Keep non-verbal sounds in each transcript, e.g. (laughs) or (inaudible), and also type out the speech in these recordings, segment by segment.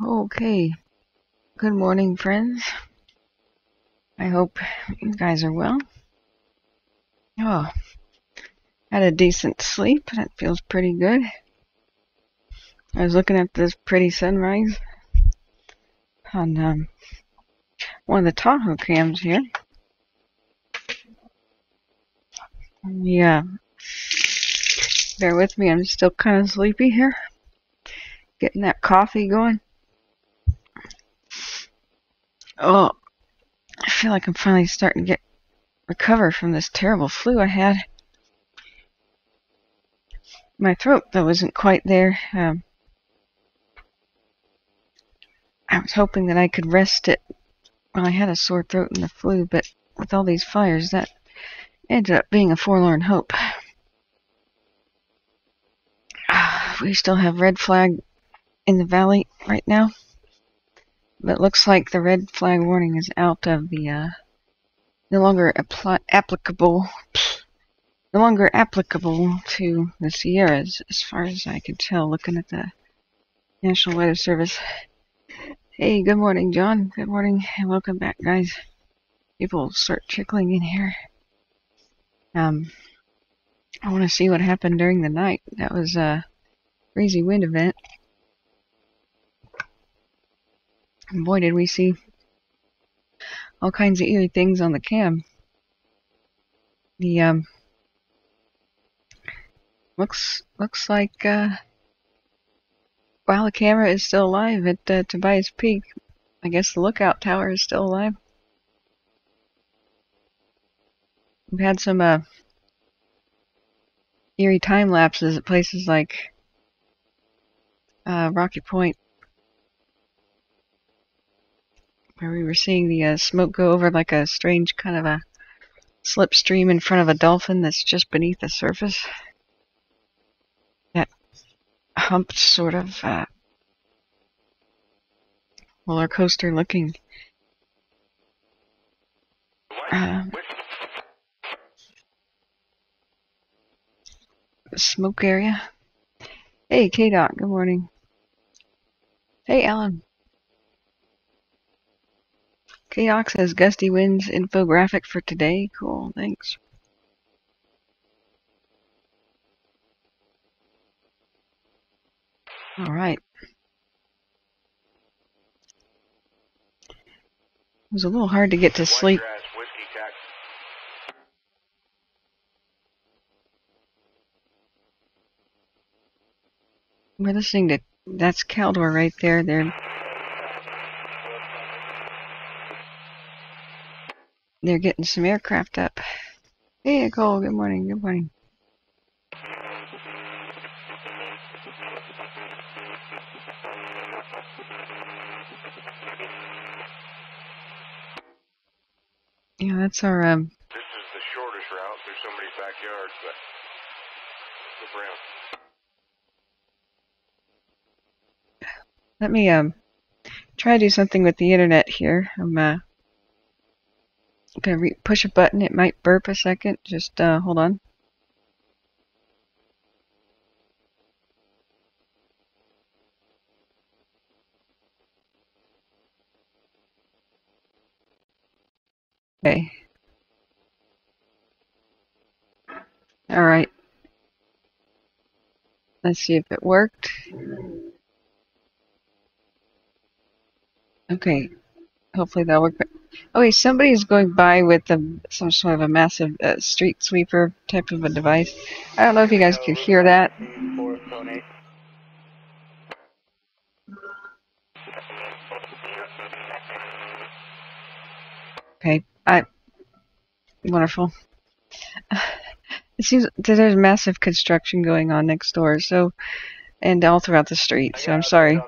Okay. Good morning, friends. I hope you guys are well. Oh, had a decent sleep. That feels pretty good. I was looking at this pretty sunrise on um, one of the Tahoe cams here. Yeah. Bear with me, I'm still kind of sleepy here. Getting that coffee going. Oh, I feel like I'm finally starting to get recover from this terrible flu I had. My throat, though, isn't quite there. Um, I was hoping that I could rest it. Well, I had a sore throat and the flu, but with all these fires, that ended up being a forlorn hope. (sighs) We still have red flag in the valley right now. But it looks like the red flag warning is out of the, uh, no longer applicable, no longer applicable to the Sierras, as far as I can tell, looking at the National Weather Service. Hey, good morning, John. Good morning, and welcome back, guys. People start trickling in here. Um, I want to see what happened during the night. That was a crazy wind event. And boy, did we see all kinds of eerie things on the cam. The um looks looks like uh while the camera is still alive at uh, Tobias Peak, I guess the lookout tower is still alive. We've had some uh eerie time lapses at places like uh, Rocky Point where we were seeing the uh, smoke go over like a strange kind of a slipstream in front of a dolphin that's just beneath the surface. That humped sort of uh, roller coaster looking uh, smoke area. Hey, K-Dot, good morning. Hey, Alan. KDoc has gusty winds infographic for today. Cool, thanks. All right. It was a little hard to get to sleep. We're listening to that's Caldor right there. They're they're getting some aircraft up. Hey, Nicole. Good morning. Good morning. Yeah, that's our um. This is the shortest route through somebody's backyard, but look around. Let me um try to do something with the internet here. I'm uh gonna re push a button. It might burp a second. Just uh hold on. Okay. All right. Let's see if it worked. Okay. Hopefully that'll work. Okay, somebody is going by with a, some sort of a massive uh, street sweeper type of a device. I don't know if you guys could hear that. Okay, I wonderful. (laughs) It seems that there's massive construction going on next door, so and all throughout the street. So I'm sorry.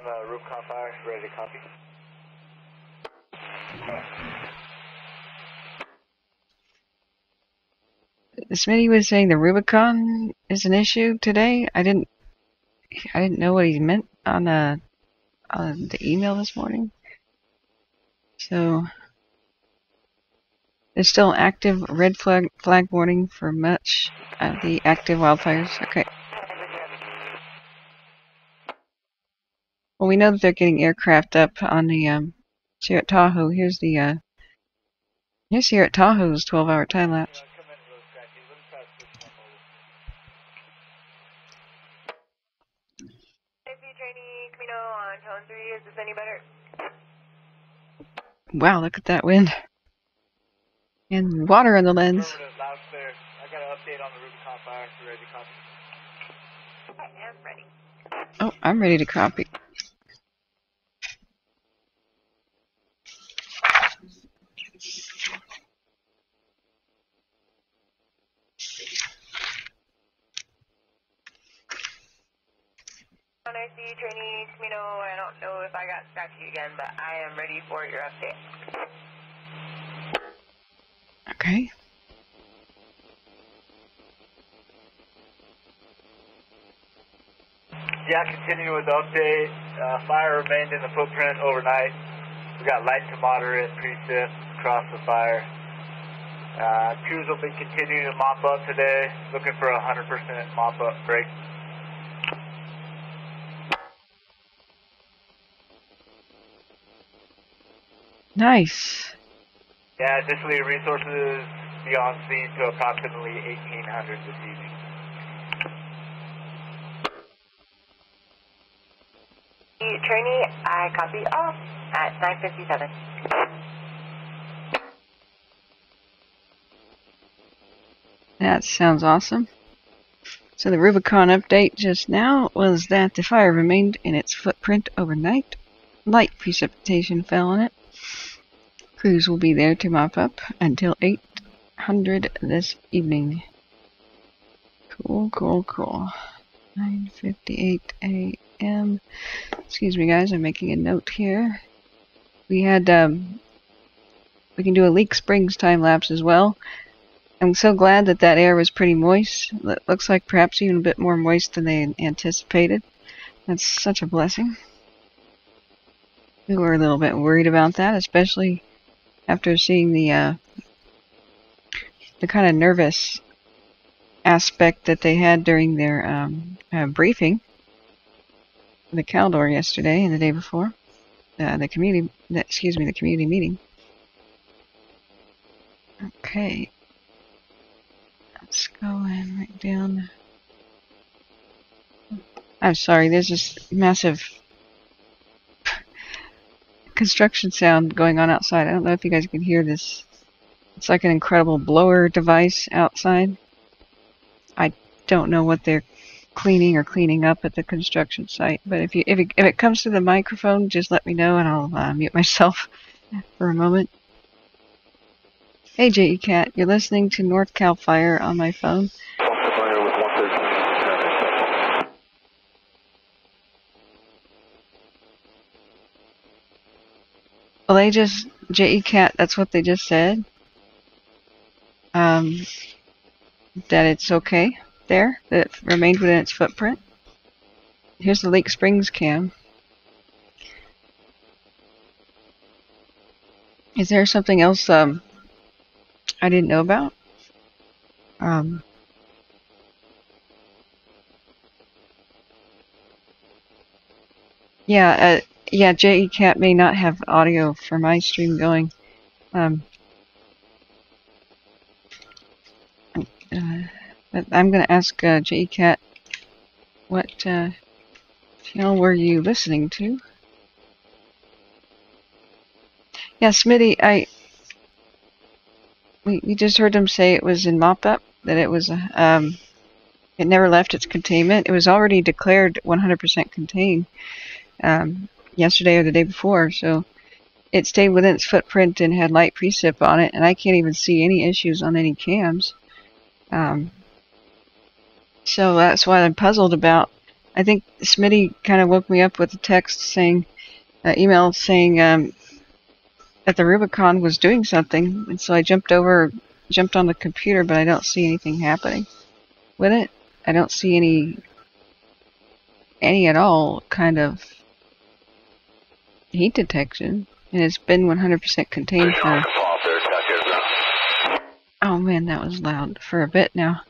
Smitty was saying the Rubicon is an issue today. I didn't, I didn't know what he meant on uh, on the email this morning. So there's still active red flag flag warning for much of the active wildfires. Okay. Well, we know that they're getting aircraft up on the um, here at Tahoe. Here's the uh, here's here at Tahoe's 12-hour time lapse. trainee Camino on tone three. Is this any better? Wow, look at that wind. And water on the lens. Affirmative, loud clear. I got an update on the Rubicon fire. You ready to copy? Oh, I am ready. I'm ready. On IC trainee Camino, I don't know if I got scratchy again, but I am ready for your update. Okay. Yeah, continuing with the update. Uh, fire remained in the footprint overnight. We got light to moderate precip across the fire. Uh, crews will be continuing to mop up today, looking for a 100% mop up break. Nice. Yeah, additionally, resources beyond on scene to approximately 1800 this evening. Trainee, I copy off at 957. That sounds awesome. So the Rubicon update just now was that the fire remained in its footprint overnight. Light precipitation fell on it. Crews will be there to mop up until 800 this evening. Cool, cool, cool. 9.58 a.m. Excuse me guys, I'm making a note here. We had, um, we can do a Leek Springs time lapse as well. I'm so glad that that air was pretty moist. It looks like perhaps even a bit more moist than they anticipated. That's such a blessing. We were a little bit worried about that, especially after seeing the uh, the kind of nervous aspect that they had during their um, uh, briefing, the Caldor yesterday and the day before, uh, the community, excuse me, the community meeting. Okay, let's go in right down. I'm sorry, there's this massive construction sound going on outside. I don't know if you guys can hear this. It's like an incredible blower device outside. I don't know what they're cleaning or cleaning up at the construction site, but if you if it, if it comes to the microphone, just let me know and I'll uh, mute myself (laughs) for a moment. Hey JE Cat, you're listening to North Cal Fire on my phone. Well, they just JE Cat. That's what they just said. Um, that it's okay there. That it remained within its footprint. Here's the Lake Springs cam. Is there something else um I didn't know about? Um. Yeah, uh, yeah, JE Cat may not have audio for my stream going. Um, uh, but I'm going to ask uh, JE Cat, what uh, channel were you listening to? Yeah, Smitty, I we we just heard him say it was in mop up that it was um it never left its containment. It was already declared 100% contained. Um, yesterday or the day before, so it stayed within its footprint and had light precip on it, and I can't even see any issues on any cams. Um, so that's what I'm puzzled about. I think Smitty kind of woke me up with a text saying, uh, email saying um, that the Rubicon was doing something, and so I jumped over, jumped on the computer, but I don't see anything happening with it. I don't see any, any at all kind of heat detection, and it's been 100% contained for. Oh man, that was loud for a bit now.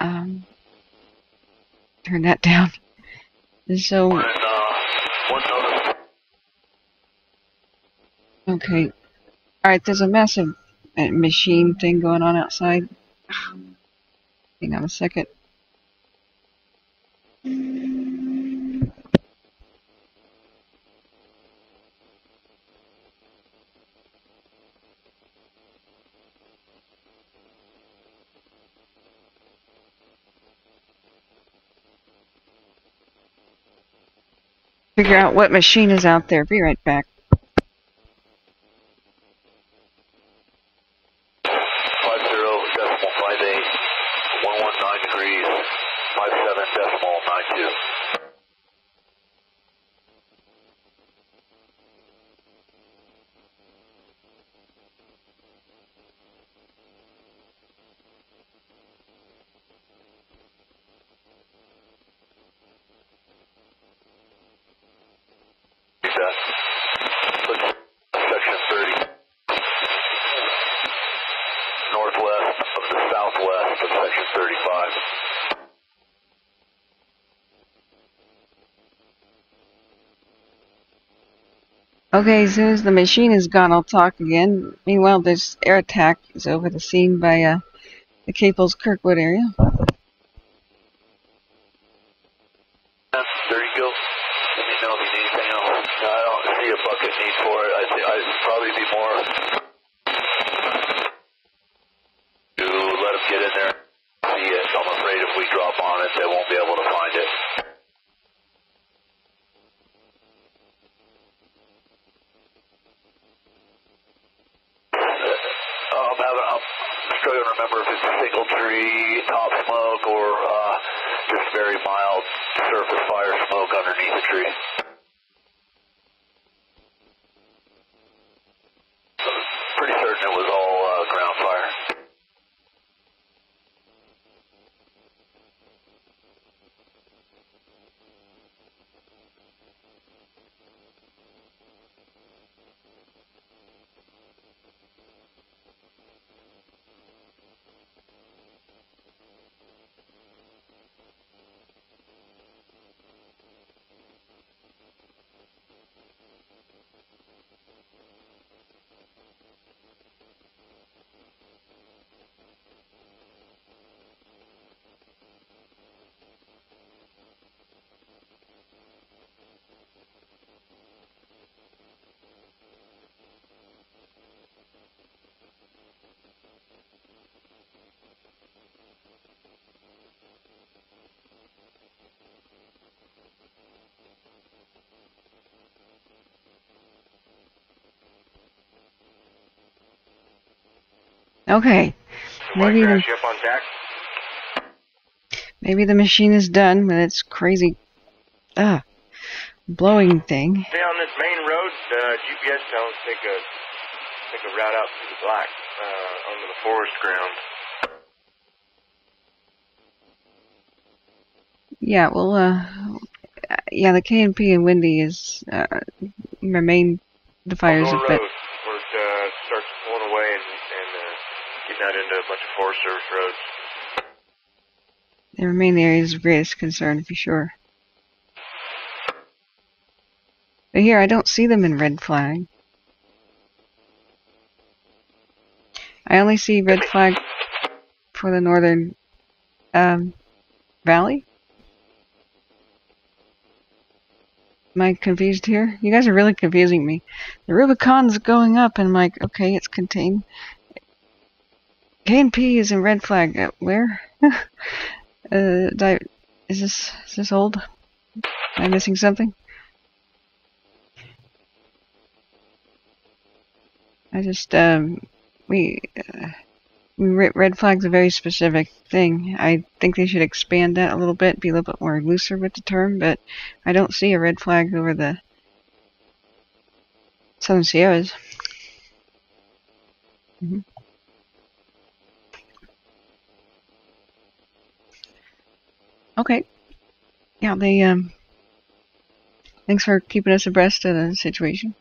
Um, turn that (laughs) down. So, uh, okay. Alright, there's a massive uh, machine thing going on outside. Hang on a second. Figure out what machine is out there. Be right back. Five zero decimal five eight, one one nine degrees, five seven decimal nine two. Reset. Look, Section thirty. Northwest of the southwest of section thirty-five. Okay, as soon as the machine is gone, I'll talk again. Meanwhile, this air attack is over the scene by uh, the Caples Kirkwood area. There you go. Let me know if you need anything else. I don't see a bucket need for it. I think I'd probably be more to let them get in there, see it. I'm afraid if we drop on it, they won't be able to find it. Uh, I'm having, I'm struggling to remember if it's single tree, top smoke, or uh, just very mild surface fire smoke underneath the tree. Pretty certain it was all uh, ground fire. Okay, maybe the, crash on deck. maybe the machine is done with its crazy ah blowing thing. Stay on this main road. Uh, GPS tells take a take a route out through the black uh, onto the forest ground. Yeah, well, uh, yeah, the KNP and Windy is uh, remain the fires a bit. where it uh, starts pulling away and, and uh, out into a bunch of Forest Service roads. They remain the areas of greatest concern, for sure. But here, I don't see them in red flag. I only see red flag for the northern um, valley. Am I confused here? You guys are really confusing me. The Rubicon's going up, and I'm like, okay, it's contained. KNP is in red flag. Uh, where? (laughs) Uh, di- is this is this old? Am I missing something? I just um we uh, red flag's a very specific thing. I think they should expand that a little bit, be a little bit more looser with the term. But I don't see a red flag over the Southern Sierras. hmm Okay. Yeah, they um. Thanks for keeping us abreast of the situation.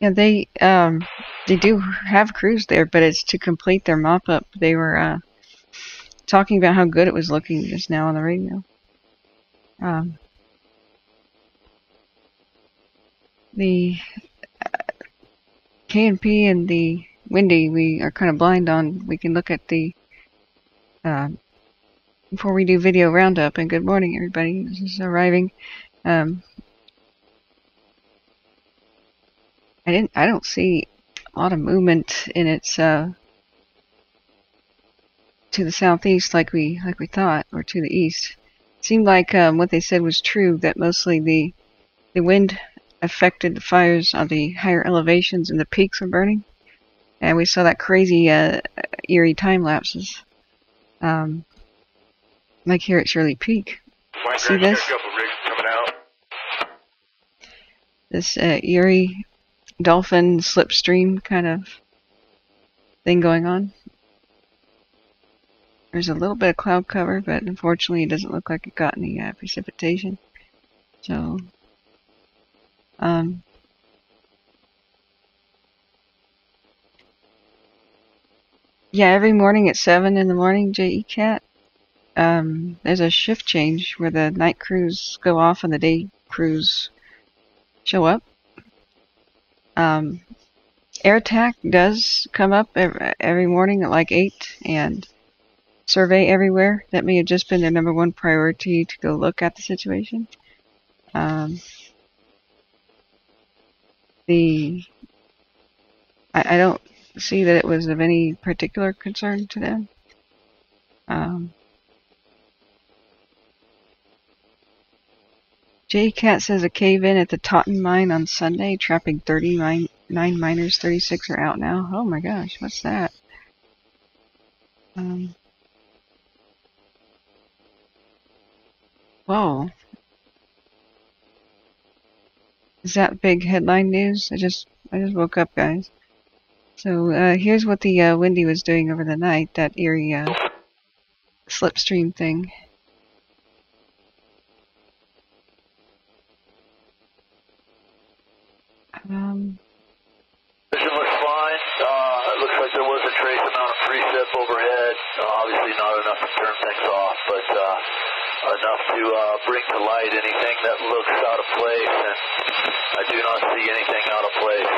Yeah, they um they do have crews there, but it's to complete their mop up. They were uh, talking about how good it was looking just now on the radio. Um, the KNP and the Windy, we are kind of blind on. We can look at the uh, before we do video roundup. And good morning, everybody. This is arriving. Um, I didn't. I don't see a lot of movement in its uh, to the southeast like we like we thought, or to the east. It seemed like um, what they said was true. That mostly the the wind affected the fires on the higher elevations and the peaks were burning. And we saw that crazy uh, eerie time lapses. Um, like here at Shirley Peak. See this? a couple rigs coming out. This uh, eerie dolphin slipstream kind of thing going on. There's a little bit of cloud cover, but unfortunately it doesn't look like it got any uh, precipitation. So, um, yeah, every morning at 7 in the morning, JE Cat, um, there's a shift change where the night crews go off and the day crews show up. Um, air attack does come up every, every morning at like 8 and survey everywhere. That may have just been their number one priority to go look at the situation. Um, the I, I don't see that it was of any particular concern to them. Um, J Cat says a cave in at the Totten mine on Sunday, trapping 30 mine, miners. 36 are out now. Oh my gosh, what's that? Um, whoa. Is that big headline news? I just I just woke up, guys. So uh, here's what the uh, Windy was doing over the night. That eerie uh, slipstream thing. Um, Vision looks fine. Uh, it looks like there was a trace amount of precip overhead. Uh, obviously not enough to turn things off, but uh, enough to bring to light anything that looks out of place, and I do not see anything out of place.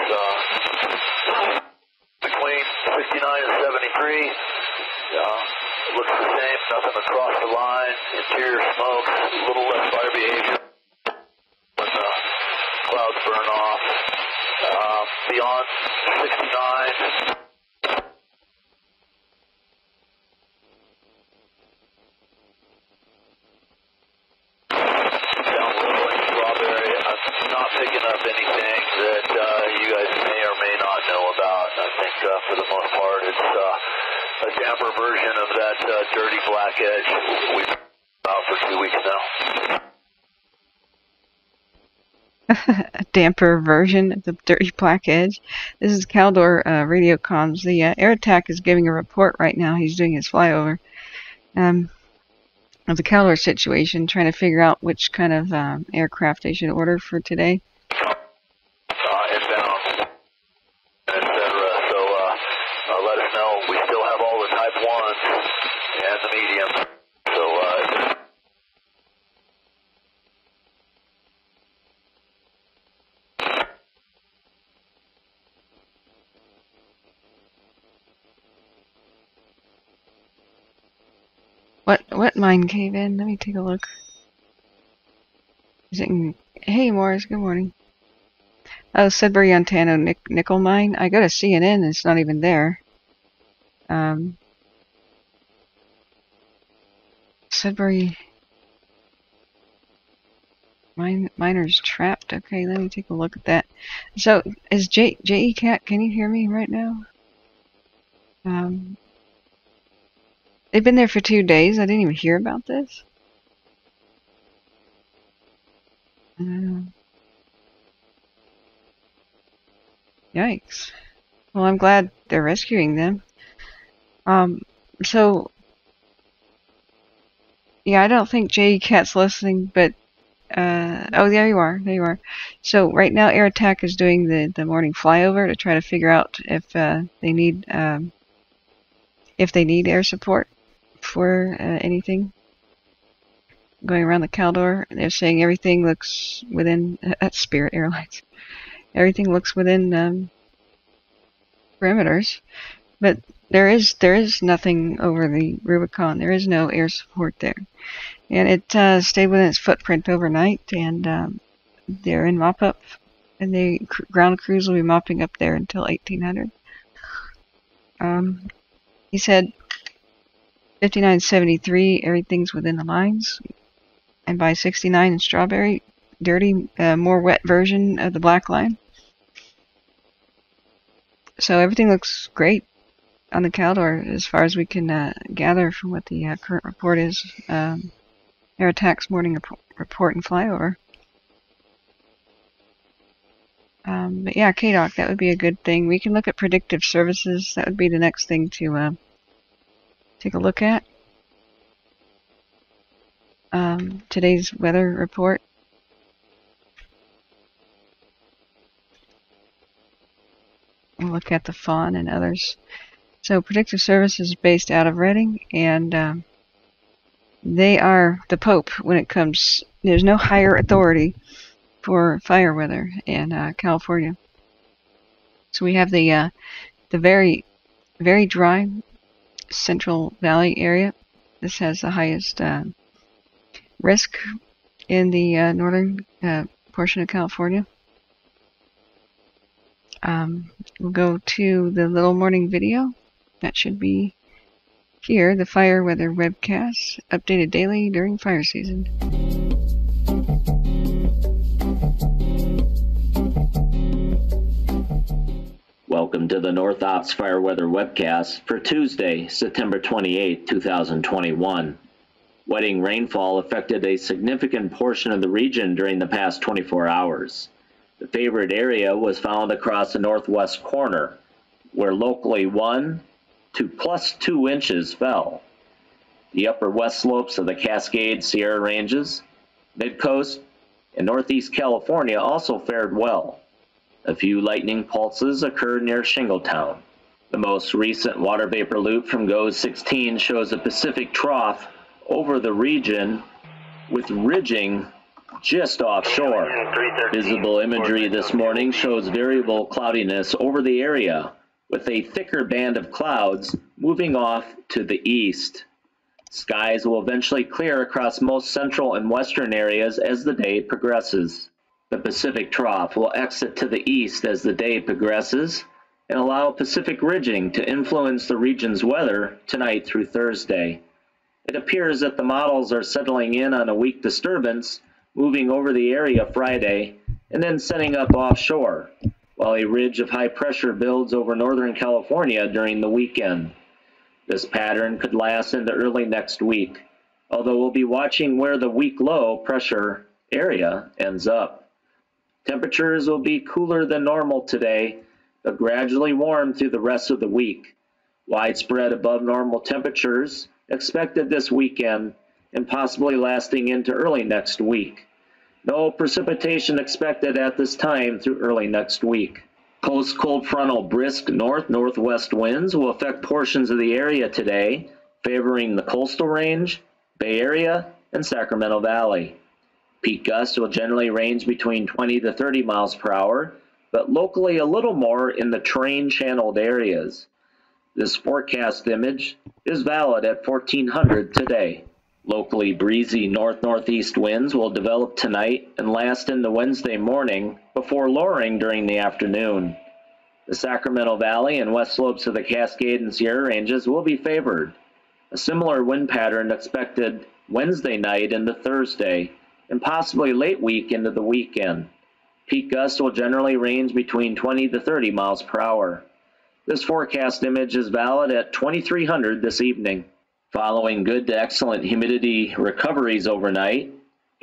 Uh, between 69 and 73, uh, looks the same, nothing across the line. Interior smoke, a little less fire behavior when the clouds burn off. Uh, beyond 69, down below in Strawberry, I'm not picking up anything that uh, you guys may or may not know about. I think uh, for the most part it's uh, a damper version of that uh, dirty black edge we've out for two weeks now. (laughs) a damper version of the dirty black edge. This is Caldor uh, radio comms. The uh, air attack is giving a report right now. He's doing his flyover um, of the Caldor situation, trying to figure out which kind of um, aircraft they should order for today. uh, inbound, et cetera. So uh, uh, let us know. We still have all the Type 1s and the mediums. So uh, What what mine cave in? Let me take a look. Is it in, hey Morris, good morning. Oh, Sudbury Ontario Nic- nickel mine. I go to CNN and it's not even there. Um, Sudbury mine miners trapped. Okay, let me take a look at that. So is J J E Cat? Can you hear me right now? Um, They've been there for two days. I didn't even hear about this. Uh, yikes. Well, I'm glad they're rescuing them. Um, so, yeah, I don't think J. Cat's listening, but Uh, oh, there you are. There you are. So right now, Air Attack is doing the, the morning flyover to try to figure out if uh, they need um, if they need air support for uh, anything going around the Caldor. They're saying everything looks within at Spirit Airlines. Everything looks within um, perimeters, but there is there is nothing over the Rubicon. There is no air support there, and it uh, stayed within its footprint overnight. And um, they're in mop up, and the ground crews will be mopping up there until 1800. Um, he said 5973, everything's within the lines, and by 69 in Strawberry, dirty, uh, more wet version of the black line. So everything looks great on the Caldor as far as we can uh, gather from what the uh, current report is. Um, air attacks morning rep- report and flyover. Um, but yeah, KDOC, that would be a good thing. We can look at predictive services. That would be the next thing to uh, take a look at. Um, today's weather report. We'll look at the fawn and others. So Predictive Services is based out of Redding, and um, they are the Pope when it comes. There's no higher authority for fire weather in uh, California. So we have the uh, the very very dry Central Valley area. This has the highest uh, risk in the uh, northern uh, portion of California. Um, we'll go to the little morning video. That should be here, the fire weather webcast, updated daily during fire season. Welcome to the North Ops Fire Weather Webcast for Tuesday, September 28, 2021. Wetting rainfall affected a significant portion of the region during the past 24 hours. The favored area was found across the northwest corner, where locally 1 to plus 2 inches fell. The upper west slopes of the Cascade Sierra Ranges, Midcoast, and Northeast California also fared well. A few lightning pulses occurred near Shingletown. The most recent water vapor loop from GOES 16 shows a Pacific trough over the region with ridging just offshore. Visible imagery this morning shows variable cloudiness over the area with a thicker band of clouds moving off to the east. Skies will eventually clear across most central and western areas as the day progresses. The Pacific Trough will exit to the east as the day progresses and allow Pacific ridging to influence the region's weather tonight through Thursday. It appears that the models are settling in on a weak disturbance, moving over the area Friday, and then setting up offshore, while a ridge of high pressure builds over Northern California during the weekend. This pattern could last into early next week, although we'll be watching where the weak low pressure area ends up. Temperatures will be cooler than normal today, but gradually warm through the rest of the week. Widespread above normal temperatures expected this weekend and possibly lasting into early next week. No precipitation expected at this time through early next week. Post cold frontal brisk north northwest winds will affect portions of the area today, favoring the coastal range, Bay Area, and Sacramento Valley. Peak gusts will generally range between 20 to 30 miles per hour, but locally a little more in the terrain channeled areas. This forecast image is valid at 1400 today. Locally breezy north-northeast winds will develop tonight and last into Wednesday morning before lowering during the afternoon. The Sacramento Valley and west slopes of the Cascade and Sierra Ranges will be favored. A similar wind pattern expected Wednesday night into Thursday and possibly late week into the weekend. Peak gusts will generally range between 20 to 30 miles per hour. This forecast image is valid at 2300 this evening. Following good to excellent humidity recoveries overnight,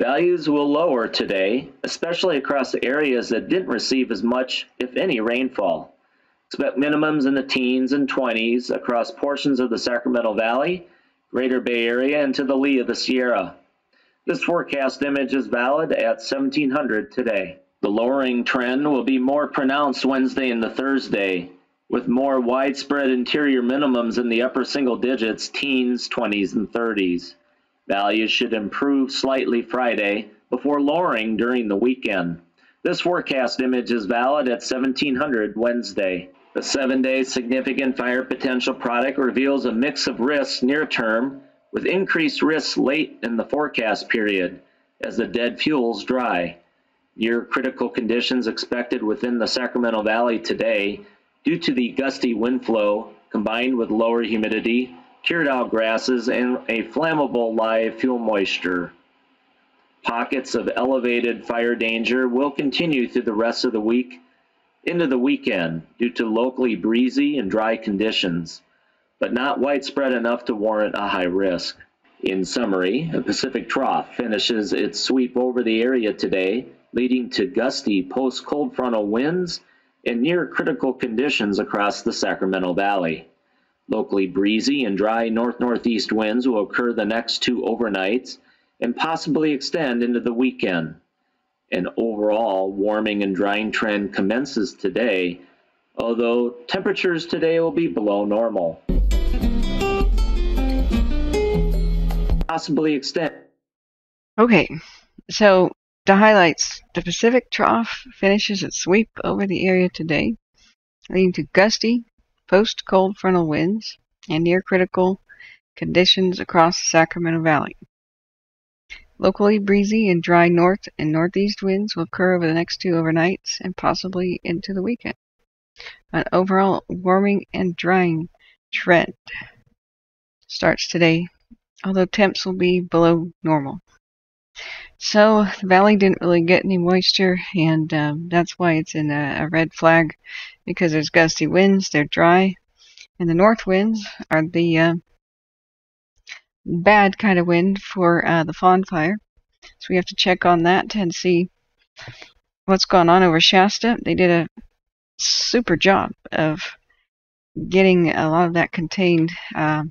values will lower today, especially across the areas that didn't receive as much, if any, rainfall. Expect minimums in the teens and 20s across portions of the Sacramento Valley, Greater Bay Area, and to the lee of the Sierra. This forecast image is valid at 1700 today. The lowering trend will be more pronounced Wednesday into Thursday, with more widespread interior minimums in the upper single digits, teens, 20s, and 30s. Values should improve slightly Friday before lowering during the weekend. This forecast image is valid at 1700 Wednesday. The seven day significant fire potential product reveals a mix of risks near term with increased risks late in the forecast period as the dead fuels dry. Near critical conditions expected within the Sacramento Valley today due to the gusty wind flow combined with lower humidity, cured out grasses, and a flammable live fuel moisture. Pockets of elevated fire danger will continue through the rest of the week into the weekend due to locally breezy and dry conditions, but not widespread enough to warrant a high risk. In summary, a Pacific trough finishes its sweep over the area today, leading to gusty post cold frontal winds and near critical conditions across the Sacramento Valley. Locally breezy and dry north northeast winds will occur the next two overnights and possibly extend into the weekend. An overall warming and drying trend commences today, although temperatures today will be below normal. Possibly extend. Okay, so the highlights the Pacific trough finishes its sweep over the area today, leading to gusty post cold frontal winds and near critical conditions across the Sacramento Valley. Locally breezy and dry north and northeast winds will occur over the next two overnights and possibly into the weekend. An overall warming and drying trend starts today, although temps will be below normal. So the valley didn't really get any moisture, and um, that's why it's in a, a red flag because there's gusty winds, they're dry, and the north winds are the uh, bad kind of wind for uh, the fawn fire. So we have to check on that and see what's going on over Shasta. They did a super job of getting a lot of that contained. Uh,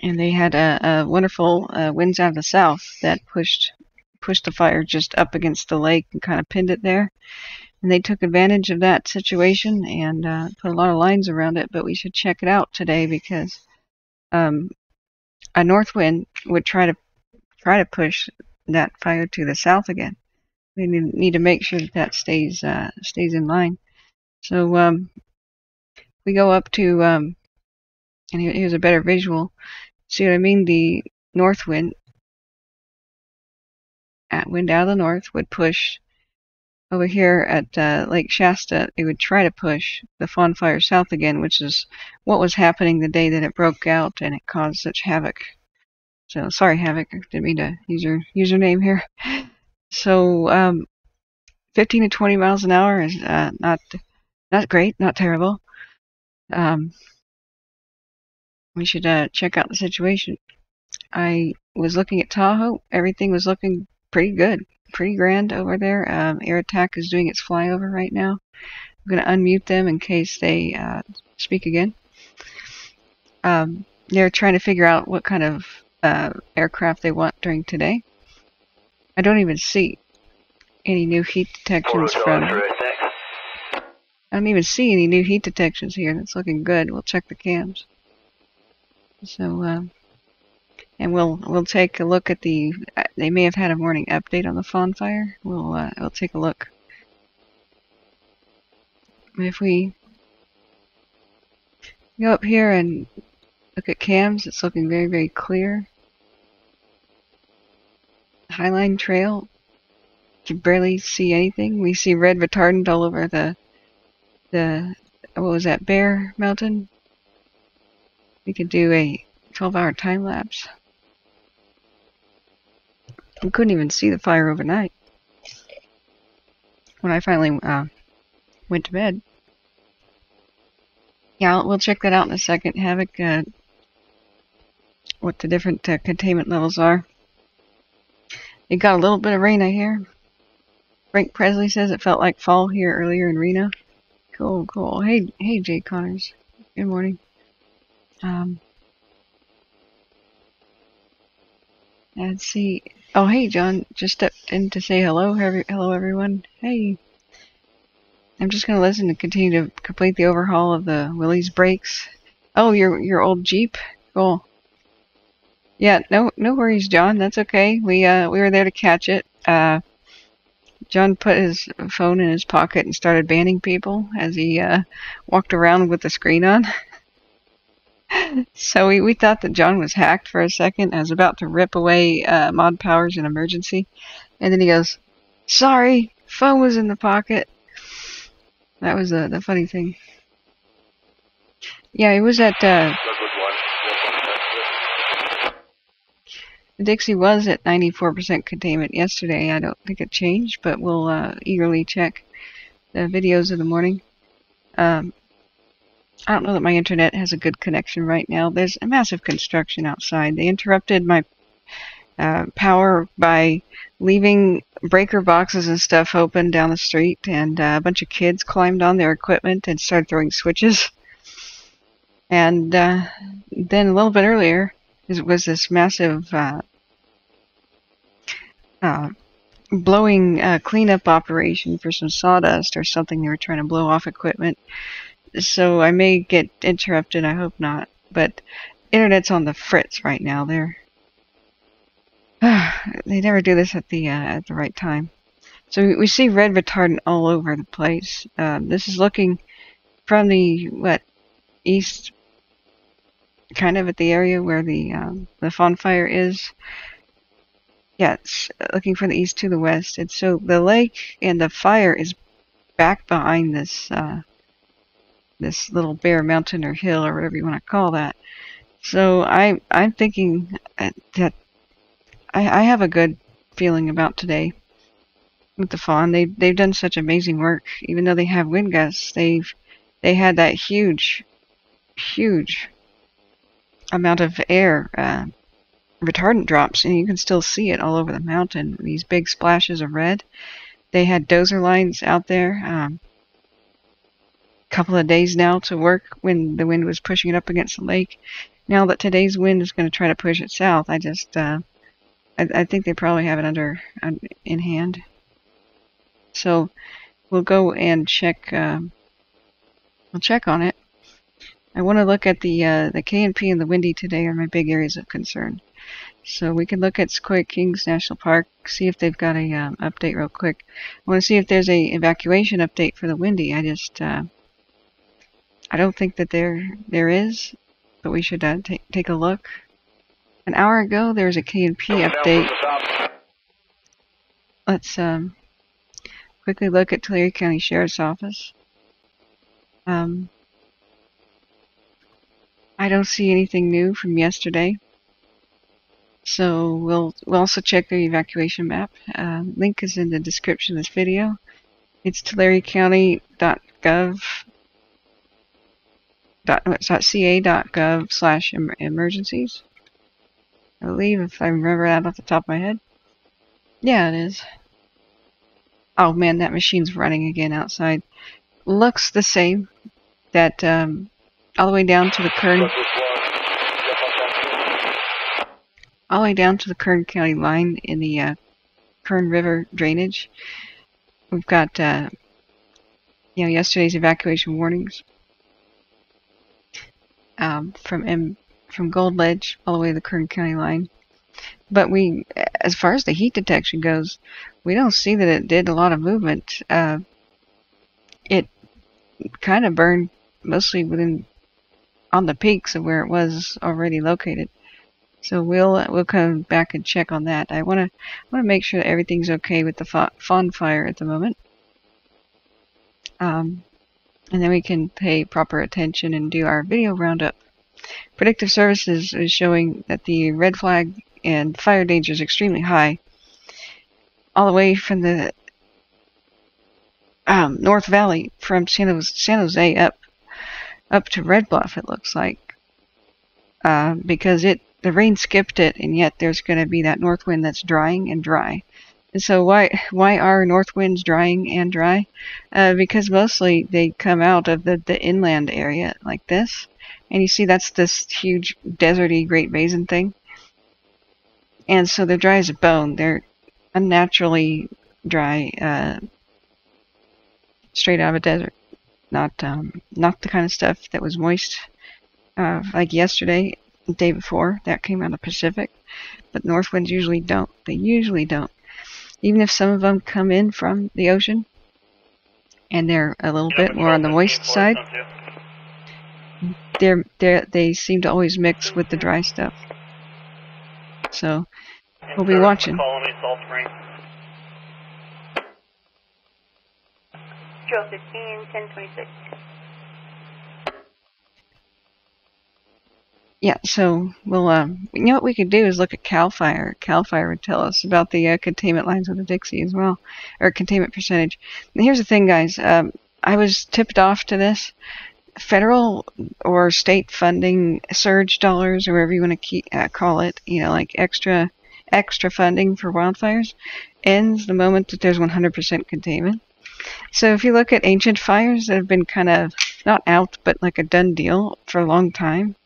and they had a, a wonderful uh, winds out of the south that pushed pushed the fire just up against the lake and kind of pinned it there. And they took advantage of that situation and uh, put a lot of lines around it. But we should check it out today because um, a north wind would try to try to push that fire to the south again. We need to make sure that that stays uh, stays in line. So um, we go up to um, and here's a better visual. See what I mean? The north wind, at wind out of the north, would push over here at uh, Lake Shasta. It would try to push the Fawn Fire south again, which is what was happening the day that it broke out and it caused such havoc. So sorry, havoc. I didn't mean to use your username here. (laughs) So um, 15 to 20 miles an hour is uh, not not great, not terrible. Um, we should uh, check out the situation. I was looking at Tahoe. Everything was looking pretty good, pretty grand over there. Um, Air Attack is doing its flyover right now. I'm going to unmute them in case they uh, speak again. Um, they're trying to figure out what kind of uh, aircraft they want during today. I don't even see any new heat detections from. I don't even see any new heat detections here. That's looking good. We'll check the cams. So, um, and we'll we'll take a look at the. Uh, they may have had a morning update on the fawn fire. We'll uh, we'll take a look. If we go up here and look at cams, it's looking very very clear. Highline Trail, you can barely see anything. We see red retardant all over the the what was that Bear Mountain we could do a 12 hour time lapse. We couldn't even see the fire overnight. When I finally uh, went to bed. Yeah, we'll check that out in a second. Havoc, uh, what the different uh, containment levels are. It got a little bit of rain, I hear. Frank Presley says it felt like fall here earlier in Reno. Cool, cool. Hey, hey, Jay Connors. Good morning. Um, Let's see. Oh, hey, John. Just stepped in to say hello. Hello, everyone. Hey. I'm just gonna listen and continue to complete the overhaul of the Willys brakes. Oh, your your old Jeep. Cool. Yeah, no no worries, John. That's okay. We uh we were there to catch it. Uh, John put his phone in his pocket and started banning people as he uh, walked around with the screen on. (laughs) so we, we thought that John was hacked for a second. I was about to rip away uh, mod powers in emergency. And then he goes, Sorry, phone was in the pocket. That was uh, the funny thing. Yeah, it was at uh, Douglas 1. Dixie was at 94% containment yesterday. I don't think it changed, but we'll uh, eagerly check the videos of the morning. Um, I don't know that my internet has a good connection right now. There's a massive construction outside. They interrupted my uh, power by leaving breaker boxes and stuff open down the street, and uh, a bunch of kids climbed on their equipment and started throwing switches. And uh, then a little bit earlier, was this massive uh, uh, blowing uh, cleanup operation for some sawdust or something. They were trying to blow off equipment. So I may get interrupted. I hope not. But internet's on the fritz right now. They're (sighs) they never do this at the uh, at the right time. So we, see red retardant all over the place. Um, this is looking from the what east kind of at the area where the um, the fawn fire is. Yeah, it's looking from the east to the west. And so the lake and the fire is back behind this uh, this little bare mountain or hill or whatever you want to call that. So I I'm thinking uh, that I, I have a good feeling about today with the fawn. They they've done such amazing work. Even though they have wind gusts, they've they had that huge, huge amount of air uh, retardant drops, and you can still see it all over the mountain. These big splashes of red. They had dozer lines out there. Um, couple of days now to work when the wind was pushing it up against the lake. Now that today's wind is going to try to push it south, I just uh, I, I think they probably have it under in hand. So we'll go and check. Um, we'll check on it. I want to look at the uh, the KNP and the Windy today are my big areas of concern. So we can look at Sequoia Kings National Park, see if they've got a um, update real quick. I want to see if there's a evacuation update for the Windy. I just uh, I don't think that there there is, but we should uh, take take a look. An hour ago, there was a KNP update. Let's um, quickly look at Tulare County Sheriff's Office. Um, I don't see anything new from yesterday. So we'll, we'll also check the evacuation map. Uh, link is in the description of this video. It's tularecounty.gov .ca.gov slash emergencies. I believe, if I remember that off the top of my head. Yeah, it is. Oh man, that machine's running again outside. Looks the same. That, um, all the way down to the Kern, all the way down to the Kern County line in the uh, Kern River drainage. We've got, uh, you know, yesterday's evacuation warnings um, from M from Gold Ledge all the way to the Kern County line. But we, as far as the heat detection goes, we don't see that it did a lot of movement. Uh, it kind of burned mostly within on the peaks of where it was already located. So we'll uh, we'll come back and check on that. I want to want to make sure everything's okay with the fire at the moment. Um, and then we can pay proper attention and do our video roundup. Predictive Services is showing that the red flag and fire danger is extremely high, all the way from the um, North Valley, from San Jose, San Jose up up to Red Bluff. It looks like uh, because it the rain skipped it, and yet there's going to be that north wind that's drying and dry. And so why why are north winds drying and dry? Uh, because mostly they come out of the, the inland area like this. And you see that's this huge deserty Great Basin thing. and so they're dry as a bone. They're unnaturally dry, uh, straight out of a desert. Not um, not the kind of stuff that was moist, uh, like yesterday, day before. That came out of the Pacific, but north winds usually don't. They usually don't. Even if some of them come in from the ocean, and they're a little bit more on the moist side, they're they they seem to always mix with the dry stuff. So we'll be watching. Colony, Salt Spring. Joe 15, 1026. Yeah, so we'll um, you know what we could do is look at Cal Fire. Cal Fire would tell us about the uh, containment lines with the Dixie as well, or containment percentage. And here's the thing, guys. Um, I was tipped off to this. Federal or state funding, surge dollars, or whatever you want to keep, uh, call it, you know, like extra extra funding for wildfires, ends the moment that there's 100% containment. So if you look at ancient fires that have been kind of not out, but like a done deal for a long time,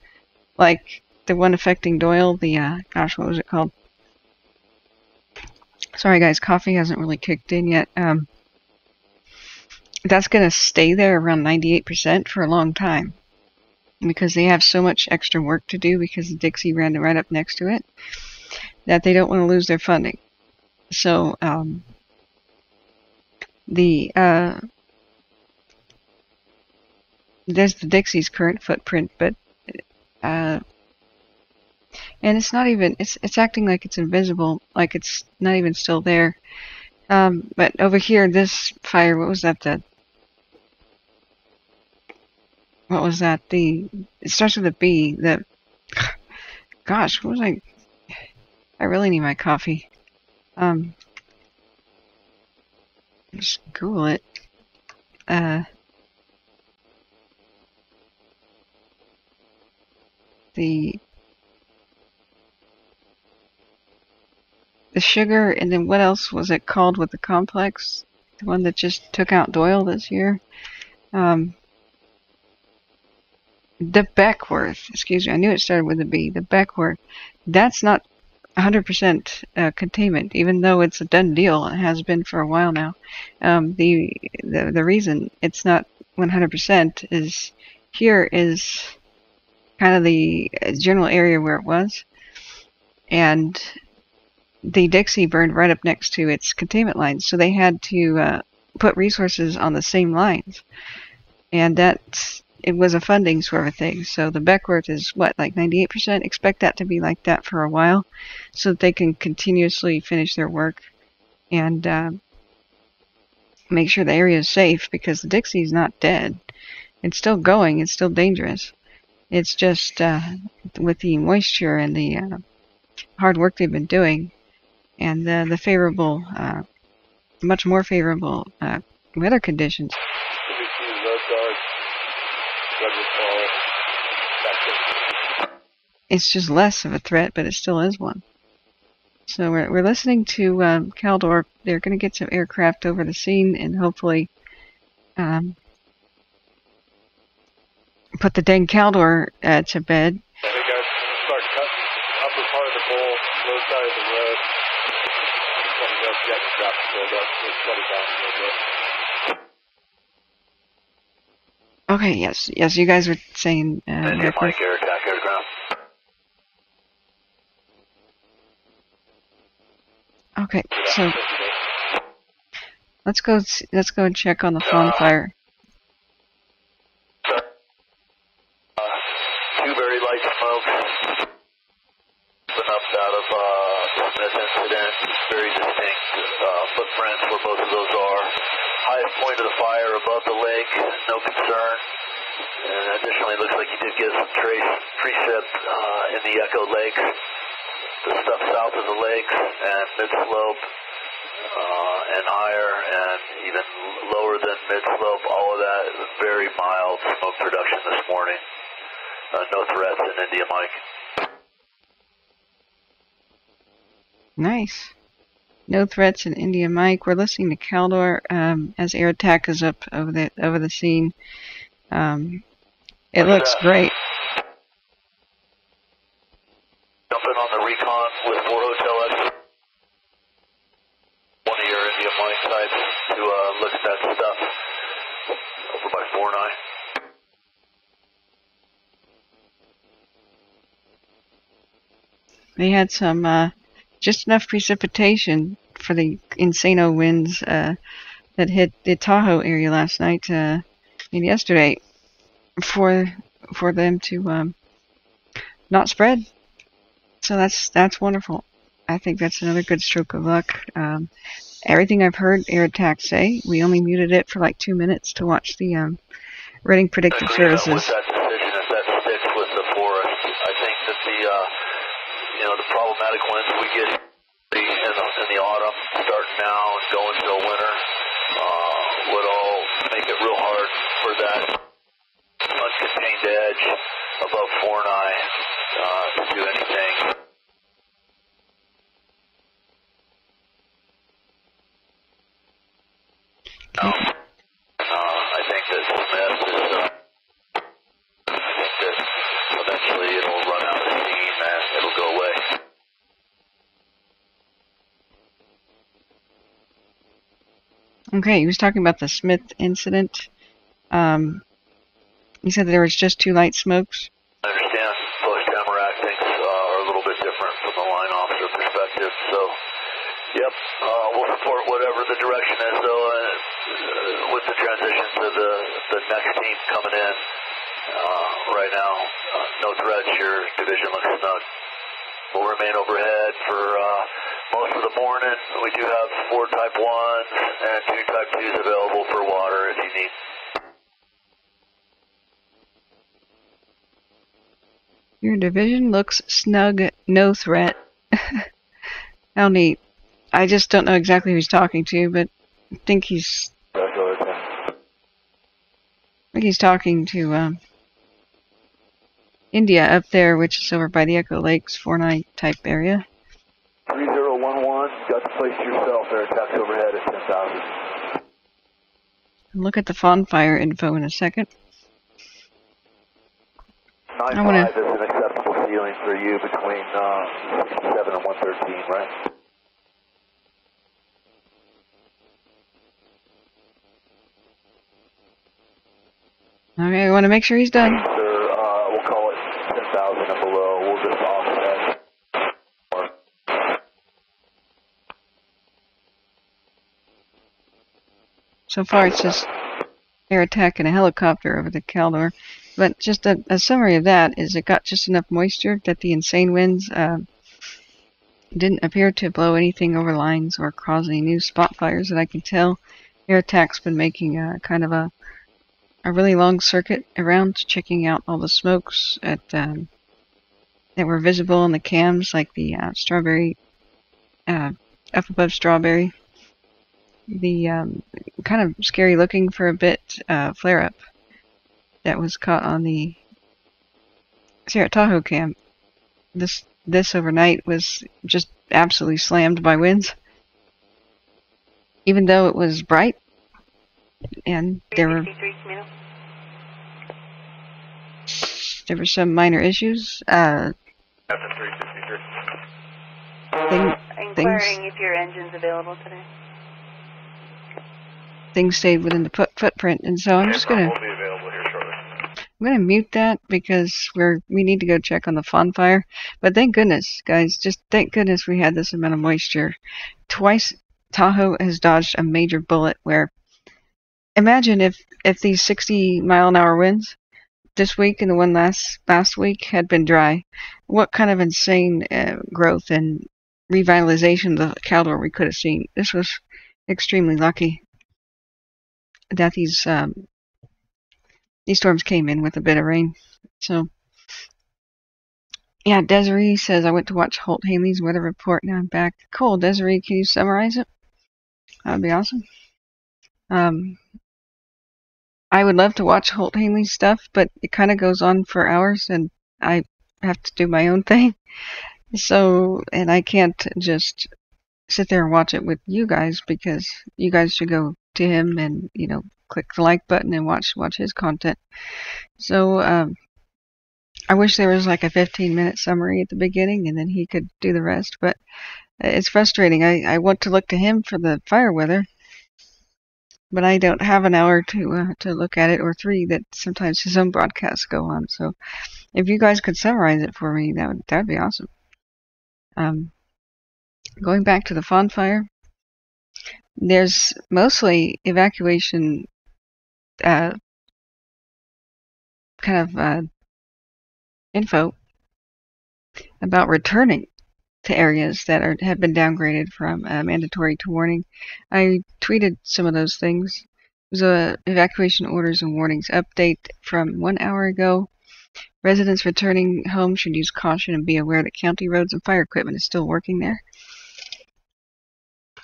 like the one affecting Doyle, the uh, gosh, what was it called? Sorry, guys, coffee hasn't really kicked in yet. Um, that's going to stay there around 98% for a long time because they have so much extra work to do because the Dixie ran right up next to it that they don't want to lose their funding. So um, the uh, there's the Dixie's current footprint, but uh, and it's not even it's it's acting like it's invisible, like it's not even still there. Um, but over here, this fire, what was that? The what was that? The it starts with a B. The (sighs) gosh, what was I? I really need my coffee. Um, just Google it. Uh, the the sugar, and then what else was it called with the complex? The one that just took out Doyle this year. Um, the Beckwourth, excuse me, I knew it started with a B. The Beckwourth, that's not 100% uh, containment, even though it's a done deal. It has been for a while now. Um, the, the the reason it's not 100% is here is kind of the general area where it was, and the Dixie burned right up next to its containment lines, so they had to uh, put resources on the same lines, and that's it was a funding sort of thing. So the Beckwourth is what, like 98%? Expect that to be like that for a while so that they can continuously finish their work and uh, make sure the area is safe because the Dixie is not dead. It's still going, it's still dangerous. It's just uh, with the moisture and the uh, hard work they've been doing and the, the favorable, uh, much more favorable uh, weather conditions. it's just less of a threat, but it still is one. So we're, we're listening to um, Caldor. They're going to get some aircraft over the scene and hopefully um, put the dang Caldor uh, to bed. Hey guys, start cutting upper part of the bowl, low side of the road. Let me know if you have dropped filled up. We'll shut it down a little bit. Okay, yes, yes, you guys were saying. Uh, Mike Air Attack Aircraft. Okay, so let's go. Let's go and check on the fawn fire. Uh, two very up out of uh, this incident. Very distinct uh, footprints where both of those are. Highest point of the fire above the lake, no concern. And additionally, it looks like you did get some trace precip uh, in the Echo Lakes. The stuff south of the lakes and mid slope uh, and higher and even lower than mid slope, all of that very mild smoke production this morning. Uh, no threats in India, Mike. Nice. No threats in India, Mike. We're listening to Caldor um, as air attack is up over the over the scene. Um, it looks great. Jumping on the recon with 4 Hotel X. One of your India mine sites to uh, look at that stuff over by 4 9. They had some uh, just enough precipitation for the insano winds uh, that hit the Tahoe area last night uh, and yesterday for for them to um, not spread. So that's that's wonderful. I think that's another good stroke of luck. Um, everything I've heard Air Attack say, we only muted it for like two minutes to watch the um, Redding Predictive uh, Services. that decision, if that sticks with the forest, I think that the, uh, you know, the we get in the, in the autumn, starting now and going till winter, uh, would all make it real hard for that uncontained edge above four and I uh, to do anything. No. Uh, I think that Smith is. Uh, I think that eventually it'll run out of steam and it'll go away. Okay, he was talking about the Smith incident. Um, he said there was just two light smokes. I understand post Tamarack things uh, are a little bit different from the line officer perspective. So, yep, uh, we'll support whatever the direction is. Though, uh, with the transition to the the next team coming in, uh, right now, uh, no threats. Your division looks snug. We'll remain overhead for uh, most of the morning. We do have four Type ones and two Type twos available for water if you need. Your division looks snug, no threat. (laughs) How neat. I just don't know exactly who he's talking to, but I think he's I think he's talking to um, India up there, which is over by the Echo Lakes, Fortnite type area. 3011, got to place yourself there. Attacks overhead at 10,000. Look at the fawn fire info in a second. 95 I wanna- is an acceptable ceiling for you between uh, 67 and 113, right? Okay, I want to make sure he's done. Sir, uh, we'll call it 10,000 and below. We'll just offset. Or- So far, it's just air attack and a helicopter over the Caldor. But just a, a summary of that is it got just enough moisture that the insane winds uh, didn't appear to blow anything over lines or cause any new spot fires that I can tell. Air attack's been making a kind of a a really long circuit around checking out all the smokes at um, that were visible on the cams, like the uh, strawberry uh, up above strawberry. The um, kind of scary looking for a bit uh, flare up that was caught on the Sierra Tahoe cam. This this overnight was just absolutely slammed by winds. Even though it was bright and there were there were some minor issues. Uh, After 363. thing, Inquiring if your engine's available today. Things stayed within the foot, footprint, and so I'm just gonna We'll be available here shortly. I'm gonna mute that because we're we need to go check on the fawn fire. But thank goodness, guys, just thank goodness we had this amount of moisture. Twice Tahoe has dodged a major bullet. Where imagine if if these 60 mile an hour winds this week and the one last last week had been dry, what kind of insane uh, growth and revitalization of the Caldor we could have seen. This was extremely lucky that these um, these storms came in with a bit of rain. So, yeah, Desiree says I went to watch Holt Haley's weather report. Now I'm back. Cool, Desiree. Can you summarize it? That'd be awesome. Um, I would love to watch Holt Haley's stuff, but it kind of goes on for hours, and I have to do my own (laughs) thing. So, and I can't just sit there and watch it with you guys because you guys should go to him and you know click the like button and watch watch his content. So um, I wish there was like a 15 minute summary at the beginning and then he could do the rest, but it's frustrating. I, I want to look to him for the fire weather, but I don't have an hour to uh, to look at it or three that sometimes his own broadcasts go on. So if you guys could summarize it for me, that would that would be awesome. Um, going back to the Fawn fire, there's mostly evacuation uh, kind of uh, info about returning to areas that are have been downgraded from uh, mandatory to warning. I tweeted some of those things. There's a evacuation orders and warnings update from one hour ago. Residents returning home should use caution and be aware that county roads and fire equipment is still working there.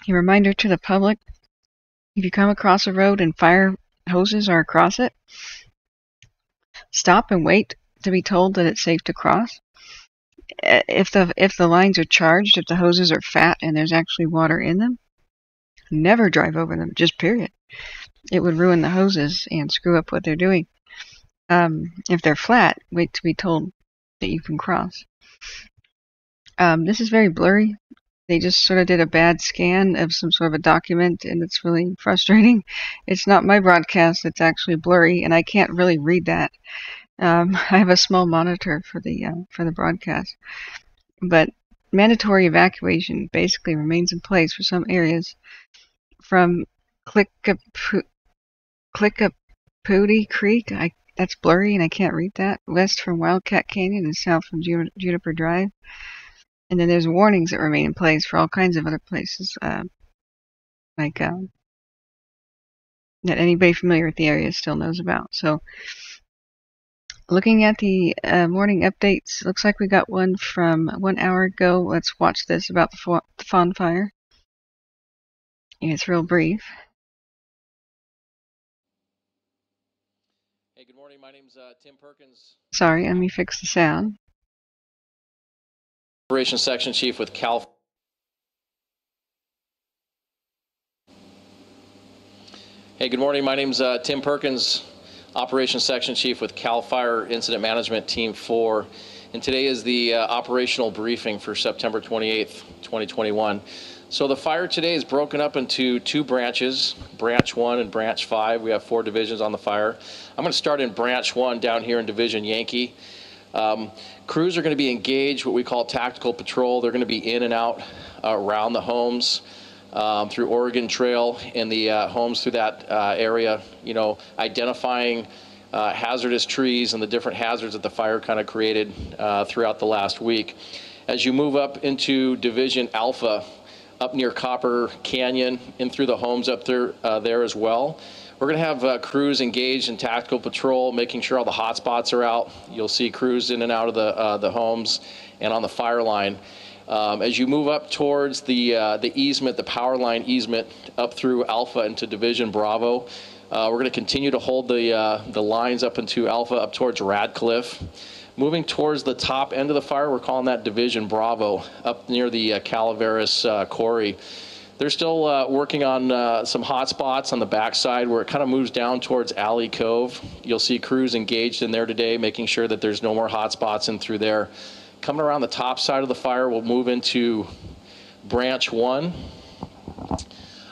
A reminder to the public, if you come across a road and fire hoses are across it, stop and wait to be told that it's safe to cross. If the if the lines are charged, if the hoses are fat and there's actually water in them, never drive over them. Just period. It would ruin the hoses and screw up what they're doing. Um, if they're flat, wait to be told that you can cross. Um, this is very blurry. They just sort of did a bad scan of some sort of a document, and it's really (laughs) frustrating. It's not my broadcast; it's actually blurry, and I can't really read that. Um, (laughs) I have a small monitor for the uh, for the broadcast, but mandatory evacuation basically remains in place for some areas from Clikapudi Creek. I that's blurry and I can't read that. West from Wildcat Canyon and south from Juniper Drive. And then there's warnings that remain in place for all kinds of other places, uh, like um, that anybody familiar with the area still knows about. So looking at the uh, morning updates, looks like we got one from one hour ago. Let's watch this about the, the fawn fire. it's real brief. Hey, good morning. My name's uh, Tim Perkins. Sorry, let me fix the sound. Operations Section Chief with Cal. Hey, good morning. My name's uh, Tim Perkins, Operations Section Chief with CAL FIRE Incident Management Team 4. And today is the uh, operational briefing for September 28th, 2021. So the fire today is broken up into two branches, branch one and branch five. We have four divisions on the fire. I'm going to start in branch one down here in division Yankee. Um, crews are going to be engaged, what we call tactical patrol. They're going to be in and out uh, around the homes um, through Oregon Trail and the uh, homes through that uh, area, you know, identifying uh, hazardous trees and the different hazards that the fire kind of created uh, throughout the last week. As you move up into Division Alpha, up near Copper Canyon, and through the homes up there, uh, there as well. We're going to have uh, crews engaged in tactical patrol, making sure all the hot spots are out. You'll see crews in and out of the, uh, the homes and on the fire line. Um, as you move up towards the, uh, the easement, the power line easement, up through Alpha into Division Bravo, uh, we're going to continue to hold the, uh, the lines up into Alpha, up towards Radcliffe. Moving towards the top end of the fire, we're calling that Division Bravo, up near the uh, Calaveras Quarry. They're still uh, working on uh, some hot spots on the backside where it kind of moves down towards Alley Cove. You'll see crews engaged in there today, making sure that there's no more hot spots in through there. Coming around the top side of the fire, we'll move into branch one.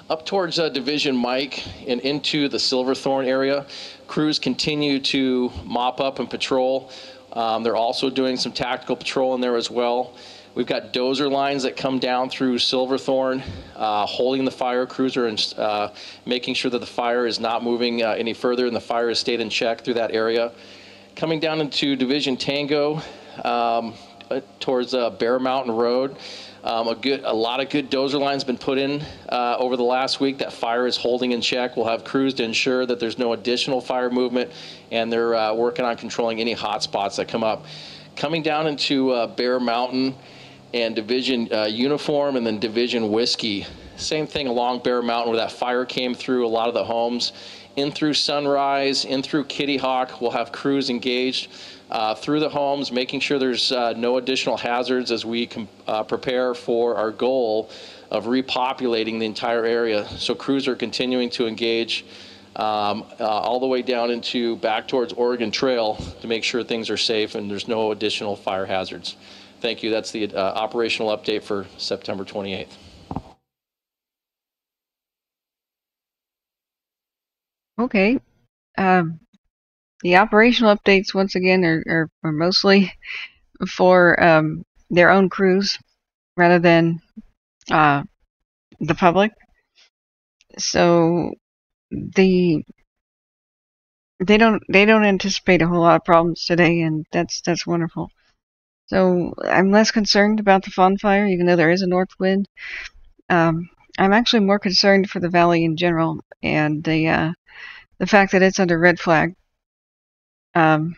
Up towards uh, Division Mike and into the Silverthorn area, crews continue to mop up and patrol. Um, they're also doing some tactical patrol in there as well. We've got dozer lines that come down through Silverthorn, uh, holding the fire cruiser and uh, making sure that the fire is not moving uh, any further and the fire has stayed in check through that area. Coming down into Division Tango, um, uh, towards uh, Bear Mountain Road. Um, a good, a lot of good dozer lines been put in uh, over the last week. That fire is holding in check. We'll have crews to ensure that there's no additional fire movement, and they're working on controlling any hot spots that come up. Coming down into Bear Mountain and Division uh, Uniform, and then Division Whiskey. Same thing along Bear Mountain where that fire came through a lot of the homes. In through Sunrise, in through Kitty Hawk, we'll have crews engaged uh, through the homes, making sure there's uh, no additional hazards as we uh, prepare for our goal of repopulating the entire area. So crews are continuing to engage um, uh, all the way down into back towards Oregon Trail to make sure things are safe and there's no additional fire hazards. Thank you. That's the uh, operational update for September 28th. Okay. Um, the operational updates, once again, are, are, are mostly for um, their own crews rather than uh, the public. So the they don't they don't anticipate a whole lot of problems today, and that's that's wonderful. So I'm less concerned about the Fawn fire, even though there is a north wind. Um, I'm actually more concerned for the valley in general, and the uh, the fact that it's under red flag. Um,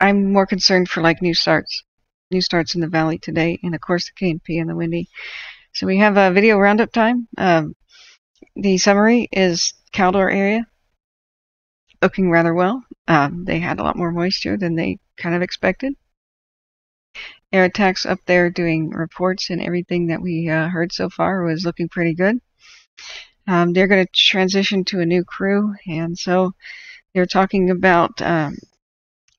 I'm more concerned for like new starts, new starts in the valley today, and of course the KNP and the Windy. So we have a video roundup time. Um, the summary is Caldor area looking rather well. Um, they had a lot more moisture than they kind of expected. Air attacks up there doing reports and everything that we uh, heard so far was looking pretty good. Um, they're going to transition to a new crew, and so they're talking about um,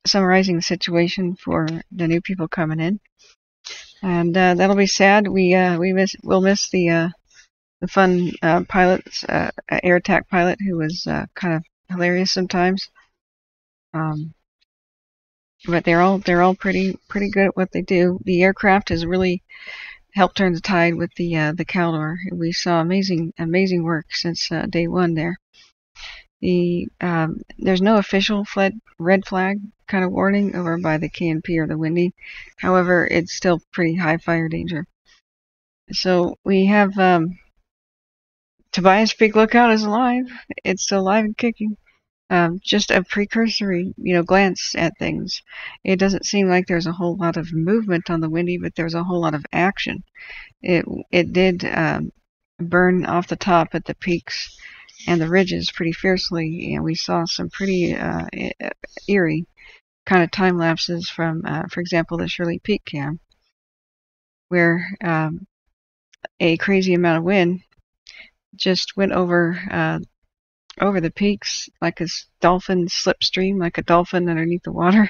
summarizing the situation for the new people coming in, and uh, that'll be sad. We uh, we miss we'll miss the uh, the fun uh, pilots, uh, air attack pilot who was uh, kind of hilarious sometimes. Um, but they're all they're all pretty pretty good at what they do. The aircraft has really helped turn the tide with the uh, the Caldor. We saw amazing amazing work since uh, day one there. The um, there's no official fled, red flag kind of warning over by the KNP or the Windy. However, it's still pretty high fire danger. So we have um, Tobias Peak Lookout is alive. It's still alive and kicking. Um, just a precursory, you know, glance at things. It doesn't seem like there's a whole lot of movement on the Windy, but there's a whole lot of action. It it did um, burn off the top at the peaks and the ridges pretty fiercely, and we saw some pretty uh, eerie kind of time lapses from, uh, for example, the Shirley Peak cam, where um, a crazy amount of wind just went over uh, over the peaks like a dolphin slipstream, like a dolphin underneath the water.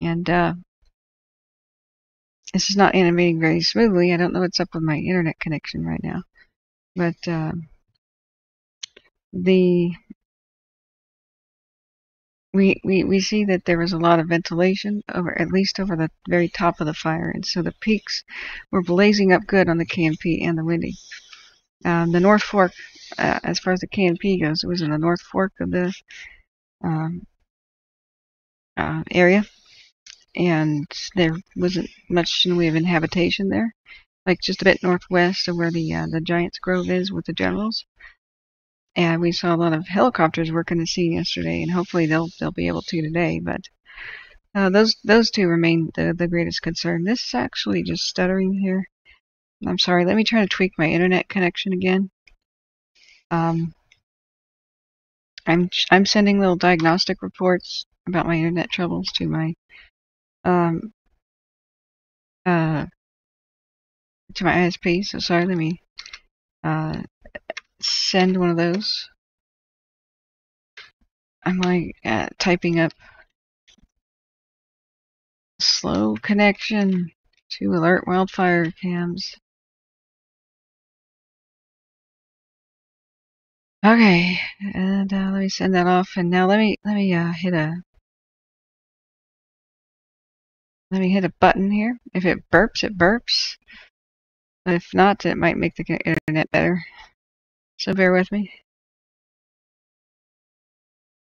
And uh, this is not animating very smoothly. I don't know what's up with my internet connection right now. But uh, the we, we, we see that there was a lot of ventilation over at least over the very top of the fire, and so the peaks were blazing up good on the KNP and the Windy. Um, the North Fork, uh, as far as the KNP goes, it was in the North Fork of the um, uh, area, and there wasn't much in the way of inhabitation there, like just a bit northwest of where the uh, the Giants Grove is with the Generals. And we saw a lot of helicopters working the scene yesterday, and hopefully they'll they'll be able to today. But uh, those those two remain the the greatest concern. This is actually just stuttering here. I'm sorry. Let me try to tweak my internet connection again. Um, I'm I'm sending little diagnostic reports about my internet troubles to my um uh to my ISP. So sorry. Let me uh send one of those. I'm like uh, typing up slow connection to alert wildfire cams. Okay, and uh, let me send that off. And now let me let me uh, hit a let me hit a button here. If it burps, it burps. If not, it might make the internet better. So bear with me.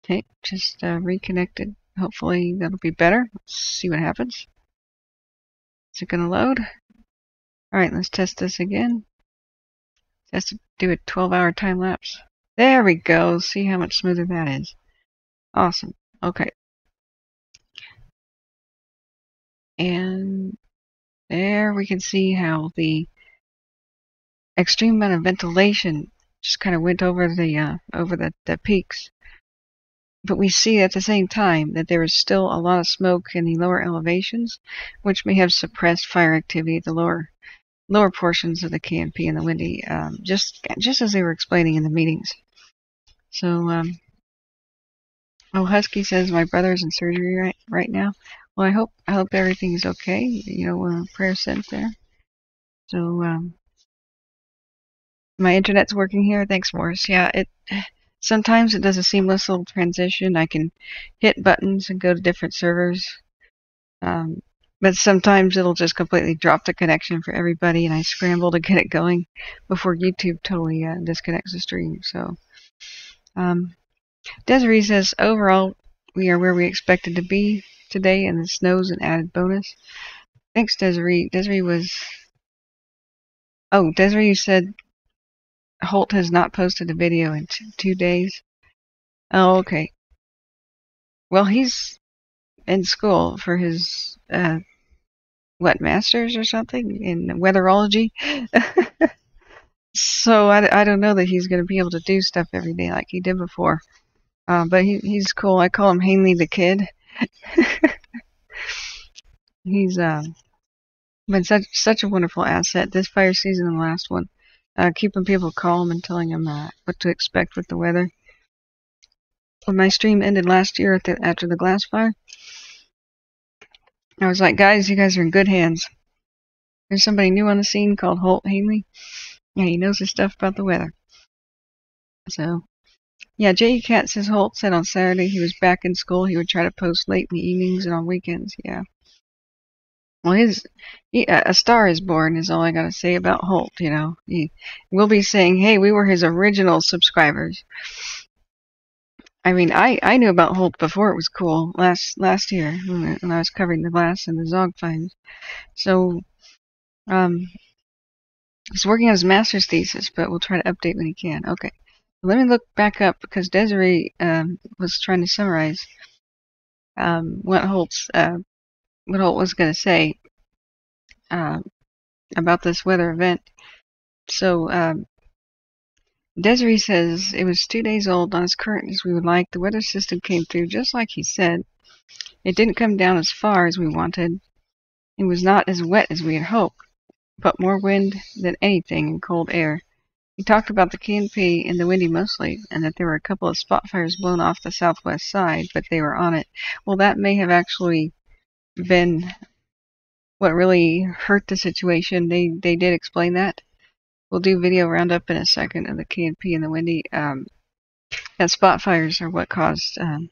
Okay, just uh, reconnected. Hopefully that'll be better. Let's see what happens. Is it going to load? Alright, let's test this again. Let's do a 12 hour time lapse. There we go. See how much smoother that is. Awesome. Okay. And there we can see how the extreme amount of ventilation just kind of went over the uh, over the, the peaks. But we see at the same time that there is still a lot of smoke in the lower elevations, which may have suppressed fire activity at the lower lower portions of the KNP and the Windy, um, just just as they were explaining in the meetings. So, um, oh, Husky says my brother's in surgery right right now. Well, I hope I hope everything's okay. You know, uh, prayer sent there. So, um, my internet's working here. Thanks, Morris. Yeah, it sometimes it does a seamless little transition. I can hit buttons and go to different servers. Um, but sometimes it'll just completely drop the connection for everybody, and I scramble to get it going before YouTube totally uh, disconnects the stream. So, um, Desiree says overall we are where we expected to be today, and the snow's an added bonus. Thanks, Desiree. Desiree was. Oh, Desiree, you said Holt has not posted a video in two, two days. Oh, okay. Well, he's in school for his uh, what masters or something in weatherology. (laughs) so I, I don't know that he's going to be able to do stuff every day like he did before. Uh, but he, he's cool. I call him Hanley the Kid. (laughs) he's uh, been such such a wonderful asset this fire season and the last one uh, keeping people calm and telling them uh, what to expect with the weather. When my stream ended last year the, after the glass fire, I was like, guys, you guys are in good hands. There's somebody new on the scene called Holt Hanley. Yeah, he knows his stuff about the weather. So, yeah, J. Cat says Holt said on Saturday he was back in school. He would try to post late in the evenings and on weekends. Yeah. Well, his he, a star is born is all I gotta say about Holt. You know, he will be saying, "Hey, we were his original subscribers." I mean, I I knew about Holt before it was cool last last year when I was covering the glass and the Zogg finds. So, um, he's working on his master's thesis, but we'll try to update when he can. Okay, let me look back up because Desiree um, was trying to summarize um, what Holt's uh, what I was going to say uh, about this weather event. So, um, Desiree says it was two days old, not as current as we would like. The weather system came through just like he said. It didn't come down as far as we wanted. It was not as wet as we had hoped, but more wind than anything and cold air. He talked about the KNP and the windy mostly, and that there were a couple of spot fires blown off the southwest side, but they were on it. Well, that may have actually been what really hurt the situation. They they did explain that. We'll do video roundup in a second of the KNP and the Windy. Um, that spot fires are what caused um,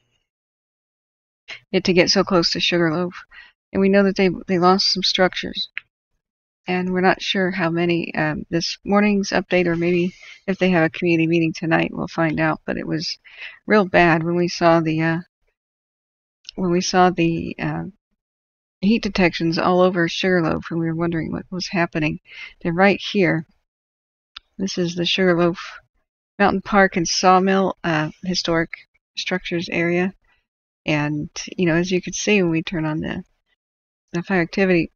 it to get so close to Sugarloaf, and we know that they they lost some structures, and we're not sure how many. Um, this morning's update, or maybe if they have a community meeting tonight, we'll find out. But it was real bad when we saw the uh, when we saw the uh, heat detections all over Sugarloaf, and we were wondering what was happening. They're right here. This is the Sugarloaf Mountain Park and Sawmill uh, Historic Structures area. And, you know, as you can see when we turn on the, the fire activity,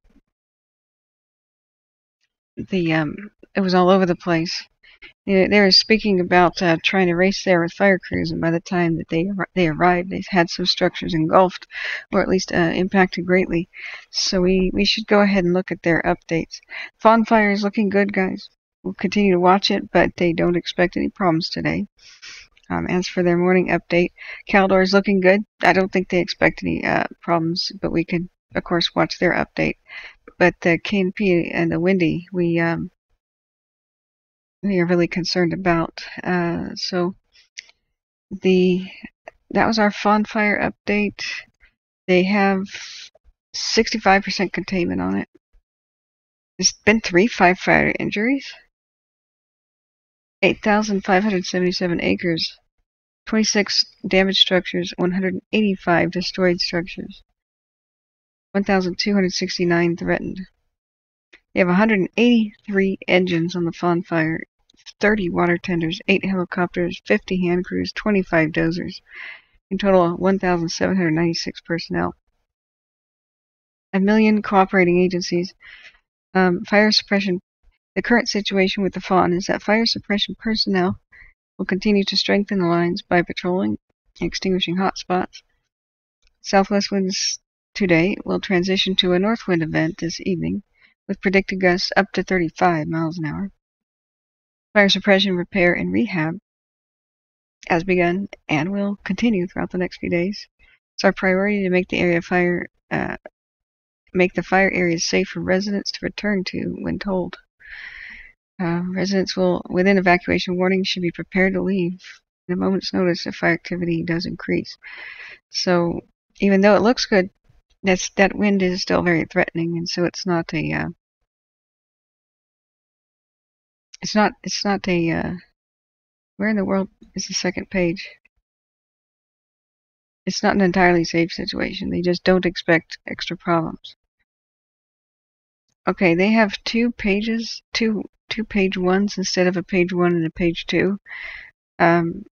the um, it was all over the place. They were speaking about uh, trying to race there with fire crews, and by the time that they they arrived, they had some structures engulfed, or at least uh, impacted greatly. So we we should go ahead and look at their updates. Fawn Fire is looking good, guys. We'll continue to watch it, but they don't expect any problems today. Um, as for their morning update, Caldor is looking good. I don't think they expect any uh, problems, but we could, of course, watch their update. But the KNP and the Windy, we um, we are really concerned about. Uh, so the that was our Fawn Fire update. They have 65% containment on it. There's been three firefighter injuries. 8,577 acres, 26 damaged structures, 185 destroyed structures, 1,269 threatened. They have 183 engines on the Fawn Fire, 30 water tenders, 8 helicopters, 50 hand crews, 25 dozers. In total, 1,796 personnel. A million cooperating agencies. Um, fire suppression. The current situation with the Fawn is that fire suppression personnel will continue to strengthen the lines by patrolling and extinguishing hotspots. Southwest winds today will transition to a north wind event this evening with predicted gusts up to 35 miles an hour. Fire suppression, repair, and rehab has begun and will continue throughout the next few days. It's our priority to make the area fire uh, make the fire areas safe for residents to return to when told. Uh, residents will, within evacuation warning, should be prepared to leave at a moment's notice if fire activity does increase. So, even though it looks good, that's that wind is still very threatening, and so it's not a uh, it's not it's not a uh, where in the world is the second page? It's not an entirely safe situation. They just don't expect extra problems. Okay, they have two pages, two two page ones instead of a page one and a page two. Um,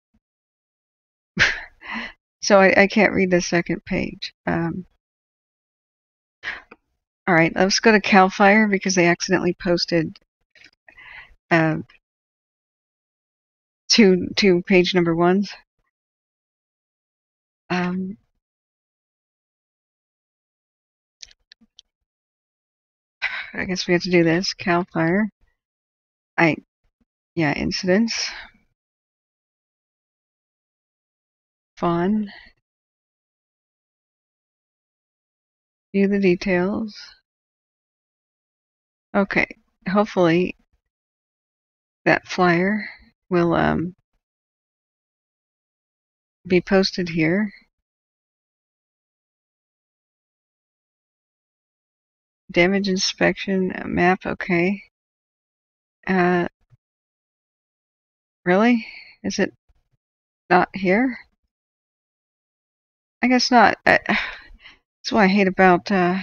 (laughs) so I, I can't read the second page. Um, all right, let's go to Cal Fire because they accidentally posted uh, two two page number ones. Um, I guess we have to do this. Cal Fire. I, yeah, incidents. Fun. View the details. Okay, hopefully that flyer will um, be posted here. Damage inspection map, okay. Uh, really? Is it not here? I guess not. I, that's what I hate about. Uh,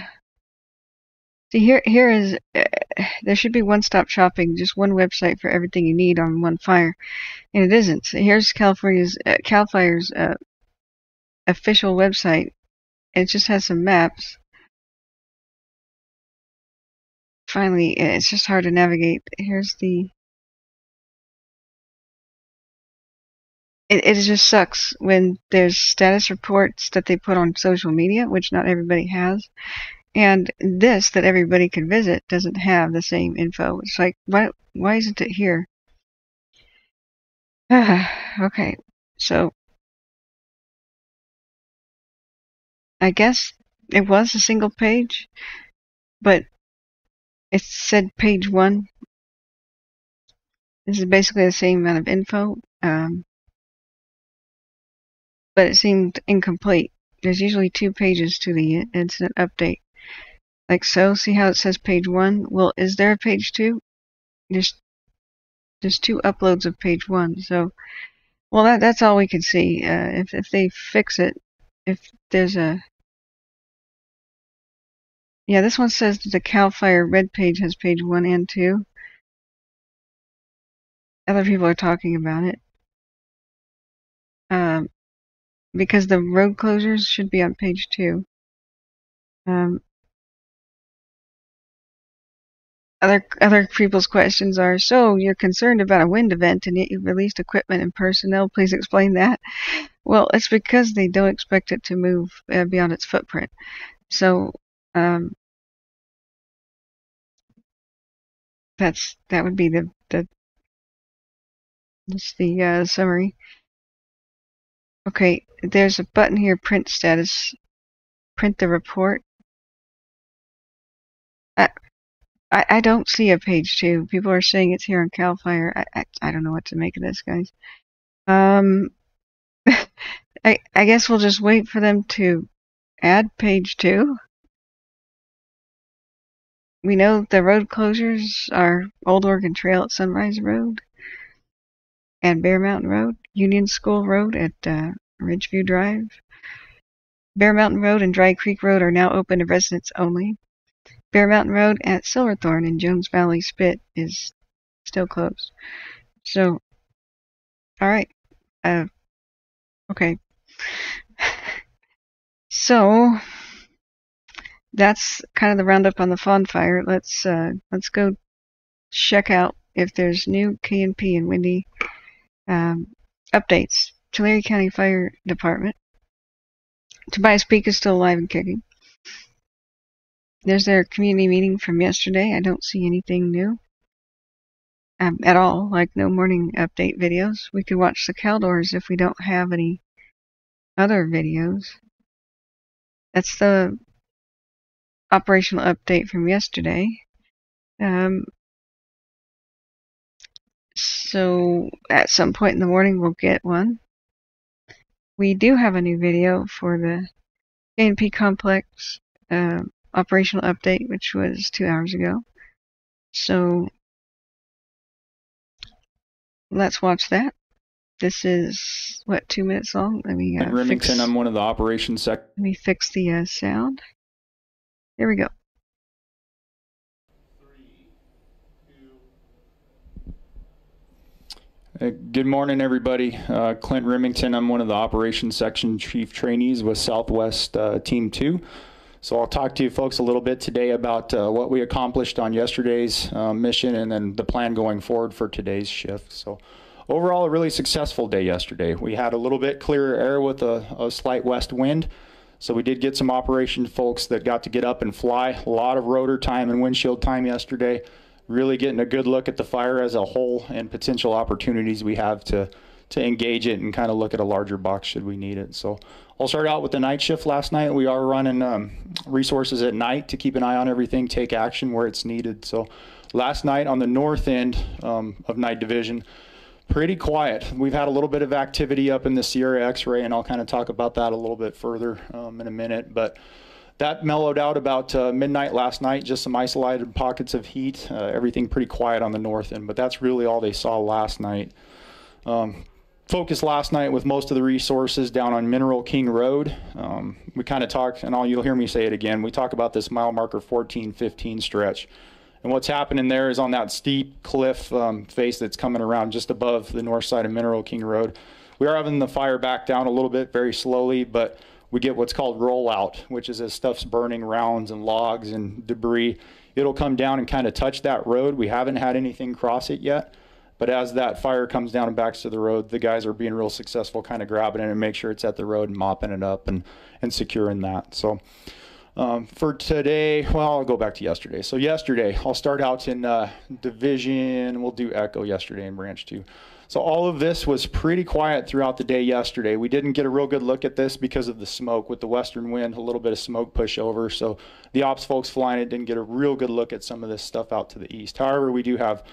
see, here here is uh, there should be one-stop shopping, just one website for everything you need on one fire, and it isn't. Here's California's uh, Cal Fire's uh, official website. It just has some maps. Finally, it's just hard to navigate. Here's the it, it just sucks when there's status reports that they put on social media, which not everybody has, and this that everybody can visit doesn't have the same info. It's like, why, why isn't it here? (sighs) okay, so I guess it was a single page, but it said page one. This is basically the same amount of info. Um, but it seemed incomplete. There's usually two pages to the incident update. Like so, see how it says page one? Well, is there a page two? There's there's two uploads of page one, so well that that's all we can see. Uh, if if they fix it, if there's a yeah, this one says that the Cal Fire red page has page one and two. Other people are talking about it. Um, because the road closures should be on page two. Um, other other people's questions are: So you're concerned about a wind event, and yet you've released equipment and personnel. Please explain that. Well, it's because they don't expect it to move uh, beyond its footprint. So um, that's that would be the the just the uh, summary. Okay, there's a button here, print status. Print the report. I, I, I don't see a page two. People are saying it's here on CAL FIRE. I, I, I don't know what to make of this, guys. Um, (laughs) I, I guess we'll just wait for them to add page two. We know the road closures are Old Oregon Trail at Sunrise Road and Bear Mountain Road. Union School Road at uh, Ridgeview Drive. Bear Mountain Road and Dry Creek Road are now open to residents only. Bear Mountain Road at Silverthorn and Jones Valley Spit is still closed. So, alright. Uh, okay. (laughs) so, that's kind of the roundup on the Fawn Fire. Let's, uh, let's go check out if there's new K and P and Windy um, updates. Tulare County Fire Department. Tobias Peak is still alive and kicking. there's their community meeting from yesterday. I don't see anything new um, at all, like no morning update videos. We could watch the Caldors if we don't have any other videos. That's the operational update from yesterday. Um, so at some point in the morning we'll get one. We do have a new video for the KNP complex uh, operational update, which was two hours ago. So let's watch that. This is what two minutes long. Let me uh, Remington, fix, I'm one of the operations sec. let me fix the uh, sound. Here we go. Good morning, everybody. Uh, Clint Remington, I'm one of the operations section chief trainees with Southwest uh, Team 2. So I'll talk to you folks a little bit today about uh, what we accomplished on yesterday's uh, mission and then the plan going forward for today's shift. So overall, a really successful day yesterday. We had a little bit clearer air with a, a slight west wind. So we did get some operation folks that got to get up and fly. A lot of rotor time and windshield time yesterday. Really getting a good look at the fire as a whole and potential opportunities we have to to engage it and kind of look at a larger box should we need it. So I'll start out with the night shift last night. We are running um, resources at night to keep an eye on everything, take action where it's needed. So last night on the north end um, of night division, pretty quiet. We've had a little bit of activity up in the Sierra X-ray, and I'll kind of talk about that a little bit further um, in a minute. But that mellowed out about uh, midnight last night. Just some isolated pockets of heat. Uh, everything pretty quiet on the north end, but that's really all they saw last night. Um, focused last night with most of the resources down on Mineral King Road. Um, we kind of talked, and all you'll hear me say it again. We talk about this mile marker 14, 15 stretch. And what's happening there is on that steep cliff um, face that's coming around just above the north side of Mineral King Road. We are having the fire back down a little bit, very slowly, but we get what's called rollout, which is as stuff's burning rounds and logs and debris. It'll come down and kind of touch that road. We haven't had anything cross it yet. But as that fire comes down and backs to the road, the guys are being real successful, kind of grabbing it and make sure it's at the road and mopping it up and, and securing that. So um, for today, well, I'll go back to yesterday. So yesterday, I'll start out in uh, division. We'll do Echo yesterday in branch two. So all of this was pretty quiet throughout the day yesterday. We didn't get a real good look at this because of the smoke with the western wind, a little bit of smoke push over. So the ops folks flying it didn't get a real good look at some of this stuff out to the east. However, we do have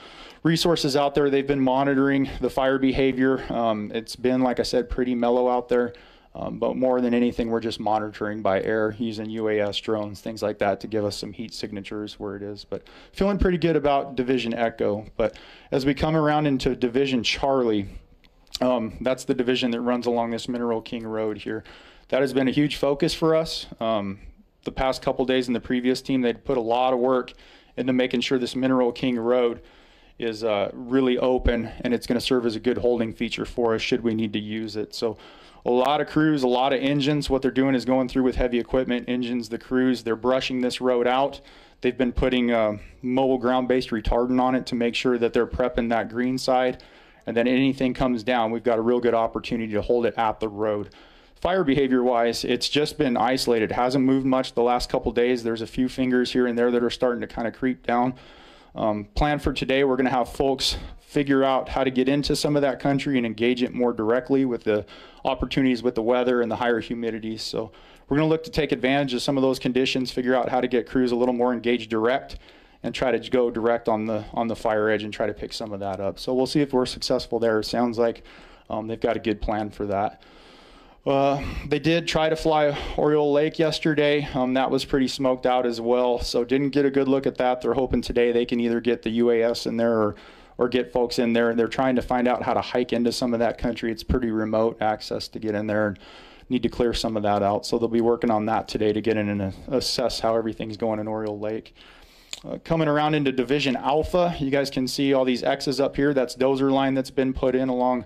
resources out there. They've been monitoring the fire behavior. Um, it's been, like I said, pretty mellow out there. Um, but more than anything, we're just monitoring by air using UAS drones, things like that to give us some heat signatures where it is. But feeling pretty good about Division Echo. But as we come around into Division Charlie, um, that's the division that runs along this Mineral King Road here. That has been a huge focus for us. Um, the past couple days in the previous team, they'd put a lot of work into making sure this Mineral King Road is uh, really open and it's going to serve as a good holding feature for us should we need to use it. So a lot of crews, a lot of engines. What they're doing is going through with heavy equipment, engines, the crews. They're brushing this road out. They've been putting uh, mobile ground-based retardant on it to make sure that they're prepping that green side. And then anything comes down, we've got a real good opportunity to hold it at the road. Fire behavior wise, it's just been isolated. Hasn't moved much the last couple days. There's a few fingers here and there that are starting to kind of creep down. Um, plan for today, we're going to have folks figure out how to get into some of that country and engage it more directly with the opportunities with the weather and the higher humidity. So we're going to look to take advantage of some of those conditions, figure out how to get crews a little more engaged direct and try to go direct on the on the fire edge and try to pick some of that up. So we'll see if we're successful there. It sounds like um, they've got a good plan for that. Uh, they did try to fly Oriole Lake yesterday. Um, that was pretty smoked out as well. So didn't get a good look at that. They're hoping today they can either get the UAS in there or, or get folks in there. And they're trying to find out how to hike into some of that country. It's pretty remote access to get in there and need to clear some of that out. So they'll be working on that today to get in and assess how everything's going in Oriole Lake. Uh, coming around into Division Alpha, you guys can see all these X's up here. That's dozer line that's been put in along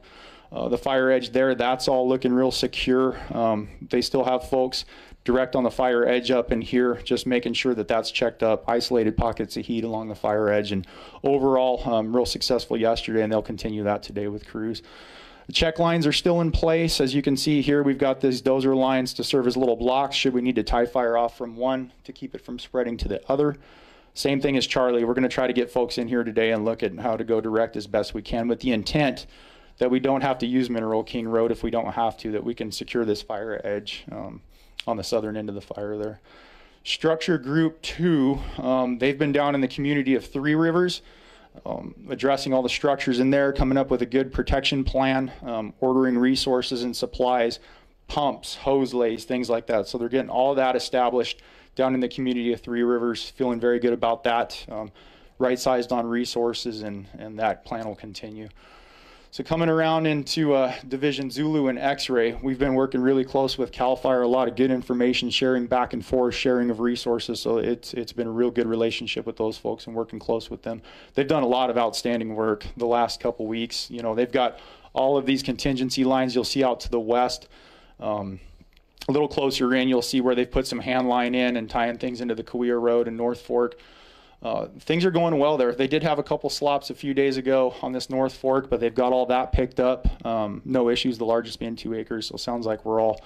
uh, the fire edge there, that's all looking real secure. Um, they still have folks direct on the fire edge up in here, just making sure that that's checked up, isolated pockets of heat along the fire edge, and overall, um, real successful yesterday, and they'll continue that today with crews. The check lines are still in place. As you can see here, we've got these dozer lines to serve as little blocks should we need to tie fire off from one to keep it from spreading to the other. Same thing as Charlie. We're going to try to get folks in here today and look at how to go direct as best we can with the intent that we don't have to use Mineral King Road if we don't have to, that we can secure this fire edge um, on the southern end of the fire there. Structure Group 2, um, they've been down in the community of Three Rivers um, addressing all the structures in there, coming up with a good protection plan, um, ordering resources and supplies, pumps, hose lays, things like that. So they're getting all that established down in the community of Three Rivers, feeling very good about that. Um, right sized on resources, and, and that plan will continue. So coming around into uh, Division Zulu and X-ray, we've been working really close with CAL FIRE, a lot of good information sharing back and forth, sharing of resources. So it's it's been a real good relationship with those folks and working close with them. They've done a lot of outstanding work the last couple weeks. You know, they've got all of these contingency lines you'll see out to the west. Um, a little closer in, you'll see where they've put some hand line in and tying things into the Cahuilla Road and North Fork. Uh, things are going well there. They did have a couple slops a few days ago on this North Fork, but they've got all that picked up. Um, no issues, the largest being two acres, so it sounds like we're all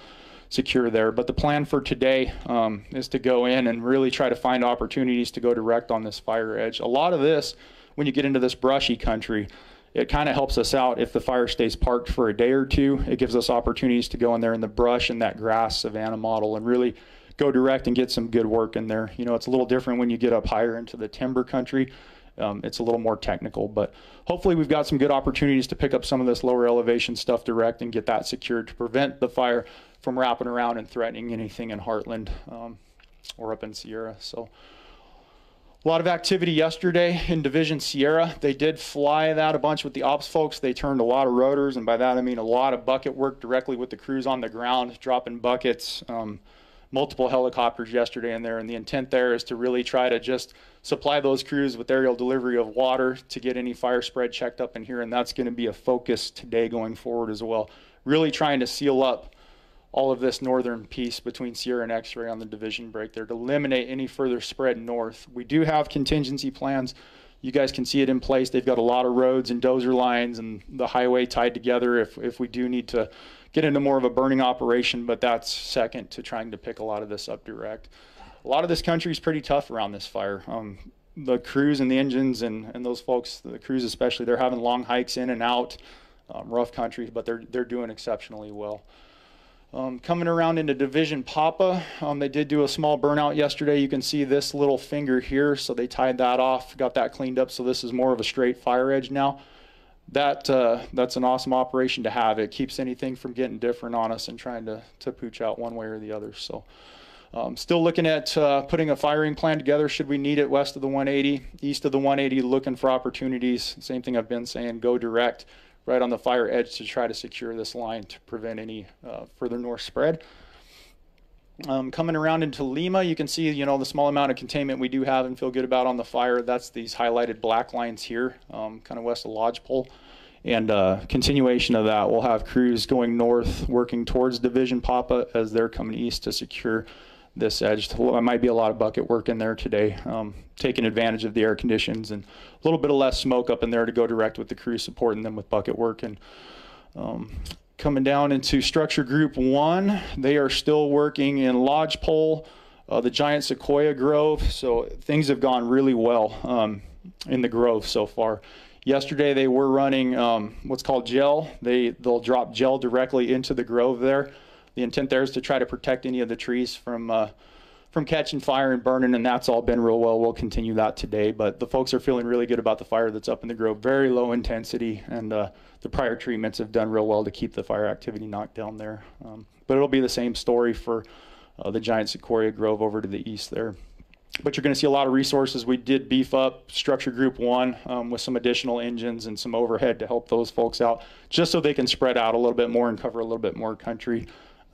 secure there. But the plan for today um, is to go in and really try to find opportunities to go direct on this fire edge. A lot of this, when you get into this brushy country, it kind of helps us out if the fire stays parked for a day or two. It gives us opportunities to go in there in the brush and that grass savanna model and really go direct and get some good work in there. You know, it's a little different when you get up higher into the timber country. Um, it's a little more technical, but hopefully we've got some good opportunities to pick up some of this lower elevation stuff direct and get that secured to prevent the fire from wrapping around and threatening anything in Hartland um, or up in Sierra. So a lot of activity yesterday in Division Sierra. They did fly that a bunch with the ops folks. They turned a lot of rotors, and by that I mean a lot of bucket work directly with the crews on the ground, dropping buckets. Um, multiple helicopters yesterday in there, and the intent there is to really try to just supply those crews with aerial delivery of water to get any fire spread checked up in here, and that's going to be a focus today going forward as well. Really trying to seal up all of this northern piece between Sierra and X-ray on the division break there to eliminate any further spread north. We do have contingency plans. You guys can see it in place. They've got a lot of roads and dozer lines and the highway tied together if, if we do need to get into more of a burning operation, but that's second to trying to pick a lot of this up direct. A lot of this country is pretty tough around this fire. Um, the crews and the engines and, and those folks, the crews especially, they're having long hikes in and out, um, rough country, but they're, they're doing exceptionally well. Um, coming around into Division Papa, um, they did do a small burnout yesterday. You can see this little finger here, so they tied that off, got that cleaned up, so this is more of a straight fire edge now that uh, that's an awesome operation to have. It keeps anything from getting different on us and trying to, to pooch out one way or the other. So um, still looking at uh, putting a firing plan together should we need it west of the 180, east of the 180, looking for opportunities. Same thing I've been saying, go direct right on the fire edge to try to secure this line to prevent any uh, further north spread. Um, coming around into Lima, you can see, you know, the small amount of containment we do have and feel good about on the fire. That's these highlighted black lines here, um, kind of west of Lodgepole. And uh, continuation of that, we'll have crews going north, working towards Division Papa as they're coming east to secure this edge. There might be a lot of bucket work in there today, um, taking advantage of the air conditions and a little bit of less smoke up in there to go direct with the crew, supporting them with bucket work. And um, coming down into structure group one, they are still working in Lodgepole, uh, the giant sequoia grove. So things have gone really well um, in the grove so far. Yesterday they were running um, what's called gel. They they'll drop gel directly into the grove there. The intent there is to try to protect any of the trees from uh, from catching fire and burning, and that's all been real well. We'll continue that today, but the folks are feeling really good about the fire that's up in the grove. Very low intensity, and uh, the prior treatments have done real well to keep the fire activity knocked down there. Um, but it'll be the same story for uh, the giant sequoia grove over to the east there. But you're going to see a lot of resources. We did beef up structure group one um, with some additional engines and some overhead to help those folks out, just so they can spread out a little bit more and cover a little bit more country.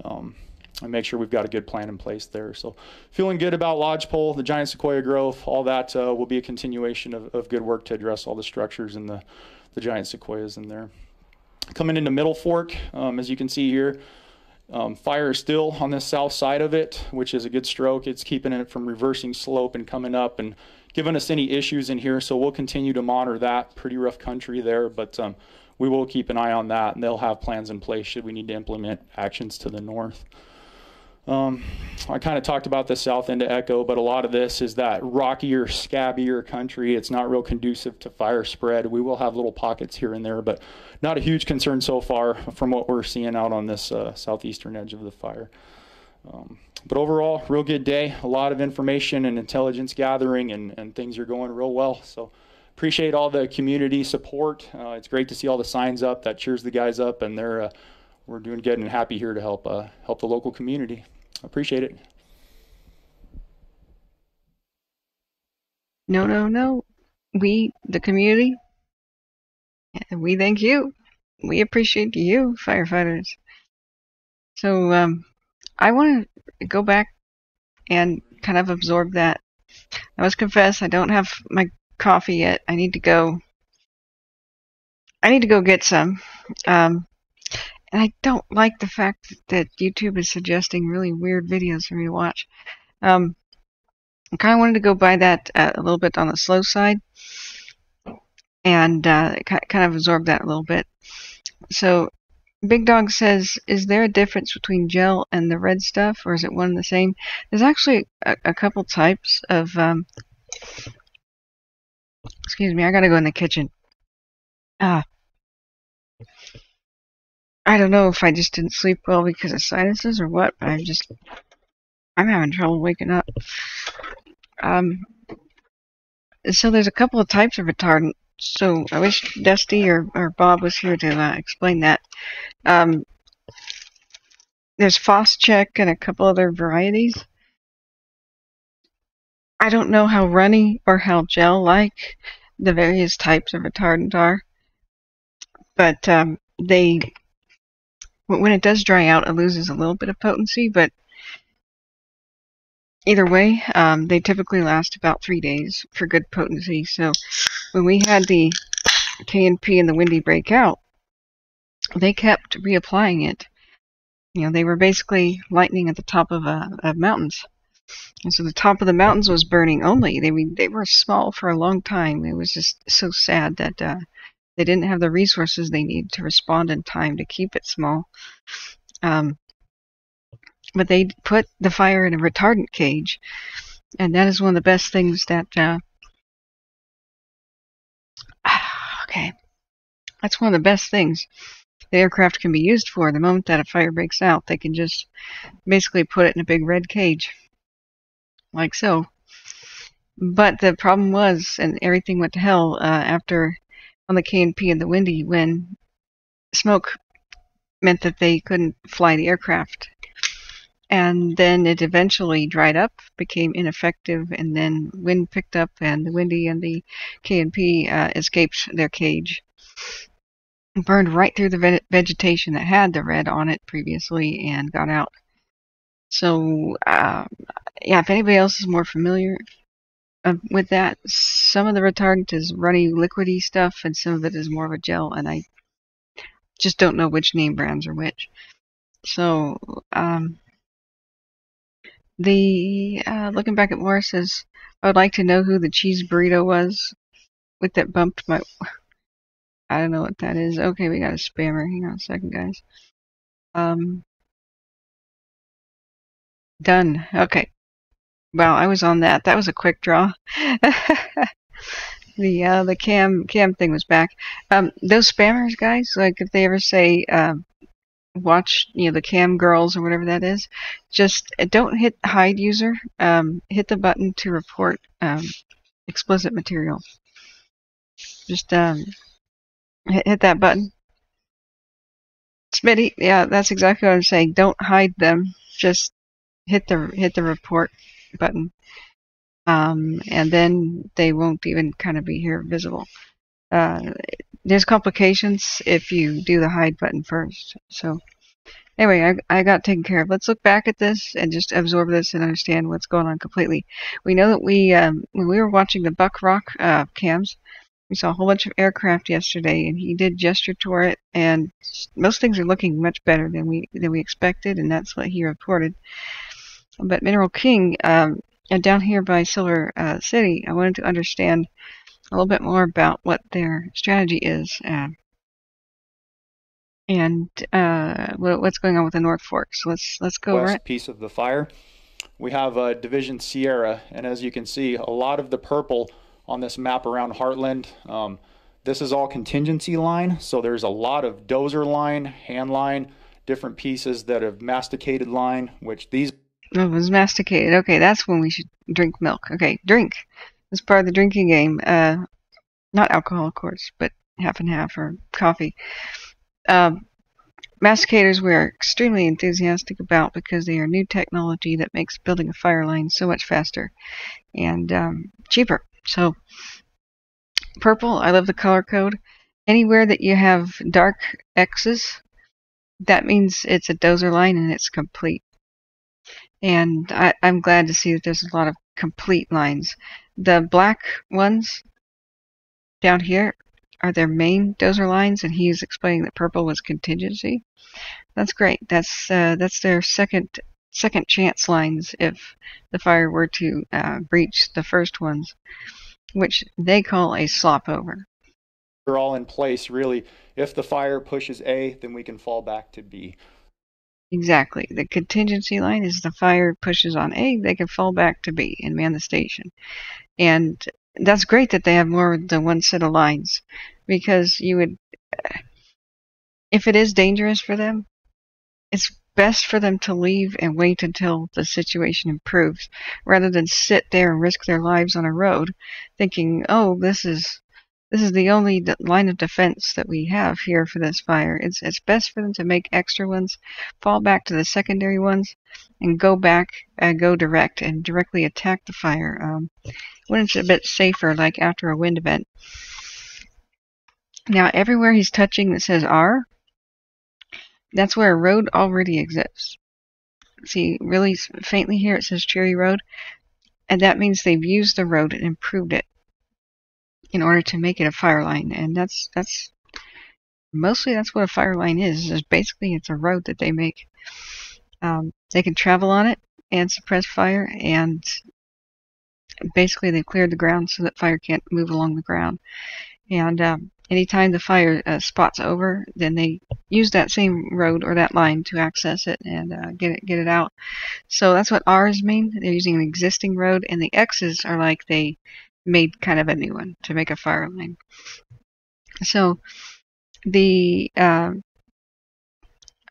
Um, and make sure we've got a good plan in place there. So feeling good about Lodgepole, the giant sequoia grove, all that uh, will be a continuation of, of, good work to address all the structures and the, the giant sequoias in there. Coming into Middle Fork, um, as you can see here, um, fire is still on the south side of it, which is a good stroke. It's keeping it from reversing slope and coming up and giving us any issues in here. So we'll continue to monitor that. Pretty rough country there, but um, we will keep an eye on that, and they'll have plans in place should we need to implement actions to the north. Um, I kind of talked about the south end of Echo, but a lot of this is that rockier, scabbier country. It's not real conducive to fire spread. We will have little pockets here and there, but not a huge concern so far from what we're seeing out on this uh, southeastern edge of the fire. Um, but overall, real good day. A lot of information and intelligence gathering, and, and things are going real well. So appreciate all the community support. Uh, it's great to see all the signs up that cheers the guys up, and they're uh, we're doing good and happy here to help uh, help the local community. Appreciate it. No, no, no. We, the community, we thank you. We appreciate you, firefighters. So, um, I want to go back and kind of absorb that. I must confess, I don't have my coffee yet. I need to go. I need to go get some. Um, and I don't like the fact that YouTube is suggesting really weird videos for me to watch. Um, I kind of wanted to go by that uh, a little bit on the slow side and uh, kind of absorb that a little bit. So Big Dog says, is there a difference between gel and the red stuff, or is it one and the same? There's actually a, a couple types of. Um, excuse me, I gotta go in the kitchen. Ah. I don't know if I just didn't sleep well because of sinuses or what, but I'm just. I'm having trouble waking up. Um. So there's a couple of types of retardant so I wish Dusty or, or Bob was here to uh, explain that. Um, there's Phos-Chek and a couple other varieties. I don't know how runny or how gel-like the various types of retardant are, but um, they when it does dry out, it loses a little bit of potency, but either way, um, they typically last about three days for good potency. So when we had the KNP and the windy breakout, they kept reapplying it. You know, they were basically lightning at the top of, uh, of mountains. And so the top of the mountains was burning only. They they were small for a long time. It was just so sad that uh, they didn't have the resources they need to respond in time to keep it small. Um, but they put the fire in a retardant cage, and that is one of the best things that. Uh, (sighs) okay, that's one of the best things the aircraft can be used for. The moment that a fire breaks out, they can just basically put it in a big red cage, like so. But the problem was, and everything went to hell uh, after on the KNP and the Windy when smoke meant that they couldn't fly the aircraft and then it eventually dried up, became ineffective, and then wind picked up, and the Windy and the KNP uh, escaped their cage, burned right through the ve vegetation that had the red on it previously, and got out. So, uh, yeah, if anybody else is more familiar uh, with that, some of the retardant is runny, liquidy stuff, and some of it is more of a gel, and I just don't know which name brands are which. So, um, the uh, looking back at Morris says, I would like to know who the cheese burrito was with that bumped my. (laughs) I don't know what that is. Okay, we got a spammer. Hang on a second, guys. Um, done. Okay. Wow, I was on that. That was a quick draw. (laughs) the uh, the cam cam thing was back. Um, those spammers, guys. Like if they ever say, um, watch you know the cam girls or whatever that is just uh, don't hit hide user um, hit the button to report um, explicit material just um, hit, hit that button Smitty yeah that's exactly what I'm saying don't hide them just hit the hit the report button um, and then they won't even kind of be here visible uh, there's complications if you do the hide button first. So anyway, I, I got taken care of. Let's look back at this and just absorb this and understand what's going on completely. We know that we, um, when we were watching the Buck Rock uh, cams, we saw a whole bunch of aircraft yesterday, and he did gesture toward it, and most things are looking much better than we than we expected, and that's what he reported. But Mineral King, um, down here by Silver uh, City, I wanted to understand a little bit more about what their strategy is. Uh, and uh, what, what's going on with the North Fork. So let's let's go west right. piece of the fire. We have uh, Division Sierra, and as you can see, a lot of the purple on this map around Hartland. Um, this is all contingency line, so there's a lot of dozer line, hand line, different pieces that have masticated line, which these it was masticated. Okay, that's when we should drink milk. Okay, drink. It's part of the drinking game. Uh, not alcohol, of course, but half and half or coffee. Um, masticators we are extremely enthusiastic about because they are new technology that makes building a fire line so much faster and um, cheaper. So, purple, I love the color code. Anywhere that you have dark X's, that means it's a dozer line and it's complete. And I, I'm glad to see that there's a lot of complete lines. The black ones down here are their main dozer lines, and he's explaining that purple was contingency. That's great. That's uh, that's their second second chance lines if the fire were to uh, breach the first ones, which they call a slop over. They're all in place really. If the fire pushes A, then we can fall back to B. Exactly. The contingency line is the fire pushes on A, they can fall back to B and man the station. And that's great that they have more than one set of lines because you would, if it is dangerous for them, it's best for them to leave and wait until the situation improves rather than sit there and risk their lives on a road thinking, oh, this is this is the only line of defense that we have here for this fire. It's it's best for them to make extra ones, fall back to the secondary ones, and go back, uh, go direct, and directly attack the fire. Um, when it's a bit safer, like after a wind event. Now, everywhere he's touching that says R, that's where a road already exists. See, really faintly here it says Cherry Road, and that means they've used the road and improved it in order to make it a fire line, and that's that's mostly that's what a fire line is. Is basically it's a road that they make. Um, they can travel on it and suppress fire, and basically they cleared the ground so that fire can't move along the ground. And um, anytime the fire uh, spots over, then they use that same road or that line to access it and uh, get it get it out. So that's what R's mean. They're using an existing road, and the X's are like they made kind of a new one to make a fire line. So the uh,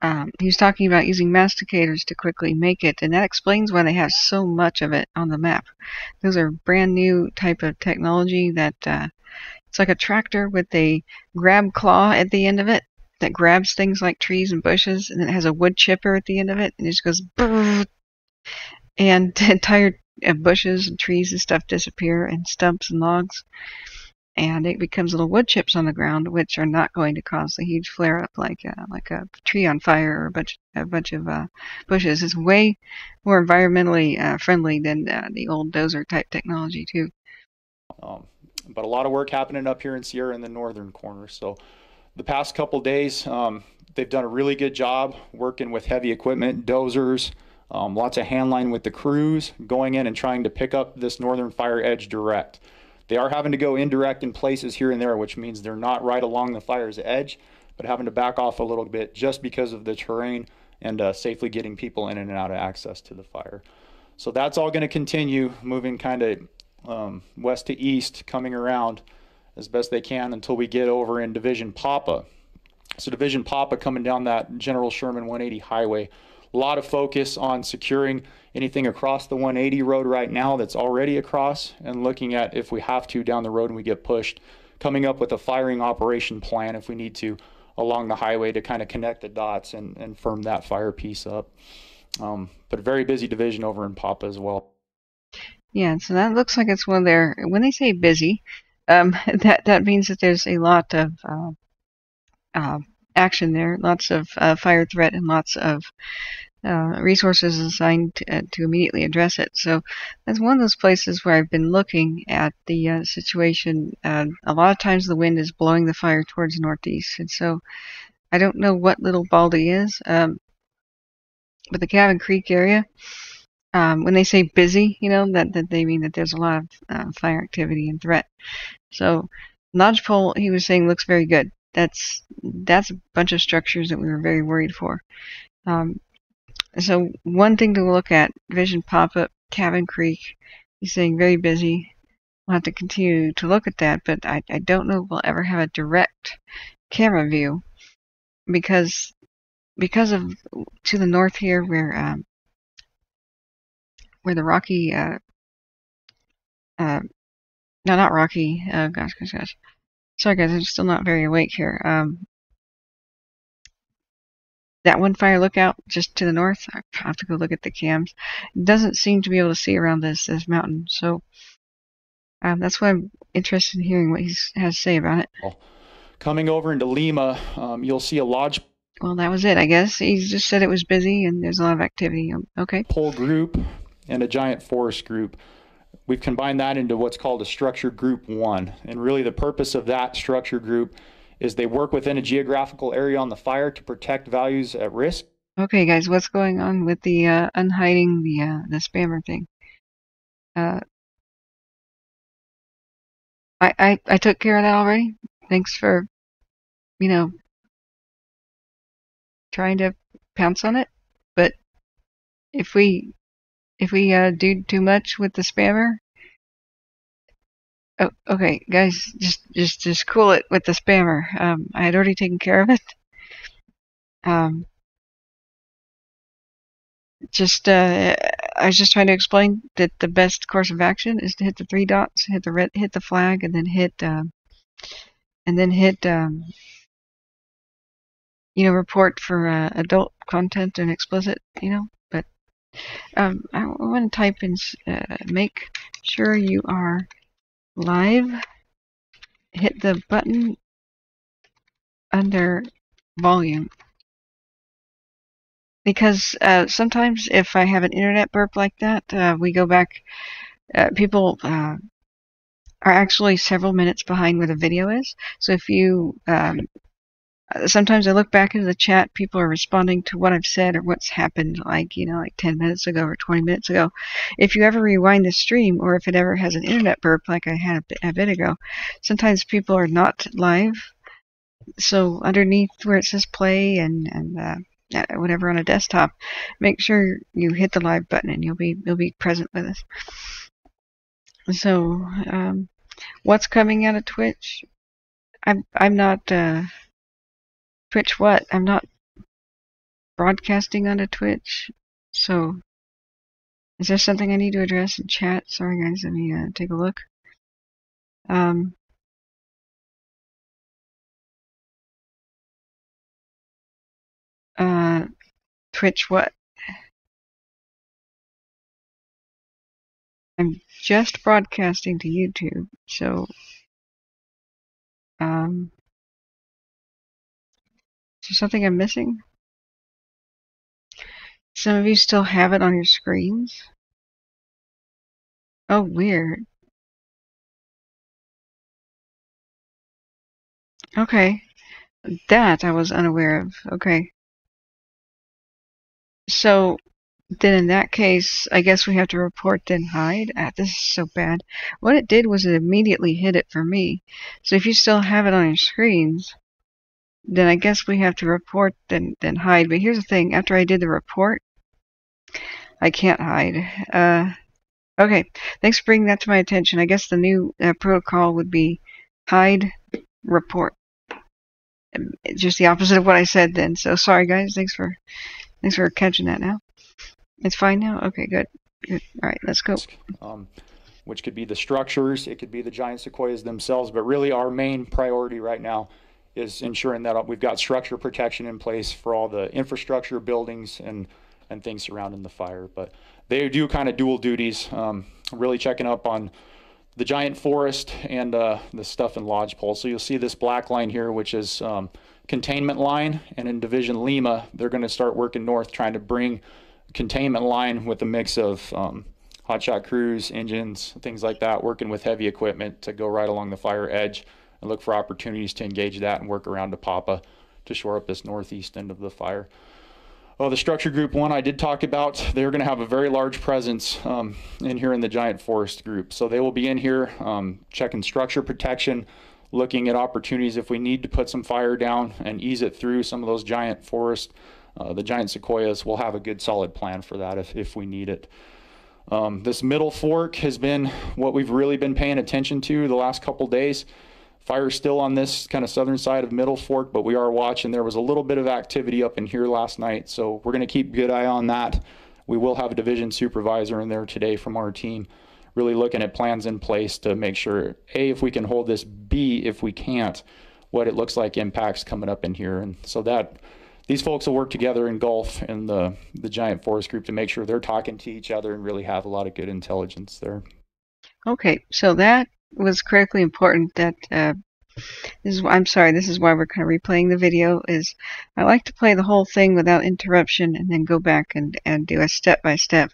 um, he was talking about using masticators to quickly make it, and that explains why they have so much of it on the map. Those are brand new type of technology that uh, it's like a tractor with a grab claw at the end of it that grabs things like trees and bushes, and it has a wood chipper at the end of it, and it just goes and (laughs) entire uh, bushes and trees and stuff disappear, and stumps and logs, and it becomes little wood chips on the ground, which are not going to cause a huge flare up like uh, like a tree on fire or a bunch a bunch of uh, bushes. It's way more environmentally uh, friendly than uh, the old dozer type technology too. Um, but a lot of work happening up here in Sierra in the northern corner. So the past couple days, um, they've done a really good job working with heavy equipment, dozers, um, lots of hand line with the crews, going in and trying to pick up this northern fire edge direct. They are having to go indirect in places here and there, which means they're not right along the fire's edge, but having to back off a little bit just because of the terrain and uh, safely getting people in and out of access to the fire. So that's all going to continue moving kind of um, west to east, coming around as best they can until we get over in Division Papa. So Division Papa coming down that General Sherman 180 highway. A lot of focus on securing anything across the 180 road right now that's already across and looking at if we have to down the road and we get pushed, coming up with a firing operation plan if we need to along the highway to kind of connect the dots and, and firm that fire piece up. Um, but a very busy division over in Papa as well. Yeah, so that looks like it's one of their. When they say busy, um, (laughs) that that means that there's a lot of uh, uh, action there, lots of uh, fire threat, and lots of uh, resources assigned to, uh, to immediately address it. So that's one of those places where I've been looking at the uh, situation. A lot of times the wind is blowing the fire towards northeast, and so I don't know what Little Baldy is, um, but the Cabin Creek area. Um, when they say busy, you know that, that they mean that there's a lot of uh, fire activity and threat. So Lodgepole, he was saying, looks very good. that's that's a bunch of structures that we were very worried for. Um, so one thing to look at, Vision pop-up, Cabin Creek. He's saying very busy. We'll have to continue to look at that, but I, I don't know if we'll ever have a direct camera view because because of to the north here where um, where the Rocky uh, uh, no not Rocky uh, gosh gosh gosh sorry guys I'm still not very awake here um, that one fire lookout just to the north I have to go look at the cams doesn't seem to be able to see around this this mountain so um, that's why I'm interested in hearing what he has to say about it. Well, Coming over into Lima, um, you'll see a lodge well, that was it, I guess. He just said it was busy and there's a lot of activity. Um, okay. Pole group and a giant forest group. We've combined that into what's called a structure group one. And really, the purpose of that structure group is they work within a geographical area on the fire to protect values at risk. Okay, guys, what's going on with the uh, unhiding the uh, the spammer thing? Uh, I, I I took care of that already. Thanks for, you know, trying to pounce on it. But if we if we uh, do too much with the spammer, oh, okay, guys, just just just cool it with the spammer. Um, I had already taken care of it. Um, just uh, I was just trying to explain that the best course of action is to hit the three dots, hit the red, hit the flag, and then hit um, and then hit um, you know, report for uh, adult content and explicit, you know, but um, I want to type in, uh, make sure you are live, hit the button under volume. Because uh, sometimes if I have an internet burp like that, uh, we go back, uh, people uh, are actually several minutes behind where the video is. So if you um, sometimes I look back into the chat, people are responding to what I've said or what's happened, like, you know, like 10 minutes ago or 20 minutes ago. If you ever rewind the stream, or if it ever has an internet burp like I had a bit, ago, sometimes people are not live. So underneath where it says play and, and uh, uh, whatever on a desktop, make sure you hit the live button and you'll be you'll be present with us. So, um, what's coming out of Twitch? I'm I'm not. Uh, Twitch what? I'm not broadcasting onto Twitch. So, is there something I need to address in chat? Sorry guys, let me uh, take a look. Um, uh, Twitch what? I'm just broadcasting to YouTube, so um, there something I'm missing? Some of you still have it on your screens? Oh, weird. Okay. That I was unaware of. Okay. So, then in that case, I guess we have to report then hide. Ah, this is so bad. What it did was it immediately hid it for me. So if you still have it on your screens, then I guess we have to report then then hide. But here's the thing: after I did the report, I can't hide. Uh, okay, thanks for bringing that to my attention. I guess the new uh, protocol would be hide, report. Just the opposite of what I said then. So sorry, guys. Thanks for thanks for catching that. Now it's fine now. Okay, good. Good. All right, let's go. Um, which could be the structures, it could be the giant sequoias themselves, but really our main priority right now is ensuring that we've got structure protection in place for all the infrastructure, buildings, and and things surrounding the fire. But they do kind of dual duties, um, really checking up on the giant forest and uh, the stuff in Lodgepole. So you'll see this black line here, which is um, containment line, and in Division Lima, they're going to start working north, trying to bring containment line with a mix of um, hotshot crews, engines, things like that, working with heavy equipment to go right along the fire edge and look for opportunities to engage that and work around to Papa to shore up this northeast end of the fire. Oh, the structure group one I did talk about, they're going to have a very large presence um, in here in the giant forest group. So they will be in here um, checking structure protection, looking at opportunities if we need to put some fire down and ease it through some of those giant forests, uh, the giant sequoias. We'll have a good solid plan for that if, if we need it. Um, this middle fork has been what we've really been paying attention to the last couple days. Fire still on this kind of southern side of Middle Fork, but we are watching. There was a little bit of activity up in here last night, so we're going to keep good eye on that. We will have a division supervisor in there today from our team, really looking at plans in place to make sure A, if we can hold this, B, if we can't, what it looks like impacts coming up in here. And so that these folks will work together in Golf and the, the giant forest group to make sure they're talking to each other and really have a lot of good intelligence there. Okay, so that was critically important that uh, this is I'm sorry this is why we're kind of replaying the video is I like to play the whole thing without interruption and then go back and, and do a step by step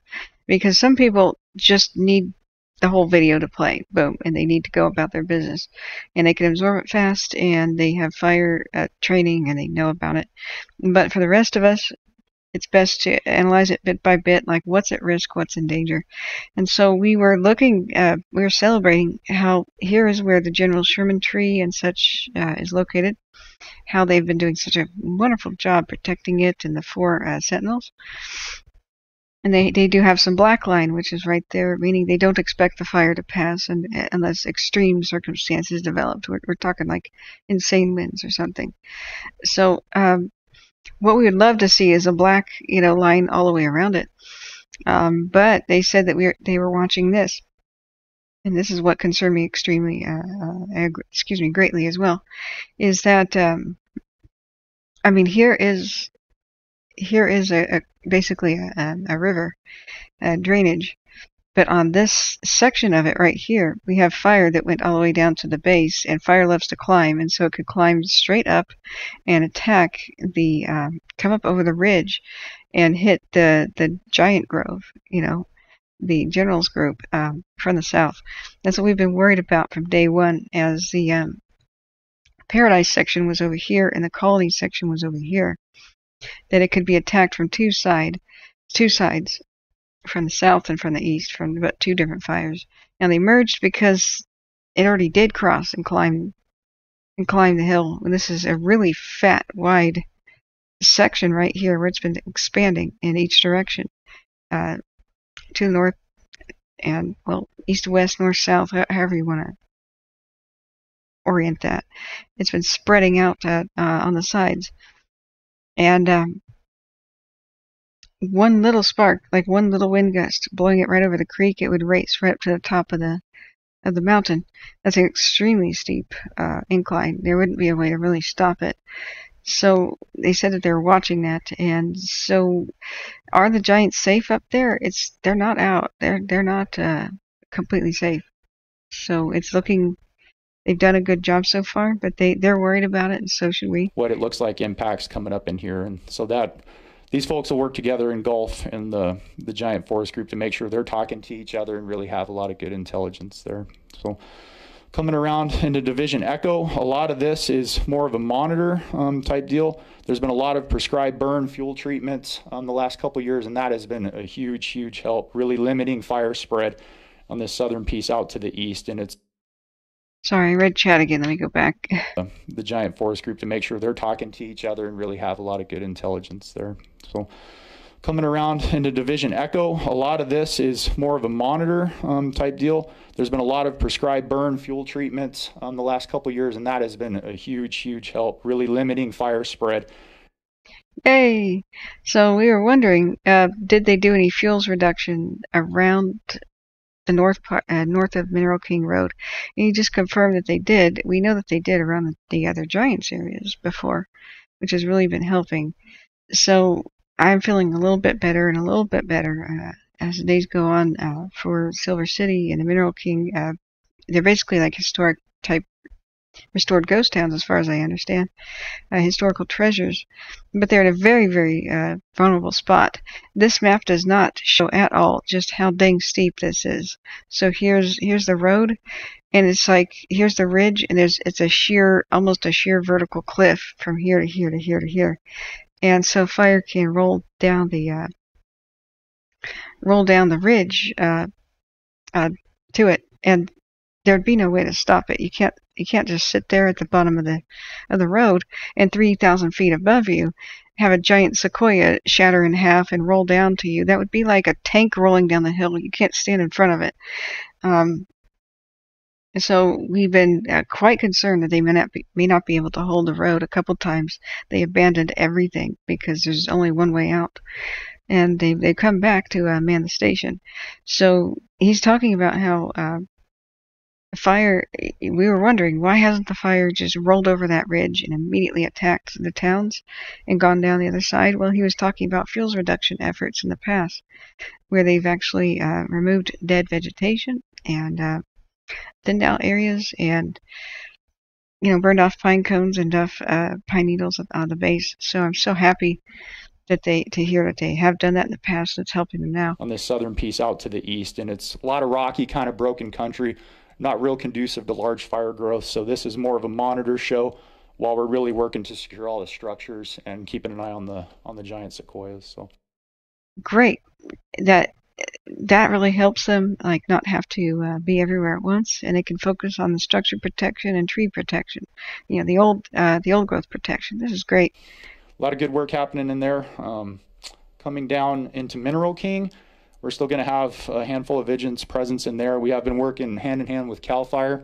because some people just need the whole video to play boom and they need to go about their business. And they can absorb it fast and they have fire uh, training and they know about it. But for the rest of us it's best to analyze it bit by bit, like what's at risk, what's in danger. And so we were looking, uh, we were celebrating how here is where the General Sherman tree and such uh, is located, how they've been doing such a wonderful job protecting it and the four uh, sentinels. And they, they do have some black line, which is right there, meaning they don't expect the fire to pass and, unless extreme circumstances developed. We're, we're talking like insane winds or something. So um, what we would love to see is a black, you know, line all the way around it. Um, but they said that we were, they were watching this, and this is what concerned me extremely, uh, uh, excuse me, greatly as well, is that um, I mean here is here is a, a basically a, a river, a drainage, but on this section of it right here, we have fire that went all the way down to the base, and fire loves to climb, and so it could climb straight up and attack the, um, come up over the ridge and hit the, the giant grove, you know, the generals group um, from the south. That's what we've been worried about from day one as the um, paradise section was over here and the colony section was over here. That it could be attacked from two side, two sides from the south and from the east from about two different fires. And they merged because it already did cross and climb and climb the hill. And this is a really fat, wide section right here where it's been expanding in each direction uh, to the north and well east west, north south, however you want to orient that. It's been spreading out uh, uh, on the sides, and um, one little spark, like one little wind gust, blowing it right over the creek, it would race right up to the top of the of the mountain. That's an extremely steep uh, incline. There wouldn't be a way to really stop it. So they said that they were watching that, and so are the giants safe up there? It's they're not out. They're they're not uh, completely safe. So it's looking. They've done a good job so far, but they they're worried about it, and so should we. What it looks like impacts coming up in here, and so that these folks will work together in Golf and the the giant forest group to make sure they're talking to each other and really have a lot of good intelligence there. So coming around into division echo a lot of this is more of a monitor um, type deal there's been a lot of prescribed burn fuel treatments um, the last couple years and that has been a huge huge help really limiting fire spread on this southern piece out to the east and it's Sorry, red chat again. Let me go back. the giant forest group to make sure they're talking to each other and really have a lot of good intelligence there. So coming around into division echo a lot of this is more of a monitor um, type deal there's been a lot of prescribed burn fuel treatments um, the last couple years and that has been a huge huge help really limiting fire spread Yay! So we were wondering, uh, did they do any fuels reduction around the north part, uh, north of Mineral King Road. And he just confirmed that they did. We know that they did around the, the other Giants areas before, which has really been helping. So I'm feeling a little bit better and a little bit better uh, as the days go on uh, for Silver City and the Mineral King. Uh, they're basically like historic type restored ghost towns, as far as I understand, uh, historical treasures. But they're in a very, very uh, vulnerable spot. This map does not show at all just how dang steep this is. So here's here's the road, and it's like here's the ridge, and there's it's a sheer, almost a sheer vertical cliff from here to here to here to here, and so fire can roll down the uh, roll down the ridge uh, uh, to it, and there'd be no way to stop it. You can't you can't just sit there at the bottom of the of the road and 3,000 feet above you have a giant sequoia shatter in half and roll down to you. That would be like a tank rolling down the hill. You can't stand in front of it. Um, so we've been uh, quite concerned that they may not, be, may not be able to hold the road. A couple times they abandoned everything because there's only one way out, and they they come back to uh, man the station. So he's talking about how uh, fire. We were wondering why hasn't the fire just rolled over that ridge and immediately attacked the towns and gone down the other side? Well, he was talking about fuels reduction efforts in the past, where they've actually uh, removed dead vegetation and uh, thinned out areas and you know burned off pine cones and off uh, pine needles on the base. So I'm so happy that they to hear that they have done that in the past. It's helping them now. On this southern piece out to the east, and it's a lot of rocky, kind of broken country, not real conducive to large fire growth. So this is more of a monitor show while we're really working to secure all the structures and keeping an eye on the on the giant sequoias. So. Great. That that really helps them like not have to uh, be everywhere at once and they can focus on the structure protection and tree protection. You know the old uh, the old growth protection. This is great. A lot of good work happening in there. Um, coming down into mineral king we're still going to have a handful of vigilance presence in there we have been working hand in hand with cal fire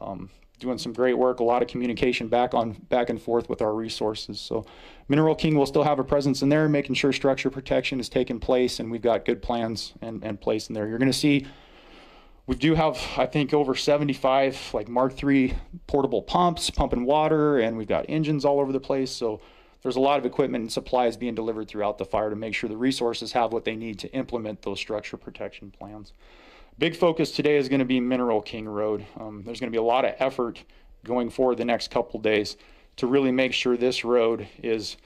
um, doing some great work, a lot of communication back on back and forth with our resources. So Mineral King will still have a presence in there, making sure structure protection is taking place, and we've got good plans and, and place in there. You're going to see we do have, I think, over 75 like Mark III portable pumps pumping water, and we've got engines all over the place. So there's a lot of equipment and supplies being delivered throughout the fire to make sure the resources have what they need to implement those structure protection plans. Big focus today is going to be Mineral King Road. Um, there's going to be a lot of effort going forward the next couple days to really make sure this road is,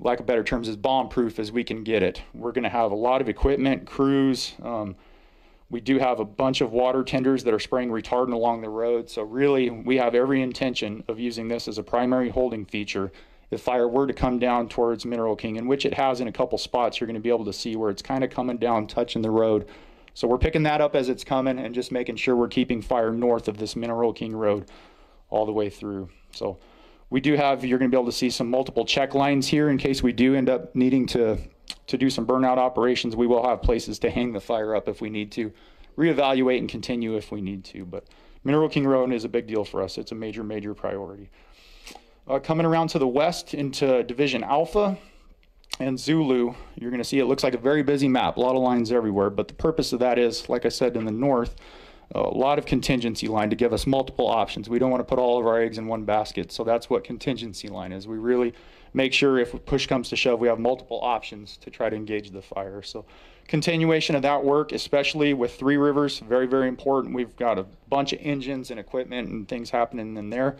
lack of better terms, as bomb proof as we can get it. We're going to have a lot of equipment, crews. Um, we do have a bunch of water tenders that are spraying retardant along the road. So really, we have every intention of using this as a primary holding feature. If fire were to come down towards Mineral King, in which it has in a couple spots, you're going to be able to see where it's kind of coming down, touching the road so we're picking that up as it's coming and just making sure we're keeping fire north of this Mineral King Road all the way through. So we do have, you're going to be able to see some multiple check lines here in case we do end up needing to, to do some burnout operations. We will have places to hang the fire up if we need to, reevaluate and continue if we need to. But Mineral King Road is a big deal for us. It's a major, major priority. Uh, coming around to the west into Division Alpha, and Zulu, you're going to see it looks like a very busy map, a lot of lines everywhere. But the purpose of that is, like I said, in the north, a lot of contingency line to give us multiple options. We don't want to put all of our eggs in one basket. So that's what contingency line is. We really make sure if push comes to shove, we have multiple options to try to engage the fire. So continuation of that work, especially with Three Rivers, very, very important. We've got a bunch of engines and equipment and things happening in there.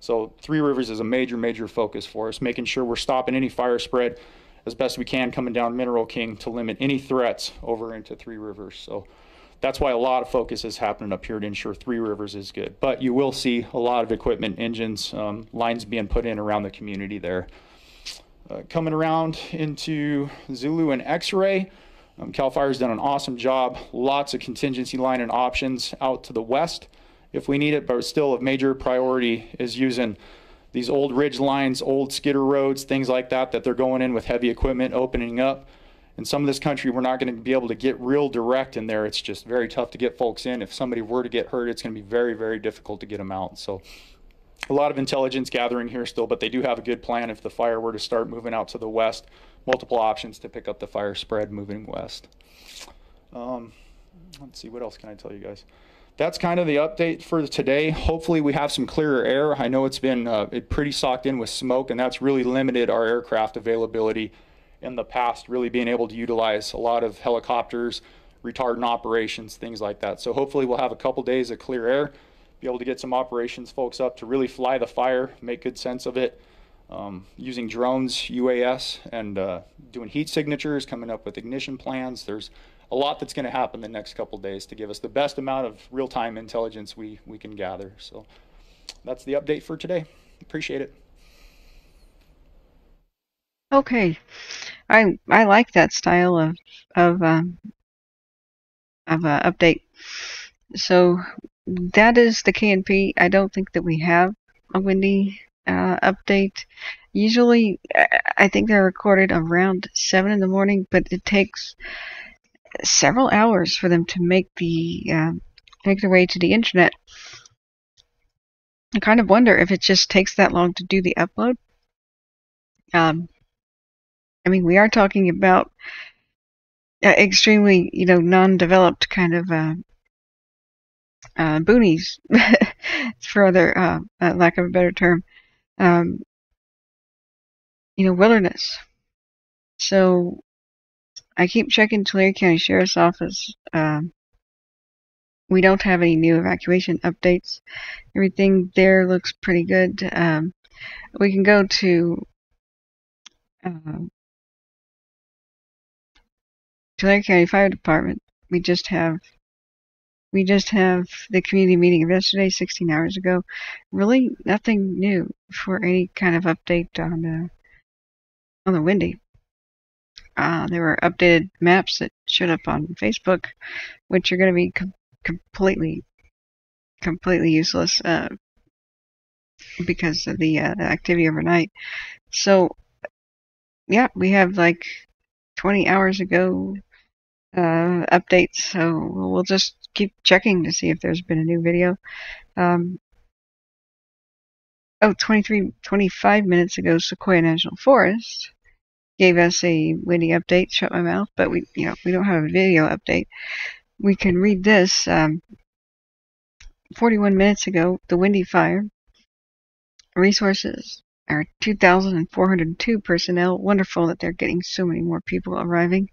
So Three Rivers is a major, major focus for us, making sure we're stopping any fire spread as best we can coming down Mineral King to limit any threats over into Three Rivers. So that's why a lot of focus is happening up here to ensure Three Rivers is good. But you will see a lot of equipment, engines, um, lines being put in around the community there. Uh, coming around into Zulu and X-Ray, um, CAL FIRE's done an awesome job. Lots of contingency line and options out to the west if we need it, but still a major priority is using these old ridge lines, old skidder roads, things like that, that they're going in with heavy equipment opening up. In some of this country, we're not going to be able to get real direct in there. It's just very tough to get folks in. If somebody were to get hurt, it's going to be very, very difficult to get them out. So a lot of intelligence gathering here still, but they do have a good plan if the fire were to start moving out to the west. Multiple options to pick up the fire spread moving west. Um, let's see, what else can I tell you guys? That's kind of the update for today. Hopefully we have some clearer air. I know it's been uh, pretty socked in with smoke and that's really limited our aircraft availability in the past, really being able to utilize a lot of helicopters, retardant operations, things like that. So hopefully we'll have a couple days of clear air, be able to get some operations folks up to really fly the fire, make good sense of it, um, using drones, UAS, and uh, doing heat signatures, coming up with ignition plans. There's a lot that's going to happen the next couple days to give us the best amount of real-time intelligence we, we can gather. So that's the update for today. Appreciate it. Okay, I I like that style of of um, of uh, update. So that is the KNP. I don't think that we have a windy uh, update. Usually, I- think they're recorded around seven in the morning, but it takes several hours for them to make the uh, make their way to the internet. I kind of wonder if it just takes that long to do the upload. Um, I mean, we are talking about uh, extremely, you know, non-developed kind of uh, uh, boonies, (laughs) for other uh, uh, lack of a better term, um, you know, wilderness. So I keep checking Tulare County Sheriff's Office. Um, we don't have any new evacuation updates. Everything there looks pretty good. Um, we can go to um, Tulare County Fire Department. We just have we just have the community meeting of yesterday, 16 hours ago. Really, nothing new for any kind of update on the on the windy. Uh, there were updated maps that showed up on Facebook, which are going to be com- completely completely useless uh, because of the uh, activity overnight. So, yeah, we have like 20 hours ago uh, updates, so we'll just keep checking to see if there's been a new video. Um, oh, 23, 25 minutes ago, Sequoia National Forest gave us a windy update. Shut my mouth, but we, you know, we don't have a video update. We can read this. Um, 41 minutes ago, the Windy Fire resources are 2,402 personnel. Wonderful that they're getting so many more people arriving.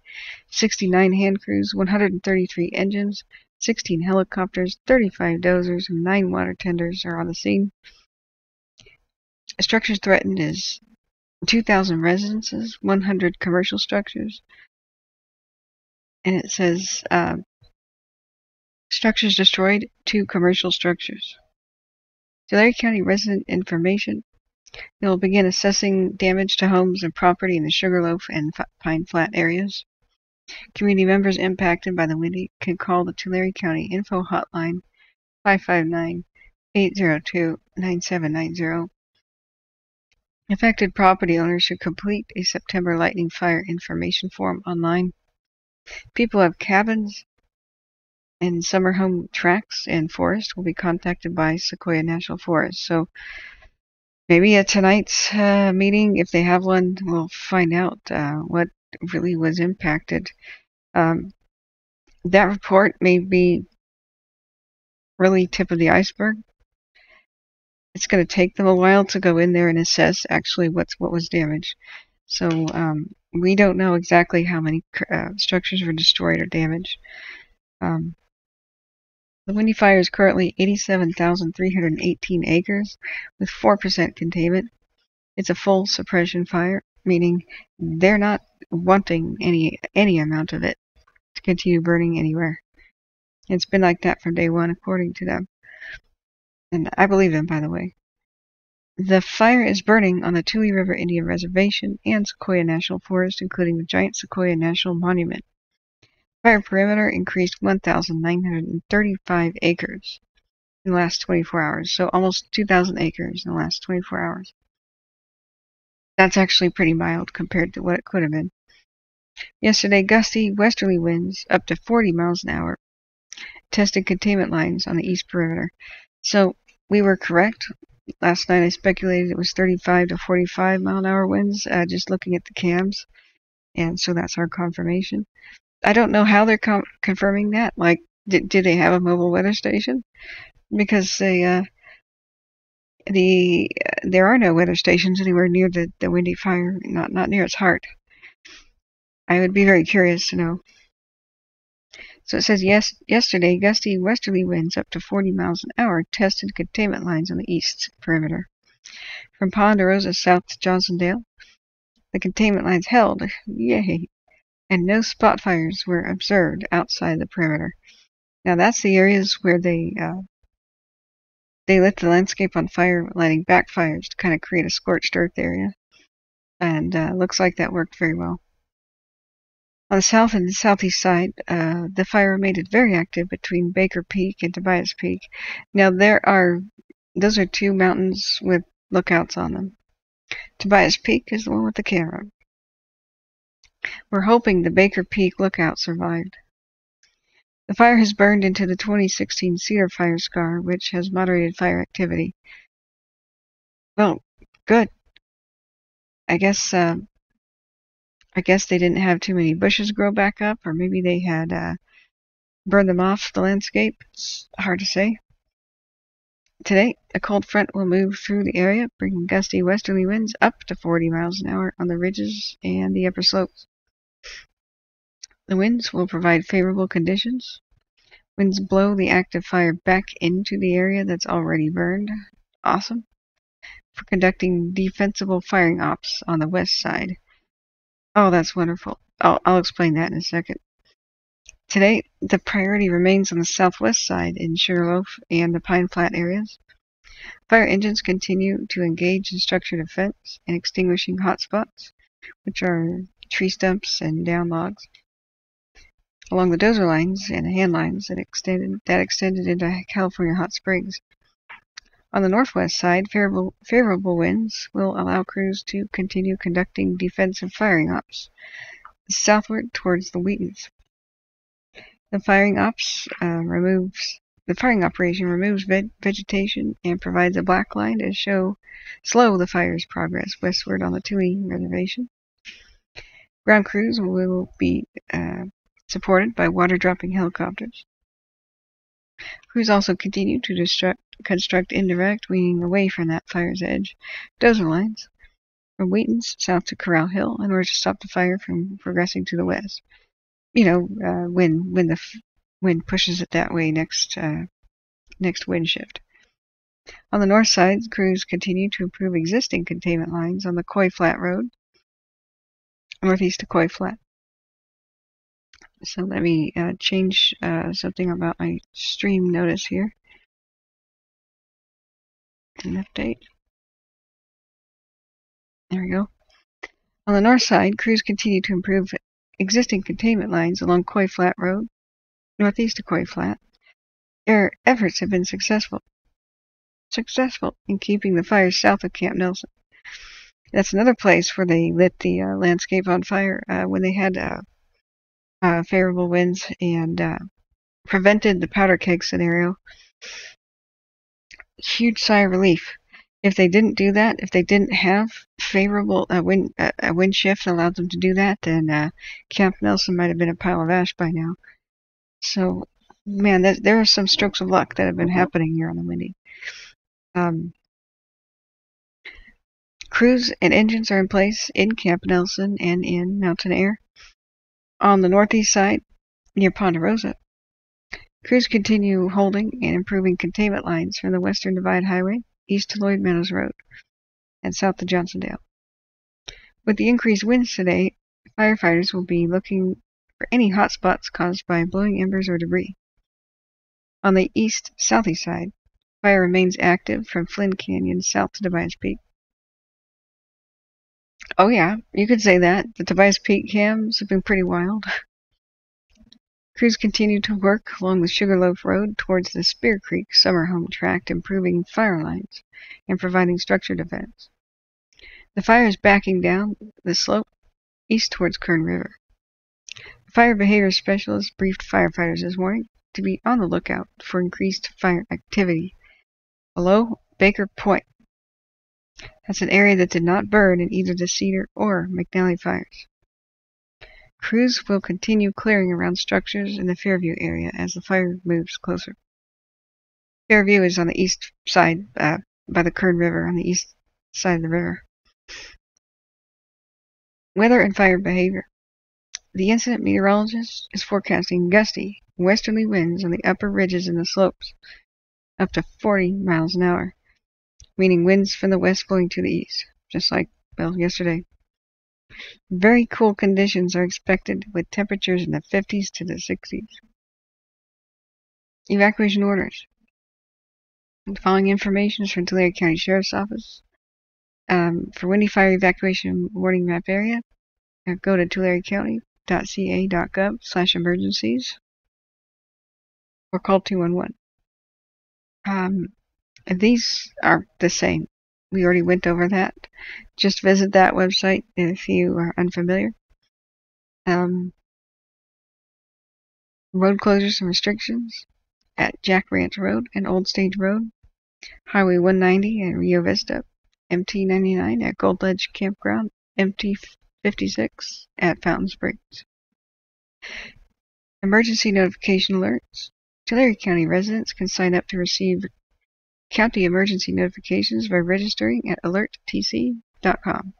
69 hand crews, 133 engines, 16 helicopters, 35 dozers, and 9 water tenders are on the scene. Structures threatened is 2,000 residences, 100 commercial structures, and it says uh, structures destroyed, 2 commercial structures. Tulare County resident information. They will begin assessing damage to homes and property in the Sugarloaf and Pine Flat areas. Community members impacted by the windy can call the Tulare County Info Hotline 559-802-9790. Affected property owners should complete a September lightning fire information form online. People who have cabins and summer home tracks and forest will be contacted by Sequoia National Forest. So maybe at tonight's uh, meeting, if they have one, we'll find out uh, what really was impacted. Um, that report may be really tip of the iceberg. It's going to take them a while to go in there and assess actually what's what was damaged. So um, we don't know exactly how many uh, structures were destroyed or damaged. Um, the Windy Fire is currently 87,318 acres with 4% containment. It's a full suppression fire, meaning they're not wanting any any amount of it to continue burning anywhere. It's been like that from day one, according to them. And I believe them, by the way. The fire is burning on the Tule River Indian Reservation and Sequoia National Forest, including the giant Sequoia National Monument. Fire perimeter increased 1,935 acres in the last 24 hours, so almost 2,000 acres in the last 24 hours. That's actually pretty mild compared to what it could have been. Yesterday, gusty westerly winds up to 40 miles an hour tested containment lines on the east perimeter. So we were correct. Last night I speculated it was 35 to 45 mile an hour winds, uh, just looking at the cams. And so that's our confirmation. I don't know how they're confirming that. Like, did, did they have a mobile weather station? Because they, uh, the uh, there are no weather stations anywhere near the, the Windy Fire, not not near its heart. I would be very curious to know. So it says yes yesterday gusty westerly winds up to 40 miles an hour tested containment lines on the east perimeter. From Ponderosa south to Johnsondale, the containment lines held. Yay! And no spot fires were observed outside the perimeter. Now that's the areas where they uh, they lit the landscape on fire, lighting backfires to kind of create a scorched earth area. And uh, looks like that worked very well. On the south and southeast side, uh, the fire remained very active between Baker Peak and Tobias Peak. Now there are, those are two mountains with lookouts on them. Tobias Peak is the one with the camera. We're hoping the Baker Peak lookout survived. The fire has burned into the 2016 Cedar Fire scar, which has moderated fire activity. Well, good. I guess uh, I guess they didn't have too many bushes grow back up, or maybe they had uh, burned them off the landscape. It's hard to say. Today, a cold front will move through the area, bringing gusty westerly winds up to 40 miles an hour on the ridges and the upper slopes. The winds will provide favorable conditions. Winds blow the active fire back into the area that's already burned. Awesome. For conducting defensible firing ops on the west side. Oh, that's wonderful. I'll, I'll explain that in a second. Today, the priority remains on the southwest side in Sugarloaf and the Pine Flat areas. Fire engines continue to engage in structure defense and extinguishing hotspots, which are tree stumps and down logs along the dozer lines and hand lines that extended that extended into California Hot Springs. On the northwest side, favorable, winds will allow crews to continue conducting defensive firing ops southward towards the Wheatons. The firing ops uh, removes the firing operation removes ve vegetation and provides a black line to show slow the fire's progress westward on the Tule Reservation. Ground crews will be uh, supported by water-dropping helicopters. Crews also continue to construct indirect, winging away from that fire's edge, dozer lines from Wheatons south to Corral Hill in order to stop the fire from progressing to the west. You know, uh, when when the wind pushes it that way next uh, next wind shift. On the north side, crews continue to improve existing containment lines on the Coy Flat Road, northeast of Coy Flat. So let me uh, change uh, something about my stream notice here. An update. There we go. On the north side, crews continue to improve existing containment lines along Coy Flat Road, northeast of Coy Flat. Their efforts have been successful successful in keeping the fires south of Camp Nelson. That's another place where they lit the uh, landscape on fire uh, when they had uh, uh, favorable winds and uh, prevented the powder keg scenario. Huge sigh of relief. If they didn't do that, if they didn't have favorable uh, wind uh, a wind shift that allowed them to do that, then uh, Camp Nelson might have been a pile of ash by now. So, man, there, there are some strokes of luck that have been happening here on the Windy. Um, crews and engines are in place in Camp Nelson and in Mountain Aire. On the northeast side, near Ponderosa, crews continue holding and improving containment lines from the Western Divide Highway east to Lloyd Meadows Road and south to Johnsondale. With the increased winds today, firefighters will be looking for any hot spots caused by blowing embers or debris. On the east southeast side, fire remains active from Flynn Canyon south to Tobias Peak. Oh yeah, you could say that. The Tobias Peak cams have been pretty wild. (laughs) Crews continue to work along the Sugarloaf Road towards the Spear Creek summer home tract, improving fire lines and providing structure defense. The fire is backing down the slope east towards Kern River. The fire behavior specialist briefed firefighters this morning to be on the lookout for increased fire activity below Baker Point that's an area that did not burn in either the Cedar or McNally fires. Crews will continue clearing around structures in the Fairview area as the fire moves closer. Fairview is on the east side uh, by the Kern River, on the east side of the river. Weather and fire behavior. The incident meteorologist is forecasting gusty westerly winds on the upper ridges and the slopes, up to 40 miles an hour meaning winds from the west blowing to the east, just like, well, yesterday. Very cool conditions are expected with temperatures in the 50s to the 60s. Evacuation orders. The following information is from Tulare County Sheriff's Office. Um, for Windy Fire Evacuation Warning Map Area, uh, go to tularecounty.ca.gov slash emergencies or call 211. Um, these are the same. We already went over that. Just visit that website if you are unfamiliar. Um, road closures and restrictions at Jack Ranch Road and Old Stage Road, Highway 190 at Rio Vista, MT99 at Gold Ledge Campground, MT56 at Fountain Springs. Emergency notification alerts. Tulare County residents can sign up to receive county emergency notifications by registering at alerttc.com.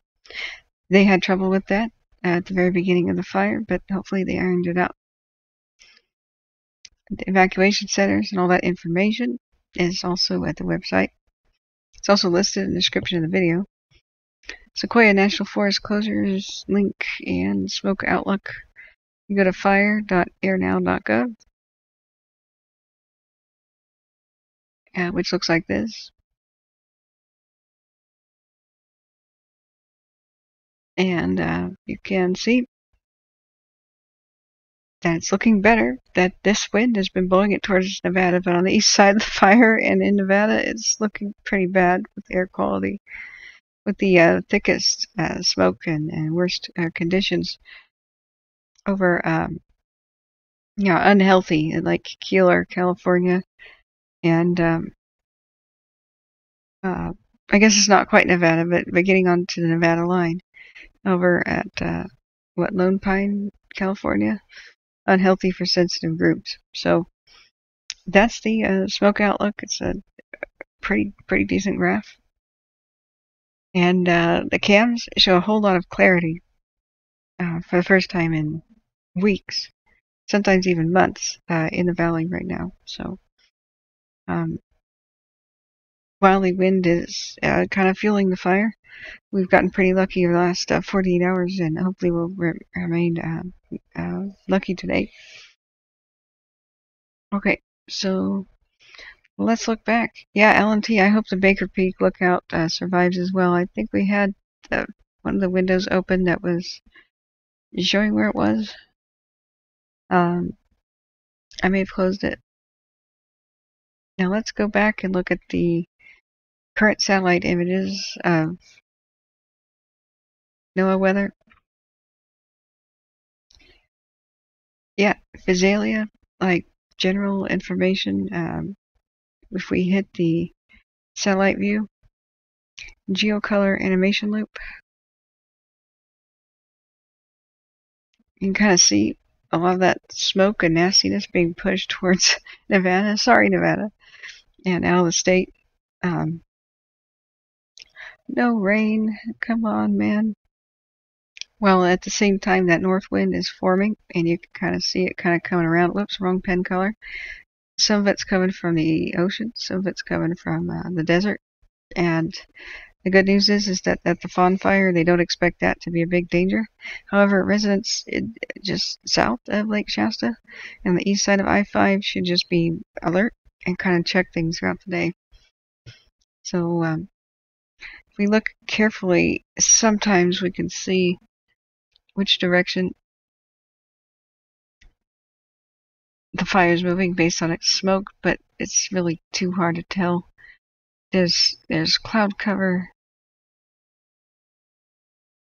They had trouble with that at the very beginning of the fire, but hopefully they ironed it out. The evacuation centers and all that information is also at the website. It's also listed in the description of the video. Sequoia National Forest closures link and smoke outlook. You go to fire.airnow.gov, uh, which looks like this. And uh, you can see that it's looking better, that this wind has been blowing it towards Nevada, but on the east (laughs) side of the fire and in Nevada, it's looking pretty bad with air quality, with the uh, thickest uh, smoke and, and worst uh, conditions over, um, you know, unhealthy, like Keeler, California, and um, uh, I guess it's not quite Nevada, but, but getting onto the Nevada line over at, uh, what, Lone Pine, California? unhealthy for sensitive groups. So that's the uh, smoke outlook. It's a pretty pretty decent graph, and uh, the cams show a whole lot of clarity uh, for the first time in weeks, sometimes even months uh, in the valley right now. So um, while the wind is uh, kind of fueling the fire, we've gotten pretty lucky the last uh, 48 hours, and hopefully we'll re remain uh, uh, lucky today. Okay, so let's look back. Yeah, LNT, I hope the Baker Peak lookout uh, survives as well. I think we had one of the windows open that was showing where it was. Um, I may have closed it. Now let's go back and look at the current satellite images of NOAA weather. Yeah, Physalia, like general information. Um, if we hit the satellite view, geocolor animation loop, you can kind of see a lot of that smoke and nastiness being pushed (laughs) towards Nevada. Sorry, Nevada, and out of the state. Um, no rain. Come on, man. Well, at the same time, that north wind is forming, and you can kind of see it kind of coming around. Whoops, wrong pen color. Some of it's coming from the ocean, some of it's coming from uh, the desert. And the good news is, is that at the Fawn Fire, they don't expect that to be a big danger. However, residents just south of Lake Shasta and the east side of I-5 should just be alert and kind of check things throughout the day. So um, if we look carefully, sometimes we can see which direction the fire is moving based on its smoke, but it's really too hard to tell. There's there's cloud cover,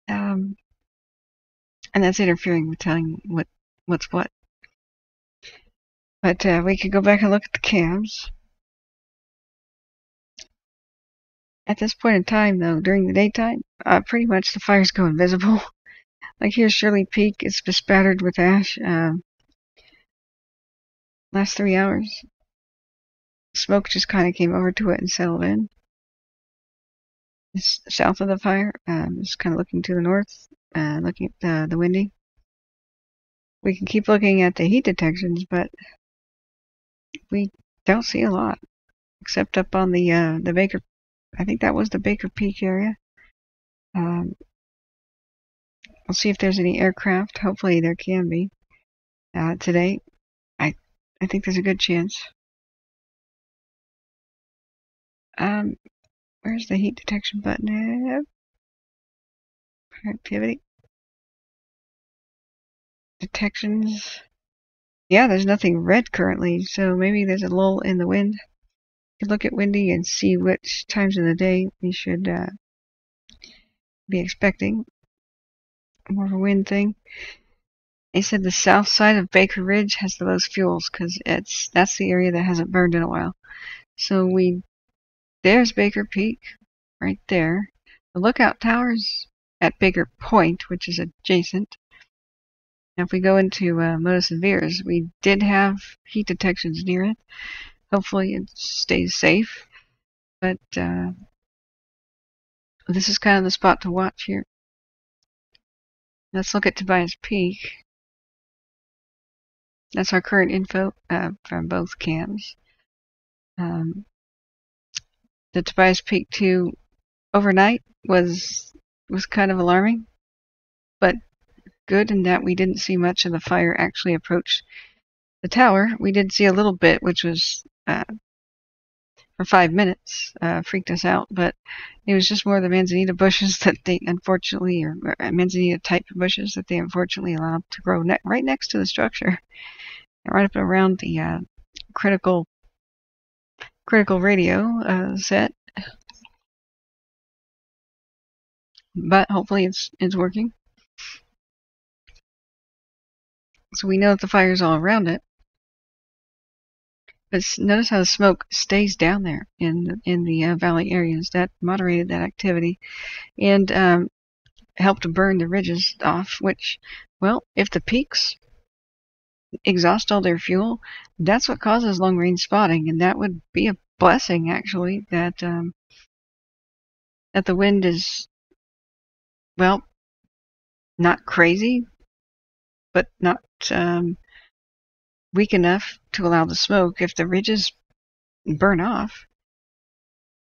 um, and that's interfering with telling what what's what. But uh, we could go back and look at the cams. At this point in time, though, during the daytime, uh, pretty much the fires go invisible. (laughs) like here's Shirley Peak, it's bespattered with ash. Uh, last three hours, smoke just kind of came over to it and settled in. It's south of the fire, um, just kind of looking to the north, uh, looking at the, the windy. We can keep looking at the heat detections, but we don't see a lot, except up on the uh, the Baker I think that was the Baker Peak area. Um, we'll see if there's any aircraft. Hopefully there can be. Uh, today, I I think there's a good chance. Um, where's the heat detection button? Activity. detections. Yeah, there's nothing red currently, so maybe there's a lull in the wind. You could look at windy and see which times of the day we should uh, be expecting. More of a wind thing. They said the south side of Baker Ridge has the most fuels because it's that's the area that hasn't burned in a while. So we there's Baker Peak right there. The lookout towers at Baker Point, which is adjacent. Now if we go into uh, Mota Severes, we did have heat detections near it. Hopefully it stays safe. But uh, this is kind of the spot to watch here. Let's look at Tobias Peak. That's our current info uh, from both cams. Um, the Tobias Peak 2 overnight was was kind of alarming, good in that we didn't see much of the fire actually approach the tower. We did see a little bit, which was uh, for five minutes, uh, freaked us out, but it was just more the manzanita bushes (laughs) that they unfortunately, or, or manzanita type bushes that they unfortunately allowed to grow ne right next to the structure, (laughs) right up around the uh, critical critical radio uh, set. But hopefully it's it's working. So we know that the fire's all around it. But notice how the smoke stays down there in in the uh, valley areas. That moderated that activity, and um, helped burn the ridges off. Which, well, if the peaks exhaust all their fuel, that's what causes long range spotting, and that would be a blessing actually. That um, that the wind is well, not crazy, but not um, weak enough to allow the smoke. If the ridges burn off,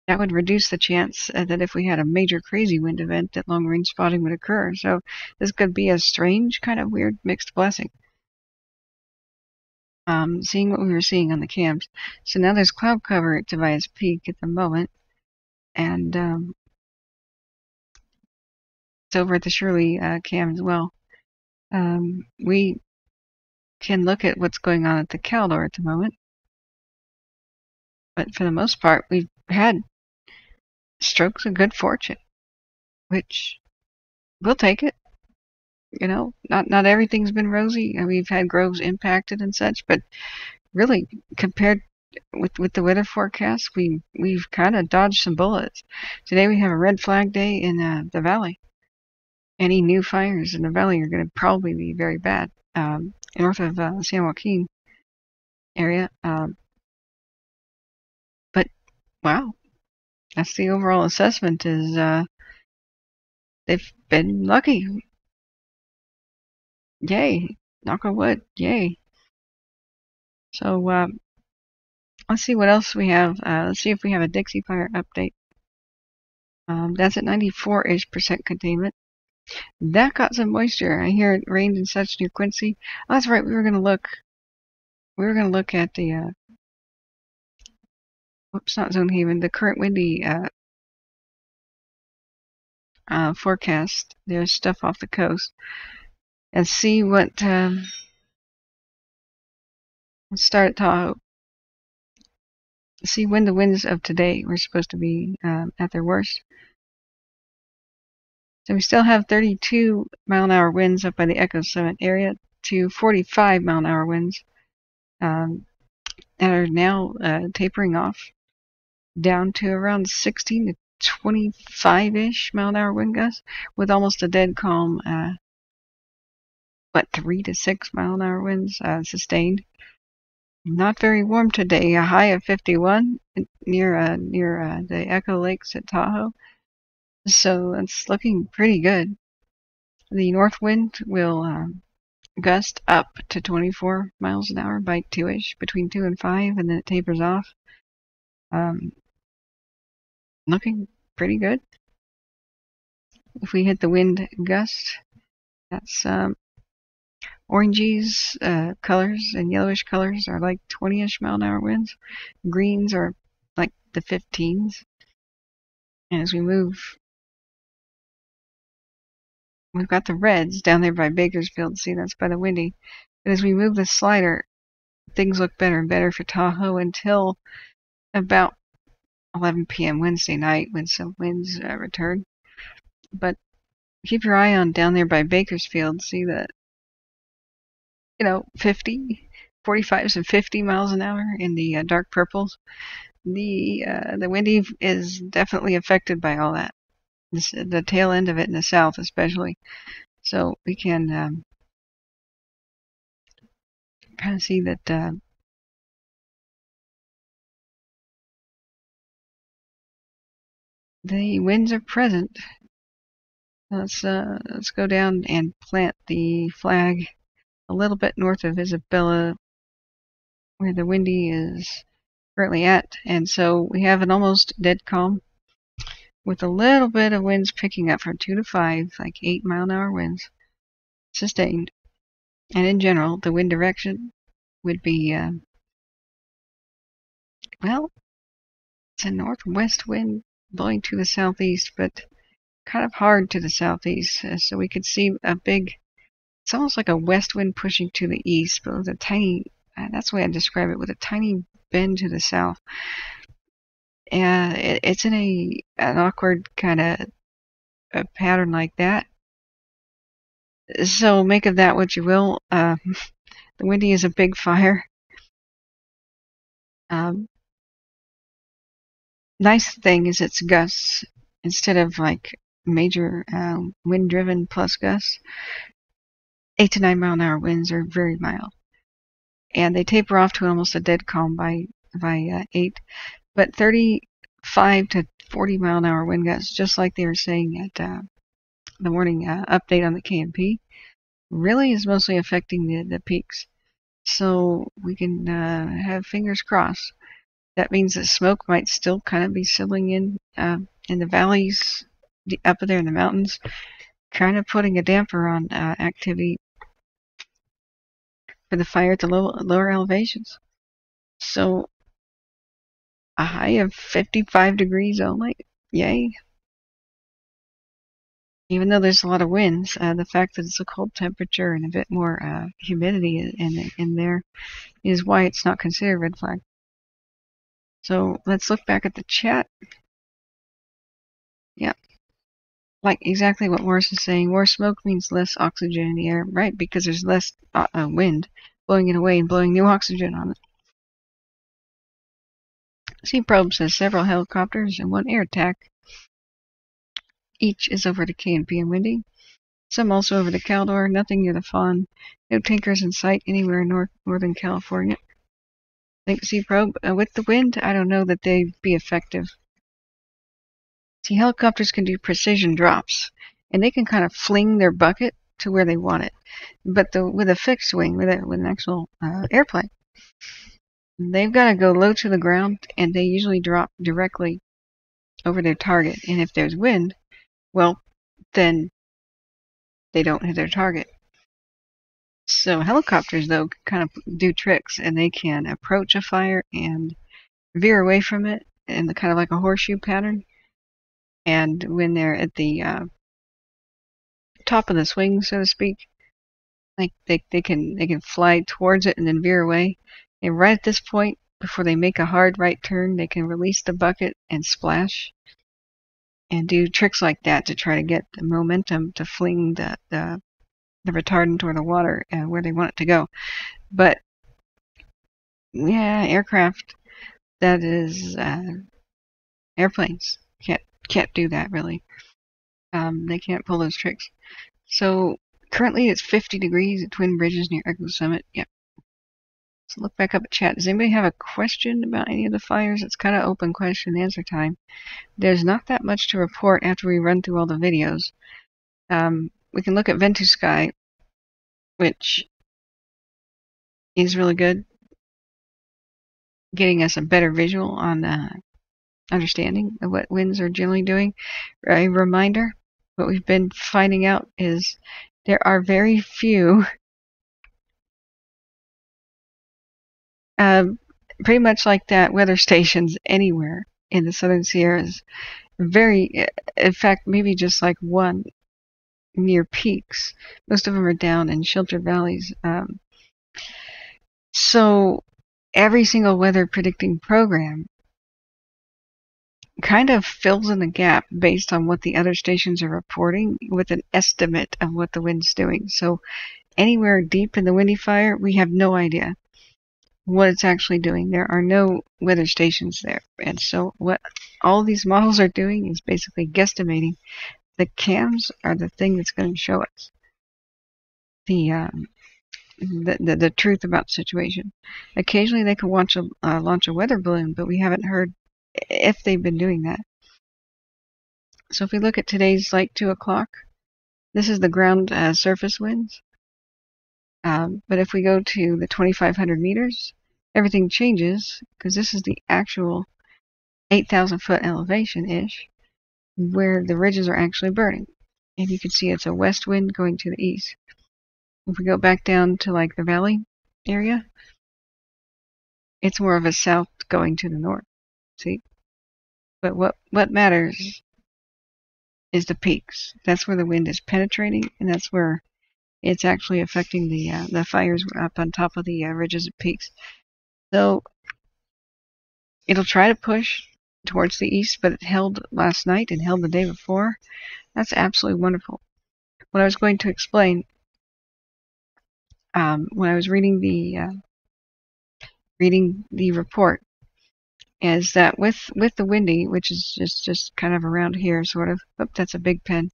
that would reduce the chance uh, that if we had a major crazy wind event that long range spotting would occur. So this could be a strange kind of weird mixed blessing. Um, seeing what we were seeing on the cams. So now there's cloud cover at Tobias Peak at the moment. And um, it's over at the Shirley uh, cam as well. Um, we can look at what's going on at the Caldor at the moment. But for the most part, we've had strokes of good fortune, which we'll take it. You know, not not everything's been rosy. We've had groves impacted and such, but really compared with with the weather forecast, we we've kind of dodged some bullets. Today we have a red flag day in uh, the valley. Any new fires in the valley are going to probably be very bad. Um, north of uh, San Joaquin area. Um, but wow, that's the overall assessment. Is uh, they've been lucky. Yay! Knock on wood. Yay! So uh, let's see what else we have. Uh, let's see if we have a Dixie Fire update. Um, that's at 94-ish percent containment. That got some moisture. I hear it rained and such near Quincy. Oh, that's right. We were gonna look. We were gonna look at the. Uh, whoops, not Zonehaven. The current windy uh, uh, forecast. There's stuff off the coast, and see what. Um, start at Tahoe. See when the winds of today were supposed to be um, at their worst. So we still have 32 mile an hour winds up by the Echo Summit area to 45 mile an hour winds um, that are now uh, tapering off down to around 16 to 25 ish mile an hour wind gusts with almost a dead calm. Uh, what three to six mile an hour winds uh, sustained. Not very warm today. A high of 51 near uh, near uh, the Echo Lakes at Tahoe. So it's looking pretty good. The north wind will um, gust up to 24 miles an hour by 2-ish, between 2 and 5, and then it tapers off. Um, looking pretty good. If we hit the wind gust, that's um, oranges uh, colors and yellowish colors are like 20-ish mile an hour winds. Greens are like the 15s. And as we move we've got the reds down there by Bakersfield. See, that's by the windy. But as we move the slider, things look better and better for Tahoe until about 11 p.m. Wednesday night when some winds uh, return. But keep your eye on down there by Bakersfield. See that, you know, 50, 45s and 50 miles an hour in the uh, dark purples. The uh, the windy is definitely affected by all that. The tail end of it in the south, especially. So we can um, kind of see that uh, the winds are present. Let's uh, let's go down and plant the flag a little bit north of Isabella, where the windy is currently at, and so we have an almost dead calm with a little bit of winds picking up from two to five, like eight mile an hour winds, sustained. And in general, the wind direction would be, uh, well, it's a northwest wind blowing to the southeast, but kind of hard to the southeast. Uh, so we could see a big, it's almost like a west wind pushing to the east, but with a tiny, uh, that's the way I describe it, with a tiny bend to the south. And it, it's in a an awkward kind of pattern like that. So make of that what you will. Uh, (laughs) the windy is a big fire. Um, nice thing is it's gusts instead of like major uh, wind driven plus gusts. Eight to nine mile an hour winds are very mild, and they taper off to almost a dead calm by by uh, eight. But 35 to 40 mile an hour wind gusts, just like they were saying at uh, the morning uh, update on the KNP, really is mostly affecting the, the peaks. So we can uh, have fingers crossed. That means that smoke might still kind of be settling in uh, in the valleys, up there in the mountains, kind of putting a damper on uh, activity for the fire at the low, lower elevations. So a high of 55 degrees only. Yay. Even though there's a lot of winds, uh, the fact that it's a cold temperature and a bit more uh, humidity in, in there is why it's not considered red flag. So let's look back at the chat. Yep. Like exactly what Morris is saying. More smoke means less oxygen in the air, right? Because there's less uh, uh wind blowing it away and blowing new oxygen on it. Sea Probe says several helicopters and one air attack. Each is over the KNP and Windy. Some also over the Caldor, nothing near the Fawn. No tankers in sight anywhere in north, Northern California. Think Sea Probe. Uh, with the wind, I don't know that they'd be effective. See, helicopters can do precision drops, and they can kind of fling their bucket to where they want it. But the, with a fixed wing, with, a, with an actual uh, airplane, they've got to go low to the ground and they usually drop directly over their target. And if there's wind, well, then they don't hit their target. So helicopters, though, kind of do tricks and they can approach a fire and veer away from it in the kind of like a horseshoe pattern. And when they're at the uh, top of the swing, so to speak, like they, they can they can fly towards it and then veer away. And right at this point, before they make a hard right turn, they can release the bucket and splash and do tricks like that to try to get the momentum to fling the, the, the retardant or the water uh, where they want it to go. But yeah, aircraft that is uh, airplanes can't can't do that really. Um, they can't pull those tricks. So currently it's 50 degrees at Twin Bridges near Echo Summit. Yep, look back up at chat. Does anybody have a question about any of the fires? It's kind of open question answer time. There's not that much to report after we run through all the videos. Um, we can look at Ventusky, which is really good, getting us a better visual on uh, understanding of what winds are generally doing. A reminder, what we've been finding out is there are very few Um, pretty much like that, weather stations anywhere in the Southern Sierras. Very, in fact, maybe just like one near peaks. Most of them are down in sheltered valleys. Um, so every single weather predicting program kind of fills in the gap based on what the other stations are reporting with an estimate of what the wind's doing. So anywhere deep in the windy fire, we have no idea what it's actually doing. There are no weather stations there. And so what all these models are doing is basically guesstimating the cams are the thing that's going to show us the, um, the, the, the truth about the situation. Occasionally they can launch a, uh, launch a weather balloon, but we haven't heard if they've been doing that. So if we look at today's like 2 o'clock, this is the ground uh, surface winds. Um, but if we go to the 2500 meters, everything changes because this is the actual 8,000 foot elevation ish where the ridges are actually burning. And you can see it's a west wind going to the east. If we go back down to like the valley area, it's more of a south going to the north. See? But what, what matters is the peaks. That's where the wind is penetrating, and that's where it's actually affecting the uh, the fires up on top of the uh, ridges and peaks. So it'll try to push towards the east, but it held last night and held the day before. That's absolutely wonderful. What I was going to explain um, when I was reading the uh, reading the report is that with with the windy, which is just just kind of around here, sort of. Oh, that's a big pen.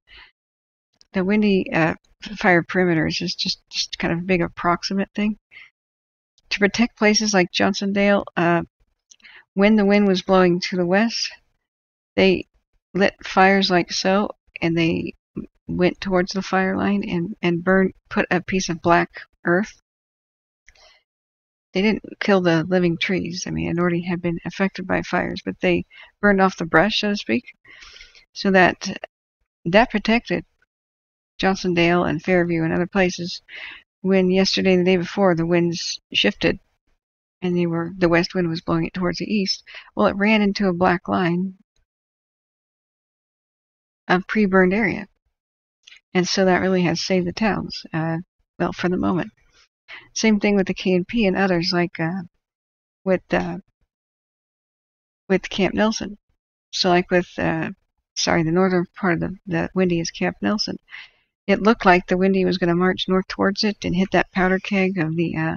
The windy uh, fire perimeter is just, just just kind of a big approximate thing to protect places like Johnsondale. Uh, when the wind was blowing to the west, they lit fires like so, and they went towards the fire line and and burned put a piece of black earth they didn't kill the living trees. I mean, it already had been affected by fires, but they burned off the brush, so to speak, so that that protected Johnsondale and Fairview and other places. When yesterday and the day before the winds shifted and they were the west wind was blowing it towards the east, well, it ran into a black line of pre-burned area, and so that really has saved the towns. Uh, well, for the moment. Same thing with the KNP and others, like uh, with uh, with Camp Nelson. So, like with uh, sorry, the northern part of the, the Windy is Camp Nelson. It looked like the Windy was going to march north towards it and hit that powder keg of the uh,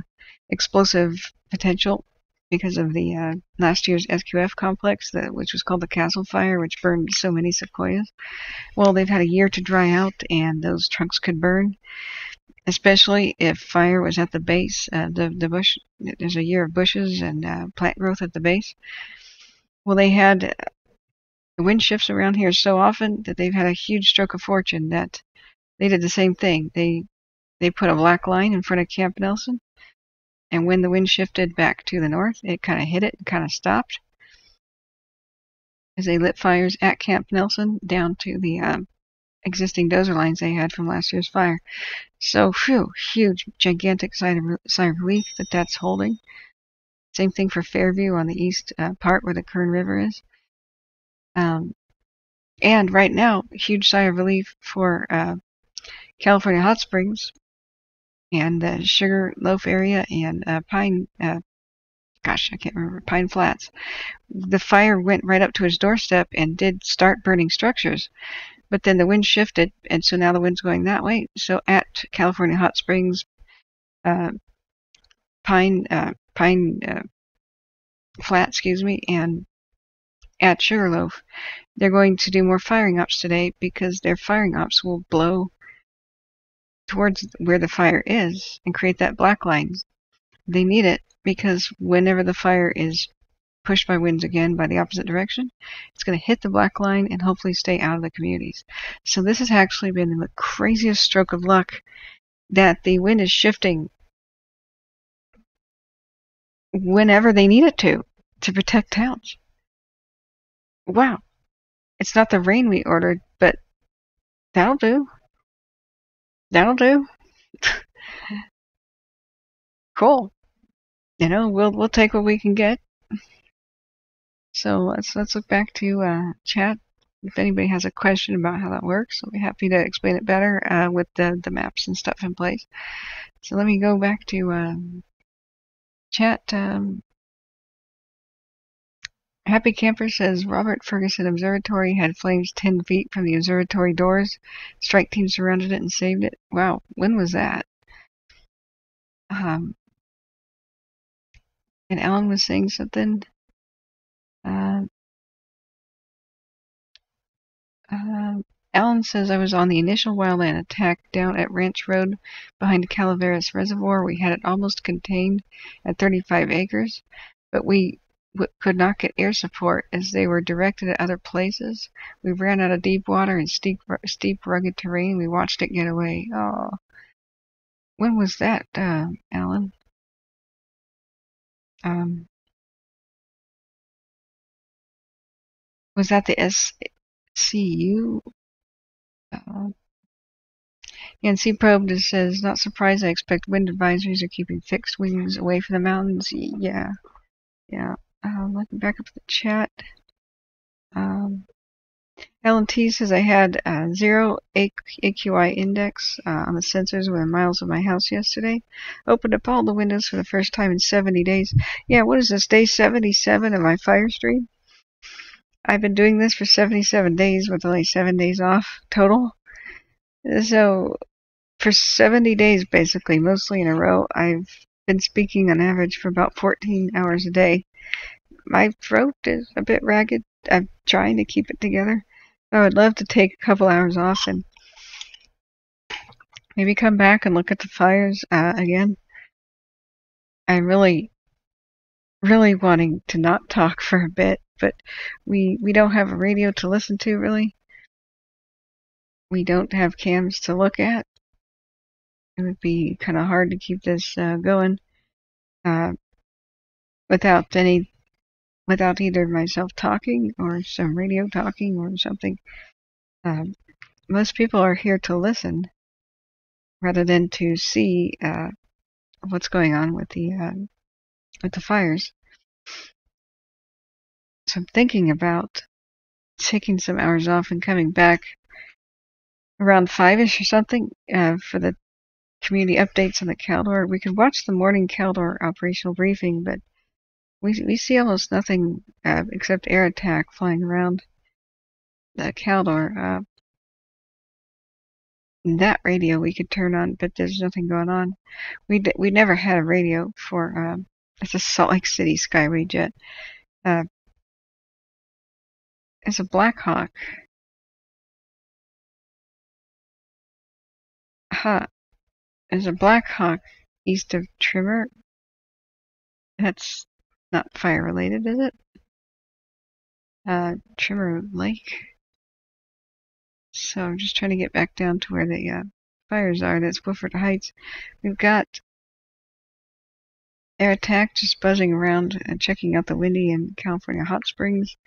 explosive potential because of the uh, last year's SQF complex, that, which was called the Castle Fire, which burned so many sequoias. Well, they've had a year to dry out, and those trunks could burn especially if fire was at the base of the, the bush. There's a year of bushes and uh, plant growth at the base. Well, they had uh, wind shifts around here so often that they've had a huge stroke of fortune that they did the same thing. They they put a black line in front of Camp Nelson, and when the wind shifted back to the north, it kind of hit it and kind of stopped as they lit fires at Camp Nelson down to the um, existing dozer lines they had from last year's fire. So, phew, huge, gigantic sigh of, sign of relief that that's holding. Same thing for Fairview on the east uh, part where the Kern River is. Um, and right now, huge sigh of relief for uh, California Hot Springs and the Sugar Loaf area and uh, Pine, uh, gosh, I can't remember, Pine Flats. The fire went right up to his doorstep and did start burning structures. But then the wind shifted, and so now the wind's going that way. So at California Hot Springs, uh, Pine uh, Pine uh, Flat, excuse me, and at Sugarloaf, they're going to do more firing ops today because their firing ops will blow towards where the fire is and create that black line. They need it because whenever the fire is pushed by winds again by the opposite direction, it's going to hit the black line and hopefully stay out of the communities. So this has actually been the craziest stroke of luck that the wind is shifting whenever they need it to, to protect towns. Wow. It's not the rain we ordered, but that'll do. That'll do. cool. You know, we'll we'll take what we can get. So let's let's look back to uh, chat. if anybody has a question about how that works, I'll be happy to explain it better uh, with the, the maps and stuff in place. So let me go back to um, chat. Um, Happy Camper says Robert Ferguson Observatory had flames 10 feet from the observatory doors. Strike team surrounded it and saved it. Wow, when was that? Um, and Alan was saying something. Uh, uh, Alan says I was on the initial wildland attack down at Ranch Road behind Calaveras Reservoir. We had it almost contained at 35 acres, but we could not get air support as they were directed at other places. We ran out of deep water and steep, steep rugged terrain. We watched it get away. Oh, when was that, uh, Alan? Um, was that the SCU? Uh, and Sea Probe says, not surprised. I expect wind advisories are keeping fixed winds away from the mountains. Yeah, yeah. Um, looking back up the chat. Um, says I had zero AQI index uh, on the sensors within miles of my house yesterday. Opened up all the windows for the first time in 70 days. Yeah, what is this, day 77 of my fire stream? I've been doing this for 77 days with only 7 days off total. So, for 70 days basically, mostly in a row, I've been speaking on average for about 14 hours a day. My throat is a bit ragged. I'm trying to keep it together. I would love to take a couple hours off and maybe come back and look at the fires uh, again. I'm really, really wanting to not talk for a bit, but we we don't have a radio to listen to really. We don't have cams to look at. It would be kind of hard to keep this uh, going uh, without any without either myself talking or some radio talking or something. Um, most people are here to listen rather than to see uh, what's going on with the uh, with the fires. So I'm thinking about taking some hours off and coming back around five-ish or something uh, for the community updates on the Caldor. We could watch the morning Caldor operational briefing, but we we see almost nothing uh, except air attack flying around the Caldor. Uh, that radio we could turn on, but there's nothing going on. We we never had a radio for um, it's a Salt Lake City Skyway jet. Uh, it's a Blackhawk. Huh. There's a Blackhawk east of Trimmer. That's not fire related, is it? Uh, Trimmer Lake. So I'm just trying to get back down to where the uh, fires are. That's Woodford Heights. We've got air attack just buzzing around and checking out the Windy and California Hot Springs.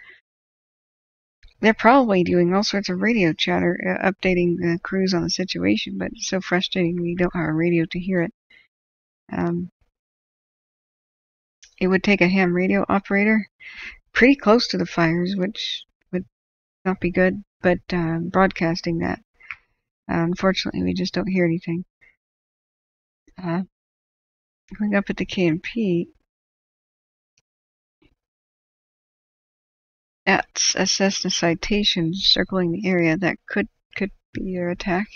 They're probably doing all sorts of radio chatter, uh, updating the crews on the situation, but it's so frustrating we don't have a radio to hear it. Um, it would take a ham radio operator pretty close to the fires, which would not be good, but uh, broadcasting that. Uh, unfortunately, we just don't hear anything. Uh, going up at the KNP, that's assessed a citation circling the area that could could be your attack.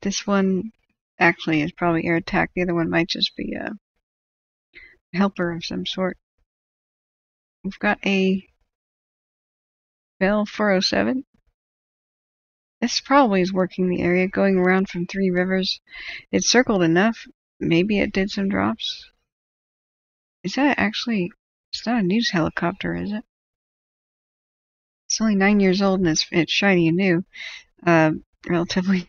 This one actually is probably air attack. The other one might just be a helper of some sort. We've got a Bell 407. This probably is working the area, going around from Three Rivers. It circled enough. Maybe it did some drops. Is that actually... It's not a news helicopter, is it? It's only nine years old and it's, it's shiny and new. Uh, relatively.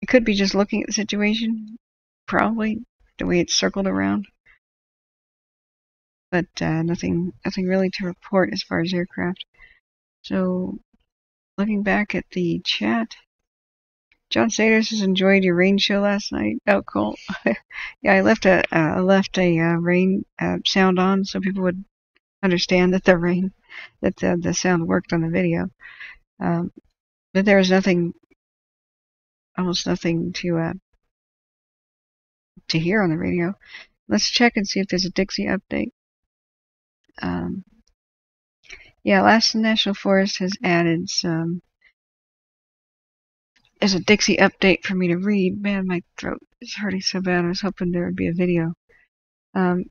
It could be just looking at the situation. Probably the way it's circled around. But uh, nothing, nothing really to report as far as aircraft. So, looking back at the chat, John Saders has enjoyed your rain show last night. Oh, cool. (laughs) yeah, I left a uh, I left a uh, rain uh, sound on so people would understand that the rain, that the, the sound worked on the video. Um, but there was nothing, almost nothing to uh, to hear on the radio. Let's check and see if there's a Dixie update. Um, yeah, Lassen National Forest has added some. There's a Dixie update for me to read. Man, my throat is hurting so bad. I was hoping there would be a video. Um,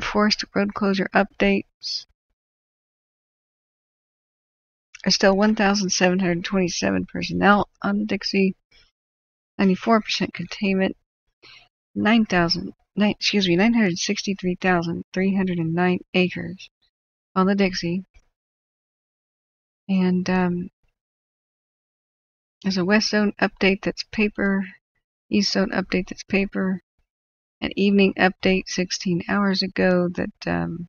forest road closure updates. There's still 1,727 personnel on the Dixie. 94% containment. 9,000, excuse me, 963,309 acres on the Dixie. And um, there's a West Zone update that's paper, East Zone update that's paper, an evening update 16 hours ago that um,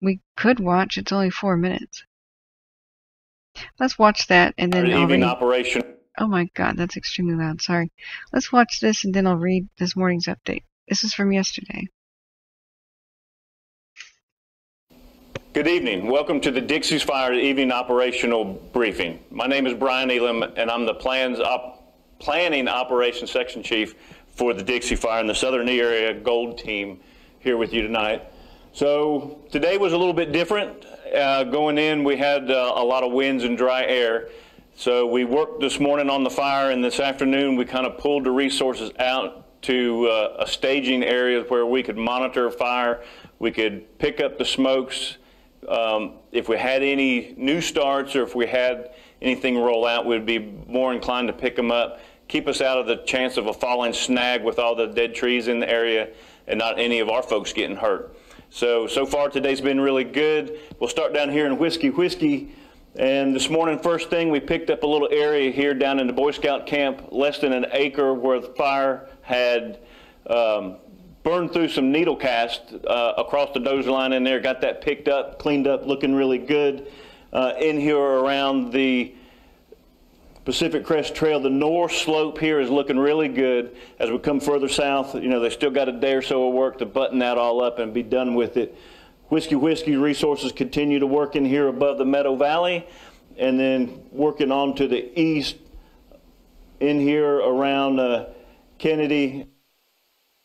we could watch. It's only four minutes. Let's watch that and then evening operation. Oh my god, that's extremely loud. Sorry. Let's watch this and then I'll read this morning's update. This is from yesterday. Good evening. Welcome to the Dixie's Fire Evening Operational Briefing. My name is Brian Elam, and I'm the plans op- Planning Operations Section Chief for the Dixie Fire and the Southern Area Gold Team here with you tonight. So today was a little bit different. Uh, going in, we had uh, a lot of winds and dry air. So we worked this morning on the fire, and this afternoon we kind of pulled the resources out to uh, a staging area where we could monitor fire. We could pick up the smokes. Um, if we had any new starts or if we had anything roll out, we'd be more inclined to pick them up. Keep us out of the chance of a falling snag with all the dead trees in the area and not any of our folks getting hurt. So, so far today's been really good. We'll start down here in Whiskey Whiskey. And this morning, first thing, we picked up a little area here down in the Boy Scout camp, less than an acre, where the fire had um, burned through some needle cast uh, across the dozer line in there. Got that picked up, cleaned up, looking really good. Uh, in here around the Pacific Crest Trail, the north slope here is looking really good. As we come further south, you know, they still got a day or so of work to button that all up and be done with it. Whiskey Whiskey resources continue to work in here above the Meadow Valley and then working on to the east in here around uh, Kennedy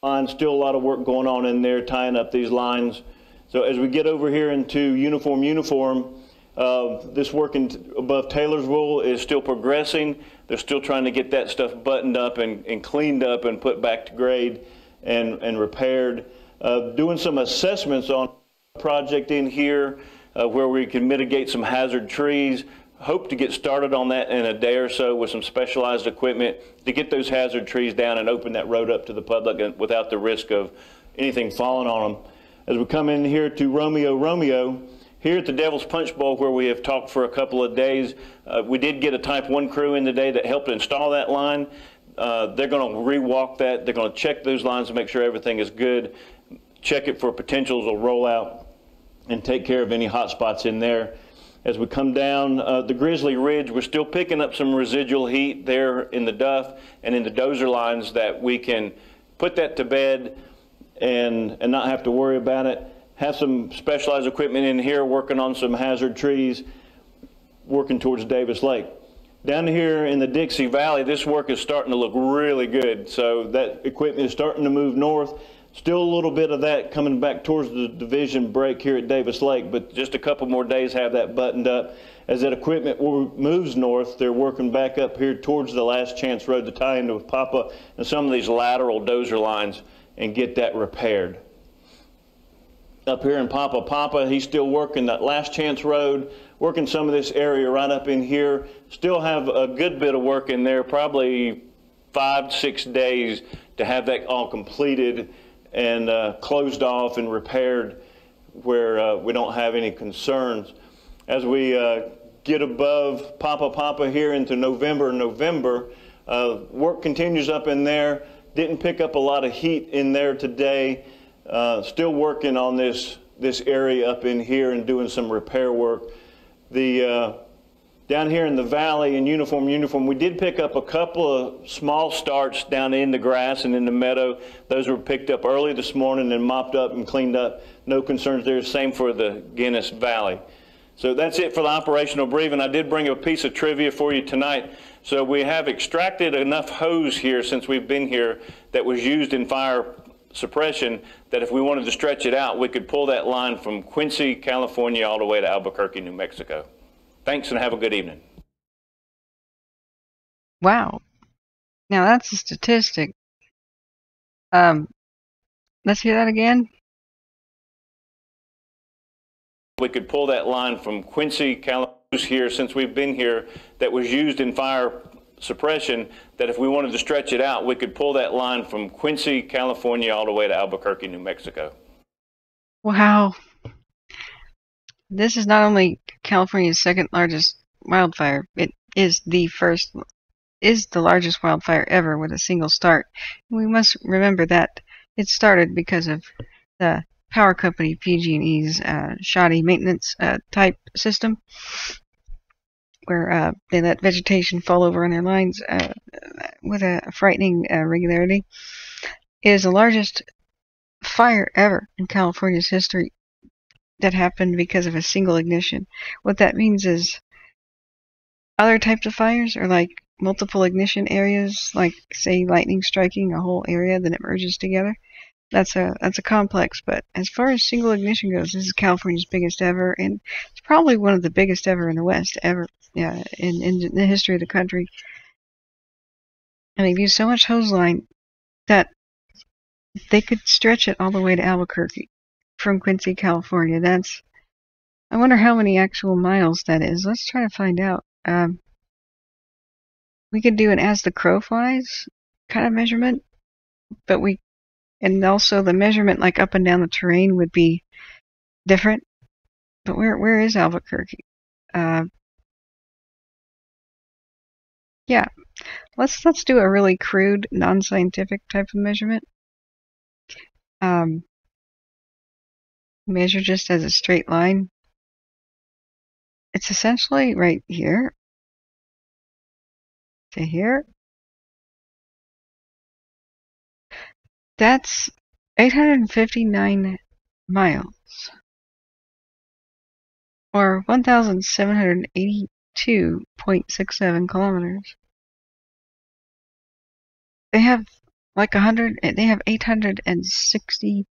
line. Still a lot of work going on in there tying up these lines. So as we get over here into uniform uniform, uh, this work in, above Taylorsville is still progressing. They're still trying to get that stuff buttoned up and, and cleaned up and put back to grade and, and repaired. Uh, doing some assessments on project in here uh, where we can mitigate some hazard trees. Hope to get started on that in a day or so with some specialized equipment to get those hazard trees down and open that road up to the public without the risk of anything falling on them. As we come in here to Romeo Romeo, here at the Devil's Punch Bowl, where we have talked for a couple of days, uh, we did get a Type 1 crew in today that helped install that line. Uh, they're going to rewalk that. They're going to check those lines to make sure everything is good, check it for potentials of rollout, and take care of any hot spots in there. As we come down uh, the Grizzly Ridge, we're still picking up some residual heat there in the Duff and in the dozer lines that we can put that to bed and, and not have to worry about it. Have some specialized equipment in here working on some hazard trees, working towards Davis Lake. Down here in the Dixie Valley, this work is starting to look really good. So that equipment is starting to move north. Still a little bit of that coming back towards the division break here at Davis Lake, but just a couple more days have that buttoned up. As that equipment moves north, they're working back up here towards the last chance road to tie into with Papa and some of these lateral dozer lines and get that repaired. Up here in Papa Papa, he's still working that last chance road, working some of this area right up in here. Still have a good bit of work in there, probably five, six days to have that all completed and uh, closed off and repaired where uh, we don't have any concerns. As we uh, get above Papa Papa here into November, November, uh, work continues up in there. Didn't pick up a lot of heat in there today. Uh, still working on this this area up in here and doing some repair work. The uh, down here in the valley in uniform, uniform. We did pick up a couple of small starts down in the grass and in the meadow. Those were picked up early this morning and mopped up and cleaned up. No concerns there. Same for the Genesee Valley. So that's it for the operational briefing. I did bring a piece of trivia for you tonight. So we have extracted enough hose here since we've been here that was used in fire suppression that if we wanted to stretch it out, we could pull that line from Quincy, California, all the way to Albuquerque, New Mexico. Thanks and have a good evening. Wow. Now that's a statistic. Um, let's hear that again. We could pull that line from Quincy, California, here since we've been here that was used in fire suppression that if we wanted to stretch it out, we could pull that line from Quincy, California, all the way to Albuquerque, New Mexico. Wow. This is not only California's second largest wildfire, it is the first is the largest wildfire ever with a single start. We must remember that it started because of the power company PG&E's uh, shoddy maintenance uh, type system, where uh, they let vegetation fall over on their lines uh, with a frightening uh, regularity. It is the largest fire ever in California's history that happened because of a single ignition. What that means is other types of fires are like multiple ignition areas, like say lightning striking a whole area, then it merges together. That's a that's a complex, but as far as single ignition goes, this is California's biggest ever, and it's probably one of the biggest ever in the West ever, yeah, in in the history of the country. And they've used so much hose line that they could stretch it all the way to Albuquerque from Quincy, California. That's I wonder how many actual miles that is. Let's try to find out. Um, we could do an as the crow flies kind of measurement, but we and also the measurement like up and down the terrain would be different. But where where is Albuquerque? Uh, yeah, let's let's do a really crude, non-scientific type of measurement. Um, measure just as a straight line. It's essentially right here to here. That's 859 miles. Or 1,782.67 kilometers. They have like a hundred, they have 860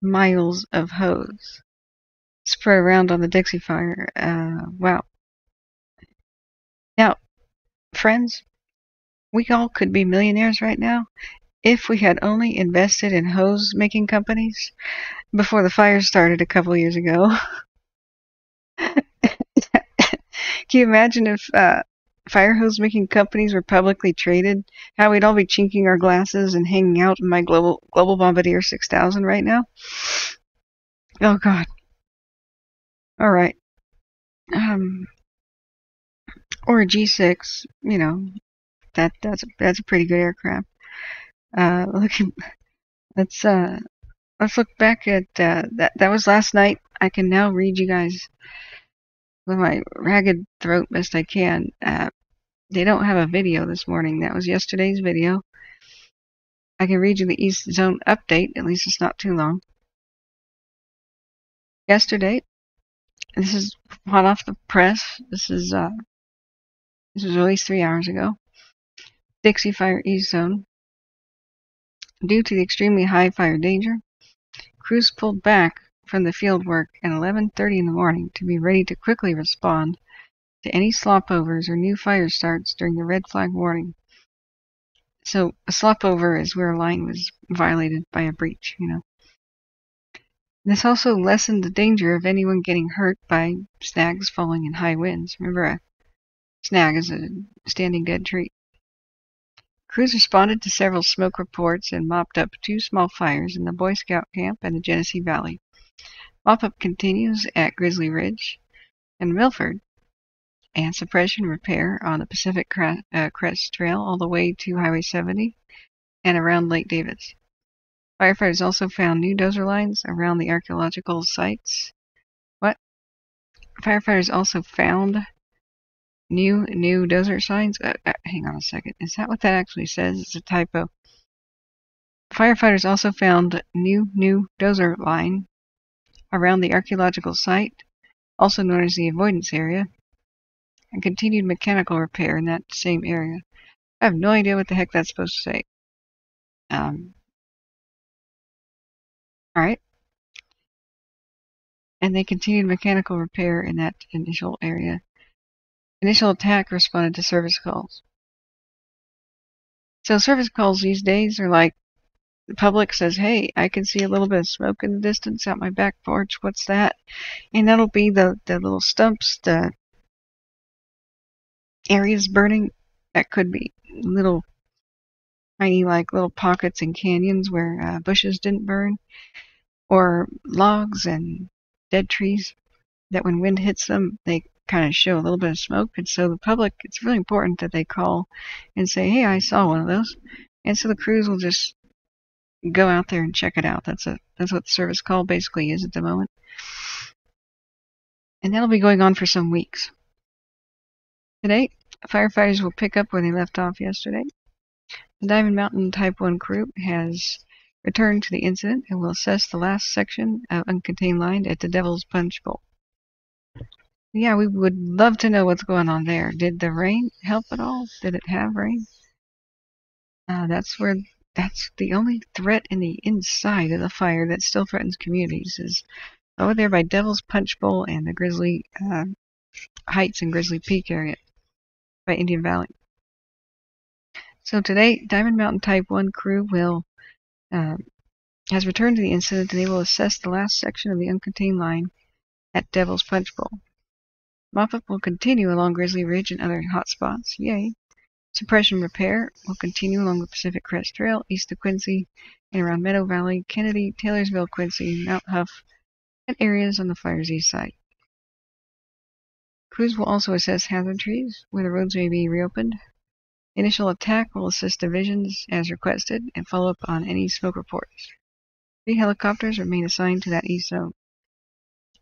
miles of hose spread around on the Dixie Fire. Uh, wow. Now, friends, we all could be millionaires right now if we had only invested in hose making companies before the fire started a couple years ago. (laughs) Can you imagine if uh, fire hose making companies were publicly traded? How we'd all be chinking our glasses and hanging out in my global global bombardier 6000 right now? Oh God. All right. Um. Or a G6, you know, that that's that's a pretty good aircraft. Uh, (laughs) looking, let's uh, let's look back at uh, that. That was last night. I can now read you guys with my ragged throat best I can. Uh, they don't have a video this morning. That was yesterday's video. I can read you the East Zone update. At least it's not too long. Yesterday, this is hot off the press. This is uh, this was released three hours ago. Dixie Fire East Zone. Due to the extremely high fire danger, crews pulled back from the field work at 11.30 in the morning to be ready to quickly respond to any slopovers or new fire starts during the red flag warning. So a slopover is where a line was violated by a breach, you know. This also lessened the danger of anyone getting hurt by snags falling in high winds. Remember, a snag is a standing dead tree. Crews responded to several smoke reports and mopped up two small fires in the Boy Scout camp and the Genesee Valley. Mop-up continues at Grizzly Ridge and Milford, and suppression repair on the Pacific Crest, uh, Trail all the way to Highway 70 and around Lake Davis. Firefighters also found new dozer lines around the archaeological sites. What? Firefighters also found new new dozer signs. Uh, uh, hang on a second. Is that what that actually says? It's a typo. Firefighters also found new new dozer line around the archaeological site, also known as the avoidance area, and continued mechanical repair in that same area. I have no idea what the heck that's supposed to say. Um, all right. And they continued mechanical repair in that initial area. Initial attack responded to service calls. So service calls these days are like the public says, hey, I can see a little bit of smoke in the distance out my back porch. What's that? And that'll be the, the little stumps, the areas burning. That could be little tiny like little pockets and canyons where uh, bushes didn't burn or logs and dead trees that when wind hits them they kind of show a little bit of smoke. And so the public it's really important that they call and say hey i saw one of those. And so the crews will just go out there and check it out. That's a that's what the service call basically is at the moment. And that'll be going on for some weeks today firefighters will pick up where they left off yesterday the Diamond Mountain Type 1 crew has returned to the incident and will assess the last section of uncontained line at the Devil's Punch Bowl. Yeah, we would love to know what's going on there. Did the rain help at all? Did it have rain? Uh, that's where that's the only threat in the inside of the fire that still threatens communities is over there by Devil's Punch Bowl and the Grizzly uh, Heights and Grizzly Peak area by Indian Valley. So today, Diamond Mountain Type 1 crew will uh, has returned to the incident and they will assess the last section of the uncontained line at Devil's Punch Bowl. Mop-up will continue along Grizzly Ridge and other hot spots. Yay! Suppression repair will continue along the Pacific Crest Trail east of Quincy and around Meadow Valley, Kennedy, Taylorsville, Quincy, Mount Huff, and areas on the fire's east side. Crews will also assess hazard trees where the roads may be reopened, Initial attack will assist divisions as requested and follow up on any smoke reports. Three helicopters remain assigned to that east zone.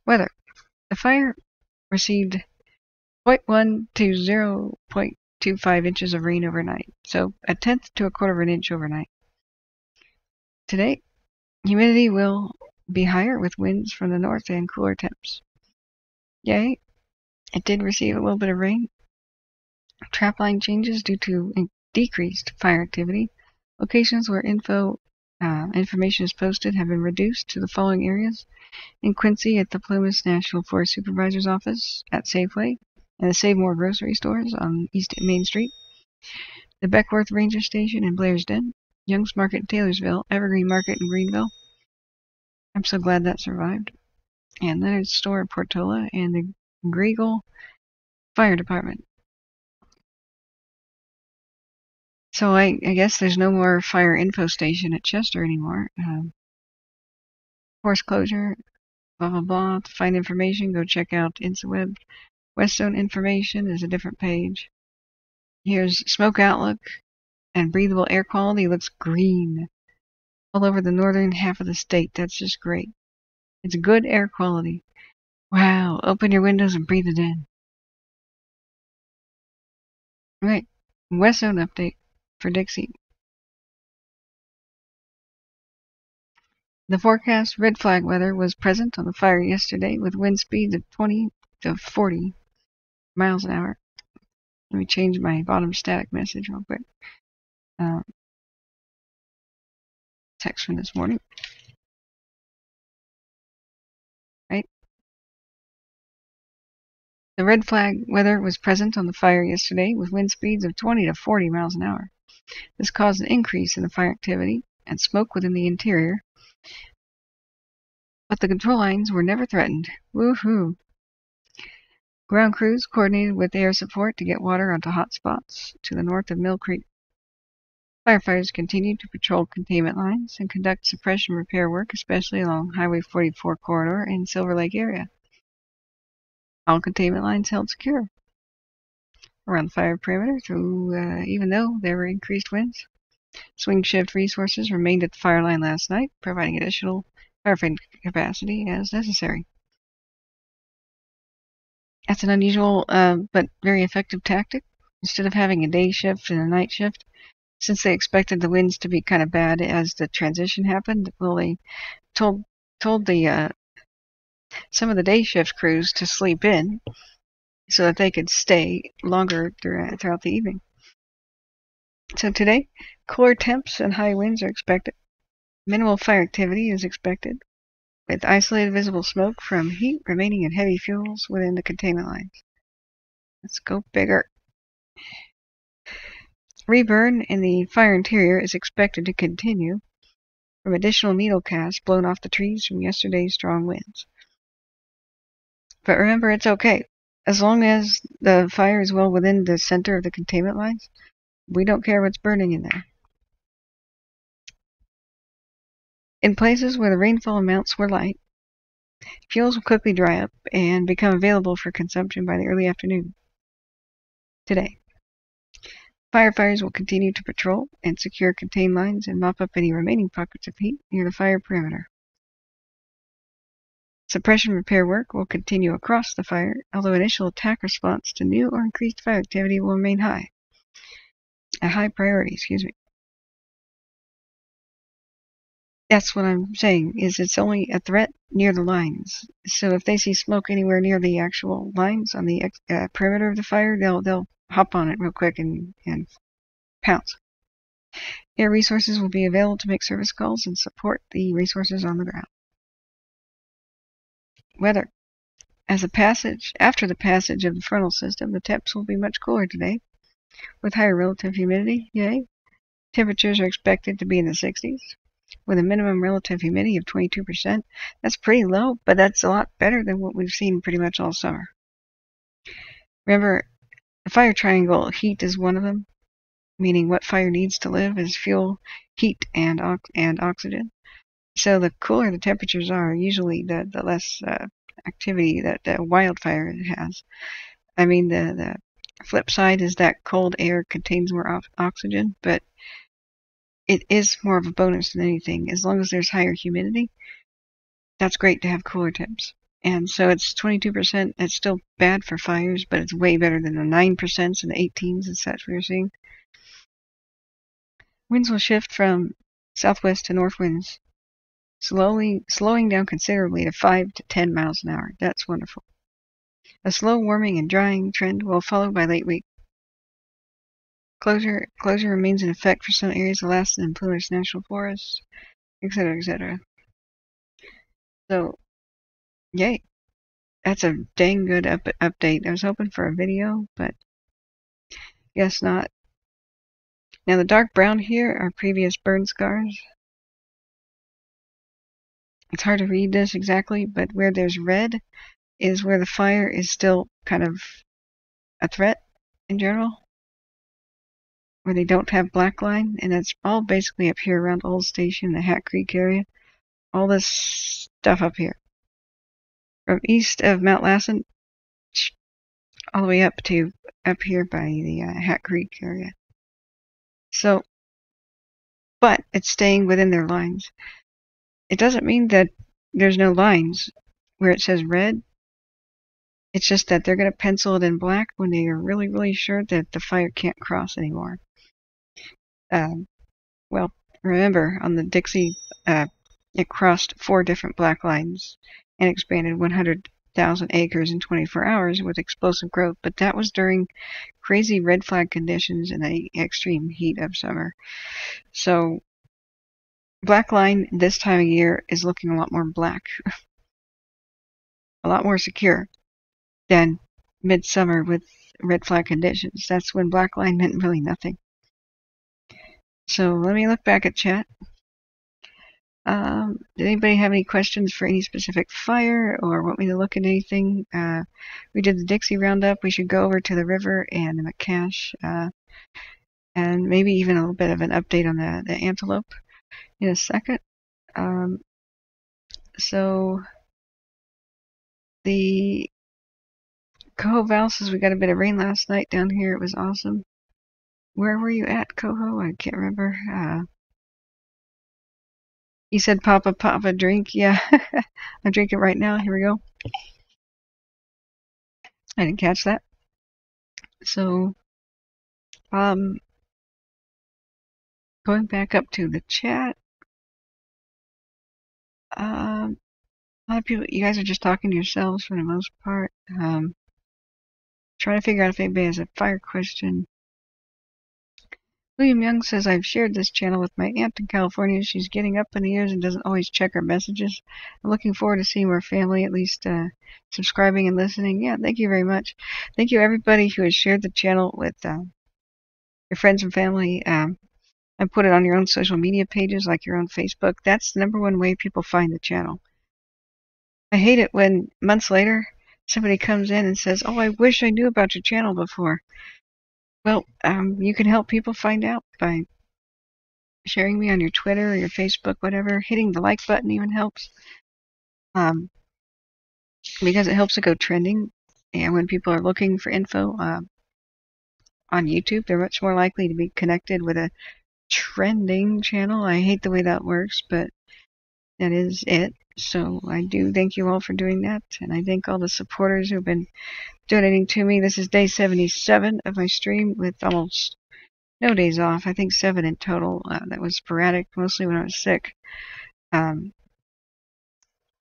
Weather. The fire received 0.1 to 0.25 inches of rain overnight, so a tenth to a quarter of an inch overnight. Today, humidity will be higher with winds from the north and cooler temps. Yay, it did receive a little bit of rain, Trapline changes due to decreased fire activity. Locations where info uh, information is posted have been reduced to the following areas. In Quincy at the Plumas National Forest Supervisor's Office at Safeway and the Save More grocery stores on East Main Street. The Beckwourth Ranger Station in Blairsden. Young's Market in Taylorsville. Evergreen Market in Greenville. I'm so glad that survived. And Leonard's Store in Portola and the Graeagle Fire Department So I, I guess there's no more fire info station at Chester anymore. Um, force closure, blah blah blah. To find information, go check out InciWeb. West Zone information is a different page. Here's smoke outlook and breathable air quality looks green all over the northern half of the state. That's just great. It's good air quality. Wow, open your windows and breathe it in. All right, West Zone update for Dixie. The forecast red flag weather was present on the fire yesterday with wind speeds of 20 to 40 miles an hour. Let me change my bottom static message real quick. Um, text from this morning. The red flag weather was present on the fire yesterday with wind speeds of 20 to 40 miles an hour. This caused an increase in the fire activity and smoke within the interior, but the control lines were never threatened. Woohoo! Ground crews coordinated with air support to get water onto hot spots to the north of Mill Creek. Firefighters continued to patrol containment lines and conduct suppression repair work, especially along Highway 44 corridor in Silver Lake area. All containment lines held secure around the fire perimeter through, uh, even though there were increased winds. Swing shift resources remained at the fire line last night, providing additional firefighting capacity as necessary. That's an unusual uh, but very effective tactic. Instead of having a day shift and a night shift, since they expected the winds to be kind of bad as the transition happened, well, they told told the uh, some of the day shift crews to sleep in so that they could stay longer throughout the evening. So today, cooler temps and high winds are expected. Minimal fire activity is expected, with isolated visible smoke from heat remaining in heavy fuels within the containment lines. Let's go bigger. Reburn in the fire interior is expected to continue from additional needle casts blown off the trees from yesterday's strong winds. But remember, it's okay. As long as the fire is well within the center of the containment lines, we don't care what's burning in there. In places where the rainfall amounts were light, fuels will quickly dry up and become available for consumption by the early afternoon. Today, firefighters will continue to patrol and secure contained lines and mop up any remaining pockets of heat near the fire perimeter. Suppression repair work will continue across the fire, although initial attack response to new or increased fire activity will remain high. A high priority, excuse me. That's what I'm saying, is it's only a threat near the lines. So if they see smoke anywhere near the actual lines on the uh, perimeter of the fire, they'll they'll hop on it real quick and, and pounce. Air resources will be available to make service calls and support the resources on the ground. Weather. As a passage after the passage of the frontal system, the temps will be much cooler today, with higher relative humidity. Yay! Temperatures are expected to be in the 60s with a minimum relative humidity of 22%. That's pretty low, but that's a lot better than what we've seen pretty much all summer. Remember, the fire triangle, heat is one of them, meaning what fire needs to live is fuel, heat, and, and oxygen. So the cooler the temperatures are, usually the, the less uh, activity that the wildfire has. I mean, the, the flip side is that cold air contains more oxygen, but it is more of a bonus than anything. As long as there's higher humidity, that's great to have cooler temps. And so it's 22%. It's still bad for fires, but it's way better than the 9% and the 18s and such we are seeing. Winds will shift from southwest to north winds, slowly slowing down considerably to 5 to 10 miles an hour. That's wonderful. A slow warming and drying trend will follow by late week. Closure, closure remains in effect for some areas of Lassen and Plumas National Forest, etc., etc. So, yay. That's a dang good up update. I was hoping for a video, but guess not. Now the dark brown here are previous burn scars. It's hard to read this exactly, but where there's red is where the fire is still kind of a threat in general where they don't have black line, and it's all basically up here around Old Station, the Hat Creek area. All this stuff up here. From east of Mount Lassen, all the way up to up here by the uh, Hat Creek area. So, but it's staying within their lines. It doesn't mean that there's no lines where it says red. It's just that they're going to pencil it in black when they are really, really sure that the fire can't cross anymore. Um, well, remember on the Dixie, uh, it crossed four different black lines and expanded 100,000 acres in 24 hours with explosive growth, but that was during crazy red flag conditions and the extreme heat of summer. So, black line this time of year is looking a lot more black, a lot more secure than midsummer with red flag conditions. That's when black line meant really nothing. So let me look back at chat. Um, did anybody have any questions for any specific fire or want me to look at anything? Uh, we did the Dixie Roundup. We should go over to the river and the McCash uh, and maybe even a little bit of an update on the, the antelope in a second. Um, so the Coho Val says we got a bit of rain last night down here. It was awesome. Where were you at, Coho? I can't remember. Uh, you said Papa Papa drink. Yeah, (laughs) I drink it right now. Here we go. I didn't catch that. So, um, going back up to the chat. Um, a lot of people, you guys are just talking to yourselves for the most part. Um, trying to figure out if anybody has a fire question. William Young says, I've shared this channel with my aunt in California. She's getting up in the years and doesn't always check her messages. I'm looking forward to seeing more family, at least uh, subscribing and listening. Yeah, thank you very much. Thank you, everybody who has shared the channel with uh, your friends and family. Um, and put it on your own social media pages, like your own Facebook. That's the number one way people find the channel. I hate it when months later somebody comes in and says, Oh, I wish I knew about your channel before. Well, um, you can help people find out by sharing me on your Twitter or your Facebook, whatever. Hitting the like button even helps. Um, because it helps it go trending. And when people are looking for info uh, on YouTube, they're much more likely to be connected with a trending channel. I hate the way that works, but that is it. So I do thank you all for doing that, and I thank all the supporters who've been donating to me. This is day 77 of my stream with almost no days off. I think seven in total. Uh, that was sporadic, mostly when I was sick. Um,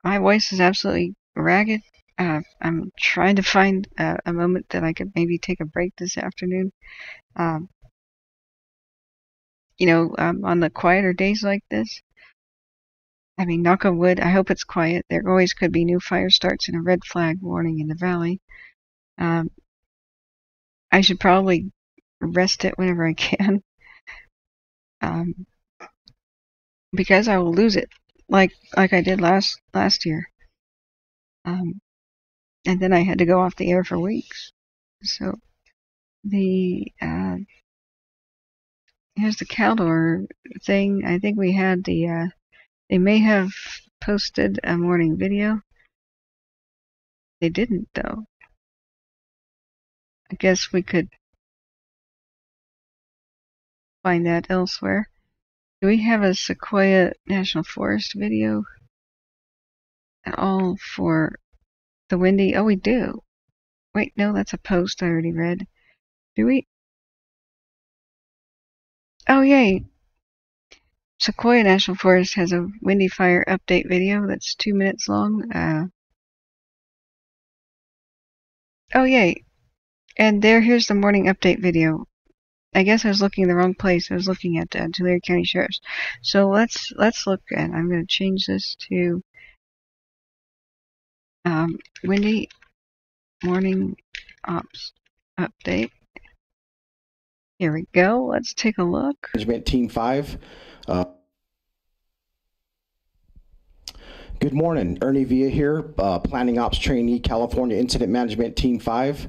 my voice is absolutely ragged. Uh, I'm trying to find a, a, moment that I could maybe take a break this afternoon. Um, you know, um, on the quieter days like this, I mean, knock on wood, I hope it's quiet. There always could be new fire starts and a red flag warning in the valley. Um, I should probably rest it whenever I can. (laughs) Um, because I will lose it, like like I did last last year. Um, and then I had to go off the air for weeks. So the uh, here's the Caldor thing. I think we had the uh, they may have posted a morning video. They didn't, though. I guess we could find that elsewhere. Do we have a Sequoia National Forest video at all for the windy? Oh, we do. Wait, no, that's a post I already read. Do we? Oh, yay. Sequoia National Forest has a Windy Fire update video that's two minutes long. Uh, oh, yay. And there, here's the morning update video. I guess I was looking in the wrong place. I was looking at uh, Tulare County Sheriff's. So let's let's look at. I'm going to change this to um, Windy Morning Ops Update. Here we go. Let's take a look. Management Team 5 uh, good morning, Ernie Villa here, uh, Planning Ops Trainee, California Incident Management Team 5,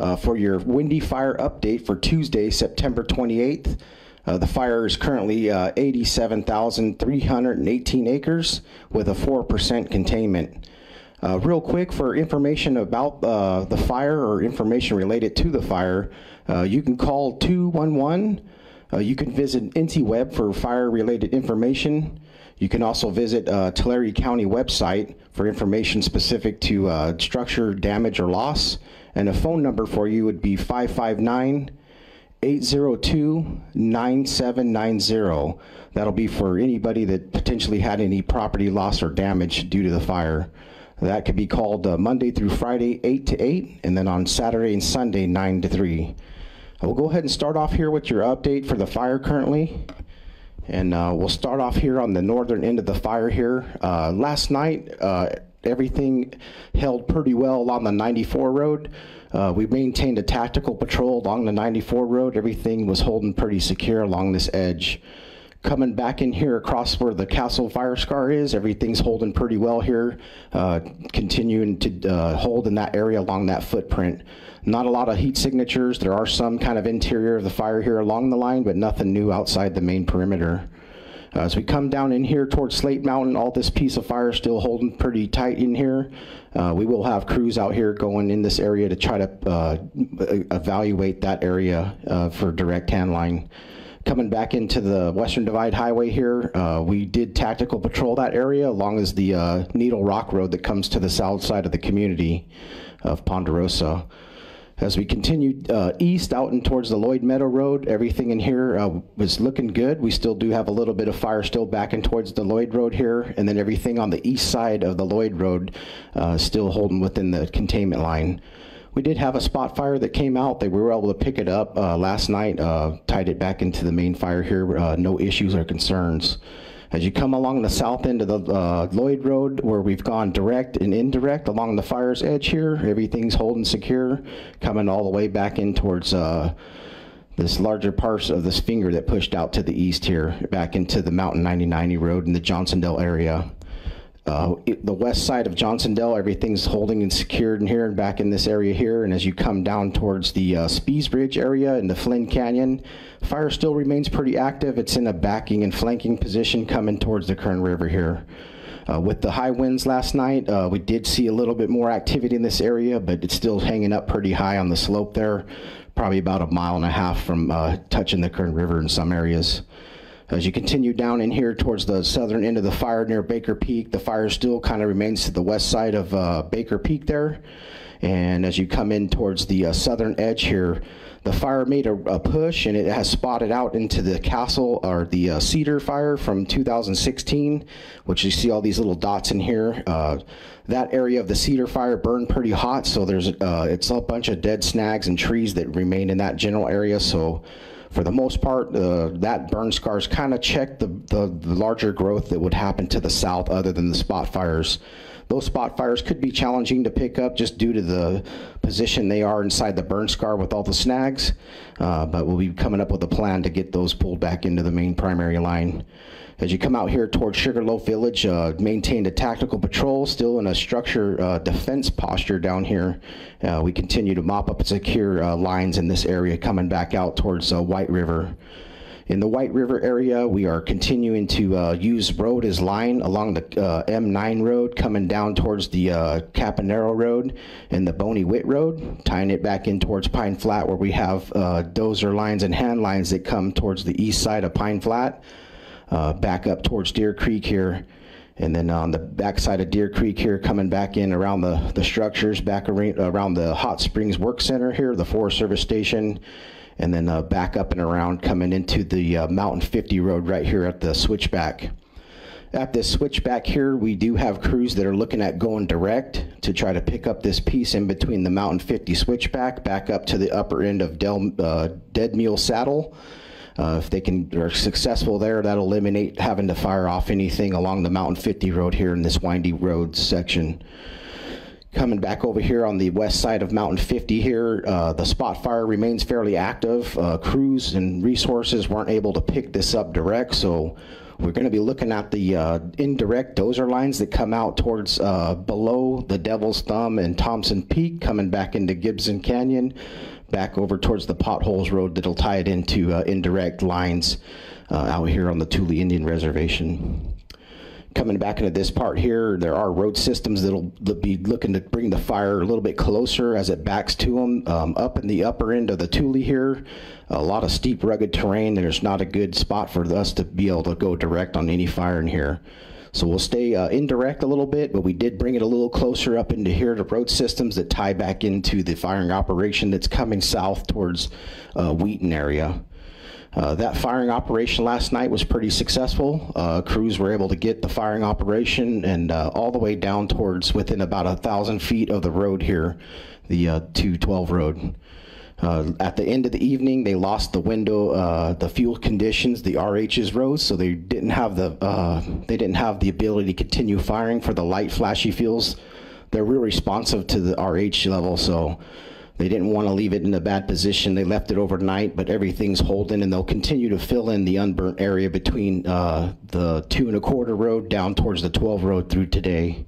uh, for your Windy Fire update for Tuesday, September 28th. Uh, the fire is currently uh, 87,318 acres with a 4% containment. Uh, real quick, for information about the fire or information related to the fire, uh, you can call 211 uh, you can visit InciWeb for fire-related information. You can also visit uh, Tulare County website for information specific to uh, structure damage or loss. And a phone number for you would be 559 802 9790. That'll be for anybody that potentially had any property loss or damage due to the fire. That could be called uh, Monday through Friday, 8 to 8, and then on Saturday and Sunday, 9 to 3. We'll go ahead and start off here with your update for the fire currently. And uh, we'll start off here on the northern end of the fire here. Uh, last night, uh, everything held pretty well along the 94 road. Uh, we maintained a tactical patrol along the 94 road. Everything was holding pretty secure along this edge. Coming back in here across where the Castle Fire Scar is, everything's holding pretty well here. Uh, continuing to uh, hold in that area along that footprint. Not a lot of heat signatures. There are some kind of interior of the fire here along the line, but nothing new outside the main perimeter. Uh, as we come down in here towards Slate Mountain, all this piece of fire still holding pretty tight in here. Uh, we will have crews out here going in this area to try to uh, evaluate that area uh, for direct hand line. coming back into the Western Divide Highway here, uh, we did tactical patrol that area along as the Needle Rock Road that comes to the south side of the community of Ponderosa. As we continued uh, east out and towards the Lloyd Meadow Road, everything in here uh, was looking good. We still do have a little bit of fire still backing towards the Lloyd Road here, and then everything on the east side of the Lloyd Road uh, still holding within the containment line. We did have a spot fire that came out. They were able to pick it up uh, last night, uh, tied it back into the main fire here. Uh, no issues or concerns. As you come along the south end of the uh, Lloyd Road, where we've gone direct and indirect along the fire's edge here, everything's holding secure, coming all the way back in towards uh, this larger part of this finger that pushed out to the east here, back into the Mountain 9090 Road in the Johnsondale area. Uh, it, the west side of Johnsondale, everything's holding and secured in here and back in this area here. And as you come down towards the uh, Spees Bridge area and the Flynn Canyon, fire still remains pretty active. It's in a backing and flanking position coming towards the Kern River here. Uh, with the high winds last night, uh, we did see a little bit more activity in this area, but it's still hanging up pretty high on the slope there, probably about a mile and a half from uh, touching the Kern River in some areas. As you continue down in here towards the southern end of the fire near Baker Peak, the fire still kind of remains to the west side of uh, Baker Peak there. And as you come in towards the uh, southern edge here, the fire made a, a, push and it has spotted out into the castle or the uh, cedar fire from 2016, which you see all these little dots in here. Uh, that area of the cedar fire burned pretty hot, so there's uh, it's a bunch of dead snags and trees that remain in that general area. So for the most part, uh, that burn scars kind of check the, the, the, larger growth that would happen to the south other than the spot fires. Those spot fires could be challenging to pick up just due to the position they are inside the burn scar with all the snags, uh, but we'll be coming up with a plan to get those pulled back into the main primary line. As you come out here towards Sugarloaf Village, uh, maintained a tactical patrol, still in a structure uh, defense posture down here. Uh, we continue to mop up and secure uh, lines in this area coming back out towards uh, White River. In the White River area, we are continuing to uh, use road as line along the uh, M9 road, coming down towards the uh, Capinero Road and the Boney Whit Road, tying it back in towards Pine Flat, where we have uh, dozer lines and hand lines that come towards the east side of Pine Flat uh, back up towards Deer Creek here. And then on the backside of Deer Creek here, coming back in around the, the structures, back around the Hot Springs Work Center here, the Forest Service Station, and then uh, back up and around coming into the uh, Mountain 50 Road right here at the switchback. At this switchback here, we do have crews that are looking at going direct to try to pick up this piece in between the Mountain 50 switchback back up to the upper end of Del, uh, Dead Mule Saddle uh, if they can are successful there, that'll eliminate having to fire off anything along the Mountain 50 road here in this windy road section. Coming back over here on the west side of Mountain 50 here, uh, the spot fire remains fairly active. Uh, crews and resources weren't able to pick this up direct, so we're going to be looking at the uh, indirect dozer lines that come out towards uh, below the Devil's Thumb and Thompson Peak, coming back into Gibson Canyon back over towards the potholes road that'll tie it into uh, indirect lines uh, out here on the Tule Indian Reservation. Coming back into this part here, there are road systems that'll be looking to bring the fire a little bit closer as it backs to them. Um, up in the upper end of the Tule here, a lot of steep, rugged terrain. There's not a good spot for us to be able to go direct on any fire in here. So we'll stay uh, indirect a little bit, but we did bring it a little closer up into here to road systems that tie back into the firing operation that's coming south towards uh, Wheaton area. Uh, that firing operation last night was pretty successful. Uh, crews were able to get the firing operation and uh, all the way down towards within about a thousand feet of the road here, the uh, 212 road. Uh, at the end of the evening, they lost the window, the fuel conditions, the RHs rose, so they didn't have the they didn't have the ability to continue firing for the light flashy fuels. They're real responsive to the RH level, so they didn't want to leave it in a bad position. They left it overnight, but everything's holding, and they'll continue to fill in the unburnt area between uh, the two and a quarter road down towards the 12 road through today.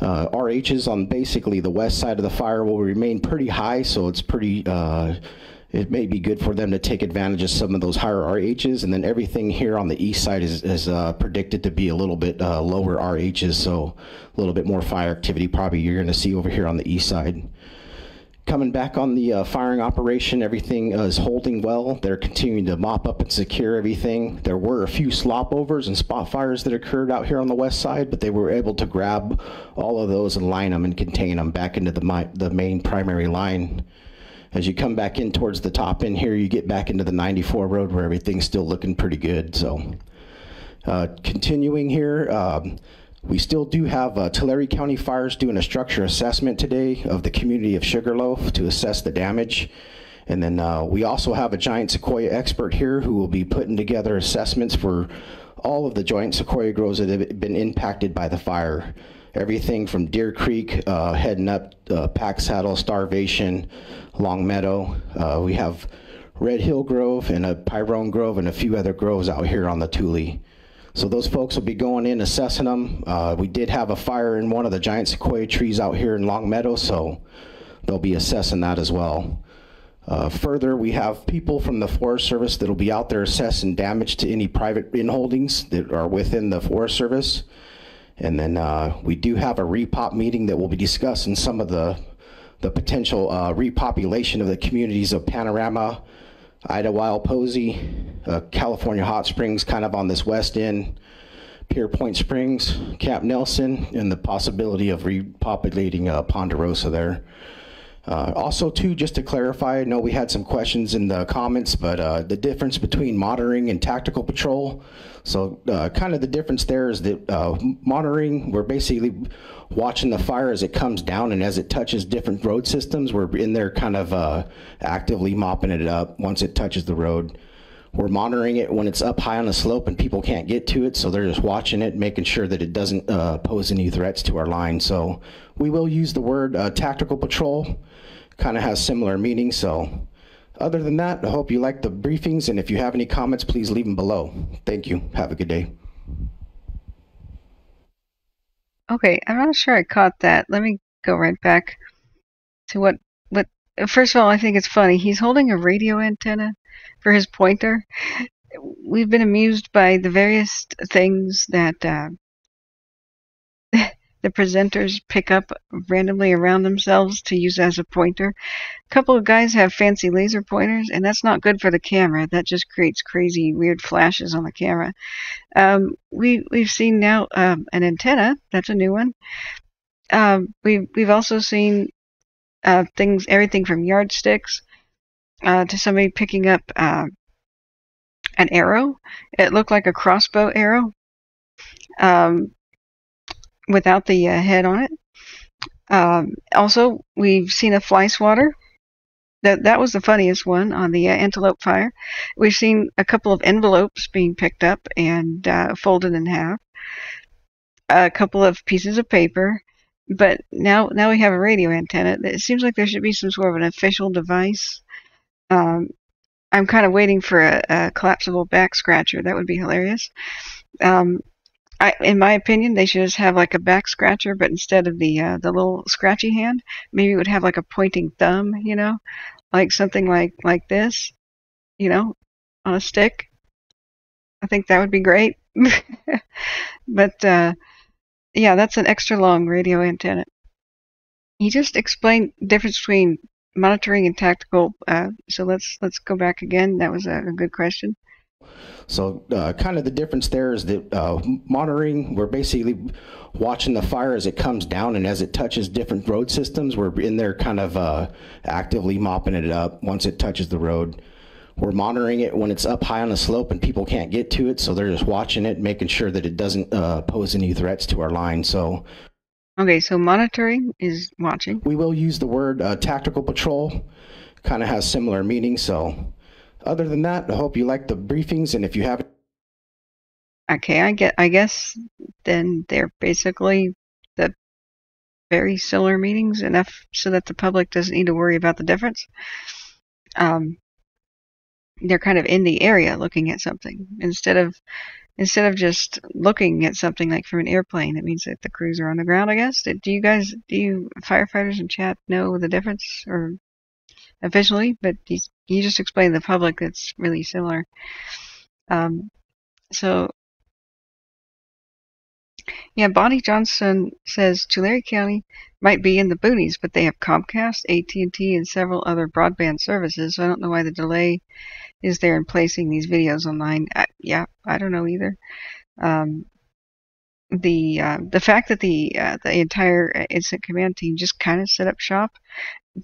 Uh, RHs on basically the west side of the fire will remain pretty high, so it's pretty. Uh, it may be good for them to take advantage of some of those higher RHs, and then everything here on the east side is, is uh, predicted to be a little bit uh, lower RHs, so a little bit more fire activity probably you're going to see over here on the east side. Coming back on the uh, firing operation, everything uh, is holding well. They're continuing to mop up and secure everything. There were a few slop overs and spot fires that occurred out here on the west side, but they were able to grab all of those and line them and contain them back into the, the main primary line. As you come back in towards the top end here, you get back into the 94 road where everything's still looking pretty good. So, uh, continuing here, um, we still do have uh, Tulare County Fires doing a structure assessment today of the community of Sugarloaf to assess the damage. And then uh, we also have a giant sequoia expert here who will be putting together assessments for all of the giant sequoia groves that have been impacted by the fire. Everything from Deer Creek, uh, heading up uh, Pack Saddle, Starvation, Long Meadow. Uh, we have Red Hill Grove and a Peyrone Grove and a few other groves out here on the Tule. So those folks will be going in assessing them. Uh, we did have a fire in one of the giant sequoia trees out here in Long Meadow, so they'll be assessing that as well. Uh, further, we have people from the Forest Service that will be out there assessing damage to any private inholdings that are within the Forest Service. And then uh, we do have a repop meeting that will be discussing some of the the potential uh, repopulation of the communities of Panorama, Idlewild Posey, uh, California Hot Springs, kind of on this west end, Pierpoint Springs, Camp Nelson, and the possibility of repopulating uh, Ponderosa there. Uh, also, too, just to clarify, I know we had some questions in the comments, but uh, the difference between monitoring and tactical patrol. So, uh, kind of the difference there is that uh, monitoring, we're basically watching the fire as it comes down and as it touches different road systems. We're in there kind of uh, actively mopping it up once it touches the road. We're monitoring it when it's up high on the slope and people can't get to it, so they're just watching it, making sure that it doesn't uh, pose any threats to our line. So we will use the word uh, tactical patrol, kind of has similar meaning. So other than that, I hope you like the briefings, and if you have any comments, please leave them below. Thank you. Have a good day. Okay, I'm not sure I caught that. Let me go right back to what what first of all, I think it's funny. He's holding a radio antenna for his pointer. We've been amused by the various things that uh, (laughs) the presenters pick up randomly around themselves to use as a pointer. A couple of guys have fancy laser pointers, and that's not good for the camera. That just creates crazy, weird flashes on the camera. Um, we we've seen now um, an antenna. That's a new one. Um, we we've also seen uh, things, everything from yardsticks uh, to somebody picking up uh, an arrow. It looked like a crossbow arrow. Um, without the uh, head on it. Um, also, we've seen a fly swatter. That that was the funniest one on the uh, antelope fire. We've seen a couple of envelopes being picked up and uh, folded in half. A couple of pieces of paper, but now now we have a radio antenna. It seems like there should be some sort of an official device. Um, I'm kind of waiting for a, a, collapsible back scratcher. That would be hilarious. Um, I, in my opinion, they should just have like a back scratcher, but instead of the uh, the little scratchy hand, maybe it would have like a pointing thumb, you know, like something like like this, you know, on a stick. I think that would be great. (laughs) but uh, yeah, that's an extra long radio antenna. He just explained the difference between monitoring and tactical. Uh, so let's let's go back again. That was a, a good question. So, uh, kind of the difference there is that uh, monitoring, we're basically watching the fire as it comes down and as it touches different road systems. We're in there kind of uh, actively mopping it up once it touches the road. We're monitoring it when it's up high on a slope and people can't get to it, so they're just watching it, making sure that it doesn't uh, pose any threats to our line. So, okay, so monitoring is watching. We will use the word uh, tactical patrol, kind of has similar meaning. So, other than that, I hope you like the briefings, and if you haven't. Okay, I get. I guess then they're basically the very similar meetings enough so that the public doesn't need to worry about the difference. Um, they're kind of in the area looking at something instead of instead of just looking at something like from an airplane. It means that the crews are on the ground. I guess. Do you guys, do you firefighters in chat know the difference, or officially, but he's, he just explained to the public that's really similar. Um, so Yeah, Bonnie Johnson says Tulare County might be in the boonies, but they have Comcast, AT&T, and several other broadband services. So I don't know why the delay is there in placing these videos online. I, yeah, I don't know either. Um, the uh, the fact that the uh, the entire uh, incident command team just kind of set up shop,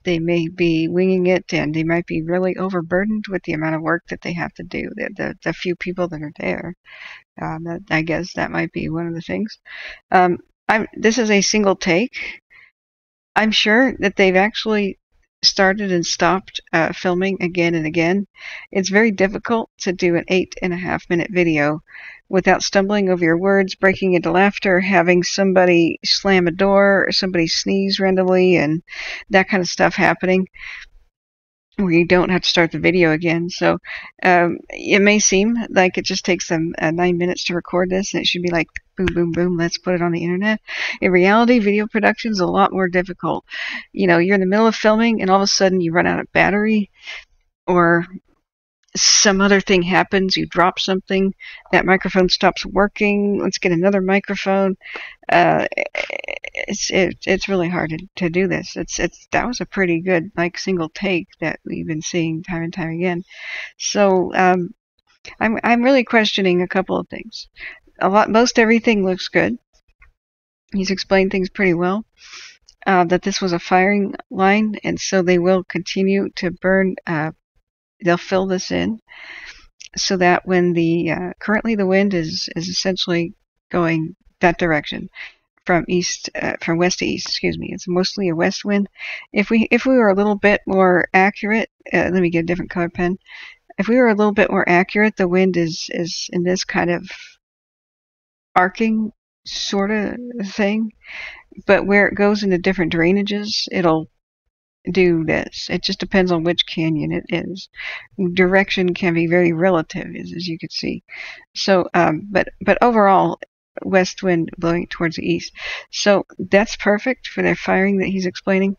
they may be winging it, and they might be really overburdened with the amount of work that they have to do. The the, the few people that are there, um, that, I guess that might be one of the things. Um, this is a single take. I'm sure that they've actually started and stopped uh, filming again and again. It's very difficult to do an eight and a half minute video without stumbling over your words, breaking into laughter, having somebody slam a door or somebody sneeze randomly, and that kind of stuff happening where you don't have to start the video again. So um, it may seem like it just takes them uh, nine minutes to record this, and it should be like boom, boom, boom, let's put it on the internet. In reality, video production is a lot more difficult. You know, you're in the middle of filming, and all of a sudden you run out of battery, or some other thing happens, you drop something, that microphone stops working, let's get another microphone. Uh, it's it, it's really hard to, to do this. It's it's that was a pretty good like single take that we've been seeing time and time again. So um, I'm I'm really questioning a couple of things. A lot, most everything looks good. He's explained things pretty well. Uh, that this was a firing line, and so they will continue to burn uh, they'll fill this in so that when the uh, currently the wind is is essentially going that direction from east uh, from west to east excuse me it's mostly a west wind. If we if we were a little bit more accurate uh, let me get a different color pen. If we were a little bit more accurate the wind is is in this kind of arcing sort of thing but where it goes into different drainages it'll do this. It just depends on which canyon it is. Direction can be very relative, as, as you can see. So, um, but but overall, west wind blowing towards the east. So that's perfect for their firing that he's explaining.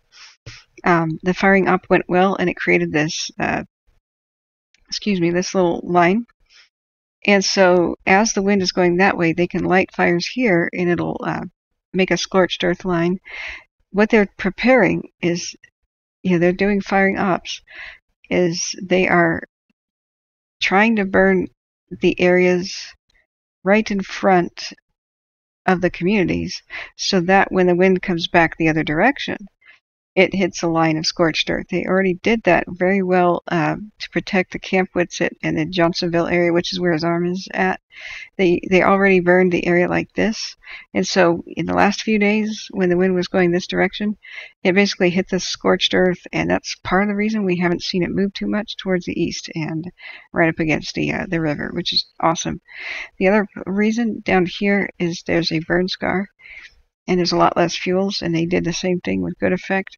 Um, the firing up went well, and it created this, uh, excuse me, this little line. And so, as the wind is going that way, they can light fires here, and it'll uh, make a scorched earth line. What they're preparing is know, they're doing firing ops is they are trying to burn the areas right in front of the communities so that when the wind comes back the other direction, it hits a line of scorched earth. They already did that very well uh, to protect the Camp Whitsett and the Johnsondale area, which is where his arm is at. They they already burned the area like this, and so in the last few days, when the wind was going this direction, it basically hit the scorched earth, and that's part of the reason we haven't seen it move too much towards the east and right up against the uh, the river, which is awesome. The other reason down here is there's a burn scar and there's a lot less fuels, and they did the same thing with good effect.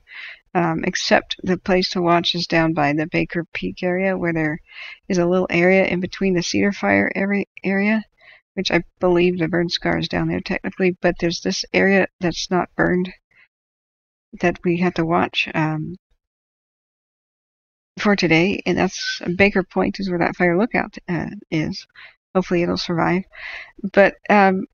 Um, except the place to watch is down by the Baker Peak area, where there is a little area in between the Cedar Fire area, which I believe the burn scar is down there technically, but there's this area that's not burned that we have to watch um, for today, and that's Baker Point is where that fire lookout uh, is. Hopefully, it'll survive. But um,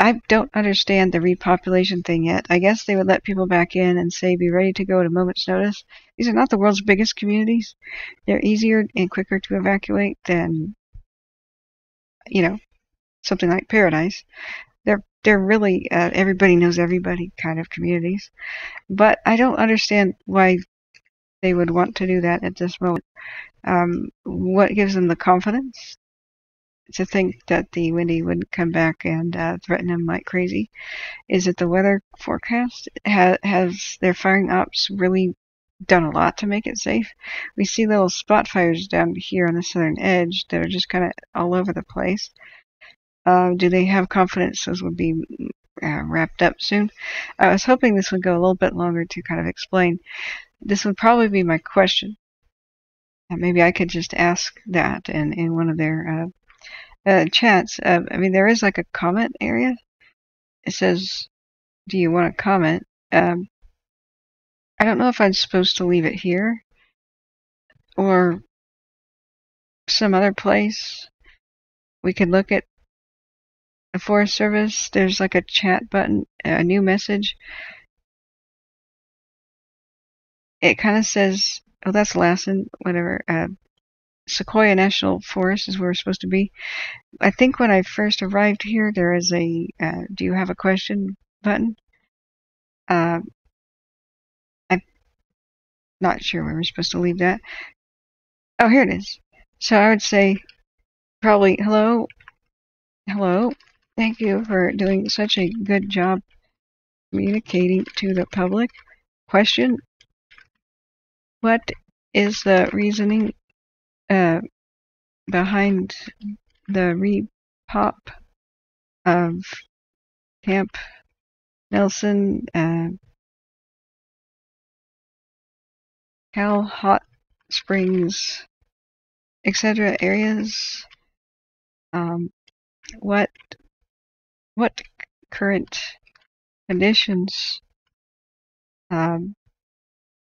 I don't understand the repopulation thing yet. I guess they would let people back in and say be ready to go at a moment's notice. These are not the world's biggest communities. They're easier and quicker to evacuate than, you know, something like Paradise. They're they're really uh, everybody knows everybody kind of communities. But I don't understand why they would want to do that at this moment. Um, what gives them the confidence to think that the windy would come back and uh, threaten them like crazy is that the weather forecast ha- has their firing ops really done a lot to make it safe. We see little spot fires down here on the southern edge that are just kind of all over the place. Uh, do they have confidence those would be uh, wrapped up soon? I was hoping this would go a little bit longer to kind of explain. This would probably be my question. maybe I could just ask that in, in one of their uh, chats. Uh, I mean, there is like a comment area. It says, "Do you want to comment?" Um, I don't know if I'm supposed to leave it here or some other place. We could look at the Forest Service, there's like a chat button, a new message. It kind of says, oh, that's Lassen, whatever. Uh, Sequoia National Forest is where we're supposed to be. I think when I first arrived here, there is a uh, do you have a question button. Uh, I'm not sure where we're supposed to leave that. Oh, here it is. So I would say probably hello, hello. Thank you for doing such a good job communicating to the public. Question What is the reasoning uh, behind the repop of Camp Nelson, uh, Cal Hot Springs, etc. areas? Um, what what current conditions um,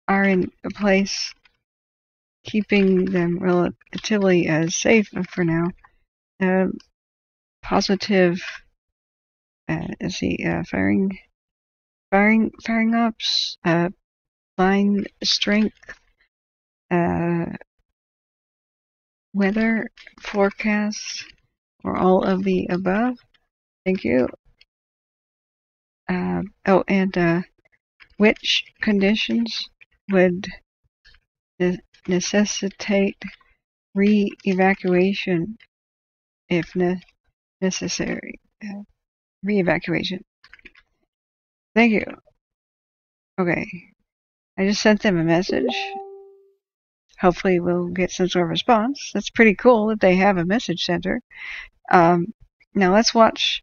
are in place keeping them relatively as safe for now. Uh, positive, uh, let's see, uh, firing, firing, firing ops, uh, line strength, uh, weather forecasts, or all of the above. Thank you. Uh, oh, and uh, which conditions would necessitate re-evacuation if ne necessary. Uh, re-evacuation. Thank you. Okay. I just sent them a message. Hopefully we'll get some sort of response. That's pretty cool that they have a message center. Um, now let's watch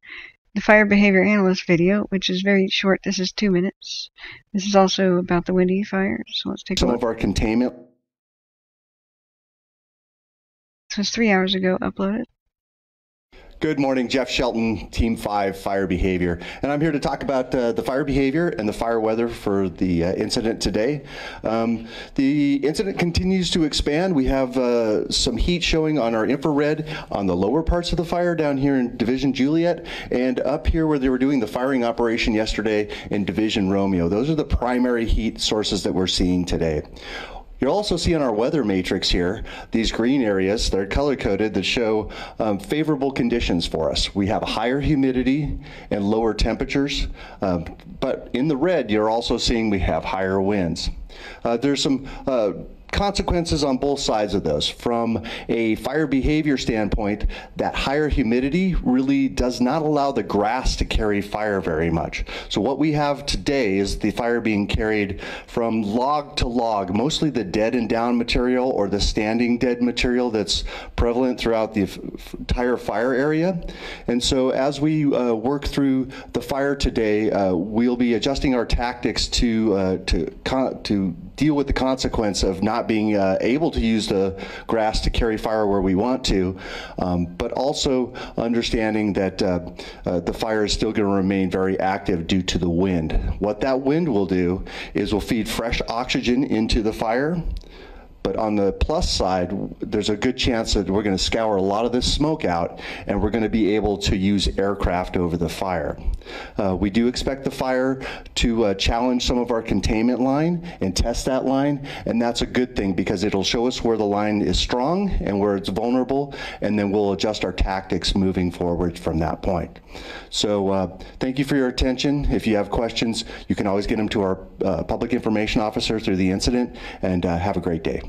the fire behavior analyst video, which is very short. This is two minutes. This is also about the Windy fire. So let's take some a look. of our containment was three hours ago uploaded. Good morning, Jeff Shelton, Team 5 Fire Behavior. And I'm here to talk about uh, the fire behavior and the fire weather for the uh, incident today. Um, the incident continues to expand. We have uh, some heat showing on our infrared on the lower parts of the fire down here in Division Juliet and up here where they were doing the firing operation yesterday in Division Romeo. Those are the primary heat sources that we're seeing today. You'll also see on our weather matrix here, these green areas, they're color coded that show um, favorable conditions for us. We have higher humidity and lower temperatures, um, but in the red, you're also seeing we have higher winds. Uh, there's some uh, consequences on both sides of this. From a fire behavior standpoint, that higher humidity really does not allow the grass to carry fire very much. So what we have today is the fire being carried from log to log, mostly the dead and down material or the standing dead material that's prevalent throughout the entire fire area. And so as we uh, work through the fire today, uh, we'll be adjusting our tactics to uh, to to deal with the consequence of not being uh, able to use the grass to carry fire where we want to, um, but also understanding that uh, uh, the fire is still going to remain very active due to the wind. What that wind will do is will feed fresh oxygen into the fire but on the plus side, there's a good chance that we're going to scour a lot of this smoke out and we're going to be able to use aircraft over the fire. Uh, we do expect the fire to uh, challenge some of our containment line and test that line, and that's a good thing because it'll show us where the line is strong and where it's vulnerable, and then we'll adjust our tactics moving forward from that point. So uh, thank you for your attention. If you have questions, you can always get them to our uh, public information officer through the incident, and uh, have a great day.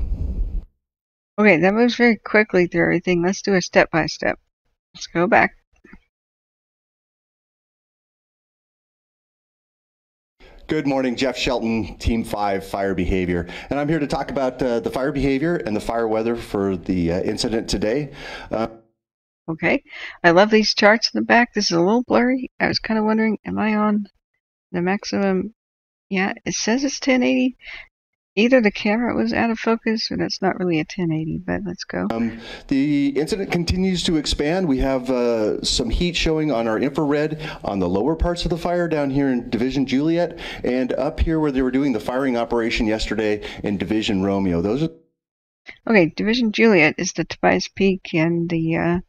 Okay, that moves very quickly through everything. Let's do a step by step. Let's go back. Good morning, Jeff Shelton, Team 5 Fire Behavior. And I'm here to talk about uh, the fire behavior and the fire weather for the uh, incident today. Uh, okay, I love these charts in the back. This is a little blurry. I was kind of wondering, am I on the maximum? Yeah, it says it's 1080 either the camera was out of focus or that's not really a 1080, but let's go. Um, the incident continues to expand. We have uh, some heat showing on our infrared on the lower parts of the fire down here in Division Juliet and up here where they were doing the firing operation yesterday in Division Romeo. Those are Okay, Division Juliet is the Tobias Peak and the, uh,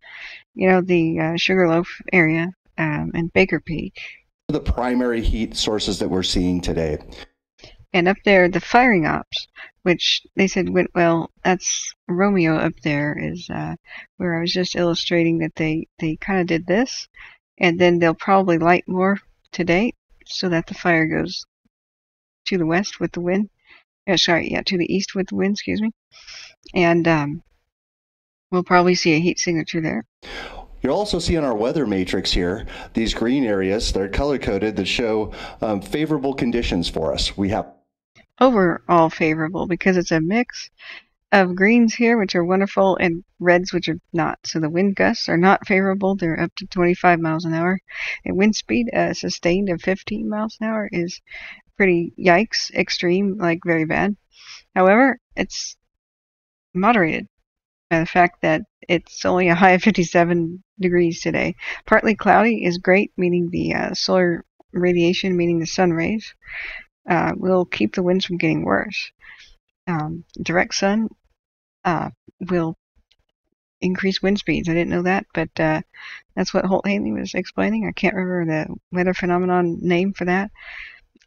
you know, the uh, Sugarloaf area. um, and Baker Peak. The primary heat sources that we're seeing today. And up there, the firing ops, which they said went well. That's Romeo up there is uh, where I was just illustrating that they they kind of did this, and then they'll probably light more today so that the fire goes to the west with the wind. Uh, sorry, yeah, to the east with the wind. Excuse me, and um, we'll probably see a heat signature there. You'll also see on our weather matrix here these green areas. They're color coded that show um, favorable conditions for us. We have overall favorable because it's a mix of greens here, which are wonderful, and reds, which are not. So the wind gusts are not favorable. They're up to 25 miles an hour. And wind speed uh, sustained of 15 miles an hour is pretty yikes, extreme, like very bad. However, it's moderated by the fact that it's only a high of 57 degrees today. Partly cloudy is great, meaning the uh, solar radiation, meaning the sun rays, uh, will keep the winds from getting worse. Um, direct sun uh, will increase wind speeds. I didn't know that, but uh, that's what Holt Haley was explaining. I can't remember the weather phenomenon name for that.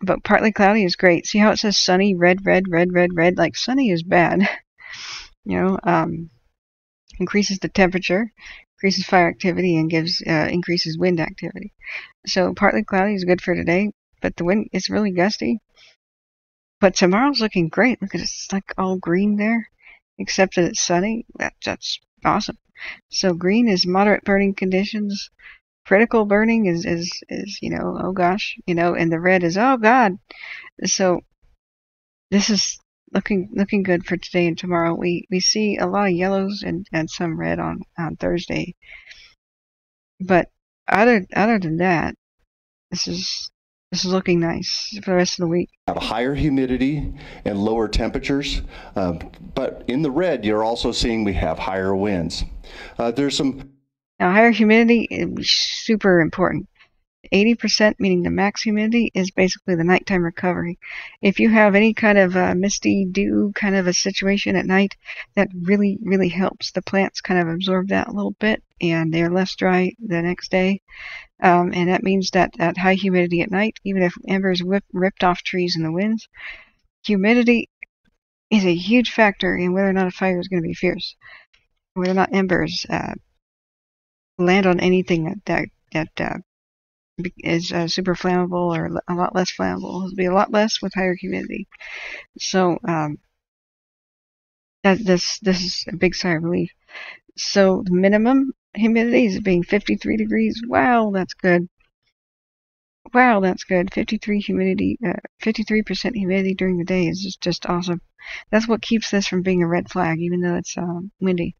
But partly cloudy is great. See how it says sunny, red, red, red, red, red? Like sunny is bad. (laughs) you know, um, increases the temperature, increases fire activity, and gives uh, increases wind activity. So partly cloudy is good for today, but the wind is really gusty. But tomorrow's looking great. Look at it, it's like all green there except that it's sunny. That, that's awesome. So green is moderate burning conditions. Critical burning is, is, is, you know, oh gosh, you know, and the red is, oh god. So this is looking, looking good for today and tomorrow. We, we see a lot of yellows and, and some red on, on Thursday. But other, other than that, this is this is looking nice for the rest of the week. Have higher humidity and lower temperatures, uh, but in the red, you're also seeing we have higher winds. Uh, there's some. Now, higher humidity is super important. 80%, meaning the max humidity, is basically the nighttime recovery. If you have any kind of misty dew kind of a situation at night, that really, really helps. The plants kind of absorb that a little bit and they're less dry the next day. Um, and that means that at high humidity at night, even if embers whip, ripped off trees in the winds, humidity is a huge factor in whether or not a fire is going to be fierce, whether or not embers uh, land on anything that that, that uh, is uh, super flammable or a lot less flammable. It'll be a lot less with higher humidity. So um, that this this is a big sigh of relief. So the minimum humidity is being 53 degrees. Wow, that's good. Wow, that's good. 53 humidity, uh, 53% humidity during the day is just, just awesome. That's what keeps this from being a red flag, even though it's uh, windy.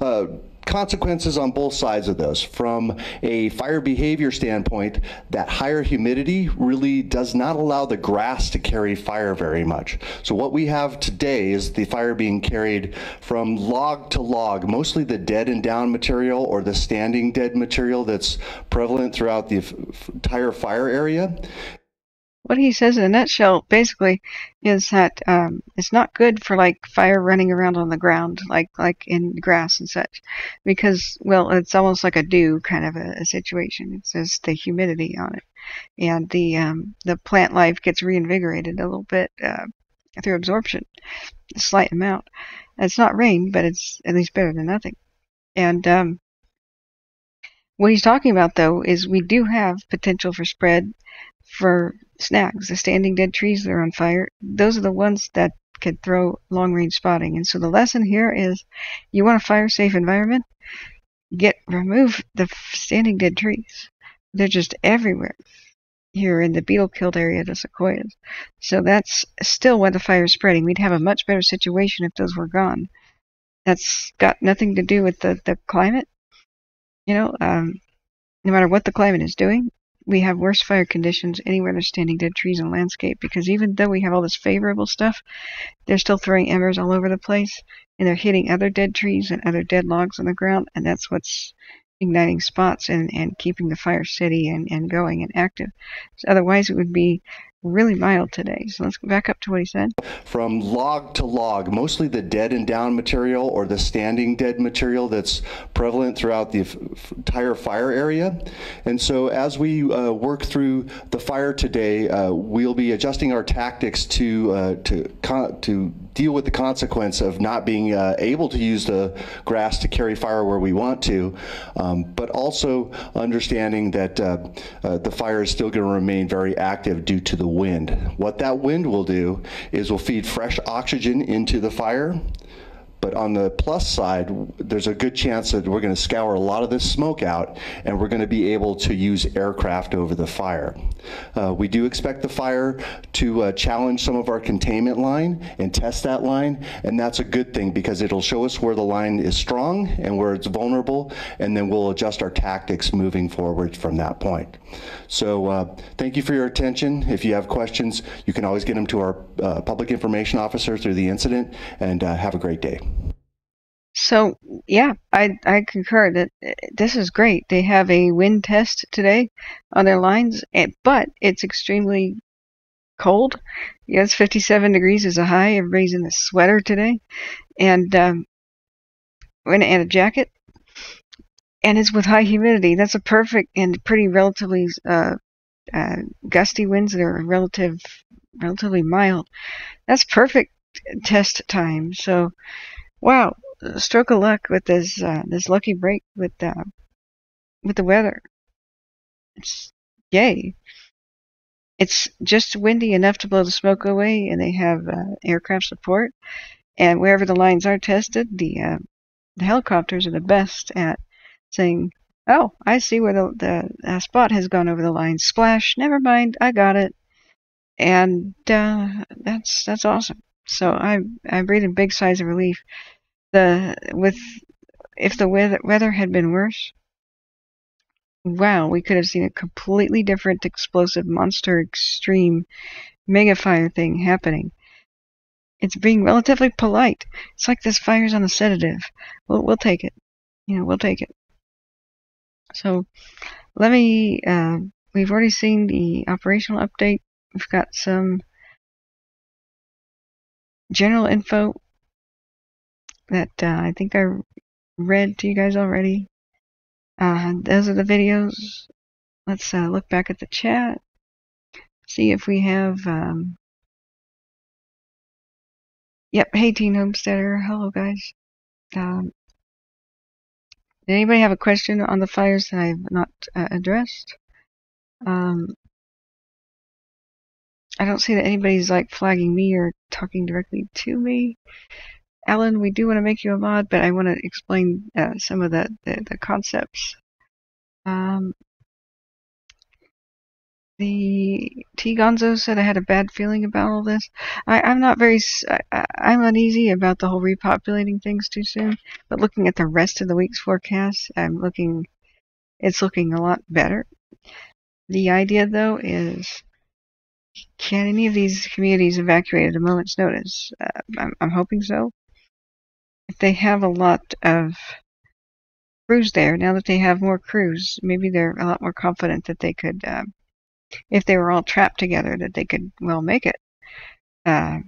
Uh, consequences on both sides of this. From a fire behavior standpoint, that higher humidity really does not allow the grass to carry fire very much. So what we have today is the fire being carried from log to log, mostly the dead and down material or the standing dead material that's prevalent throughout the entire fire area what he says in a nutshell basically is that um, it's not good for like fire running around on the ground like like in grass and such because well it's almost like a dew kind of a, a situation. It's just the humidity on it. And the um, the plant life gets reinvigorated a little bit uh, through absorption a slight amount. It's not rain but it's at least better than nothing. And um, what he's talking about though is we do have potential for spread for snags, the standing dead trees that are on fire, those are the ones that could throw long range spotting. And so the lesson here is you want a fire safe environment, get remove the standing dead trees. They're just everywhere here in the beetle killed area, of the sequoias. So that's still why the fire is spreading. We'd have a much better situation if those were gone. That's got nothing to do with the, the climate. You know, um, no matter what the climate is doing, we have worse fire conditions anywhere there's standing dead trees the landscape because even though we have all this favorable stuff, they're still throwing embers all over the place and they're hitting other dead trees and other dead logs on the ground and that's what's igniting spots and, and keeping the fire steady and, and going and active. So otherwise it would be really mild today. So let's go back up to what he said. From log to log, mostly the dead and down material or the standing dead material that's prevalent throughout the entire fire area. And so as we uh, work through the fire today, uh, we'll be adjusting our tactics to uh, to to deal with the consequence of not being uh, able to use the grass to carry fire where we want to, um, but also understanding that uh, uh, the fire is still going to remain very active due to the wind. What that wind will do is will feed fresh oxygen into the fire. But on the plus side, there's a good chance that we're going to scour a lot of this smoke out and we're going to be able to use aircraft over the fire. Uh, we do expect the fire to uh, challenge some of our containment line and test that line, and that's a good thing because it'll show us where the line is strong and where it's vulnerable, and then we'll adjust our tactics moving forward from that point. So uh, thank you for your attention. If you have questions, you can always get them to our uh, public information officer through the incident, and uh, have a great day. So yeah, I I concur that uh, this is great. They have a wind test today on their lines, but it's extremely cold. It's 57 degrees is a high. Everybody's in a sweater today, and um, add a jacket, and it's with high humidity. That's a perfect and pretty relatively uh, uh, gusty winds that are relative relatively mild. That's perfect test time. So, wow, stroke of luck with this uh, this lucky break with uh, with the weather. It's yay. It's just windy enough to blow the smoke away, and they have uh, aircraft support. And wherever the lines are tested, the uh, the helicopters are the best at saying, "Oh, I see where the the uh, spot has gone over the line. Splash. Never mind. I got it." And uh, that's that's awesome. So I I breathed big sighs of relief the with if the weather weather had been worse, wow, we could have seen a completely different explosive monster extreme mega fire thing happening. It's being relatively polite. It's like this fire's on a sedative. We'll we'll take it. You know, we'll take it. So let me uh, we've already seen the operational update. We've got some general info that uh, I think I read to you guys already. Uh, those are the videos. Let's uh, look back at the chat. See if we have. Um, yep. Hey, Teen Homesteader. Hello, guys. Um, anybody have a question on the fires that I've not uh, addressed? Um, I don't see that anybody's like flagging me or talking directly to me. Alan, we do want to make you a mod, but I want to explain uh, some of the, the, the concepts. Um, the T Gonzo said I had a bad feeling about all this. I, I'm not very. I, I'm uneasy about the whole repopulating things too soon. But looking at the rest of the week's forecast, I'm looking. It's looking a lot better. The idea, though, is can any of these communities evacuate at a moment's notice? Uh, I'm, I'm hoping so if they have a lot of crews there, now that they have more crews, maybe they're a lot more confident that they could, uh, if they were all trapped together, that they could well make it. Uh,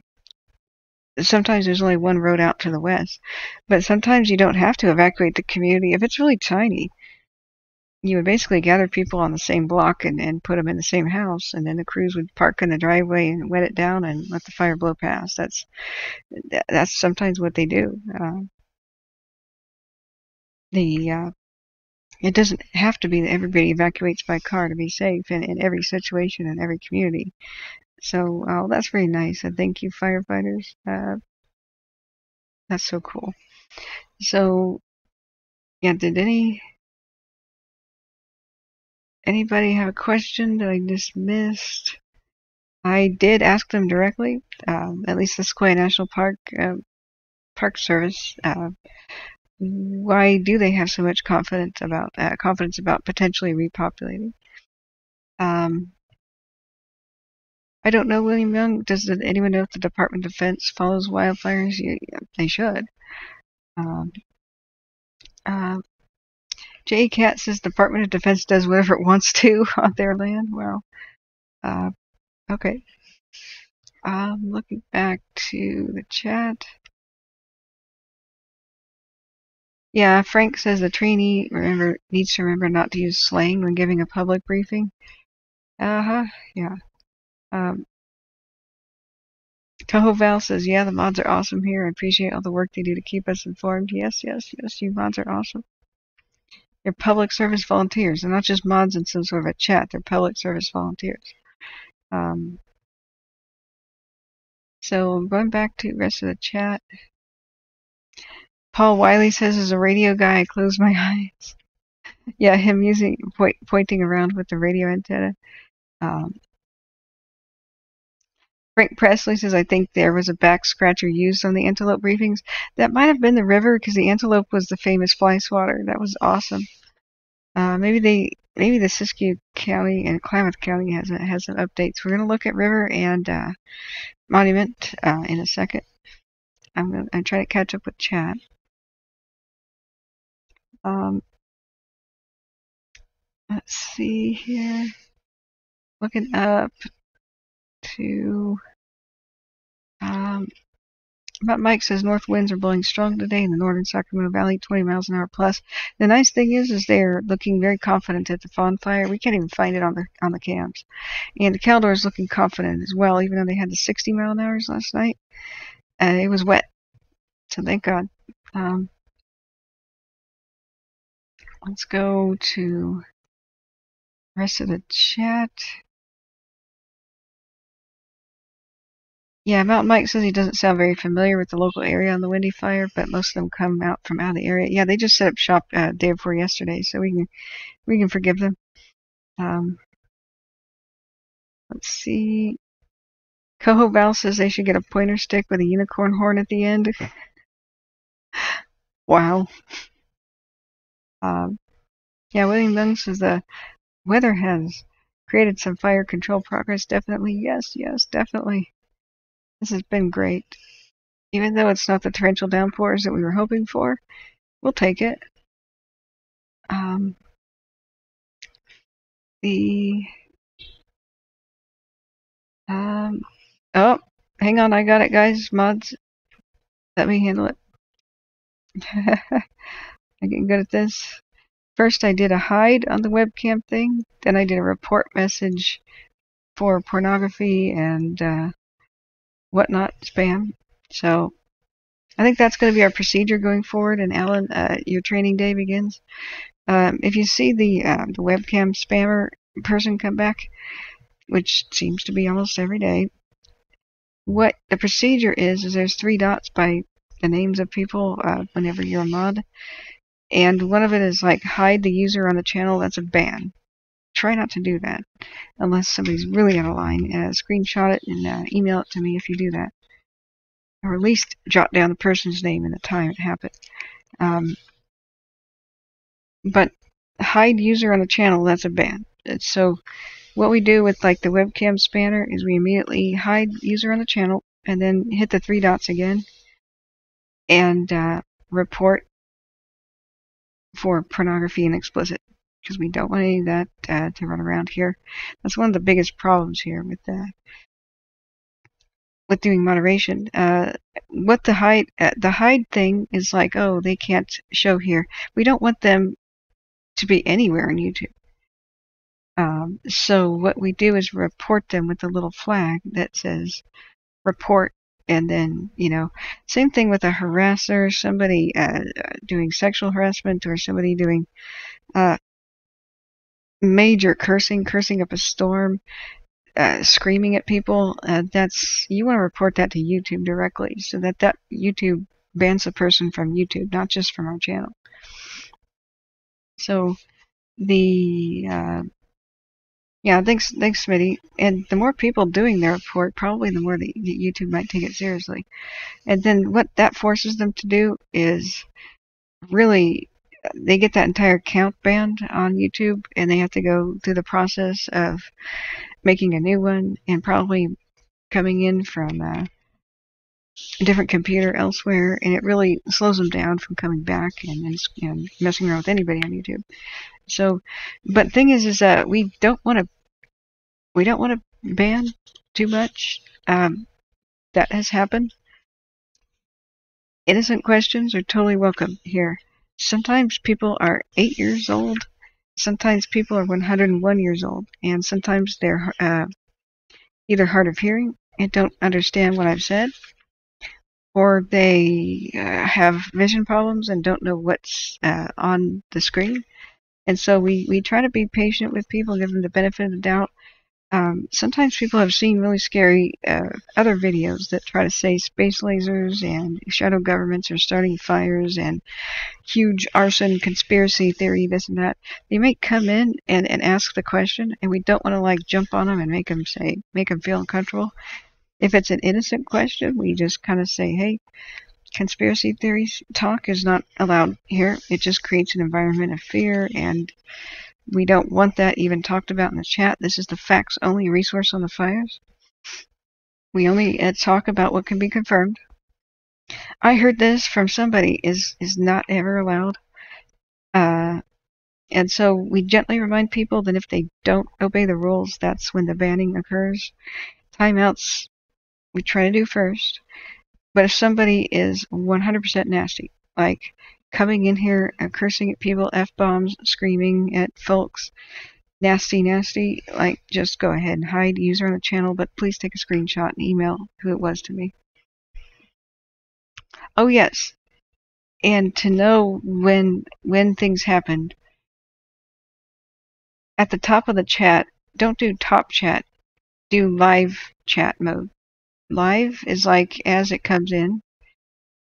sometimes there's only one road out to the west, but sometimes you don't have to evacuate the community if it's really tiny you would basically gather people on the same block and, and put them in the same house, and then the crews would park in the driveway and wet it down and let the fire blow past. That's that's sometimes what they do. Uh, the uh, it doesn't have to be that everybody evacuates by car to be safe in, in every situation in every community. So uh, that's very nice. And thank you, firefighters. Uh, that's so cool. So yeah, did any Anybody have a question that I just missed? I did ask them directly, um, at least the Sequoia National Park uh, Park Service. Uh, why do they have so much confidence about uh, confidence about potentially repopulating? Um, I don't know, William Young. Does anyone know if the Department of Defense follows wildfires? Yeah, they should. Um, uh, J. Cat says Department of Defense does whatever it wants to (laughs) on their land. Well, uh, Okay. Um, looking back to the chat. Yeah, Frank says the trainee remember needs to remember not to use slang when giving a public briefing. Uh huh. Yeah. Um, Toho Val says, yeah, the mods are awesome here. I appreciate all the work they do to keep us informed. Yes, yes, yes, you mods are awesome. They're public service volunteers. They're not just mods in some sort of a chat. They're public service volunteers. Um, so going back to the rest of the chat. Paul Wiley says, as a radio guy, I close my (laughs) eyes. yeah, him using point, pointing around with the radio antenna. Um, Frank Presley says, I think there was a back scratcher used on the antelope briefings. That might have been the river because the antelope was the famous fly swatter. That was awesome. Uh, maybe they, maybe the Siskiyou County and Klamath County has has some updates. We're gonna look at river and uh, monument uh, in a second. I'm gonna I'm trying to catch up with chat. Um, let's see here. Looking up to um, but Mike says north winds are blowing strong today in the northern Sacramento Valley, 20 miles an hour plus. The nice thing is, is they're looking very confident at the fawn fire. We can't even find it on the on the cams, and the Caldor is looking confident as well, even though they had the 60 mile an hours last night. And it was wet, so thank God. Um, let's go to rest of the chat. Yeah, Mountain Mike says he doesn't sound very familiar with the local area on the Windy Fire, but most of them come out from out of the area. Yeah, they just set up shop uh, day before yesterday, so we can we can forgive them. Um, let's see. Coho Val says they should get a pointer stick with a unicorn horn at the end. (laughs) wow. Um, yeah, William Young says the weather has created some fire control progress. Definitely, yes, yes, definitely. This has been great. Even though it's not the torrential downpours that we were hoping for, we'll take it. Um, the um, oh, hang on, I got it, guys. Mods, let me handle it. (laughs) I'm getting good at this. First, I did a hide on the webcam thing. Then I did a report message for pornography and uh, whatnot spam. So I think that's going to be our procedure going forward. And Alan, uh, your training day begins. Um, if you see the uh, the webcam spammer person come back, which seems to be almost every day, what the procedure is is there's three dots by the names of people uh, whenever you're a mod, and one of it is like hide the user on the channel. That's a ban. Try not to do that unless somebody's really out of line. Uh, screenshot it and uh, email it to me if you do that. Or at least jot down the person's name and the time it happened. Um, but hide user on the channel, that's a ban. So what we do with like the webcam spanner is we immediately hide user on the channel and then hit the three dots again and uh, report for pornography and explicit because we don't want any of that uh, to run around here. That's one of the biggest problems here with uh, with doing moderation. Uh, what the hide uh, the hide thing is like, oh, they can't show here. We don't want them to be anywhere on YouTube. Um, so what we do is report them with a little flag that says report and then you know same thing with a harasser somebody uh, doing sexual harassment or somebody doing uh, major cursing, cursing up a storm, uh, screaming at people, uh, that's you want to report that to YouTube directly, so that that YouTube bans the person from YouTube, not just from our channel. So the uh, yeah, thanks, thanks, Smitty. And the more people doing their report, probably the more the, the YouTube might take it seriously. And then what that forces them to do is really they get that entire count banned on YouTube, and they have to go through the process of making a new one and probably coming in from uh, a different computer elsewhere, and it really slows them down from coming back and, and messing around with anybody on YouTube. So, but thing is, is that we don't want to we don't want to ban too much. Um, that has happened. Innocent questions are totally welcome here. Sometimes people are eight years old. Sometimes people are 101 years old, and sometimes they're uh, either hard of hearing and don't understand what I've said, or they uh, have vision problems and don't know what's uh, on the screen. And so we, we try to be patient with people, give them the benefit of the doubt. Um, sometimes people have seen really scary uh, other videos that try to say space lasers and shadow governments are starting fires and huge arson conspiracy theory, this and that. They may come in and, and ask the question, and we don't want to like jump on them and make them say, make them feel uncomfortable. If it's an innocent question, we just kind of say, hey, conspiracy theories talk is not allowed here. It just creates an environment of fear and we don't want that even talked about in the chat. This is the facts only resource on the fires. We only uh, talk about what can be confirmed. I heard this from somebody is is not ever allowed. Uh, and so we gently remind people that if they don't obey the rules, that's when the banning occurs. Timeouts we try to do first. But if somebody is 100% nasty, like coming in here and cursing at people, f bombs, screaming at folks, nasty, nasty, like just go ahead and hide user on the channel, but please take a screenshot and email who it was to me. Oh yes, and to know when when things happened. At the top of the chat, don't do top chat, do live chat mode. Live is like as it comes in.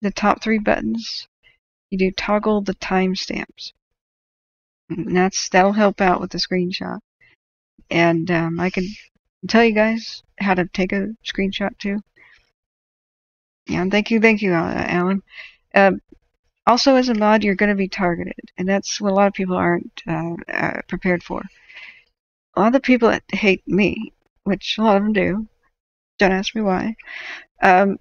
The top three buttons you do toggle the timestamps. That's that'll help out with the screenshot. And um, I can tell you guys how to take a screenshot too. Yeah, thank you, thank you, uh, Alan. Uh, also, as a mod, you're going to be targeted, and that's what a lot of people aren't uh, uh, prepared for. A lot of the people that hate me, which a lot of them do, don't ask me why, um,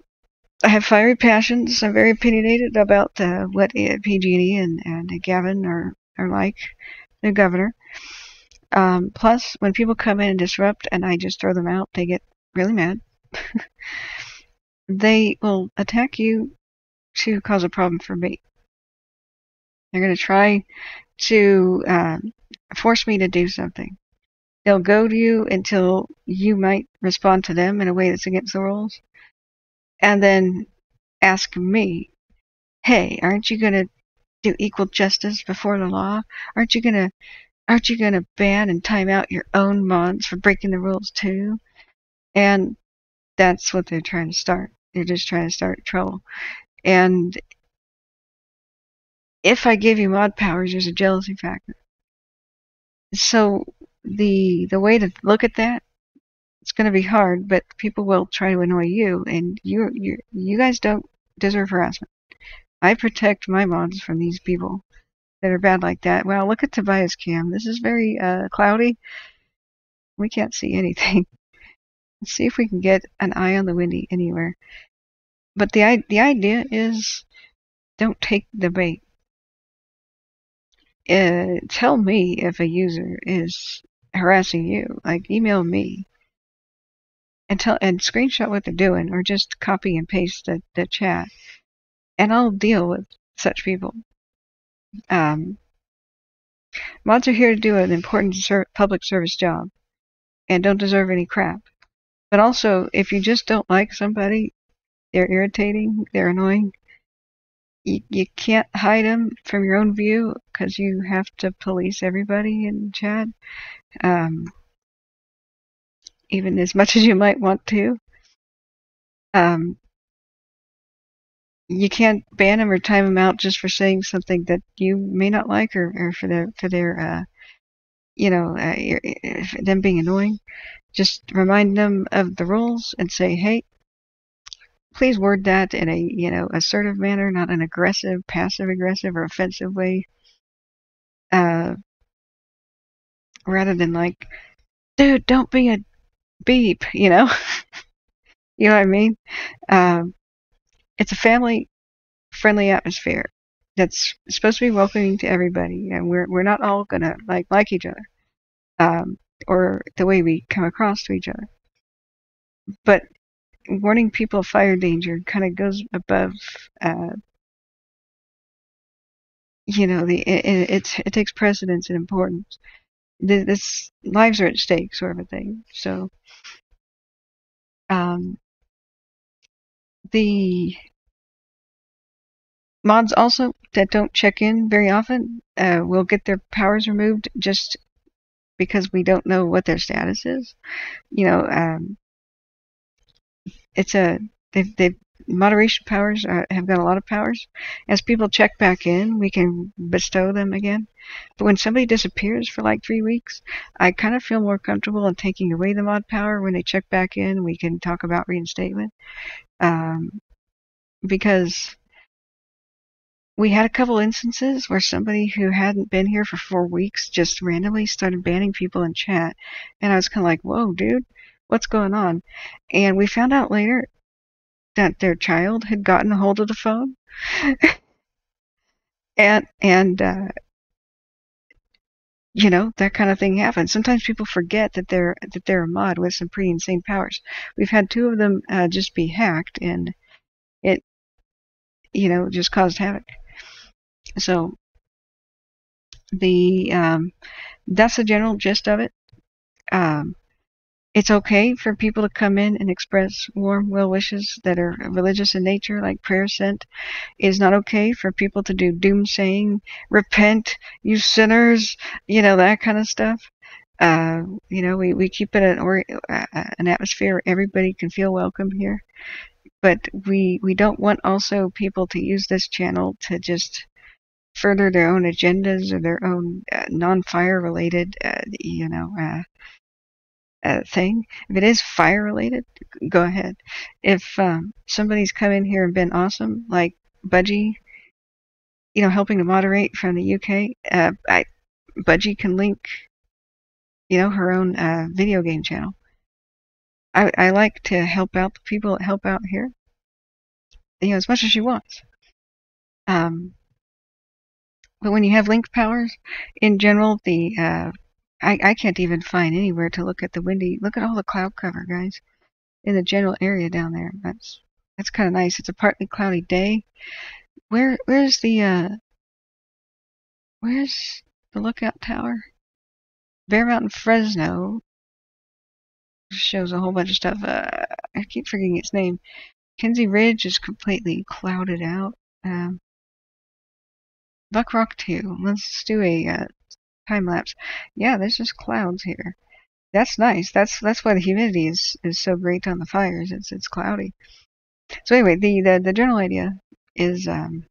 I have fiery passions. I'm very opinionated about uh, what PG&E and, and Gavin are, are like, the governor. Um, plus, when people come in and disrupt and I just throw them out, they get really mad. (laughs) they will attack you to cause a problem for me. They're going to try to uh, force me to do something. They'll goad you until you might respond to them in a way that's against the rules and then ask me, hey, aren't you going to do equal justice before the law? Aren't you going to aren't you going to ban and time out your own mods for breaking the rules too? And that's what they're trying to start. They're just trying to start trouble. And if I give you mod powers, there's a jealousy factor. So the the way to look at that it's going to be hard, but people will try to annoy you, and you you you guys don't deserve harassment. I protect my mods from these people that are bad like that. Well, look at Tobias cam. This is very uh, cloudy. We can't see anything. (laughs) Let's see if we can get an eye on the windy anywhere. But the the idea is, don't take the bait. Uh, tell me if a user is harassing you. Like email me and tell and screenshot what they're doing or just copy and paste the, the chat and I'll deal with such people. Um, mods are here to do an important ser public service job and don't deserve any crap. But also, if you just don't like somebody, they're irritating, they're annoying, you, can't hide them from your own view because you have to police everybody in chat. Um, even as much as you might want to. Um, you can't ban them or time them out just for saying something that you may not like or, or for their for their uh, you know uh, them being annoying. Just remind them of the rules and say, hey, please word that in a you know assertive manner, not an aggressive, passive aggressive, or offensive way. Uh, rather than like, dude, don't be a beep, you know? (laughs) you know what I mean? Um, it's a family friendly atmosphere that's supposed to be welcoming to everybody and we're we're not all gonna like like each other um, or the way we come across to each other but warning people of fire danger kind of goes above, uh, you know, the it, it, it takes precedence and importance. This, this lives are at stake, sort of a thing. So, um, the mods also that don't check in very often uh, will get their powers removed just because we don't know what their status is. You know, um, it's a they've they've moderation powers are, have got a lot of powers. As people check back in, we can bestow them again. But when somebody disappears for like three weeks, I kind of feel more comfortable in taking away the mod power. When they check back in, we can talk about reinstatement. Um, because we had a couple instances where somebody who hadn't been here for four weeks just randomly started banning people in chat. And I was kind of like, whoa, dude, what's going on? And we found out later that their child had gotten a hold of the phone. (laughs) and, and, uh, you know that kind of thing happens. Sometimes people forget that they're that they're a mod with some pretty insane powers. We've had two of them uh, just be hacked, and it, you know, just caused havoc. So the um, that's the general gist of it. Um, it's okay for people to come in and express warm well wishes that are religious in nature, like prayer sent. It is not okay for people to do doom saying, repent, you sinners, you know, that kind of stuff. Uh, you know, we, we keep it an, or, uh, an atmosphere where everybody can feel welcome here. But we, we don't want also people to use this channel to just further their own agendas or their own uh, non-fire related, uh, you know, uh, thing. If it is fire related, go ahead. If um, somebody's come in here and been awesome, like Budgie, you know, helping to moderate from the UK, uh, I, Budgie can link, you know, her own uh, video game channel. I, I like to help out the people that help out here, you know, as much as she wants. Um, but when you have link powers, in general, the uh, I, I can't even find anywhere to look at the windy. Look at all the cloud cover, guys, in the general area down there. That's that's kind of nice. It's a partly cloudy day. Where where's the uh where's the lookout tower? Bear Mountain, Fresno shows a whole bunch of stuff. Uh, I keep forgetting its name. Kenzie Ridge is completely clouded out. Um, Buck Rock 2. Let's do a uh, time lapse. Yeah, there's just clouds here. That's nice. That's that's why the humidity is is so great on the fires. It's it's cloudy. So anyway, the the, the general idea is um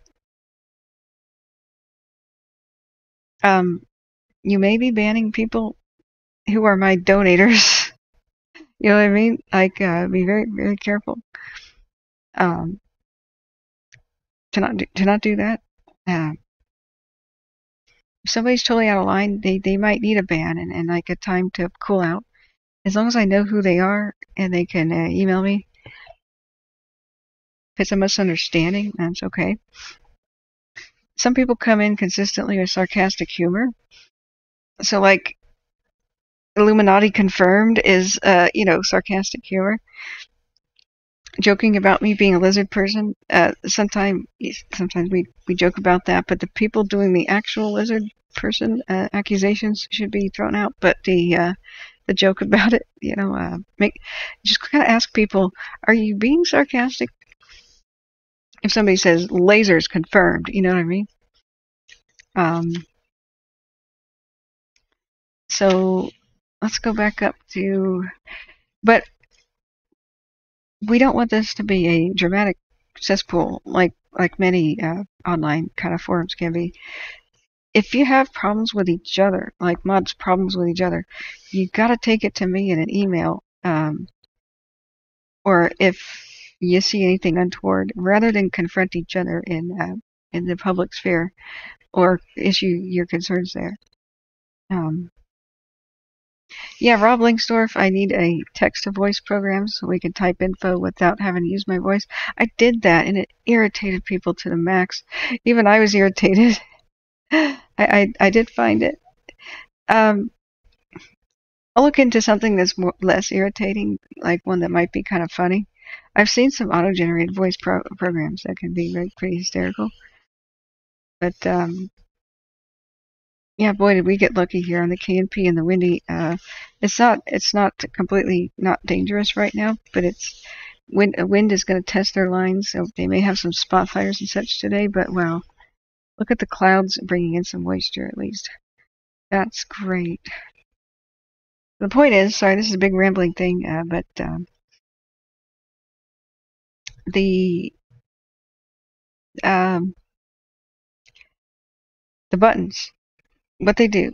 um you may be banning people who are my donators. (laughs) you know what I mean? Like uh, be very very careful. Um to not do, to not do that. Uh, if somebody's totally out of line, they, they might need a ban and, and like a time to cool out. As long as I know who they are and they can uh, email me. If it's a misunderstanding, that's okay. Some people come in consistently with sarcastic humor. So like Illuminati confirmed is, uh, you know, sarcastic humor joking about me being a lizard person. Uh, sometimes, sometimes we we joke about that, but the people doing the actual lizard person uh, accusations should be thrown out. But the uh, the joke (laughs) about it, you know, uh, make just kind of ask people, are you being sarcastic? If somebody says lasers confirmed, you know what I mean? Um, so let's go back up to, but we don't want this to be a dramatic cesspool like like many uh, online kind of forums can be. If you have problems with each other, like mods problems with each other, you got to take it to me in an email. Um, or if you see anything untoward, rather than confront each other in uh, in the public sphere, or issue your concerns there. Um, yeah, Rob Linksdorf, I need a text to voice program so we can type info without having to use my voice. I did that and it irritated people to the max. Even I was irritated. (laughs) I, I, I did find it. Um, I'll look into something that's more, less irritating, like one that might be kind of funny. I've seen some auto-generated voice pro programs that can be very, pretty hysterical. But um, yeah, boy, did we get lucky here on the KNP and the Windy. Uh, it's not it's not completely not dangerous right now, but it's wind wind is going to test their lines, so they may have some spot fires and such today. But wow, look at the clouds bringing in some moisture at least. That's great. The point is, sorry, this is a big rambling thing, uh, but um, the um, the buttons, what they do,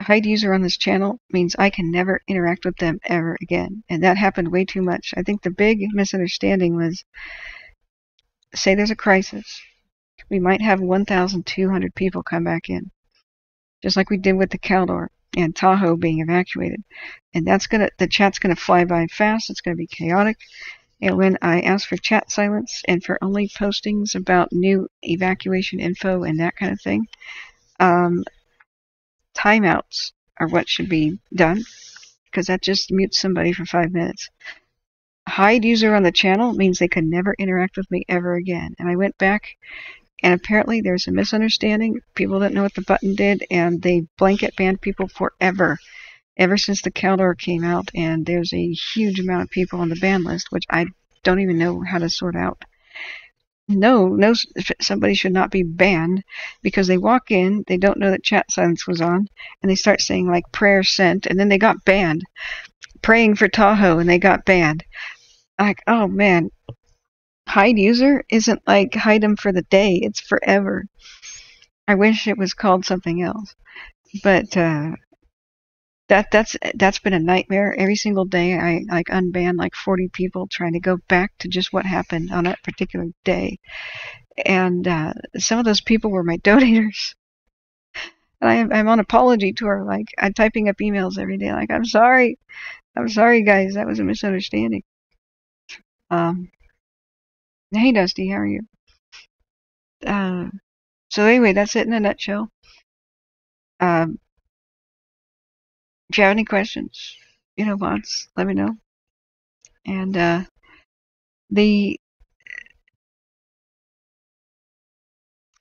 hide user on this channel means I can never interact with them ever again, and that happened way too much. I think the big misunderstanding was, say there's a crisis, we might have 1,200 people come back in, just like we did with the Caldor and Tahoe being evacuated. And that's gonna the chat's gonna fly by fast, it's gonna be chaotic. And when I ask for chat silence and for only postings about new evacuation info and that kind of thing, um, timeouts are what should be done because that just mutes somebody for five minutes. Hide user on the channel means they can never interact with me ever again. And I went back and apparently there's a misunderstanding. People didn't know what the button did, and they blanket banned people forever, ever since the Caldor came out. And there's a huge amount of people on the ban list, which I don't even know how to sort out. No, no, somebody should not be banned because they walk in, they don't know that chat silence was on, and they start saying like prayer sent, and then they got banned. Praying for Tahoe, and they got banned. Like, oh man, hide user isn't like hide them for the day, it's forever. I wish it was called something else. But uh, that that's that's been a nightmare. Every single day I like unban like 40 people trying to go back to just what happened on that particular day. And uh, some of those people were my (laughs) donators. And I, I'm on apology tour, like I'm typing up emails every day, like I'm sorry, I'm sorry, guys, that was a misunderstanding. Um, Hey, Dusty, how are you? Uh, so anyway, that's it in a nutshell. Um, if you have any questions, you know, bots, let me know. And uh, the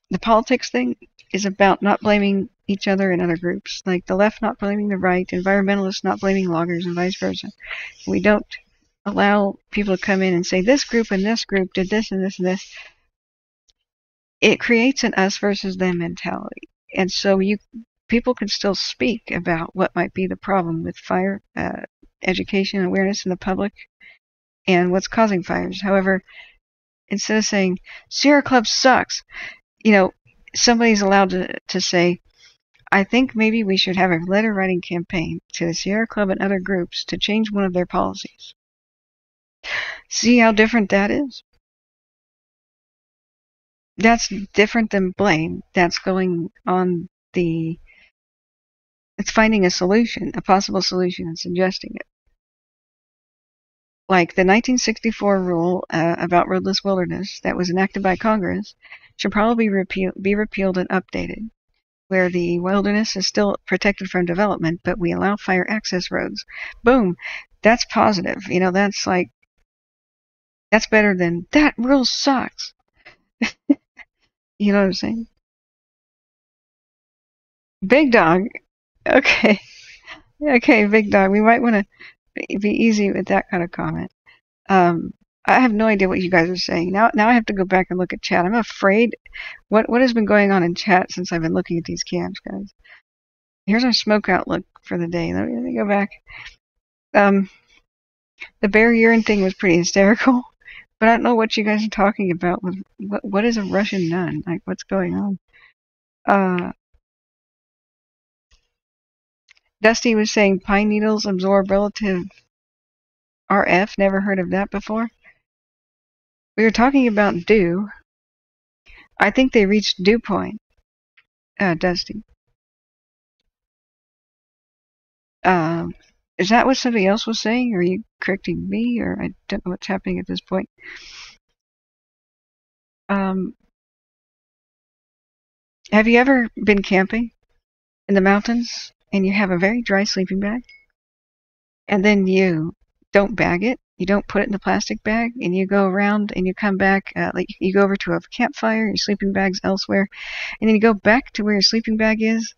the politics thing is about not blaming each other and other groups, like the left not blaming the right, environmentalists not blaming loggers, and vice versa. We don't allow people to come in and say this group and this group did this and this and this, it creates an us versus them mentality. And so you people can still speak about what might be the problem with fire uh, education and awareness in the public and what's causing fires. However, instead of saying Sierra Club sucks, you know, somebody's allowed to, to say, I think maybe we should have a letter writing campaign to the Sierra Club and other groups to change one of their policies. See how different that is? That's different than blame. That's going on the. It's finding a solution, a possible solution, and suggesting it. Like the 1964 rule uh, about roadless wilderness that was enacted by Congress should probably repeal, be repealed and updated, where the wilderness is still protected from development, but we allow fire access roads. Boom. That's positive. You know, that's like that's better than that rule sucks. (laughs) you know what I'm saying? Big dog. Okay. (laughs) Okay, big dog. We might want to be easy with that kind of comment. Um, I have no idea what you guys are saying. Now now I have to go back and look at chat. I'm afraid what what has been going on in chat since I've been looking at these cams, guys. Here's our smoke outlook for the day. Let me, let me go back. Um, the bear urine thing was pretty hysterical. (laughs) But I don't know what you guys are talking about. With what what is a Russian nun? Like what's going on? Uh, Dusty was saying pine needles absorb relative RF. Never heard of that before. We were talking about dew. I think they reached dew point. Uh, Dusty. Um, is that what somebody else was saying? Are you correcting me? Or I don't know what's happening at this point. Um, have you ever been camping in the mountains and you have a very dry sleeping bag? and then you don't bag it. You don't put it in the plastic bag, and you go around and you come back. Uh, like you go over to a campfire, your sleeping bag's elsewhere, and then you go back to where your sleeping bag is,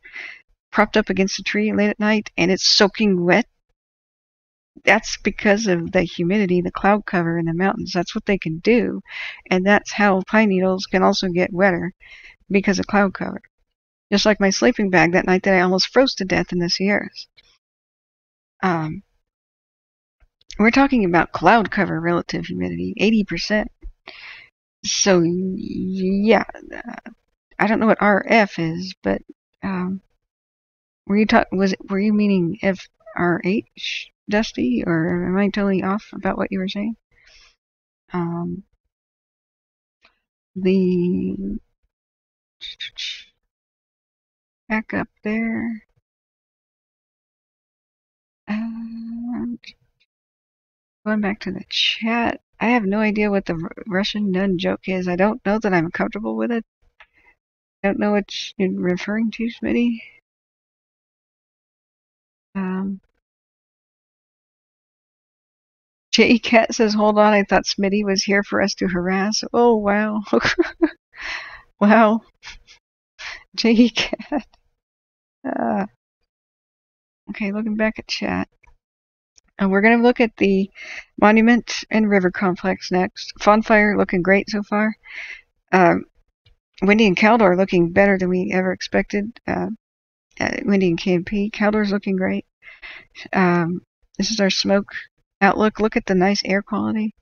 propped up against a tree late at night, and it's soaking wet. That's because of the humidity, the cloud cover in the mountains. That's what they can do, and that's how pine needles can also get wetter because of cloud cover. Just like my sleeping bag that night that I almost froze to death in the Sierras. Um, we're talking about cloud cover relative humidity, 80%. So, yeah, I don't know what RF is, but um, were you talk was it, were you meaning FRH, Dusty, or am I totally off about what you were saying? Um, the back up there. And going back to the chat, I have no idea what the Russian nun joke is. I don't know that I'm comfortable with it. I don't know what you're referring to, Smitty. Um, J Cat says, "Hold on, I thought Smitty was here for us to harass." Oh wow, (laughs) wow, (laughs) J Cat. Uh, okay, looking back at chat. And we're going to look at the monument and river complex next. Fawn fire looking great so far. Um, Windy and Caldor looking better than we ever expected. Uh, uh, Windy and KNP. Caldor's looking great. Um, this is our smoke outlook. Look at the nice air quality.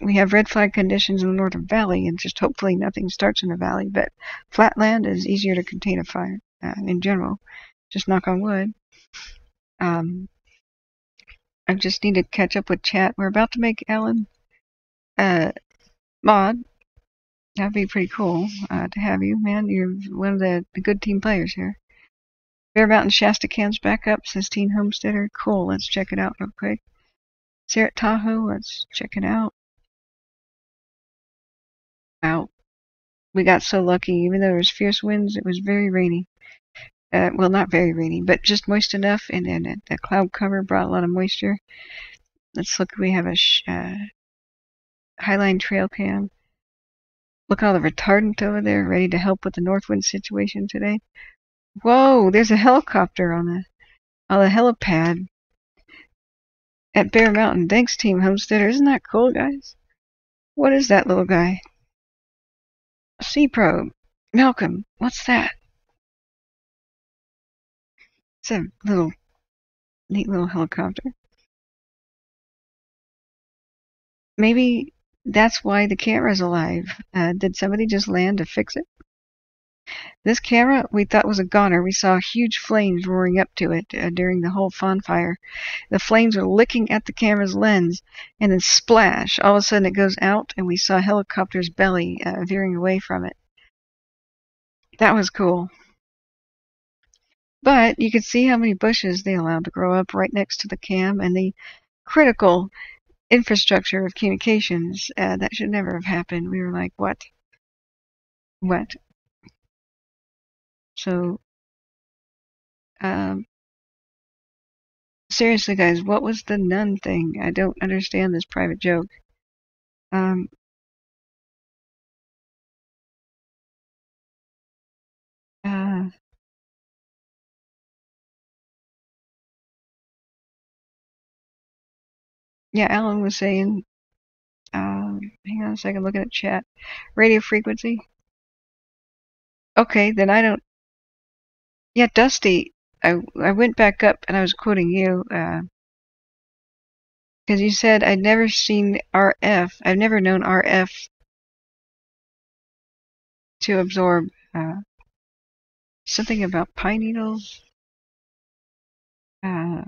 We have red flag conditions in the northern valley, and just hopefully nothing starts in the valley. But flatland is easier to contain a fire uh, in general. Just knock on wood. Um, I just need to catch up with chat. We're about to make Ellen uh, mod. That'd be pretty cool uh, to have you, man. You're one of the, the good team players here. Bear Mountain Shasta Cans back up, says Teen Homesteader. Cool, let's check it out real quick. Sarah Tahoe, let's check it out. Wow. We got so lucky. Even though there was fierce winds, it was very rainy. Uh, well, not very rainy, but just moist enough, and then the cloud cover brought a lot of moisture. Let's look. We have a uh, Highline Trail Cam. Look at all the retardant over there, ready to help with the north wind situation today. Whoa, there's a helicopter on the on the helipad at Bear Mountain. Thanks, Team Homesteader. Isn't that cool, guys? What is that little guy? Sea probe. Malcolm, what's that? It's a little neat little helicopter. Maybe that's why the camera's alive. Uh, did somebody just land to fix it? This camera we thought was a goner. We saw huge flames roaring up to it uh, during the whole bonfire. The flames were licking at the camera's lens, and then splash! All of a sudden it goes out, and we saw a helicopter's belly uh, veering away from it. That was cool. But you could see how many bushes they allowed to grow up right next to the cam and the critical infrastructure of communications. Uh, that should never have happened. We were like, what? What? So, um, seriously, guys, what was the nun thing? I don't understand this private joke. Um, yeah, Alan was saying, um, hang on a second, looking at chat. Radio frequency. Okay, then I don't. Yeah, Dusty, I, I went back up and I was quoting you, uh, because you said I'd never seen RF. I've never known RF to absorb uh, something about pine needles. Uh,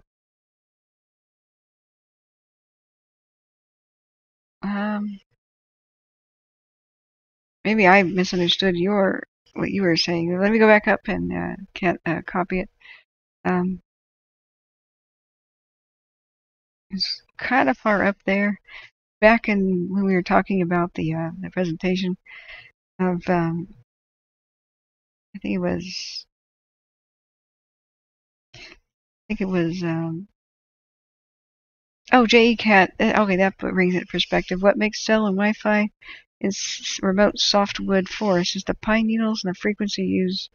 um, maybe I misunderstood your what you were saying. Let me go back up and uh, can't uh, copy it. Um, it's kind of far up there. Back in when we were talking about the uh, the presentation of, um, I think it was, I think it was um, Oh, JECAT. Cat. Okay, that brings it perspective. What makes cell and Wi-Fi in remote softwood forests is the pine needles and the frequency used.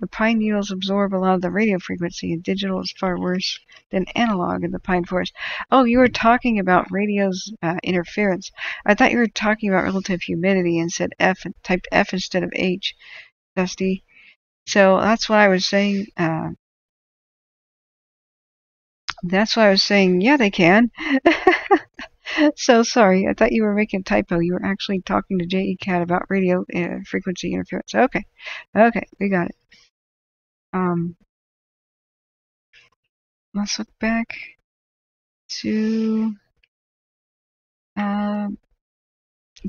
The pine needles absorb a lot of the radio frequency, and digital is far worse than analog in the pine forest. Oh, you were talking about radio's uh, interference. I thought you were talking about relative humidity and said F and typed F instead of H, Dusty. So that's what I was saying. Uh, that's why I was saying, yeah, they can. (laughs) so sorry, I thought you were making a typo. You were actually talking to JECAT about radio uh, frequency interference. Okay, okay, we got it. Um, let's look back to. Um,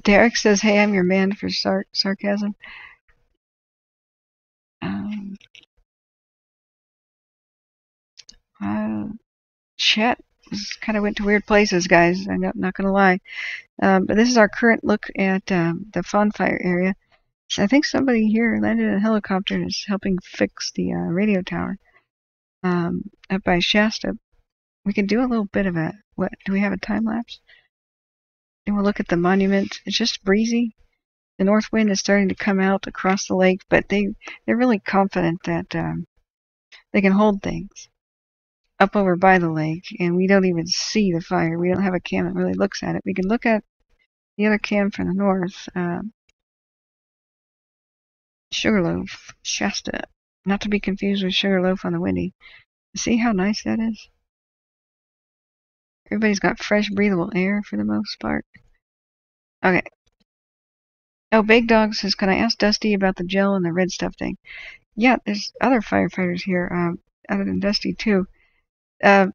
Derek says, "Hey, I'm your man for sar- sarcasm." Um, uh, chat kind of went to weird places, guys. I'm not, not gonna lie. Um, but this is our current look at um, the Bonfire area. So I think somebody here landed a helicopter and is helping fix the uh, radio tower um, up by Shasta. We can do a little bit of a what? Do we have a time lapse? And we'll look at the monument. It's just breezy. The north wind is starting to come out across the lake, but they they're really confident that um, they can hold things up over by the lake, and we don't even see the fire. We don't have a cam that really looks at it. We can look at the other cam from the north, uh, Sugarloaf, Shasta, not to be confused with Sugarloaf on the Windy. See how nice that is? Everybody's got fresh, breathable air for the most part. Okay. Oh, Big Dog says, can I ask Dusty about the gel and the red stuff thing? Yeah, there's other firefighters here, um, other than Dusty too. Uh,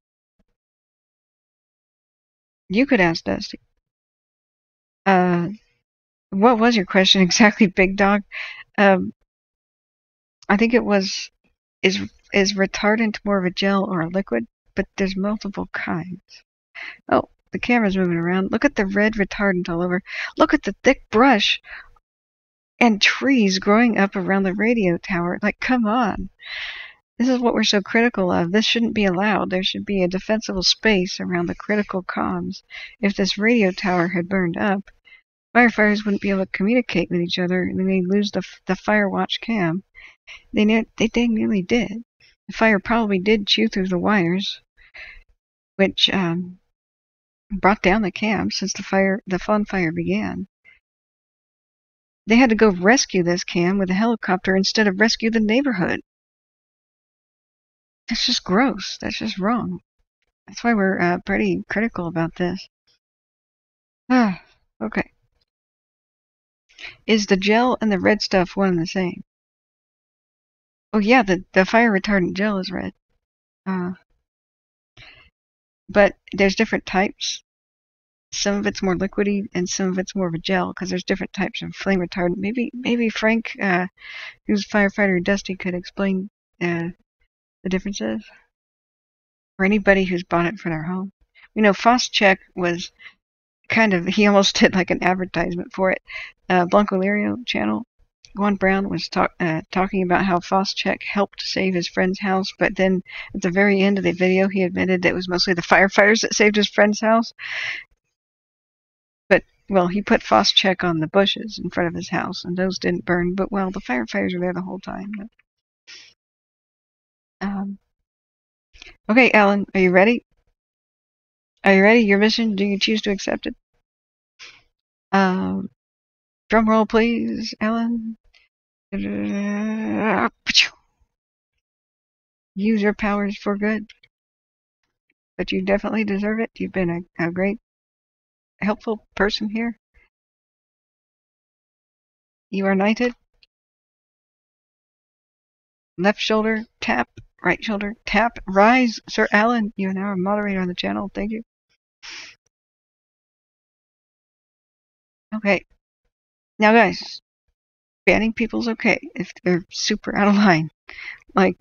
you could ask Dusty. Uh, what was your question (laughs) exactly, Big Dog? Um, I think it was, is is retardant more of a gel or a liquid? But there's multiple kinds. Oh, the camera's moving around. Look at the red retardant all over. Look at the thick brush and trees growing up around the radio tower. Like, come on. This is what we're so critical of. This shouldn't be allowed. There should be a defensible space around the critical comms. If this radio tower had burned up, firefighters wouldn't be able to communicate with each other, and they'd lose the the fire watch cam. They ne- they dang nearly did. The fire probably did chew through the wires, which um, brought down the cam since the fire the fun fire began. They had to go rescue this cam with a helicopter instead of rescue the neighborhood. That's just gross. That's just wrong. That's why we're uh, pretty critical about this. Ah, (sighs) okay. Is the gel and the red stuff one and the same? Oh yeah, the the fire retardant gel is red. Uh, but there's different types. Some of it's more liquidy, and some of it's more of a gel because there's different types of flame retardant. Maybe maybe Frank, uh, who's firefighter Dusty, could explain uh, the differences, or anybody who's bought it for their home. We know Phos-Chek was kind of he almost (laughs) did like an advertisement for it. Uh, blancolirio channel. Juan Browne was talk, uh, talking about how Phos-Chek helped save his friend's house, but then at the very end of the video, he admitted that it was mostly the (laughs) firefighters that saved his friend's house. But well, he put Phos-Chek on the bushes in front of his house, and those didn't burn. But well, the firefighters were there the whole time. But, um, okay, Alan, are you ready? Are you ready? Your mission? Do you choose to accept it? Um, drum roll, please, Alan. Use your powers for good. But you definitely deserve it. You've been a, a great, helpful person here. You are knighted. Left shoulder tap, right shoulder tap. Rise, Sir Alan. You are now a moderator on the channel. Thank you. Okay. Now, guys, banning people's okay if they're super out of line, like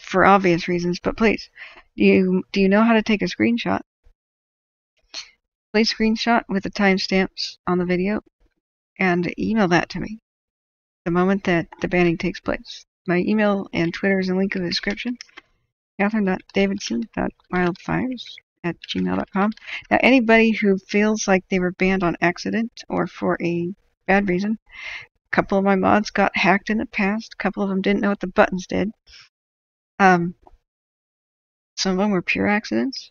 for obvious reasons. But please, do you do you know how to take a screenshot? Please screenshot with the timestamps on the video and email that to me the moment that the banning takes place. My email and Twitter is in link in the description. Kathryn.davidson.wildfires at gmail.com. Now, anybody who feels like they were banned on accident or for a bad reason, a couple of my mods got hacked in the past. A couple of them didn't know what the buttons did. Um, some of them were pure accidents.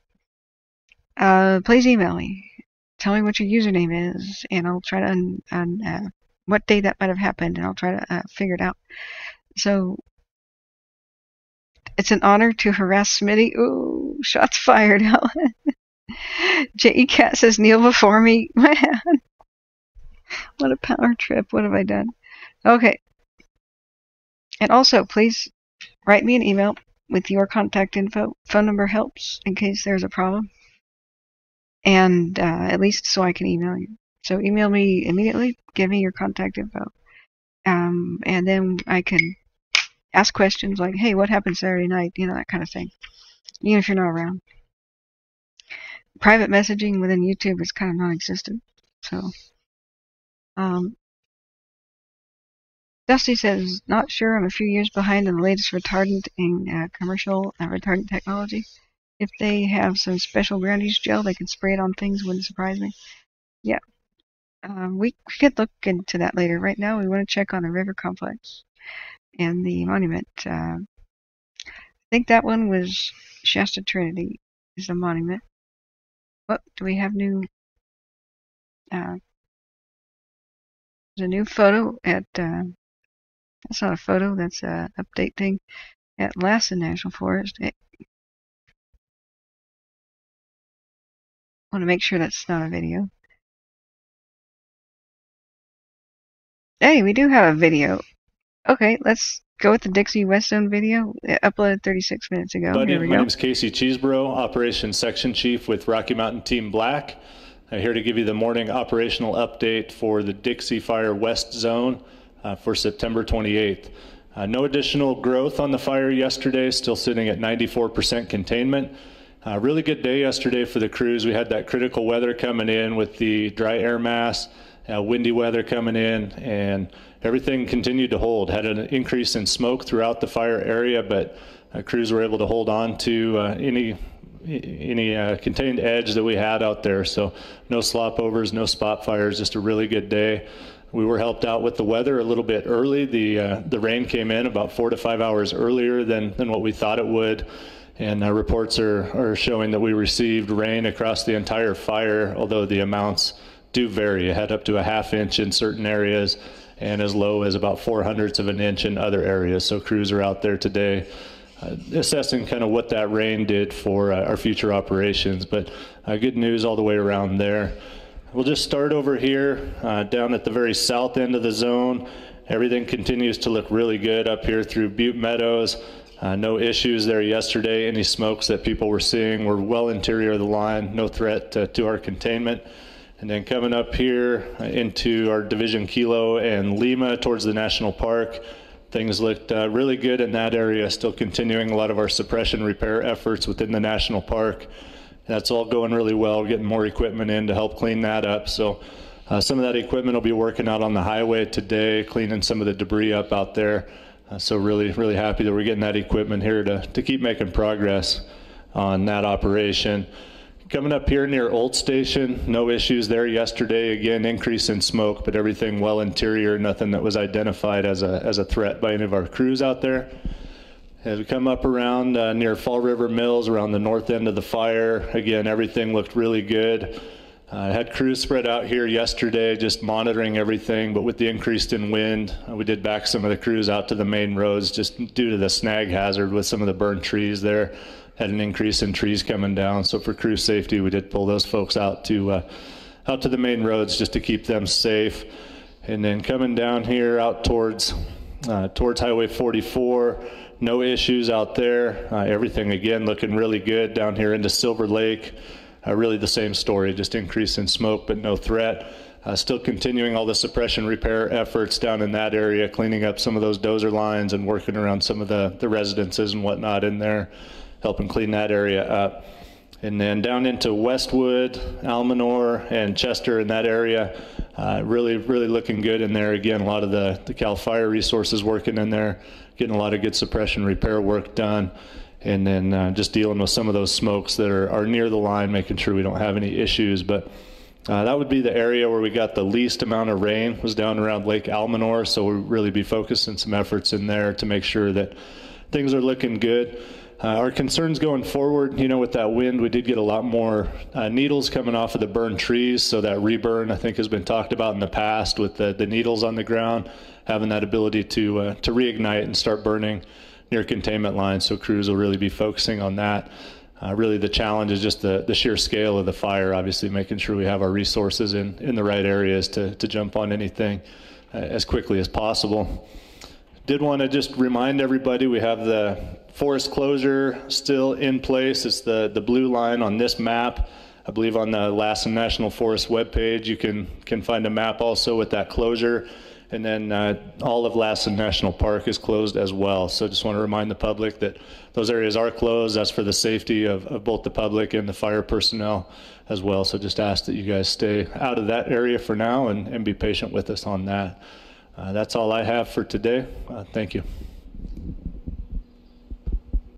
Uh, please email me. Tell me what your username is, and I'll try to uh, what day that might have happened, and I'll try to uh, figure it out. So it's an honor to harass Smitty. Ooh, shots fired, (laughs) Helen. J.E. Cat says kneel before me. (laughs) Man, what a power trip. What have I done? Okay. And also, please write me an email with your contact info. Phone number helps in case there's a problem. And uh, at least so I can email you. So email me immediately. Give me your contact info. Um, and then I can ask questions like, hey, what happened Saturday night? You know, that kind of thing. Even if you're not around. Private messaging within YouTube is kind of non-existent. So, um, Dusty says, not sure. I'm a few years behind in the latest retardant in uh, commercial uh, retardant technology. If they have some special ground use gel they can spray it on things, wouldn't surprise me. Yeah. Um, we, we could look into that later. Right now, we want to check on the river complex and the monument. Uh, I think that one was Shasta Trinity is the monument. What do we have new? Uh, there's a new photo at. Uh, that's not a photo. That's a update thing at Lassen National Forest. It, want to make sure that's not a video. Hey, we do have a video. Okay, let's go with the Dixie West Zone video. It uploaded 36 minutes ago. Buddy, my name is Casey Cheeseborough, Operations Section Chief with Rocky Mountain Team Black. I'm here to give you the morning operational update for the Dixie Fire West Zone uh, for September 28th. Uh, no additional growth on the fire yesterday, still sitting at 94% containment. Uh, really good day yesterday for the crews. We had that critical weather coming in with the dry air mass, uh, windy weather coming in, and everything continued to hold. Had an increase in smoke throughout the fire area, but uh, crews were able to hold on to uh, any any uh, contained edge that we had out there. So no slop overs, no spot fires, just a really good day. We were helped out with the weather a little bit early. The uh, the rain came in about four to five hours earlier than, than what we thought it would. And uh, reports are, are showing that we received rain across the entire fire, although the amounts do vary. It had up to a half inch in certain areas and as low as about four hundredths of an inch in other areas. So crews are out there today uh, assessing kind of what that rain did for uh, our future operations. But uh, good news all the way around there. We'll just start over here uh, down at the very south end of the zone. Everything continues to look really good up here through Butte Meadows. Uh, no issues there yesterday. Any smokes that people were seeing were well interior of the line, no threat uh, to our containment. And then coming up here uh, into our Division Kilo and Lima towards the national park, things looked uh, really good in that area. Still continuing a lot of our suppression repair efforts within the national park. That's all going really well. We're getting more equipment in to help clean that up. So uh, some of that equipment will be working out on the highway today, cleaning some of the debris up out there. Uh, so really, really happy that we're getting that equipment here to, to keep making progress on that operation. Coming up here near Old Station, no issues there yesterday. Again, increase in smoke, but everything well interior, nothing that was identified as a, as a threat by any of our crews out there. As we come up around uh, near Fall River Mills, around the north end of the fire, again, everything looked really good. I uh, had crews spread out here yesterday just monitoring everything, but with the increase in wind, uh, we did back some of the crews out to the main roads just due to the snag hazard with some of the burned trees there. Had an increase in trees coming down, so for crew safety, we did pull those folks out to uh, out to the main roads just to keep them safe. And then coming down here out towards uh, towards Highway 44, no issues out there. Uh, everything again looking really good down here into Silver Lake. Uh, really the same story, just increase in smoke, but no threat. Uh, still continuing all the suppression repair efforts down in that area, cleaning up some of those dozer lines and working around some of the, the residences and whatnot in there, helping clean that area up. And then down into Westwood, Almanor, and Chester in that area, uh, really, really looking good in there. Again, a lot of the, the CAL FIRE resources working in there, getting a lot of good suppression repair work done. and then uh, just dealing with some of those smokes that are, are near the line, making sure we don't have any issues. But uh, that would be the area where we got the least amount of rain was down around Lake Almanor, so we'll really be focusing some efforts in there to make sure that things are looking good. Uh, our concerns going forward, you know, with that wind, we did get a lot more uh, needles coming off of the burned trees. So that reburn, I think, has been talked about in the past with the, the needles on the ground, having that ability to uh, to reignite and start burning near containment lines. So crews will really be focusing on that. Uh, really, the challenge is just the, the sheer scale of the fire. Obviously, making sure we have our resources in, in the right areas to, to jump on anything uh, as quickly as possible. Did want to just remind everybody we have the forest closure still in place. It's the, the blue line on this map. I believe on the Lassen National Forest webpage, you can, can find a map also with that closure. And then uh, all of Lassen National Park is closed as well. So just want to remind the public that those areas are closed. That's for the safety of, of both the public and the fire personnel as well. So just ask that you guys stay out of that area for now and, and be patient with us on that. Uh, that's all I have for today. Uh, thank you.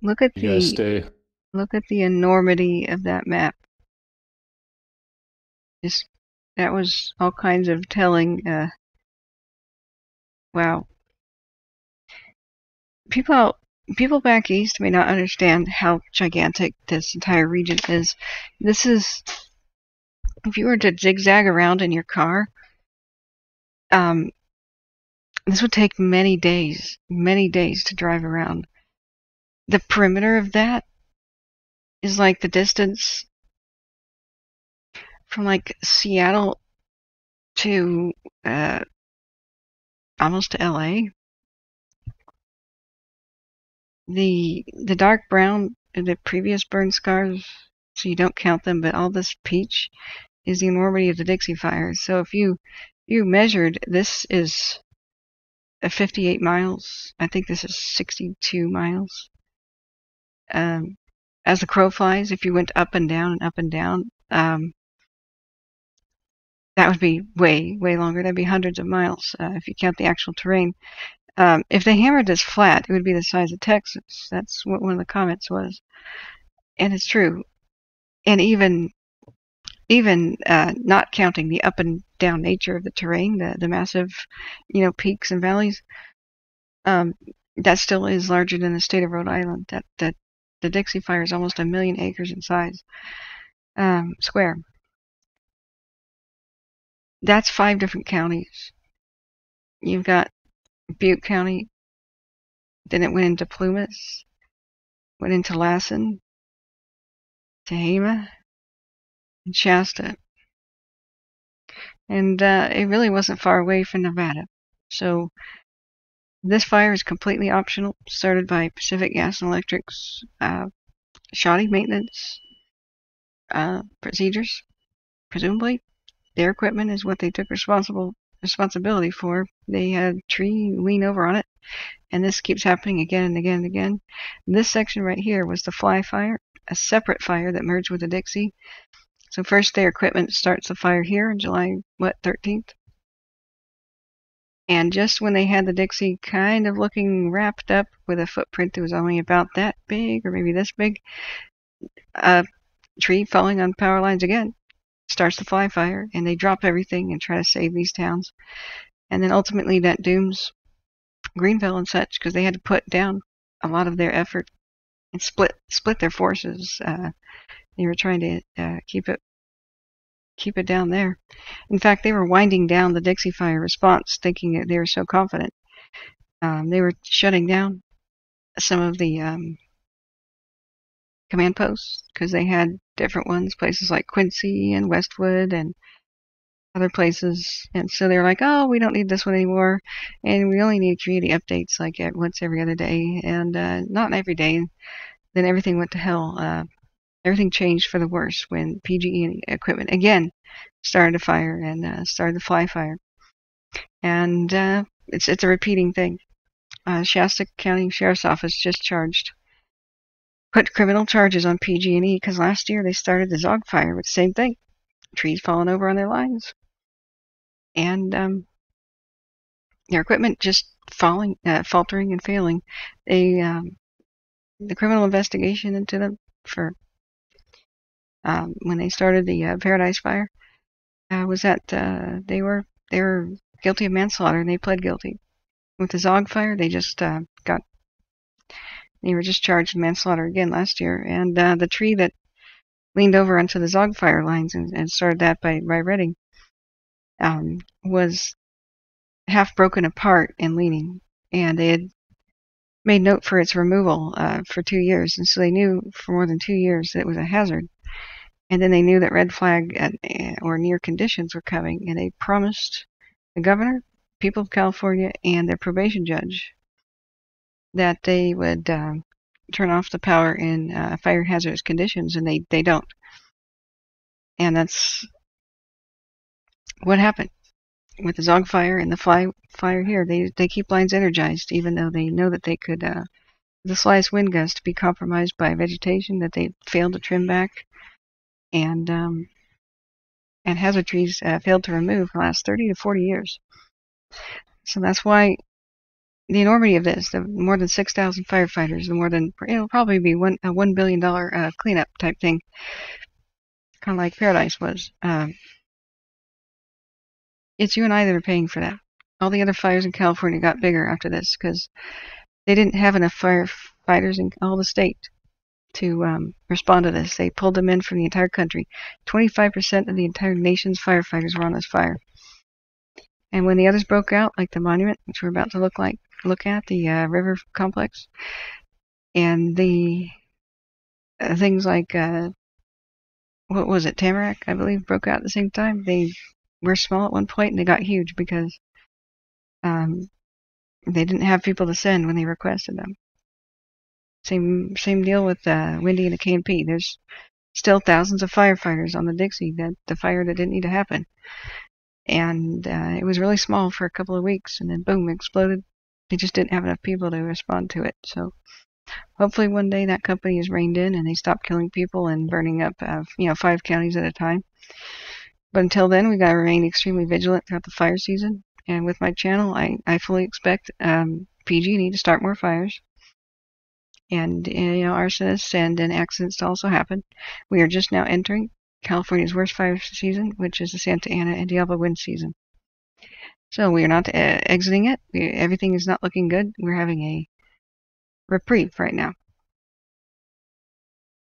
Look at the stay. look at the enormity of that map. Just that was all kinds of telling. Uh, wow. People out, people back east may not understand how gigantic this entire region is. This is if you were to zigzag around in your car, um, this would take many days, many days to drive around. The perimeter of that is like the distance from like Seattle to uh, almost to LA. The the dark brown, the previous burn scars, so you don't count them, but all this peach is the enormity of the Dixie fires. So if you you measured, this is a 58 miles. I think this is 62 miles. Um, as the crow flies, if you went up and down and up and down, um, that would be way, way longer. That'd be hundreds of miles uh, if you count the actual terrain. Um, if they hammered this flat, it would be the size of Texas. That's what one of the comments was, and it's true. And even, even uh, not counting the up and down nature of the terrain, the the massive, you know, peaks and valleys, um, that still is larger than the state of Rhode Island. That that the Dixie Fire is almost a million acres in size, um, square. That's five different counties. You've got Butte County, then it went into Plumas, went into Lassen, Tehama, and Shasta. And uh, it really wasn't far away from Nevada. So this fire is completely optional, started by Pacific Gas and Electric's uh, shoddy maintenance uh, procedures, presumably. Their equipment is what they took responsible responsibility for. They had tree lean over on it, and this keeps happening again and again and again. This section right here was the Fly Fire, a separate fire that merged with the Dixie. So first their equipment starts the fire here on July, what, 13th? And just when they had the Dixie kind of looking wrapped up with a footprint that was only about that big, or maybe this big, a tree falling on power lines again starts the fly fire, and they drop everything and try to save these towns. And then ultimately that dooms Greenville and such because they had to put down a lot of their effort and split split their forces. Uh, they were trying to uh, keep it keep it down there. In fact, they were winding down the Dixie Fire response, thinking that they were so confident. Um, they were shutting down some of the um, command posts because they had different ones, places like Quincy and Westwood and other places. And so they're like, oh, we don't need this one anymore. And we only need community updates like once every other day and uh, not every day. Then everything went to hell. Uh, everything changed for the worse when PGE equipment again started a fire and uh, started the fly fire. And uh, it's it's a repeating thing. Uh, Shasta County Sheriff's Office just charged put criminal charges on PG&E because last year they started the Zogg fire with the same thing, trees falling over on their lines, and um, their equipment just falling, uh, faltering and failing. They um, the criminal investigation into them for um, when they started the uh, Paradise Fire uh, was that uh, they were they were guilty of manslaughter and they pled guilty. With the Zogg fire, they just uh, got they were just charged with manslaughter again last year. And uh, the tree that leaned over onto the Zogg fire lines and, and started that by by Redding um, was half broken apart and leaning, and they had made note for its removal uh, for two years, and so they knew for more than two years that it was a hazard. And then they knew that red flag at, uh, or near conditions were coming, and they promised the governor, people of California, and their probation judge that they would uh, turn off the power in uh, fire hazardous conditions, and they, they don't. And that's what happened with the Zogg fire and the fly fire here. They they keep lines energized, even though they know that they could, uh, the slightest wind gust, be compromised by vegetation that they failed to trim back, and um, and hazard trees uh, failed to remove for the last 30 to 40 years. So that's why the enormity of this, the more than 6,000 firefighters, the more than it'll probably be one a one billion dollar uh, cleanup type thing, kind of like Paradise was. Um, it's you and I that are paying for that. All the other fires in California got bigger after this because they didn't have enough firefighters in all the state to um, respond to this. They pulled them in from the entire country. 25% of the entire nation's firefighters were on this fire. And when the others broke out, like the monument, which we're about to look like look at, the uh, river complex, and the uh, things like uh, what was it, Tamarack, I believe, broke out at the same time. They were small at one point and they got huge because um, they didn't have people to send when they requested them. Same same deal with uh, Windy and the KNP. There's still thousands of firefighters on the Dixie that the fire that didn't need to happen, and uh, it was really small for a couple of weeks, and then boom, exploded. They just didn't have enough people to respond to it. So hopefully one day that company is reined in and they stop killing people and burning up, uh, you know, five counties at a time. But until then, we got to remain extremely vigilant throughout the fire season. And with my channel, I, I fully expect um, PG&E to start more fires and you know arsonists and then accidents to also happen. We are just now entering California's worst fire season, which is the Santa Ana and Diablo wind season. So we are not uh, exiting it. We, everything is not looking good. We're having a reprieve right now.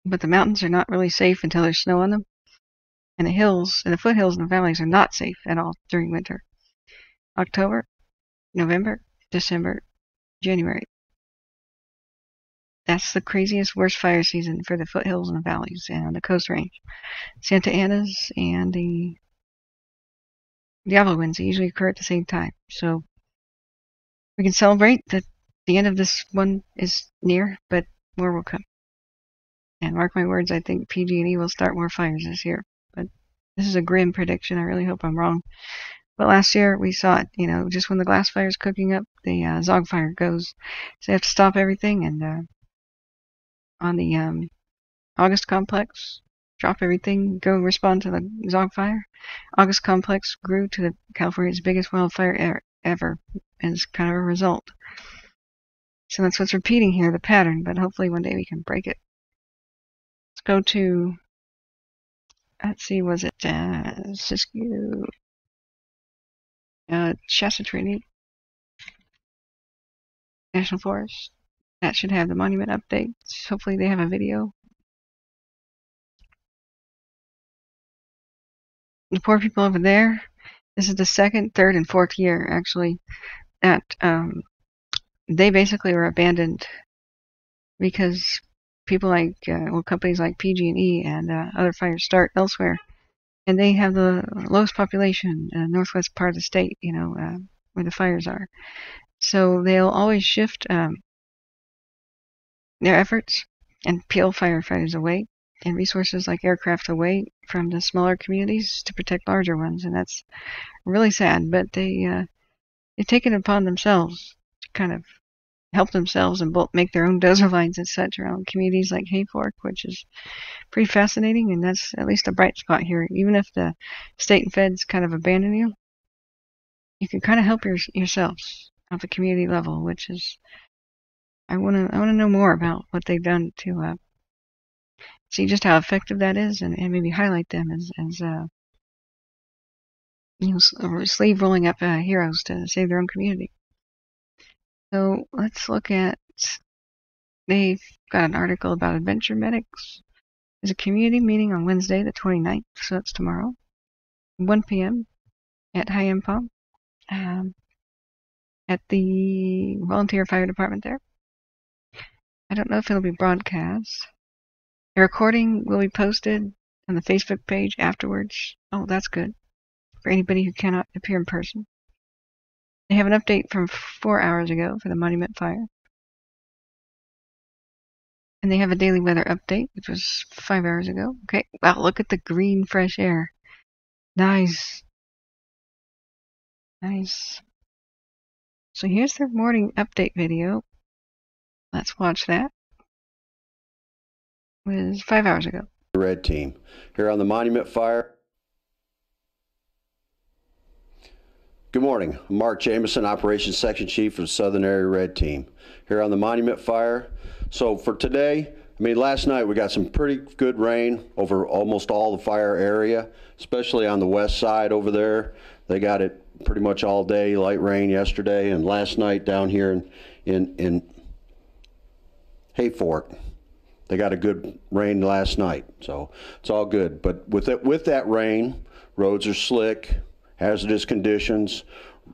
But the mountains are not really safe until there's snow on them and the hills and the foothills and the valleys are not safe at all during winter. October, November, December, January. That's the craziest, worst fire season for the foothills and the valleys and the coast range. Santa Ana's and the Diablo winds usually occur at the same time. So we can celebrate that the end of this one is near, but more will come. And mark my words, I think PG&E will start more fires this year. This is a grim prediction. I really hope I'm wrong. But last year we saw it, you know, just when the glass fire is cooking up, the uh, Zogg fire goes. So they have to stop everything and uh, on the um, August complex, drop everything, go respond to the Zogg fire. August complex grew to the California's biggest wildfire er ever as kind of a result. So that's what's repeating here, the pattern, but hopefully one day we can break it. Let's go to let's see, was it uh, Siskiyou, uh, Shasta Trinity National Forest? That should have the monument updates. Hopefully they have a video. The poor people over there, this is the second, third, and fourth year, actually, that um, they basically were abandoned because people like uh, well companies like PG&E and uh, other fires start elsewhere, and they have the lowest population in the northwest part of the state. You know uh, where the fires are, so they'll always shift um, their efforts and peel firefighters away and resources like aircraft away from the smaller communities to protect larger ones, and that's really sad. But they uh, they take it upon themselves to kind of help themselves and both make their own dozer lines and such around communities like Hayfork, which is pretty fascinating, and that's at least a bright spot here. Even if the state and feds kind of abandon you, you can kind of help your, yourselves at the community level, which is I want to I want to know more about what they've done to uh, see just how effective that is, and, and maybe highlight them as as uh, you know s- slave rolling up uh, heroes to save their own community. So let's look at they've got an article about Adventure Medics. There's a community meeting on Wednesday, the 29th, so that's tomorrow, 1 p.m. at Hyampom, um, at the volunteer fire department there. I don't know if it'll be broadcast. The recording will be posted on the Facebook page afterwards. Oh, that's good for anybody who cannot appear in person. They have an update from four hours ago for the Monument Fire. And they have a daily weather update, which was five hours ago. Okay, wow, look at the green, fresh air. Nice. Nice. So here's their morning update video. Let's watch that. It was five hours ago. Red team. Here on the Monument Fire. Good morning. I'm Mark Jameson, Operations Section Chief the Southern Area Red Team. Here on the Monument Fire. So for today, I mean, last night we got some pretty good rain over almost all the fire area, especially on the west side over there. They got it pretty much all day, light rain yesterday, and last night down here in in, in Hayfork. They got a good rain last night, so it's all good. But with it, with that rain, roads are slick, hazardous conditions,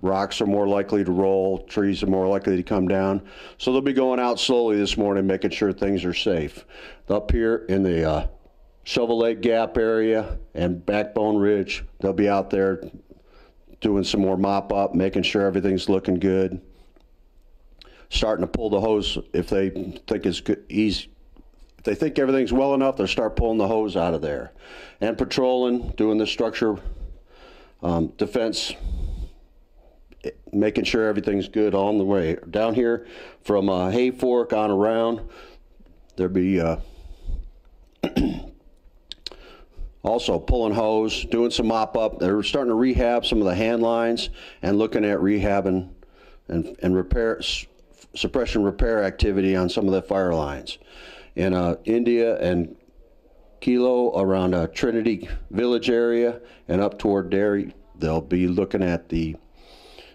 rocks are more likely to roll, trees are more likely to come down. So they'll be going out slowly this morning, making sure things are safe. Up here in the uh, Shovel Lake Gap area and Backbone Ridge, they'll be out there doing some more mop up, making sure everything's looking good. Starting to pull the hose if they think it's good, easy. If they think everything's well enough, they'll start pulling the hose out of there. And patrolling, doing the structure um, defense, making sure everything's good on the way. Down here from uh, Hayfork on around, there'll be uh, (clears throat) also pulling hose, doing some mop up. They're starting to rehab some of the hand lines and looking at rehabbing and, and repair, suppression repair activity on some of the fire lines. In uh, India and Kilo around uh, Trinity Village area and up toward Derry, they'll be looking at the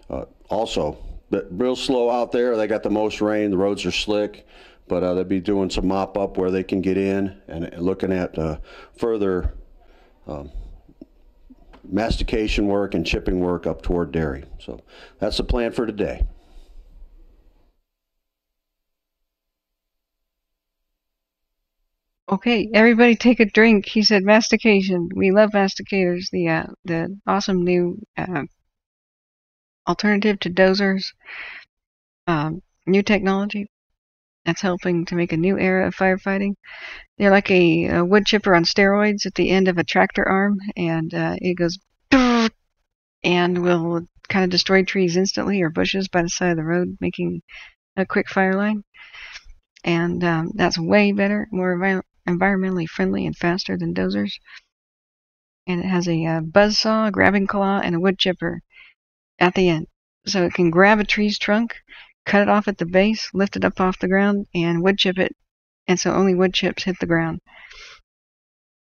uh, also, but real slow out there. They got the most rain. The roads are slick, but uh, they'll be doing some mop up where they can get in and, looking at uh, further um, mastication work and chipping work up toward Derry. So that's the plan for today. Okay, everybody take a drink. He said mastication. We love masticators. The uh, the awesome new uh, alternative to dozers. Um, new technology that's helping to make a new era of firefighting. They're like a, a wood chipper on steroids at the end of a tractor arm, and uh, it goes and will kind of destroy trees instantly or bushes by the side of the road, making a quick fire line. And um, that's way better, more environmentally friendly, and faster than dozers. And it has a uh, buzz saw, a grabbing claw, and a wood chipper at the end. So it can grab a tree's trunk, cut it off at the base, lift it up off the ground, and wood chip it. And so only wood chips hit the ground.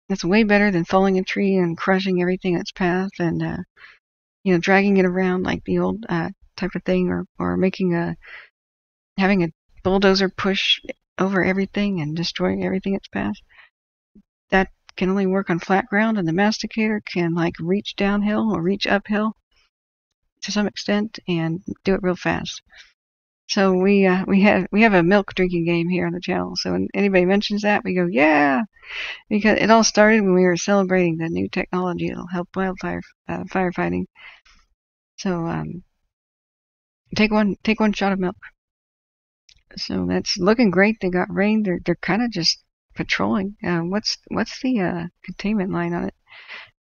That's way better than felling a tree and crushing everything in its path and, uh, you know, dragging it around like the old uh, type of thing, or or making a having a bulldozer push over everything and destroying everything in its path. That can only work on flat ground, and the masticator can like reach downhill or reach uphill to some extent and do it real fast. So we uh, we have we have a milk drinking game here on the channel. So when anybody mentions that, we go yeah, because it all started when we were celebrating the new technology that'll help wildfire uh, firefighting. So um, take one take one shot of milk. So that's looking great. They got rain. They're they're kind of just patrolling. Uh, what's what's the uh, containment line on it?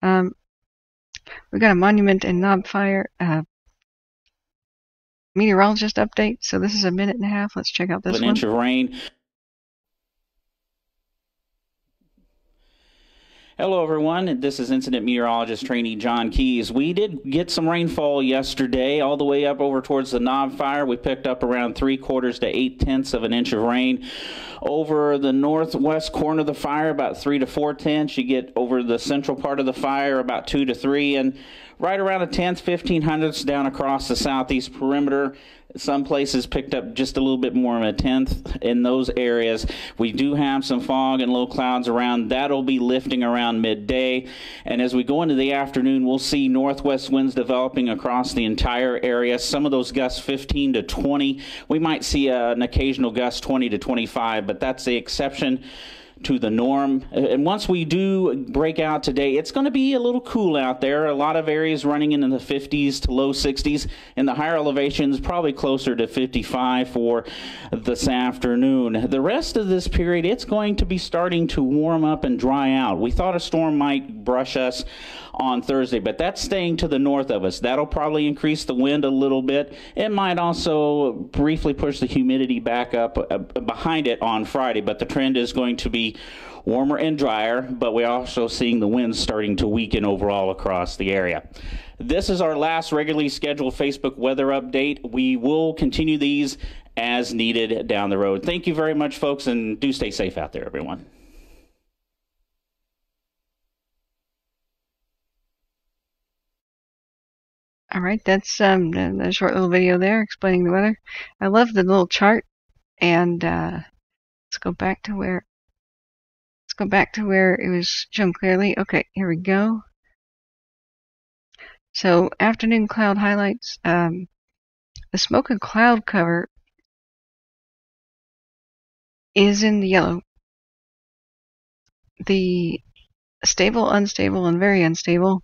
Um, we got a monument and knob fire uh, meteorologist update. So this is a minute and a half. Let's check out this an one. inch of rain. Hello, everyone. This is Incident Meteorologist Trainee John Keys. We did get some rainfall yesterday, all the way up over towards the Knob Fire. We picked up around three quarters to eight tenths of an inch of rain. Over the northwest corner of the fire, about three to four tenths. You get over the central part of the fire, about two to three, and right around a tenth, fifteen hundredths down across the southeast perimeter. Some places picked up just a little bit more than a tenth in those areas. We do have some fog and low clouds around. That'll be lifting around midday. And as we go into the afternoon, we'll see northwest winds developing across the entire area. Some of those gusts 15 to 20. We might see uh, an occasional gust 20 to 25, but that's the exception to the norm. And once we do break out today, it's going to be a little cool out there. A lot of areas running in the 50s to low 60s, and the higher elevations probably closer to 55 for this afternoon. The rest of this period, it's going to be starting to warm up and dry out. We thought a storm might brush us on Thursday, but that's staying to the north of us. That'll probably increase the wind a little bit. It might also briefly push the humidity back up uh, behind it on Friday, but the trend is going to be warmer and drier, but we're also seeing the winds starting to weaken overall across the area. This is our last regularly scheduled Facebook weather update. We will continue these as needed down the road. Thank you very much, folks, and do stay safe out there, everyone. All right, that's um a short little video there explaining the weather. I love the little chart, and uh, let's go back to where let's go back to where it was shown clearly. Okay, here we go. So afternoon cloud highlights. Um, the smoke and cloud cover is in the yellow. The stable, unstable, and very unstable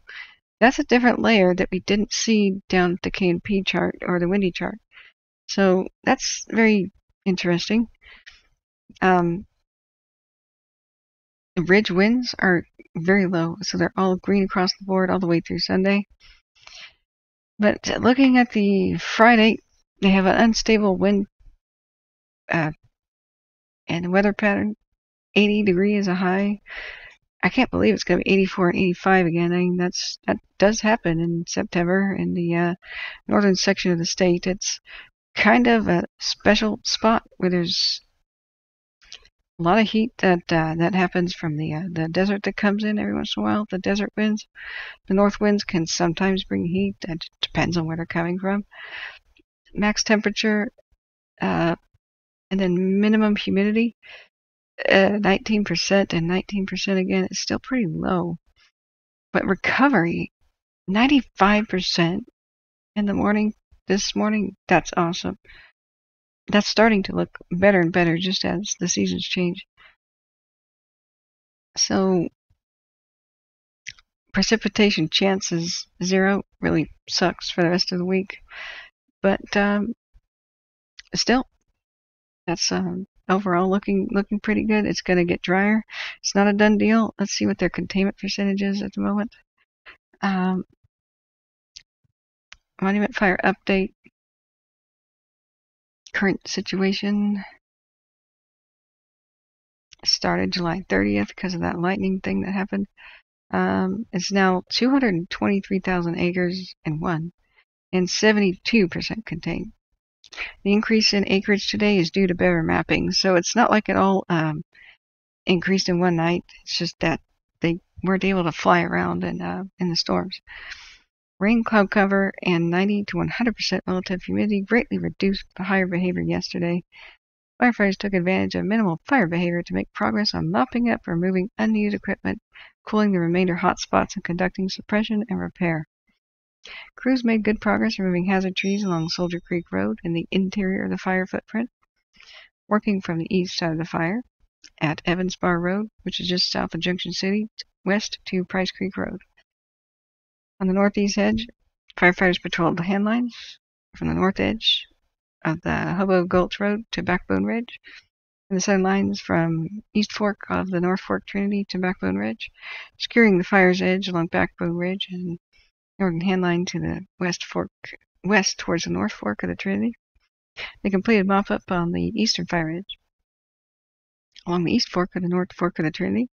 that's a different layer that we didn't see down the KNP chart or the windy chart. So that's very interesting. Um, the ridge winds are very low, so they're all green across the board all the way through Sunday. But looking at the Friday, they have an unstable wind uh, and the weather pattern. 80 degrees is a high. I can't believe it's going to be 84 and 85 again. I mean, that's that does happen in September in the uh, northern section of the state. It's kind of a special spot where there's a lot of heat that uh, that happens from the uh, the desert that comes in every once in a while. The desert winds, the north winds can sometimes bring heat. It depends on where they're coming from. Max temperature, uh, and then minimum humidity uh, 19% and 19% again is still pretty low. But recovery, 95% in the morning, this morning, that's awesome. That's starting to look better and better just as the seasons change. So, precipitation chances zero really sucks for the rest of the week. But um, still, that's um, overall looking looking pretty good. It's going to get drier. It's not a done deal. Let's see what their containment percentage is at the moment. Um, Monument Fire update. Current situation started July 30th because of that lightning thing that happened. Um, it's now 223,000 acres and one and 72% contained. The increase in acreage today is due to better mapping, so it's not like it all um, increased in one night. It's just that they weren't able to fly around in, uh, in the storms. Rain cloud cover and 90 to 100% relative humidity greatly reduced the higher behavior yesterday. Firefighters took advantage of minimal fire behavior to make progress on mopping up, removing unused equipment, cooling the remainder hot spots, and conducting suppression and repair. Crews made good progress removing hazard trees along Soldier Creek Road in the interior of the fire footprint, working from the east side of the fire at Evans Bar Road, which is just south of Junction City, west to Price Creek Road. On the northeast edge, firefighters patrolled the handlines from the north edge of the Hobo Gulch Road to Backbone Ridge, and the southern lines from East Fork of the North Fork Trinity to Backbone Ridge, securing the fire's edge along Backbone Ridge and Northern Handline to the west fork, west towards the North Fork of the Trinity. They completed mop-up on the eastern fire edge. Along the east fork of the North Fork of the Trinity.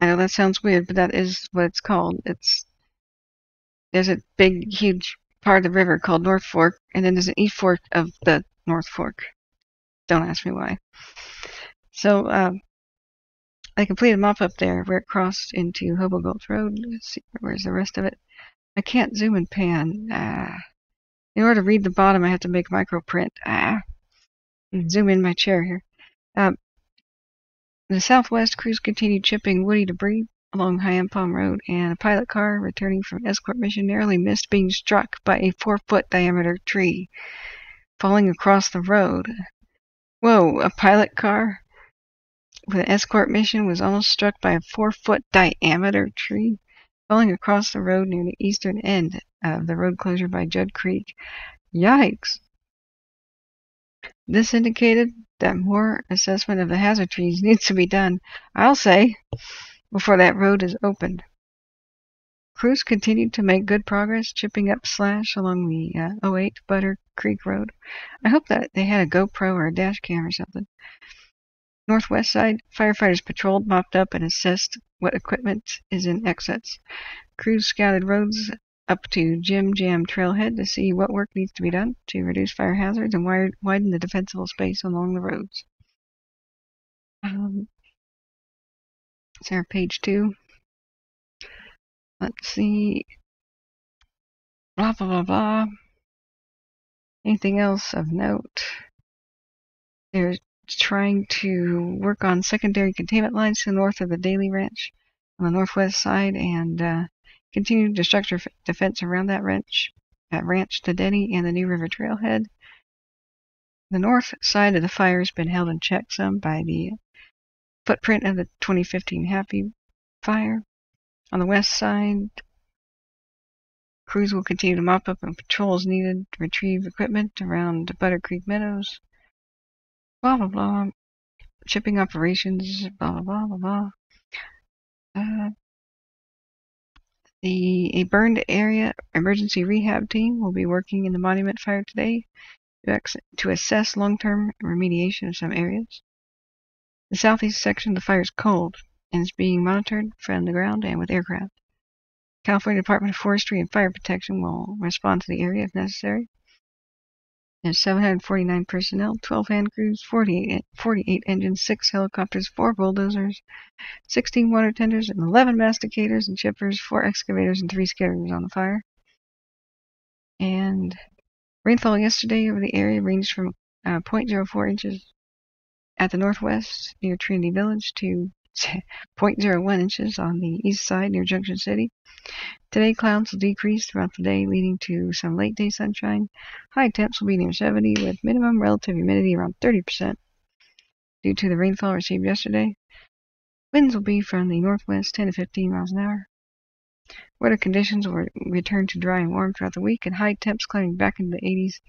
I know that sounds weird, but that is what it's called. It's there's a big, huge part of the river called North Fork, and then there's an East Fork of the North Fork. Don't ask me why. So um, I completed a mop up there where it crossed into Hobo Gulch Road. Let's see, where's the rest of it? I can't zoom and pan. Ah. In order to read the bottom, I have to make micro print. Ah. Zoom in my chair here. Um, the Southwest crews continued chipping woody debris along Hyampom Road, and a pilot car returning from escort mission narrowly missed being struck by a four foot diameter tree falling across the road. Whoa, a pilot car with an escort mission was almost struck by a four foot diameter tree falling across the road near the eastern end of the road closure by Judd Creek. Yikes! This indicated that more assessment of the hazard trees needs to be done, I'll say, before that road is opened. Crews continued to make good progress chipping up slash along the uh, 08 Butter Creek Road. I hope that they had a GoPro or a dash cam or something. Northwest side, firefighters patrolled, mopped up, and assessed what equipment is in excess. Crews scouted roads up to Jim Jam Trailhead to see what work needs to be done to reduce fire hazards and widen the defensible space along the roads. Um, is there page two? Let's see. Blah, blah, blah, blah. Anything else of note? They're trying to work on secondary containment lines to the north of the Daly Ranch on the northwest side and uh, continue to structure defense around that ranch, that ranch, the Denny, and the New River Trailhead. The north side of the fire has been held in check some by the footprint of the 2015 Happy Fire. On the west side, crews will continue to mop up and patrols needed to retrieve equipment around Butter Creek Meadows. Blah, blah, blah. Shipping operations, blah, blah, blah, blah, blah. Uh, the a burned area emergency rehab team will be working in the monument fire today to, to assess long-term remediation of some areas. The southeast section of the fire is cold and is being monitored from the ground and with aircraft. California Department of Forestry and Fire Protection will respond to the area if necessary. There's 749 personnel, 12 hand crews, 48, 48 engines, 6 helicopters, 4 bulldozers, 16 water tenders, and 11 masticators and chippers, 4 excavators, and 3 skidders on the fire. And rainfall yesterday over the area ranged from uh, 0.04 inches at the northwest near Trinity Village to (laughs) 0.01 inches on the east side near Junction City. Today, clouds will decrease throughout the day, leading to some late day sunshine. High temps will be near 70 with minimum relative humidity around 30% due to the rainfall received yesterday. Winds will be from the northwest 10 to 15 miles an hour. Weather conditions will return to dry and warm throughout the week, and high temps climbing back into the 80s.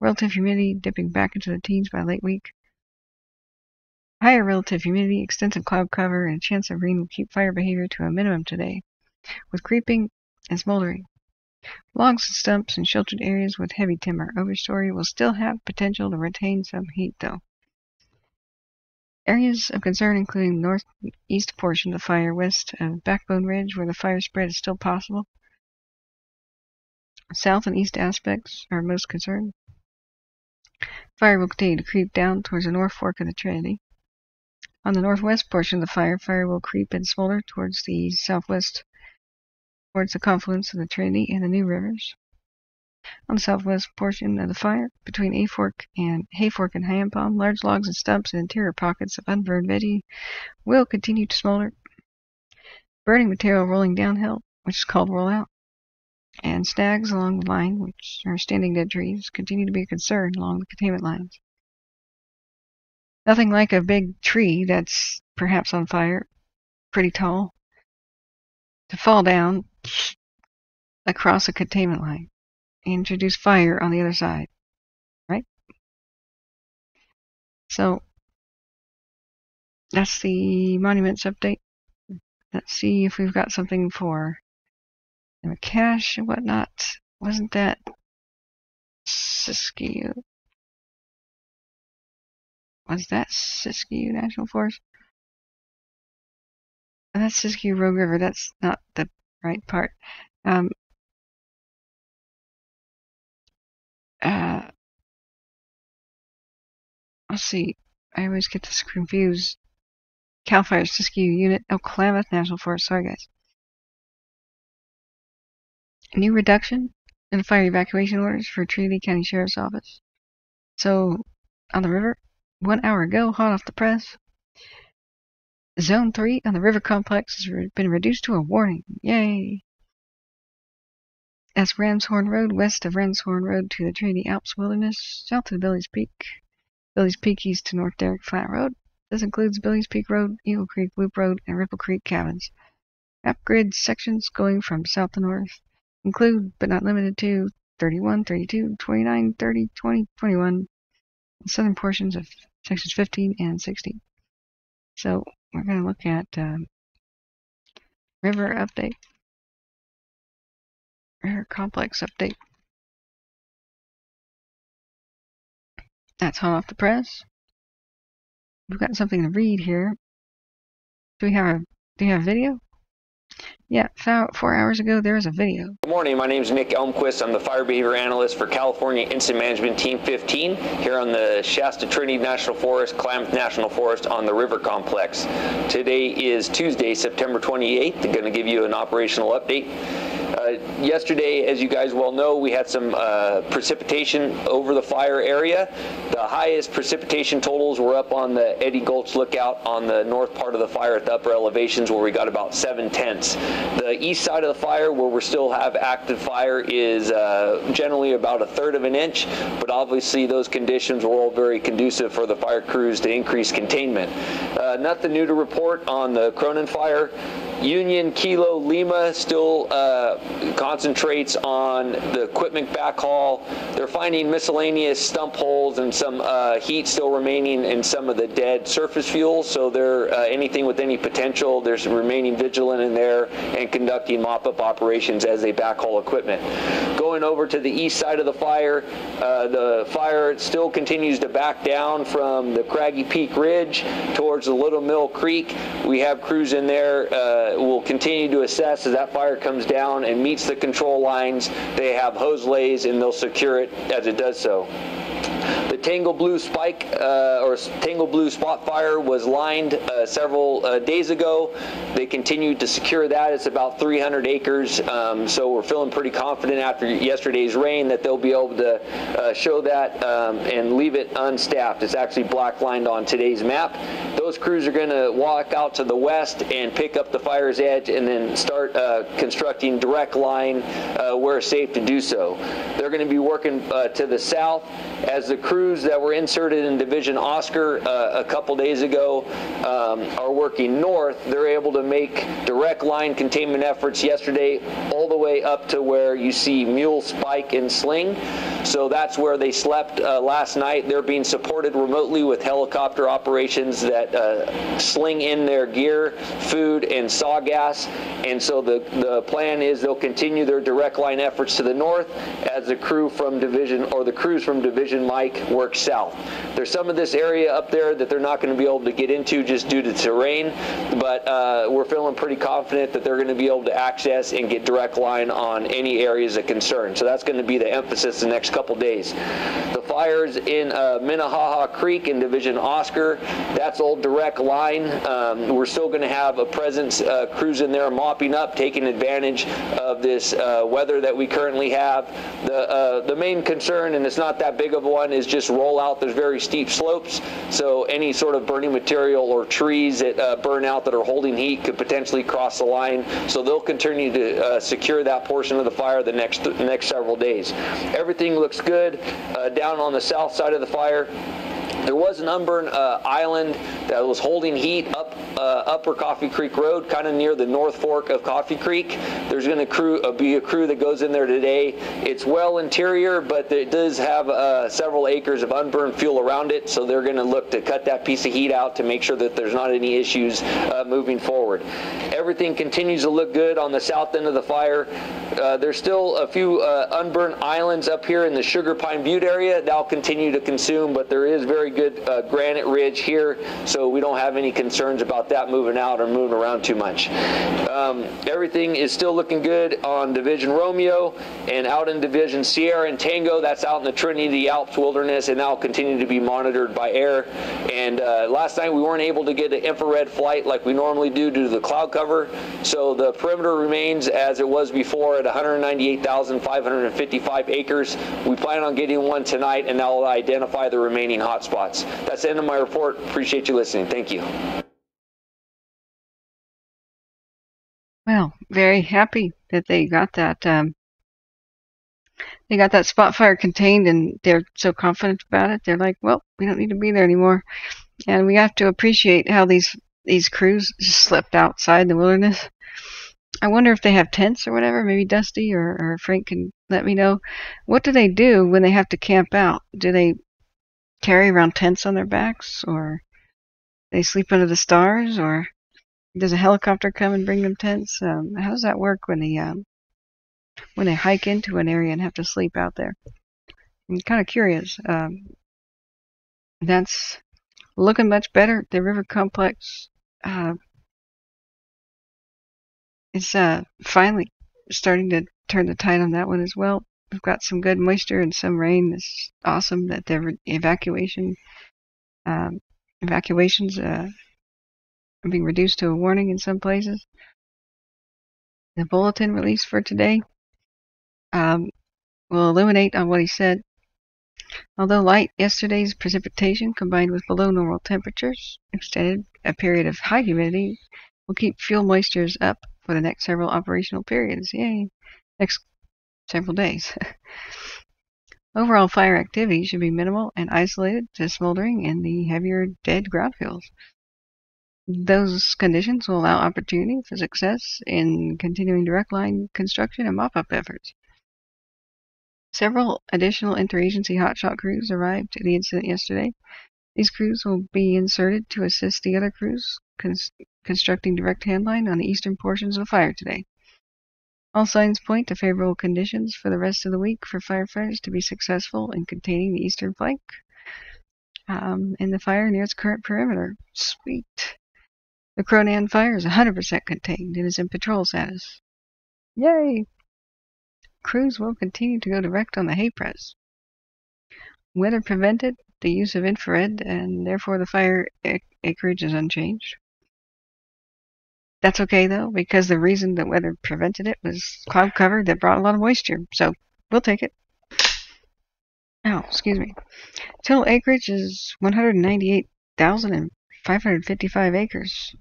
Relative humidity dipping back into the teens by late week. Higher relative humidity, extensive cloud cover, and a chance of rain will keep fire behavior to a minimum today, with creeping and smoldering. Logs and stumps and sheltered areas with heavy timber overstory will still have potential to retain some heat, though. Areas of concern include the northeast portion of the fire west of Backbone Ridge, where the fire spread is still possible. South and east aspects are most concerned. Fire will continue to creep down towards the north fork of the Trinity. On the northwest portion of the fire, fire will creep and smolder towards the southwest, towards the confluence of the Trinity and the New Rivers. On the southwest portion of the fire, between A Fork and Hayfork and Palm, large logs and stumps and interior pockets of unburned veggie will continue to smolder. Burning material rolling downhill, which is called rollout, and snags along the line, which are standing dead trees, continue to be a concern along the containment lines. Nothing like a big tree that's perhaps on fire, pretty tall, to fall down across a containment line and introduce fire on the other side, right? So that's the monuments update. Let's see if we've got something for cache and whatnot. Wasn't that Siskiyou? Was that Siskiyou National Forest? that's Siskiyou Rogue River. That's not the right part. Um, uh, let's see. I always get this confused. Cal Fire Siskiyou Unit, Oak Klamath National Forest. Sorry, guys. New reduction in fire evacuation orders for Trinity County Sheriff's Office. So, on the river, one hour ago, hot off the press, Zone 3 on the river complex has been reduced to a warning. Yay! That's Ramshorn Road, west of Ramshorn Road to the Trinity Alps Wilderness, south of Billy's Peak. Billy's Peak east to North Derrick Flat Road. This includes Billy's Peak Road, Eagle Creek Loop Road, and Ripple Creek Cabins. Upgrade sections going from south to north include, but not limited to, 31, 32, 29, 30, 20, 21, southern portions of sections 15 and 16. So we're going to look at um, river update, river complex update. That's hot off the press. We've got something to read here. Do we have a do you have a video? Yeah, four hours ago there was a video. Good morning, my name is Nick Elmquist. I'm the Fire Behavior Analyst for California Incident Management Team 15 here on the Shasta Trinity National Forest, Klamath National Forest on the River Complex. Today is Tuesday, September 28th. I'm going to give you an operational update. Uh, yesterday, as you guys well know, we had some uh, precipitation over the fire area. The highest precipitation totals were up on the Eddy Gulch Lookout on the north part of the fire at the upper elevations where we got about seven tenths. The east side of the fire where we still have active fire is uh, generally about a third of an inch, but obviously those conditions were all very conducive for the fire crews to increase containment. Uh, nothing new to report on the Cronan fire. Union Kilo Lima still uh, concentrates on the equipment backhaul. They're finding miscellaneous stump holes and some uh, heat still remaining in some of the dead surface fuels. So they're uh, anything with any potential. There's remaining vigilant in there and conducting mop-up operations as they backhaul equipment. Going over to the east side of the fire, uh, the fire still continues to back down from the Craggy Peak Ridge towards the Little Mill Creek. We have crews in there uh, will continue to assess as that fire comes down and meets the control lines. They have hose lays and they'll secure it as it does so. The Tangle Blue Spike uh, or Tangle Blue Spot Fire was lined uh, several uh, days ago. They continued to secure that. It's about 300 acres, um, so we're feeling pretty confident after yesterday's rain that they'll be able to uh, show that um, and leave it unstaffed. It's actually black lined on today's map. Those crews are going to walk out to the west and pick up the fire's edge and then start uh, constructing direct line uh, where safe to do so. They're going to be working to the south as the crews that were inserted in Division Oscar uh, a couple days ago um, are working north, they're able to make direct line containment efforts yesterday all the way up to where you see Mule, Spike, and Sling. So that's where they slept uh, last night. They're being supported remotely with helicopter operations that uh, sling in their gear, food, and saw gas. And so the, the plan is they'll continue their direct line efforts to the north as the crew from Division or the crews from Division Mike work south. There's some of this area up there that they're not going to be able to get into just due to terrain, but uh, we're feeling pretty confident that they're going to be able to access and get direct line on any areas of concern. So that's going to be the emphasis the next couple days. The fires in uh, Minnehaha Creek in Division Oscar, that's old direct line. Um, we're still going to have a presence, uh, crews in there mopping up, taking advantage of this uh, weather that we currently have. The, uh, the main concern, and it's not that big of one, is just roll out. There's very steep slopes, so any sort of burning material or trees that uh, burn out that are holding heat could potentially cross the line. So they'll continue to uh, secure that portion of the fire the next next several days. Everything looks good uh, down on the south side of the fire. There was an unburned uh, island that was holding heat up uh, Upper Coffee Creek Road, kind of near the North Fork of Coffee Creek. There's going to uh, be a crew that goes in there today. It's well interior, but it does have uh, several acres of unburned fuel around it, so they're going to look to cut that piece of heat out to make sure that there's not any issues uh, moving forward. Everything continues to look good on the south end of the fire. Uh, there's still a few unburned islands up here in the Sugar Pine Butte area that'll continue to consume, but there is very good uh, granite ridge here, so we don't have any concerns about that moving out or moving around too much. Um, everything is still looking good on Division Romeo and out in Division Sierra and Tango. That's out in the Trinity Alps Wilderness, and that'll continue to be monitored by air. And uh, last night we weren't able to get an infrared flight like we normally do due to the cloud cover, so the perimeter remains as it was before at 198,555 acres. We plan on getting one tonight, and that will identify the remaining hotspots. That's the end of my report. Appreciate you listening. Thank you. Well, very happy that they got that. Um, they got that spot fire contained, and they're so confident about it. They're like, "Well, we don't need to be there anymore," and we have to appreciate how these these crews just slept outside in the wilderness. I wonder if they have tents or whatever. Maybe Dusty or, or Frank can let me know. What do they do when they have to camp out? Do they carry around tents on their backs, or they sleep under the stars, or does a helicopter come and bring them tents? Um, how does that work when they um, when they hike into an area and have to sleep out there? I'm kind of curious. Um, that's looking much better. The river complex uh, is uh, finally starting to turn the tide on that one as well. We've got some good moisture and some rain. It's awesome that the evacuation um, evacuations uh, are being reduced to a warning in some places. The bulletin release for today um, will illuminate on what he said. Although light, yesterday's precipitation combined with below normal temperatures extended a period of high humidity will keep fuel moistures up for the next several operational periods. Yay! Next several days. (laughs) Overall fire activity should be minimal and isolated to smoldering in the heavier dead ground fuels. Those conditions will allow opportunity for success in continuing direct line construction and mop-up efforts. Several additional interagency hotshot crews arrived at the incident yesterday. These crews will be inserted to assist the other crews constructing direct handline on the eastern portions of the fire today. All signs point to favorable conditions for the rest of the week for firefighters to be successful in containing the eastern flank um, in the fire near its current perimeter. Sweet. The Cronan fire is 100% contained and is in patrol status. Yay! Crews will continue to go direct on the Haypress. Weather prevented the use of infrared, and therefore the fire acreage is unchanged. That's okay though, because the reason the weather prevented it was cloud cover that brought a lot of moisture. So we'll take it. Oh, excuse me. Total acreage is 198,555 acres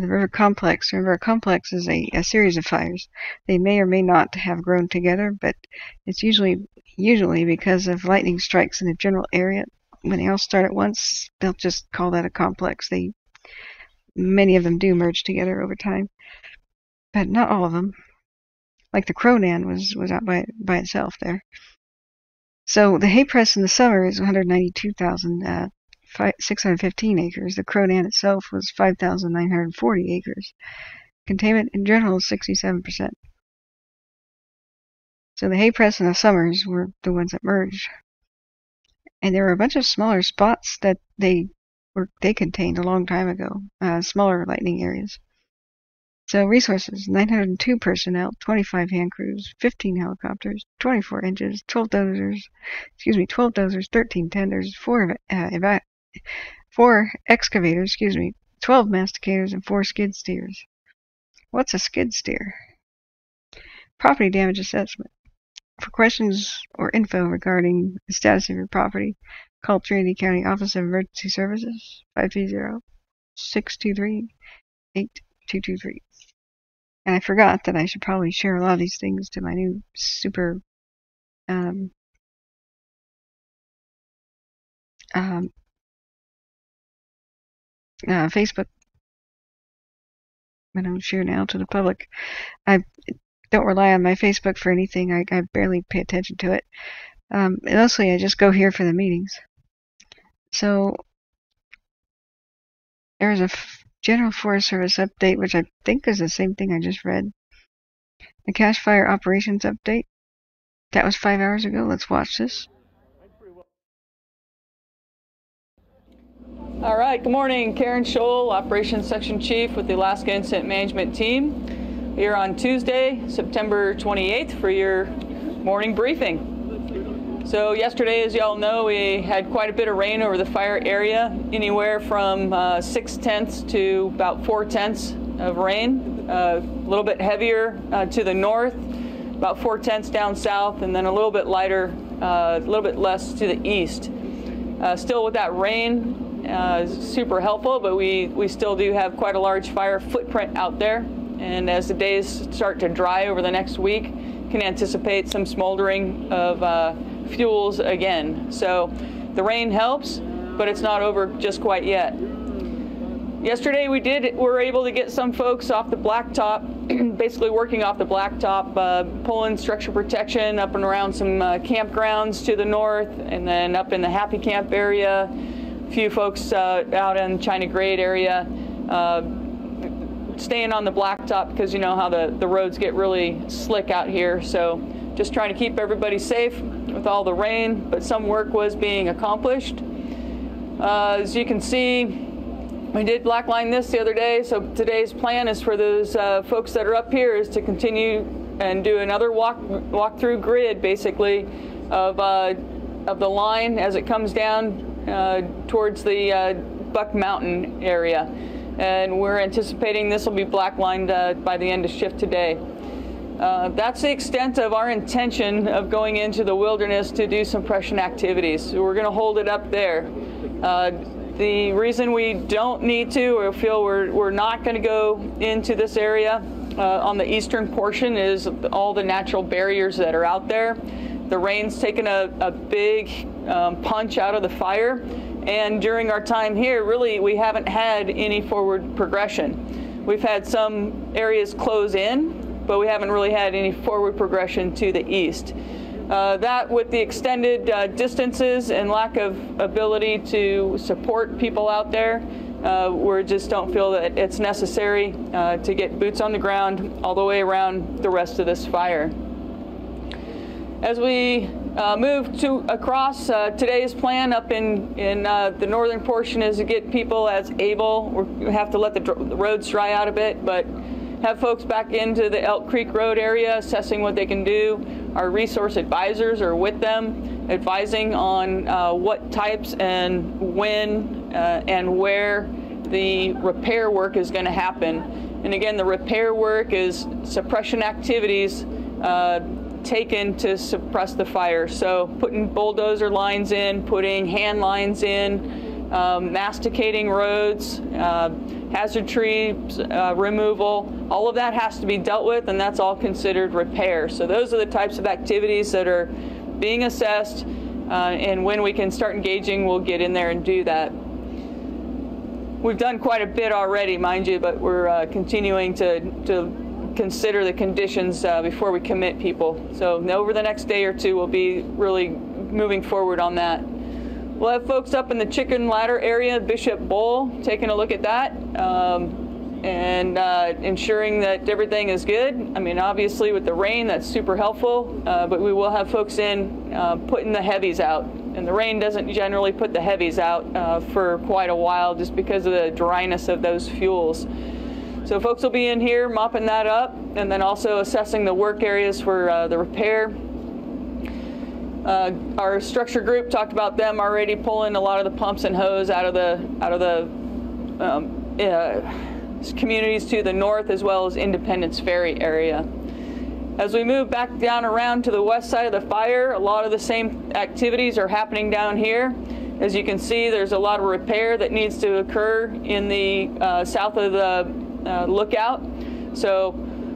the river complex. The river complex is a, a series of fires. They may or may not have grown together, but it's usually usually because of lightning strikes in a general area. When they all start at once, they'll just call that a complex. They many of them do merge together over time, but not all of them. Like the Cronan was was out by by itself there. So the Haypress in the summer is 192,000 uh, 615 acres. The Cronan itself was 5,940 acres. Containment in general is 67%. So the Haypress and the summers were the ones that merged. And there were a bunch of smaller spots that they were they contained a long time ago, uh, smaller lightning areas. So resources, 902 personnel, 25 hand crews, 15 helicopters, 24 engines, 12 dozers, excuse me, 12 dozers, 13 tenders, 4 uh, four excavators, excuse me, 12 masticators, and four skid steers. What's a skid steer? Property damage assessment. For questions or info regarding the status of your property, call Trinity County Office of Emergency Services 530-623-8223. And I forgot that I should probably share a lot of these things to my new super um, um, uh, Facebook. I don't share now to the public. I don't rely on my Facebook for anything. I, I barely pay attention to it. Um, mostly, I just go here for the meetings. So there's a General Forest Service update, which I think is the same thing I just read. The cash Fire Operations update. That was five hours ago. Let's watch this. All right, good morning. Karen Scholl, Operations Section Chief with the Alaska Incident Management Team. Here on Tuesday, September 28th for your morning briefing. So yesterday, as y'all know, we had quite a bit of rain over the fire area, anywhere from uh, six tenths to about four tenths of rain. Uh, a little bit heavier uh, to the north, about four tenths down south, and then a little bit lighter, uh, a little bit less to the east. Uh, still with that rain, uh, super helpful, but we, we still do have quite a large fire footprint out there. And as the days start to dry over the next week, can anticipate some smoldering of uh, fuels again. So the rain helps, but it's not over just quite yet. Yesterday we did, we were able to get some folks off the blacktop, (clears throat) basically working off the blacktop, uh, pulling structure protection up and around some uh, campgrounds to the north, and then up in the Happy Camp area, few folks uh, out in China Grade area uh, staying on the blacktop because you know how the, the roads get really slick out here. So just trying to keep everybody safe with all the rain, but some work was being accomplished. Uh, as you can see, we did blackline this the other day, so today's plan is for those uh, folks that are up here is to continue and do another walk walk through grid basically of uh, of the line as it comes down towards the uh, Buck Mountain area. And we're anticipating this will be blacklined uh, by the end of shift today. Uh, that's the extent of our intention of going into the wilderness to do suppression activities. So we're going to hold it up there. Uh, the reason we don't need to or feel we're, we're not going to go into this area uh, on the eastern portion is all the natural barriers that are out there. The rain's taken a, a big um, punch out of the fire. And during our time here, really, we haven't had any forward progression. We've had some areas close in, but we haven't really had any forward progression to the east. Uh, that with the extended uh, distances and lack of ability to support people out there, uh, we just don't feel that it's necessary uh, to get boots on the ground all the way around the rest of this fire. As we uh, move to across uh, today's plan up in in uh, the northern portion is to get people as able. we have to let the, the, roads dry out a bit, but have folks back into the Elk Creek Road area assessing what they can do. Our resource advisors are with them, advising on uh, what types and when uh, and where the repair work is going to happen. And again, the repair work is suppression activities uh, taken to suppress the fire. So putting bulldozer lines in, putting hand lines in, um, masticating roads, uh, hazard trees uh, removal, all of that has to be dealt with and that's all considered repair. So those are the types of activities that are being assessed uh, and when we can start engaging, we'll get in there and do that. We've done quite a bit already, mind you, but we're uh, continuing to, to consider the conditions uh, before we commit people. So over the next day or two, we'll be really moving forward on that. We'll have folks up in the chicken ladder area, Bishop Bowl, taking a look at that um, and uh, ensuring that everything is good. I mean, obviously with the rain, that's super helpful, uh, but we will have folks in uh, putting the heavies out. And the rain doesn't generally put the heavies out uh, for quite a while just because of the dryness of those fuels. So folks will be in here mopping that up and then also assessing the work areas for uh, the repair. Uh, our structure group talked about them already pulling a lot of the pumps and hose out of the out of the um, uh, communities to the north as well as Independence Ferry area. As we move back down around to the west side of the fire, a lot of the same activities are happening down here. As you can see, there's a lot of repair that needs to occur in the uh, south of the uh, lookout. So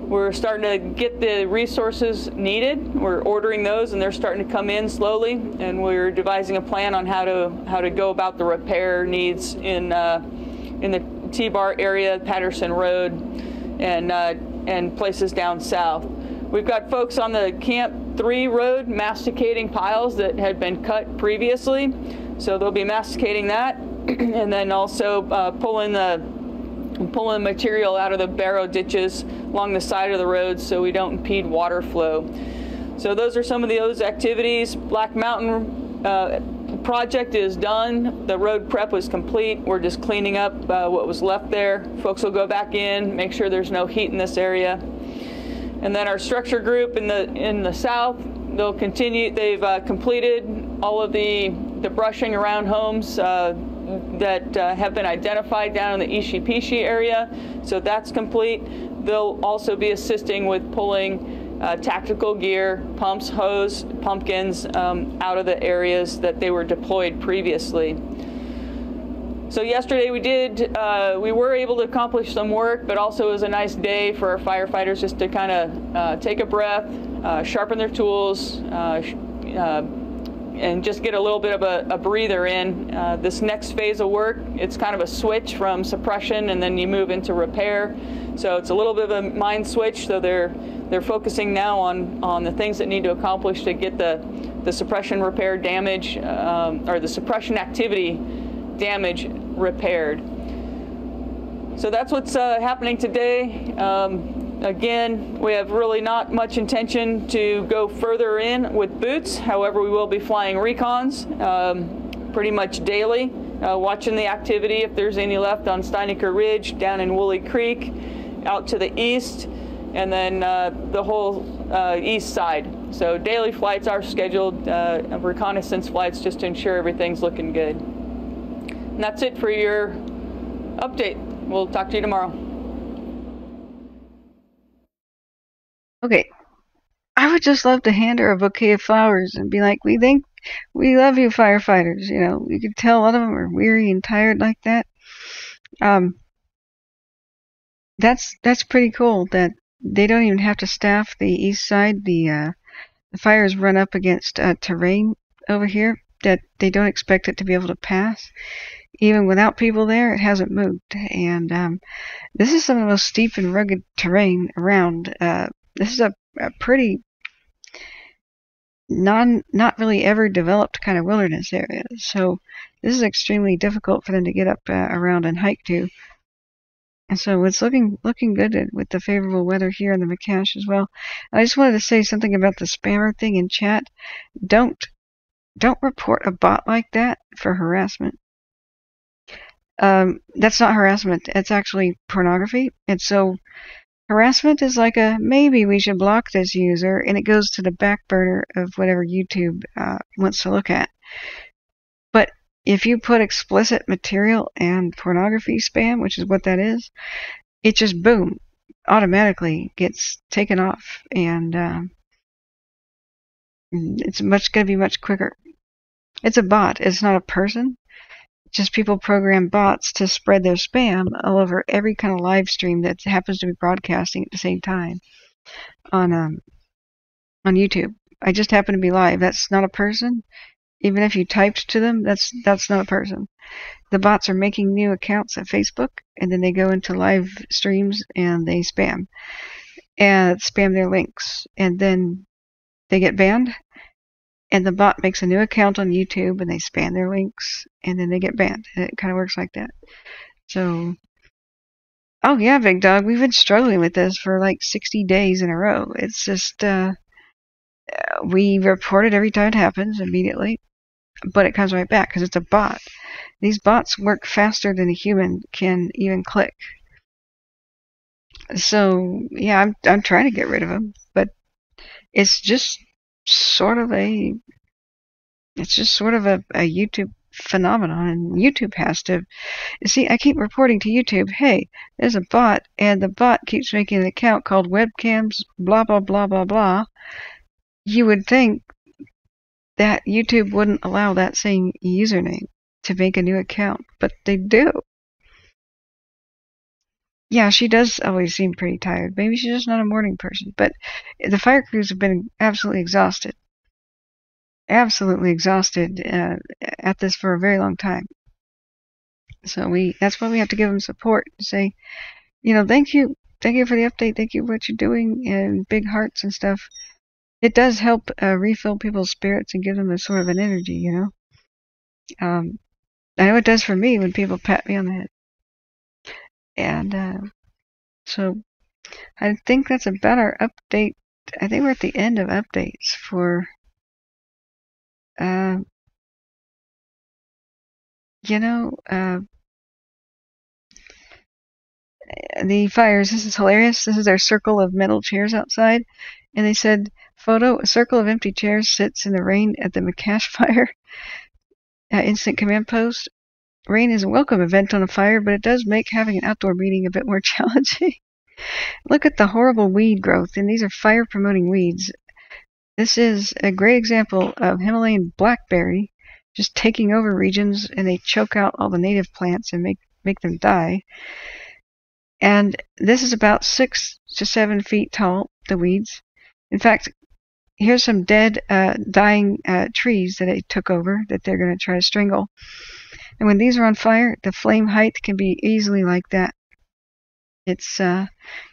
we're starting to get the resources needed. We're ordering those, and they're starting to come in slowly. And we're devising a plan on how to how to go about the repair needs in uh, in the T-bar area, Patterson Road, and uh, and places down south. We've got folks on the Camp 3 road masticating piles that had been cut previously. So they'll be masticating that (clears throat) and then also uh, pulling the pulling material out of the barrow ditches along the side of the road so we don't impede water flow. So those are some of those activities. Black Mountain uh, project is done. The road prep was complete. We're just cleaning up uh, what was left there. Folks will go back in, make sure there's no heat in this area. And then our structure group in the in the south, they'll continue. They've uh, completed all of the the brushing around homes uh, that uh, have been identified down in the Ishi area. So that's complete. They'll also be assisting with pulling uh, tactical gear, pumps, hose, pumpkins um, out of the areas that they were deployed previously. So yesterday we did, uh, we were able to accomplish some work, but also it was a nice day for our firefighters just to kind of uh, take a breath, uh, sharpen their tools, uh, and just get a little bit of a, a breather in. Uh, this next phase of work, it's kind of a switch from suppression and then you move into repair. So it's a little bit of a mind switch. So they're they're focusing now on on the things that need to accomplish to get the the suppression repair damage um, or the suppression activity damage repaired. So that's what's uh, happening today. Um, again, we have really not much intention to go further in with boots. However, we will be flying recons um, pretty much daily, uh, watching the activity if there's any left on Steinecker Ridge, down in Wooley Creek, out to the east, and then uh, the whole uh, east side. So daily flights are scheduled, uh, reconnaissance flights, just to ensure everything's looking good. And that's it for your update. We'll talk to you tomorrow. Okay. I would just love to hand her a bouquet of flowers and be like, we think, we love you firefighters. You know, you could tell a lot of them are weary and tired like that. Um, that's, that's pretty cool that they don't even have to staff the east side. The, uh, the fires run up against uh, terrain over here that they don't expect it to be able to pass. Even without people there, it hasn't moved. And um, this is some of the most steep and rugged terrain around. Uh, this is a, a pretty non not really ever developed kind of wilderness area. So this is extremely difficult for them to get up uh, around and hike to. And so it's looking looking good with the favorable weather here in the McCash as well. I just wanted to say something about the spammer thing in chat. Don't don't report a bot like that for harassment. Um, that's not harassment. It's actually pornography. And so harassment is like a maybe we should block this user, and it goes to the back burner of whatever YouTube uh, wants to look at. But if you put explicit material and pornography spam, which is what that is, it just boom automatically gets taken off, and um, it's much going to be much quicker. It's a bot. It's not a person just people program bots to spread their spam all over every kind of live stream that happens to be broadcasting at the same time on um on YouTube. I just happen to be live. That's not a person. Even if you typed to them, that's that's not a person. The bots are making new accounts at Facebook and then they go into live streams and they spam and spam their links and then they get banned and the bot makes a new account on YouTube and they spam their links and then they get banned. And it kind of works like that. So, oh yeah, Big Dog, we've been struggling with this for like 60 days in a row. It's just, uh, we report it every time it happens immediately, but it comes right back because it's a bot. These bots work faster than a human can even click. So yeah, I'm I'm trying to get rid of them, but it's just sort of a it's just sort of a, a YouTube phenomenon and YouTube has to see I keep reporting to YouTube hey there's a bot and the bot keeps making an account called webcams blah blah blah blah blah. You would think that YouTube wouldn't allow that same username to make a new account but they do yeah, she does always seem pretty tired. Maybe she's just not a morning person. But the fire crews have been absolutely exhausted. Absolutely exhausted uh, at this for a very long time. So we that's why we have to give them support to say, you know, thank you, thank you for the update, thank you for what you're doing, and big hearts and stuff. It does help uh, refill people's spirits and give them a sort of an energy, you know. Um, I know it does for me when people pat me on the head. And uh, so I think that's about our update. I think we're at the end of updates for uh, you know, uh, the fires. This is hilarious. This is their circle of metal chairs outside, and they said, "Photo: A circle of empty chairs sits in the rain at the McCash (laughs) Fire uh, Instant Command Post. Rain is a welcome event on a fire, but it does make having an outdoor meeting a bit more (laughs) challenging. Look at the horrible weed growth, and these are fire-promoting weeds. This is a great example of Himalayan blackberry just taking over regions, and they choke out all the native plants and make make them die." And this is about six to seven feet tall, the weeds. In fact, here's some dead, uh, dying uh, trees that it took over that they're going to try to strangle. And when these are on fire, the flame height can be easily like that. It's uh,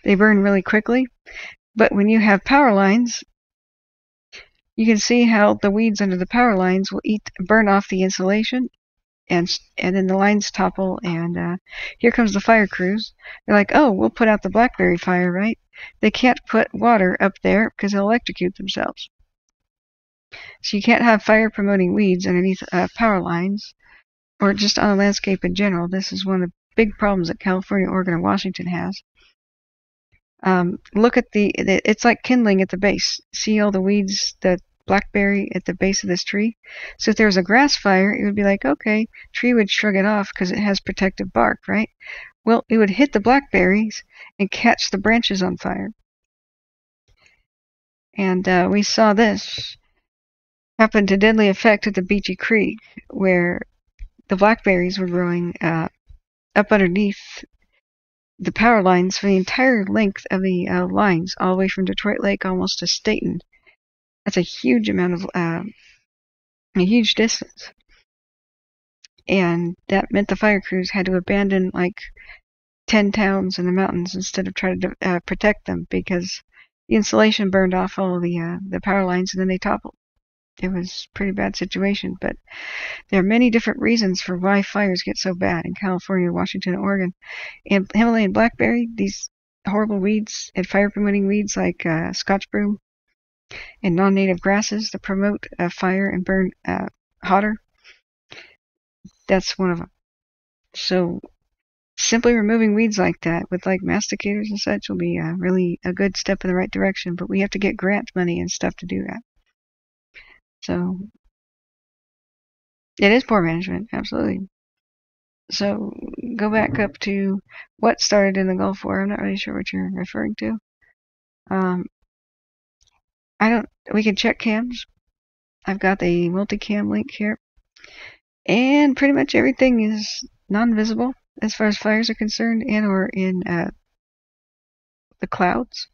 they burn really quickly. But when you have power lines, you can see how the weeds under the power lines will eat burn off the insulation and and then the lines topple and uh, here comes the fire crews. They're like, oh, we'll put out the blackberry fire, right? They can't put water up there because they'll electrocute themselves. So you can't have fire promoting weeds underneath uh, power lines or just on a landscape in general. This is one of the big problems that California, Oregon, and Washington has. Um, look at the, the, it's like kindling at the base. See all the weeds the blackberry at the base of this tree. So if there was a grass fire, it would be like, okay, tree would shrug it off because it has protective bark, right? Well, it would hit the blackberries and catch the branches on fire. And uh, we saw this happen to deadly effect at the Beachie Creek, where the blackberries were growing uh, up underneath the power lines for the entire length of the uh, lines, all the way from Detroit Lake almost to Stayton. That's a huge amount of, uh, a huge distance. And that meant the fire crews had to abandon like 10 towns in the mountains instead of trying to uh, protect them because the insulation burned off all the uh, the power lines and then they toppled. It was a pretty bad situation, but there are many different reasons for why fires get so bad in California, Washington, Oregon. And Himalayan blackberry, these horrible weeds and fire promoting weeds like uh, Scotch broom and non-native grasses that promote fire and burn uh, hotter. That's one of them. So simply removing weeds like that with like masticators and such will be uh, really a good step in the right direction. But we have to get grant money and stuff to do that. So it is poor management, absolutely. So go back up to what started in the Gulf War. I'm not really sure what you're referring to. Um, I don't. We can check cams. I've got the multicam link here, and pretty much everything is non-visible as far as fires are concerned, and or in uh, the clouds.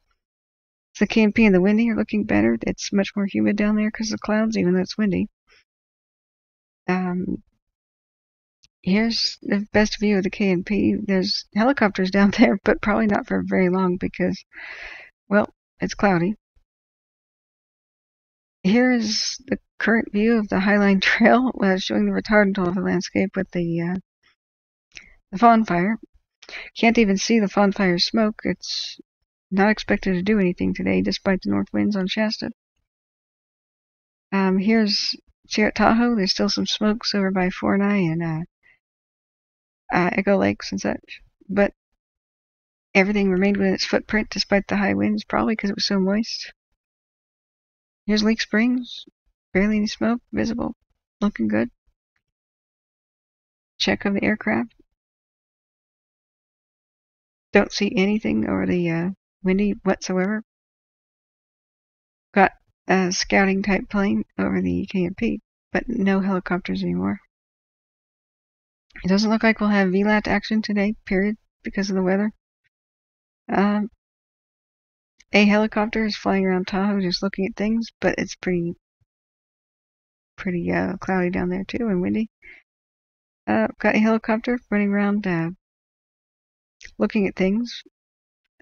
The KNP and the windy are looking better. It's much more humid down there because of the clouds, even though it's windy. Um, here's the best view of the KNP. There's helicopters down (laughs) there, but probably not for very long because, well, it's cloudy. Here is the current view of the Highline (laughs) Trail, uh, showing the retardant of the landscape with the uh, the fawn fire. Can't even see the fawn fire smoke. It's not expected to do anything today, despite the north winds on Shasta. Um, here's Sierra Tahoe. There's still some smokes over by Forney and uh, uh, Echo Lakes and such, but everything remained within its footprint despite the high winds, probably because it was so moist. Here's Leek Springs. Barely any smoke visible. Looking good. Check of the aircraft. Don't see anything over the uh, windy whatsoever. Got a scouting type plane over the KNP, but no helicopters anymore. It doesn't look like we'll have VLAT action today, period, because of the weather. Um, a helicopter is flying around Tahoe just looking at things, but it's pretty pretty uh, cloudy down there too and windy. Uh, got a helicopter running around uh, looking at things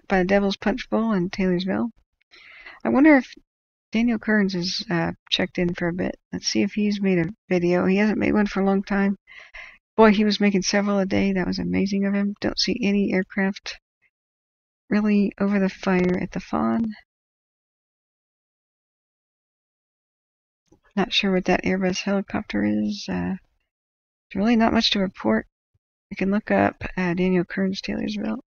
by the Devil's Punch Bowl in Taylorsville. I wonder if Daniel Kearns has uh, checked in for a bit. Let's see if he's made a video. He hasn't made one for a long time. Boy, he was making several a day. That was amazing of him. Don't see any aircraft really over the fire at the fawn. Not sure what that Airbus helicopter is. Uh, really not much to report. You can look up uh, Daniel Kearns Taylorsville.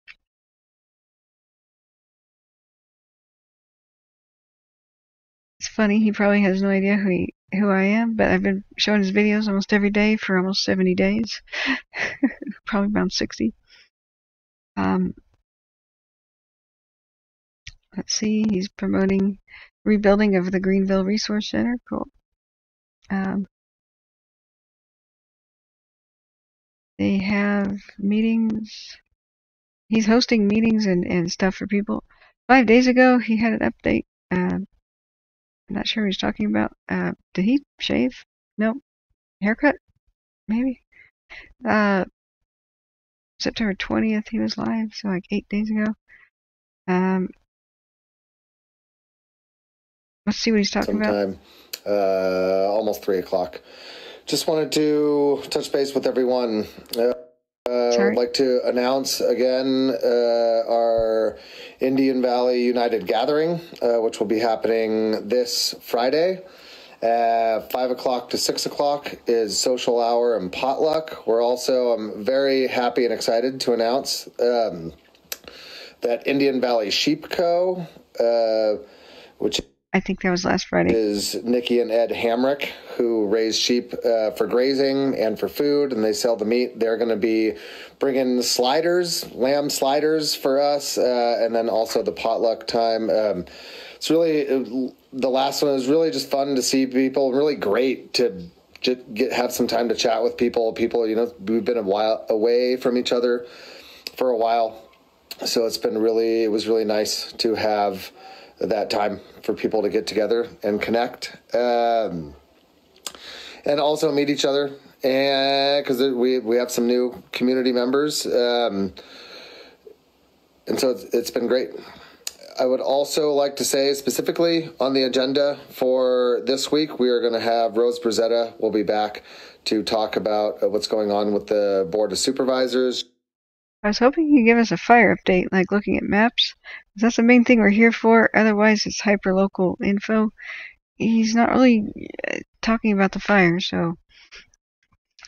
Funny, he probably has no idea who he, who I am, but I've been showing his videos almost every day for almost 70 days. (laughs) probably around 60. Um, let's see, he's promoting rebuilding of the Greenville Resource Center. Cool. Um, they have meetings. He's hosting meetings and, and stuff for people. Five days ago, he had an update. Uh, not sure what he's talking about. Uh, did he shave? No. Haircut? Maybe. Uh, September 20th, he was live, so like eight days ago. Um, let's see what he's talking sometime, about. Uh, almost three o'clock. Just wanted to touch base with everyone. Uh, uh, I'd like to announce again uh, our Indian Valley United Gathering, uh, which will be happening this Friday. Uh, five o'clock to six o'clock is social hour and potluck. We're also, I'm very happy and excited to announce um, that Indian Valley Sheep Co., uh, which I think that was last Friday. Is Nikki and Ed Hamrick, who raise sheep uh, for grazing and for food, and they sell the meat. They're going to be bringing sliders, lamb sliders for us, uh, and then also the potluck time. Um, it's really the last one is really just fun to see people. Really great to just get have some time to chat with people. People, you know, we've been a while away from each other for a while, so it's been really. It was really nice to have that time for people to get together and connect um, and also meet each other. And because we, we have some new community members um, and so it's, it's been great. I would also like to say specifically on the agenda for this week we are going to have rose brazetta will be back to talk about what's going on with the board of supervisors I was hoping you'd give us a fire update, like looking at maps. That's the main thing we're here for. Otherwise, it's hyperlocal info. He's not really uh, talking about the fire, so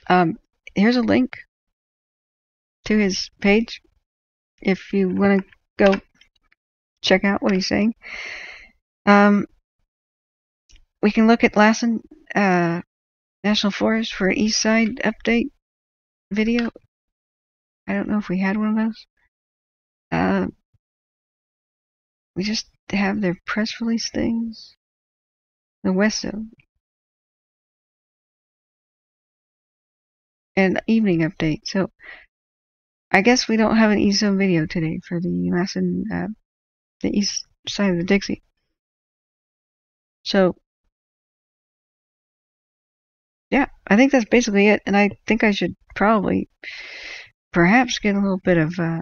um, here's a link to his page if you want to go check out what he's saying. Um, we can look at Lassen uh, National Forest for an East Side update video I don't know if we had one of those. Uh, we just have their press release things. The West Zone. And evening update. So, I guess we don't have an Zone video today for the Lassen, uh, the east side of the Dixie. So, yeah, I think that's basically it. And I think I should probably perhaps get a little bit of uh,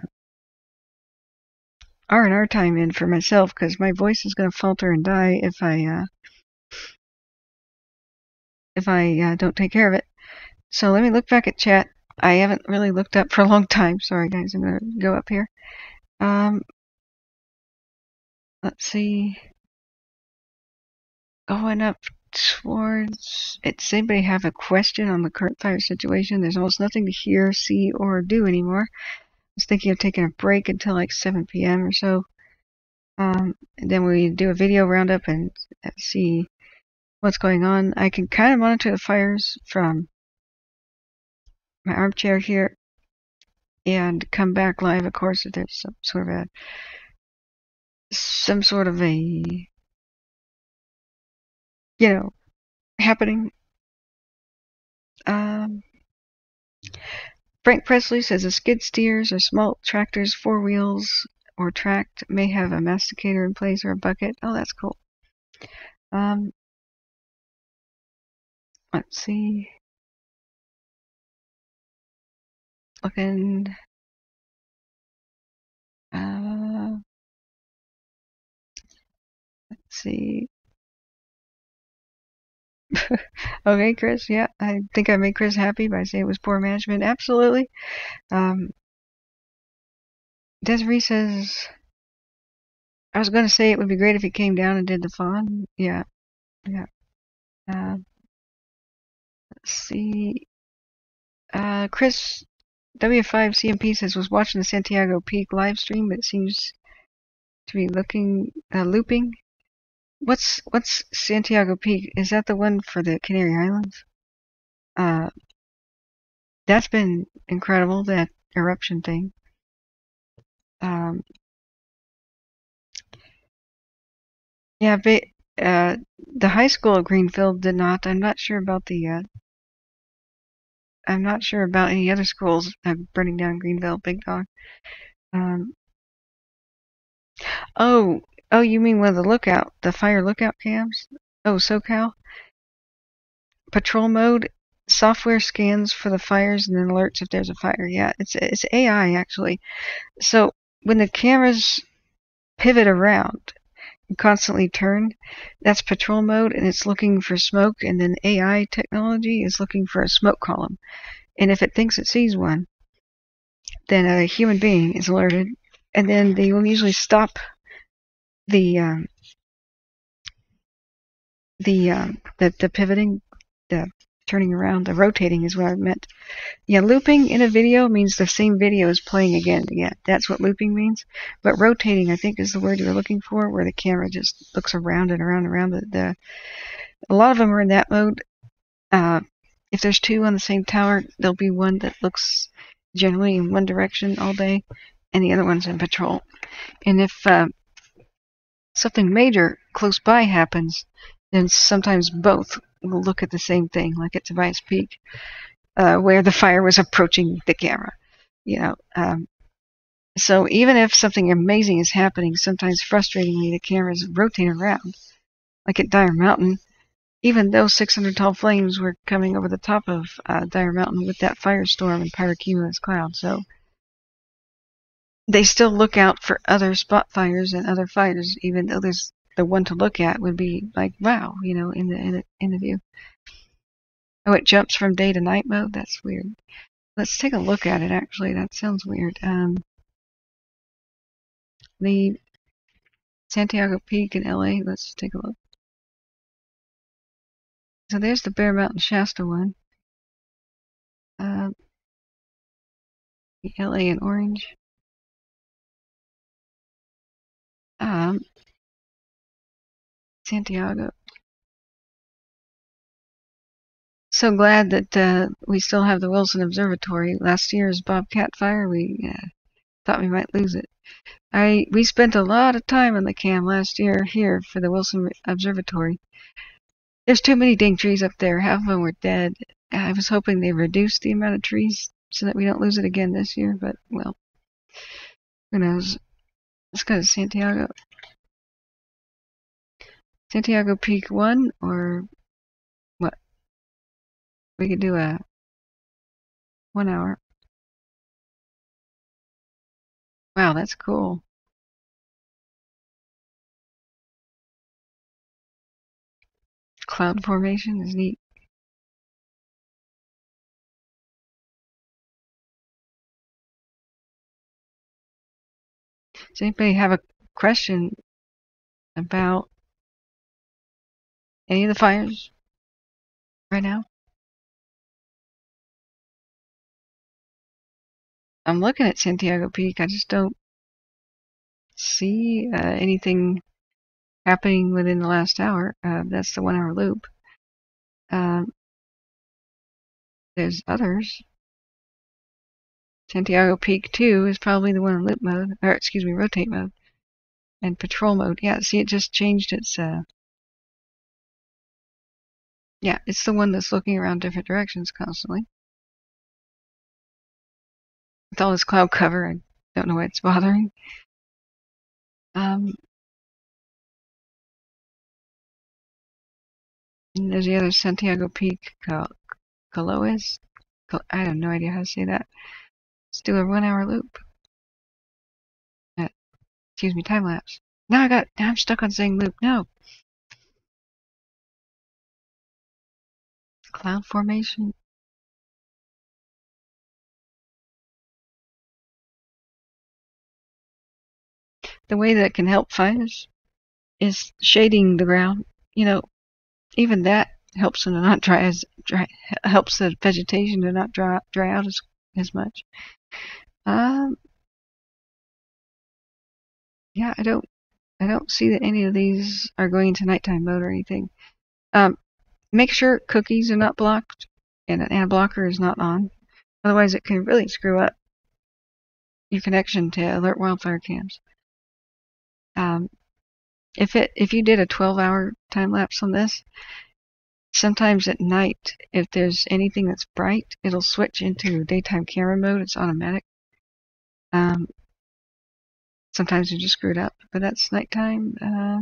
R&R time in for myself because my voice is going to falter and die if I uh, if I uh, don't take care of it. So let me look back at chat. I haven't really looked up for a long time. Sorry guys, I'm going to go up here. Um, let's see. Going up towards it. Does anybody have a question on the current fire situation? There's almost nothing to hear, see, or do anymore. I was thinking of taking a break until like 7 p.m. or so. Um, and then we do a video roundup and see what's going on. I can kind of monitor the fires from my armchair here and come back live, of course, if there's some sort of a some sort of a you know, happening. Um, Frank Presley says the skid steers or small tractors, four wheels or tracked, may have a masticator in place or a bucket. Oh, that's cool. Um, let's see. Looking. Uh, let's see. (laughs) okay, Chris. Yeah, I think I made Chris happy by saying it was poor management. Absolutely. Um, Desiree says, I was going to say it would be great if he came down and did the fawn. Yeah. Yeah. Uh, let's see. Uh, Chris W5CMP says was watching the Santiago Peak live stream, but seems to be looking uh, looping. What's what's Santiago Peak? Is that the one for the Canary Islands? Uh, that's been incredible. That eruption thing. Um, yeah, but, uh, the high school at Greenville did not. I'm not sure about the. Uh, I'm not sure about any other schools burning down Greenville, Big Dog. Um, oh, oh, you mean with the lookout, the fire lookout cams? Oh, SoCal. Patrol mode, software scans for the fires and then alerts if there's a fire. Yeah, it's it's AI actually. So when the cameras pivot around and constantly turn, that's patrol mode and it's looking for smoke and then AI technology is looking for a smoke column. And if it thinks it sees one, then a human being is alerted and then they will usually stop the um, the, um, the the pivoting, the turning around, the rotating is what I meant. Yeah, looping in a video means the same video is playing again. Yeah, that's what looping means. But rotating, I think, is the word you're looking for, where the camera just looks around and around and around. The, the a lot of them are in that mode. Uh, if there's two on the same tower, there'll be one that looks generally in one direction all day, and the other one's in patrol. And if uh, something major close by happens, then sometimes both will look at the same thing, like at Tobias Peak, uh, where the fire was approaching the camera. You know, um, so even if something amazing is happening, sometimes frustratingly the cameras rotate around, like at Dyer Mountain. Even though 600 tall flames were coming over the top of uh, Dyer Mountain with that firestorm and pyrocumulus cloud, so they still look out for other spot fires and other fires, even though there's the one to look at would be like, wow, you know, in the in the, view. Oh, it jumps from day to night mode. That's weird. Let's take a look at it. Actually, that sounds weird. Um, the Santiago Peak in LA. Let's take a look. So there's the Bear Mountain Shasta one. Uh, LA in orange. Um, Santiago. So glad that uh, we still have the Wilson Observatory. Last year's Bobcat fire, we uh, thought we might lose it. I we spent a lot of time on the cam last year here for the Wilson Observatory. There's too many dang trees up there. Half of them were dead. I was hoping they reduced the amount of trees so that we don't lose it again this year, but well, who knows? Let's go to Santiago. Santiago Peak 1 or what? We could do a one hour. Wow, that's cool. Cloud formation is neat. Does anybody have a question about any of the fires right now? I'm looking at Santiago Peak. I just don't see uh, anything happening within the last hour. Uh, that's the one hour loop. Um, there's others. Santiago Peak 2 is probably the one in loop mode, or excuse me, rotate mode. And patrol mode. Yeah, see, it just changed its uh, yeah, it's the one that's looking around different directions constantly. With all this cloud cover, I don't know why it's bothering. Um, there's the other Santiago Peak. Cal I have no idea how to say that. Let's do a one hour loop. Excuse me, time lapse. Now I got, now I'm stuck on saying loop. No. cloud formation the way that can help fires is shading the ground. You know, even that helps them to not dry as dry helps the vegetation to not dry dry out as as much. Um, yeah, I don't I don't see that any of these are going into nighttime mode or anything. Um, make sure cookies are not blocked and an ad blocker is not on. Otherwise, it can really screw up your connection to alert wildfire cams. Um, if it if you did a 12 hour time lapse on this, sometimes at night, if there's anything that's bright, it'll switch into daytime camera mode. It's automatic. Um, sometimes you just screwed up, but that's nighttime. Uh,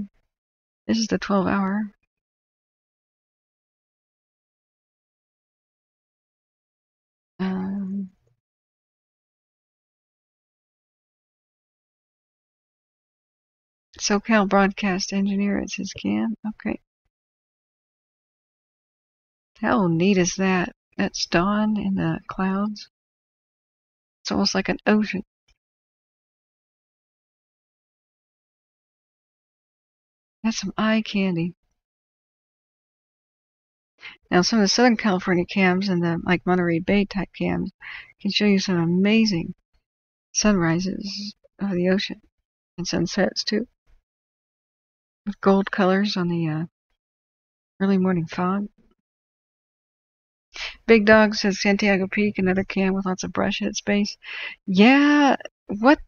this is the 12 hour. Um, SoCal broadcast engineer, it says Cam. Okay. How neat is that? That's dawn in the clouds. It's almost like an ocean. That's some eye candy. Now, some of the Southern California cams and the like Monterey Bay type cams can show you some amazing sunrises of the ocean and sunsets too, with gold colors on the uh, early morning fog. Big Dog says Santiago Peak, another cam with lots of brush at its base. Yeah, what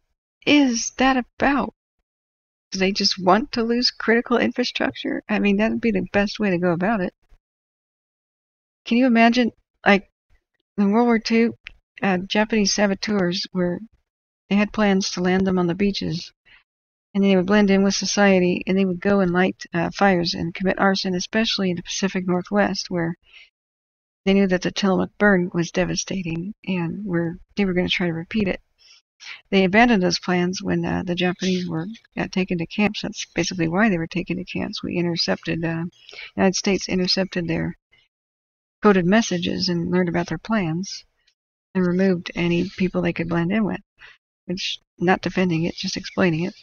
is that about? Do they just want to lose critical infrastructure? I mean, that would be the best way to go about it. Can you imagine, like, in World War II, uh, Japanese saboteurs were, they had plans to land them on the beaches, and they would blend in with society, and they would go and light uh, fires and commit arson, especially in the Pacific Northwest, where they knew that the Tillamook burn was devastating, and were they were going to try to repeat it. They abandoned those plans when uh, the Japanese were uh, taken to camps. That's basically why they were taken to camps. We intercepted, uh, United States intercepted their coded messages and learned about their plans and removed any people they could blend in with. Which, not defending it, just explaining it.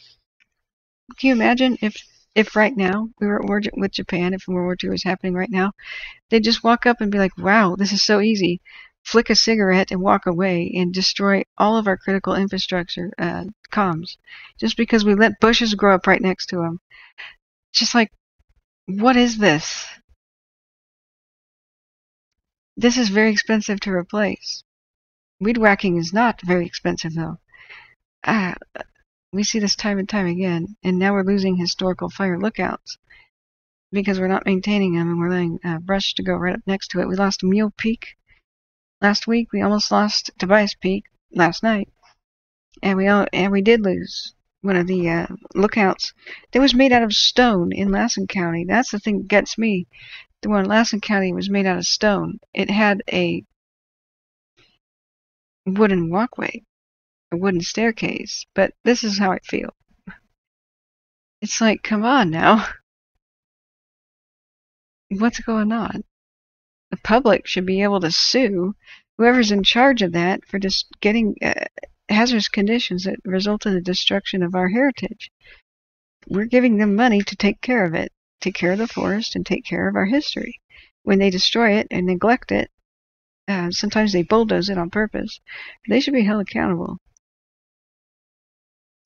Can you imagine if, if right now we were at war with Japan, if World War II was happening right now, they'd just walk up and be like, wow, this is so easy. Flick a cigarette and walk away and destroy all of our critical infrastructure, uh, comms, just because we let bushes grow up right next to them. Just like, what is this? This is very expensive to replace. Weed whacking is not very expensive, though. Ah, we see this time and time again, and now we're losing historical fire lookouts because we're not maintaining them and we're letting uh, brush to go right up next to it. We lost Mule Peak last week. We almost lost Tobias Peak last night, and we all, and we did lose one of the uh, lookouts that was made out of stone in Lassen County. That's the thing that gets me. The one in Lassen County was made out of stone. It had a wooden walkway, a wooden staircase, but this is how I feel. It's like, come on now. What's going on? The public should be able to sue whoever's in charge of that for just getting uh, hazardous conditions that result in the destruction of our heritage. We're giving them money to take care of it, take care of the forest, and take care of our history. When they destroy it and neglect it, uh, sometimes they bulldoze it on purpose. They should be held accountable.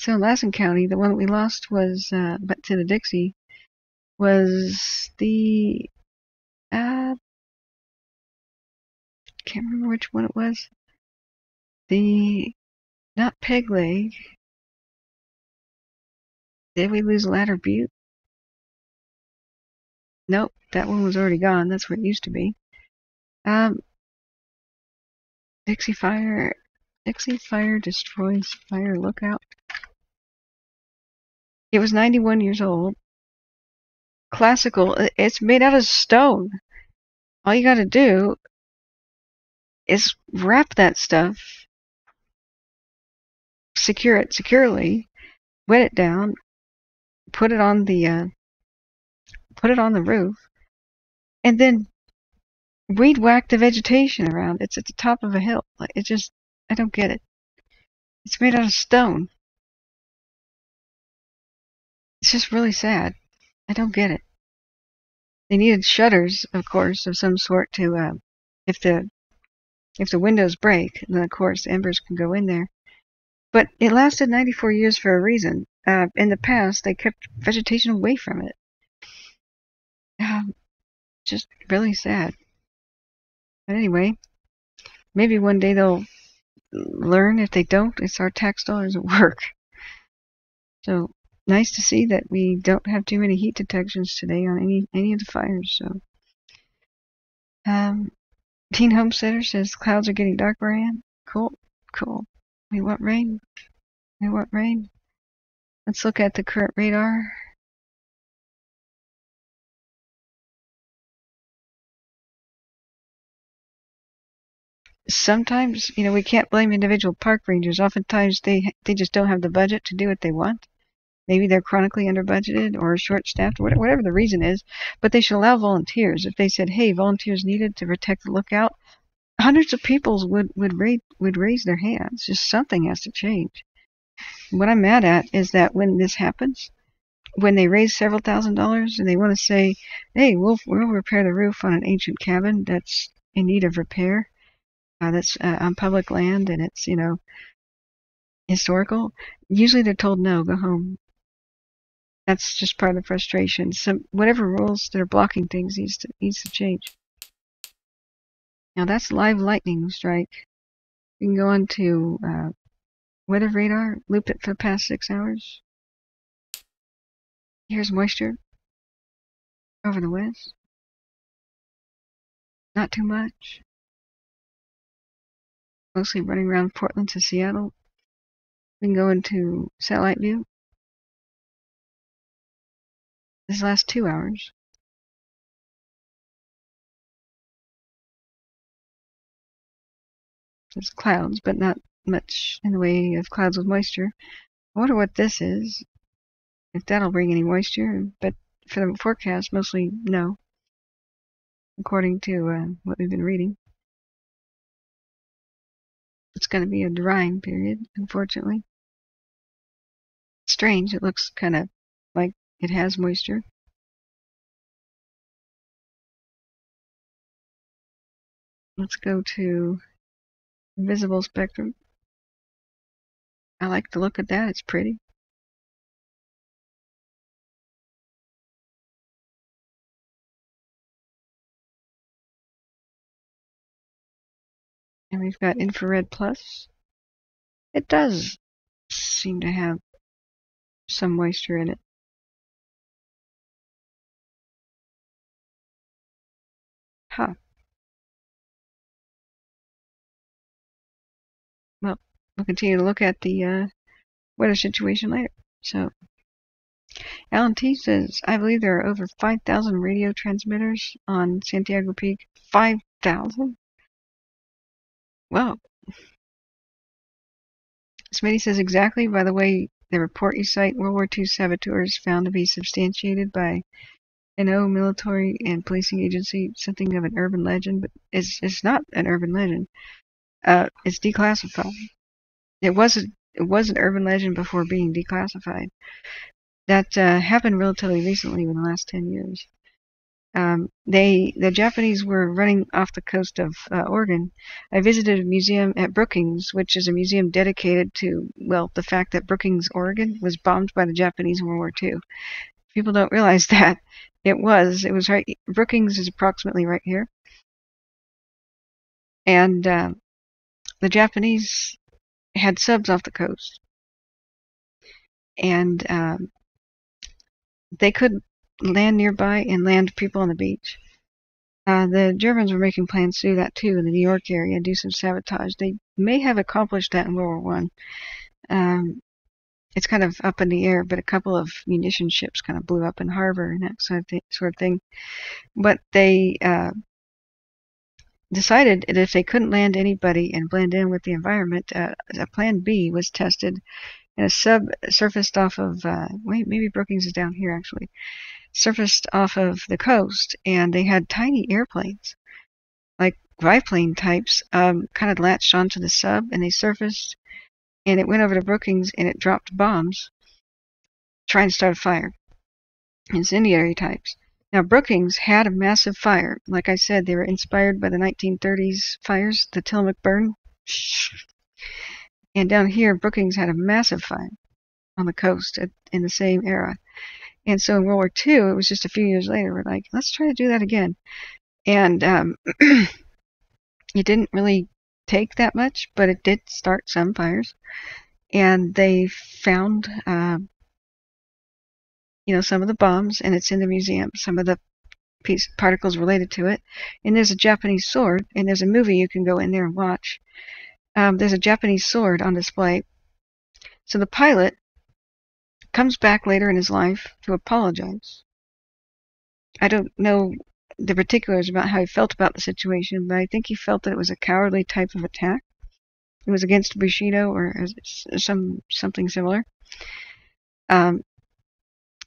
So in Lassen County, the one that we lost was, uh, but to the Dixie, was the, uh, can't remember which one it was. The, not Peg Leg. Did we lose Ladder Butte? Nope, that one was already gone. That's where it used to be. Um, Dixie Fire, Dixie Fire destroys Fire Lookout. It was 91 years old. Classical. It's made out of stone. All you got to do is wrap that stuff, secure it securely, wet it down, put it on the uh, put it on the roof, and then weed whack the vegetation around. It's at the top of a hill. It just, I don't get it. It's made out of stone. It's just really sad. I don't get it. They needed shutters, of course, of some sort to, uh, if the if the windows break, then of course embers can go in there. But it lasted 94 years for a reason. Uh, in the past, they kept vegetation away from it. Um, just really sad. But anyway, maybe one day they'll learn. If they don't, it's our tax dollars at work. So nice to see that we don't have too many heat detections today on any any of the fires. So, um, Teen Homesteader says clouds are getting dark, Brian. Cool, cool. We want rain. We want rain. Let's look at the current radar. Sometimes, you know, we can't blame individual park rangers. Oftentimes, they they just don't have the budget to do what they want. Maybe they're chronically under budgeted or short staffed, whatever the reason is, but they should allow volunteers. If they said, hey, volunteers needed to protect the lookout, hundreds of people would, would, raise, would raise their hands. Just something has to change. What I'm mad at is that when this happens, when they raise several thousand dollars and they want to say, hey, we'll, we'll repair the roof on an ancient cabin that's in need of repair, uh, that's uh, on public land and it's, you know, historical, usually they're told no, go home. That's just part of the frustration. Some whatever rules that are blocking things needs to needs to change. Now that's live lightning strike. You can go on to uh, weather radar, loop it for the past six hours. Here's moisture over the west. Not too much. Mostly running around Portland to Seattle. We can go into satellite view. This last two hours. There's clouds, but not much in the way of clouds with moisture. I wonder what this is. If that'll bring any moisture, but for the forecast, mostly no. According to uh, what we've been reading. It's going to be a drying period, unfortunately. Strange, it looks kind of like it has moisture. Let's go to visible spectrum. I like the look of that, it's pretty. And we've got infrared plus. It does seem to have some moisture in it. Huh. Well, we'll continue to look at the uh, weather situation later. So, Alan T says, I believe there are over 5,000 radio transmitters on Santiago Peak. 5,000? Well, Smitty says exactly, by the way, the report you cite, World War II saboteurs found to be substantiated by NO military and policing agency, something of an urban legend, but it's, it's not an urban legend. Uh, it's declassified. It was, a, it was an urban legend before being declassified. That uh, happened relatively recently in the last 10 years. Um, they the Japanese were running off the coast of uh, Oregon. I visited a museum at Brookings, which is a museum dedicated to well the fact that Brookings, Oregon, was bombed by the Japanese in World War II. People don't realize (laughs) that it was. It was right. Brookings is approximately right here, and uh, the Japanese had subs off the coast, and um, they could land nearby and land people on the beach. Uh, the Germans were making plans to do that too in the New York area, and do some sabotage. They may have accomplished that in World War One. Um, it's kind of up in the air, but a couple of munition ships kind of blew up in harbor and that sort of, th- sort of thing. But they uh, decided that if they couldn't land anybody and blend in with the environment, uh, a plan B was tested, and a sub surfaced off of. Uh, wait, maybe Brookings is down here actually surfaced off of the coast, and they had tiny airplanes, like biplane types, um, kind of latched onto the sub, and they surfaced, and it went over to Brookings, and it dropped bombs, trying to start a fire. Incendiary types. Now, Brookings had a massive fire. Like I said, they were inspired by the 1930s fires, the Tillamook burn. And down here, Brookings had a massive fire on the coast at, in the same era. And so in World War II, it was just a few years later, we're like, let's try to do that again. And um, (clears throat) it didn't really take that much, but it did start some fires. And they found, uh, you know, some of the bombs, and it's in the museum, some of the piece, particles related to it. And there's a Japanese sword, and there's a movie you can go in there and watch. Um, there's a Japanese sword on display. So the pilot comes back later in his life to apologize. I don't know the particulars about how he felt about the situation, but I think he felt that it was a cowardly type of attack. It was against Bushido or some something similar. Um,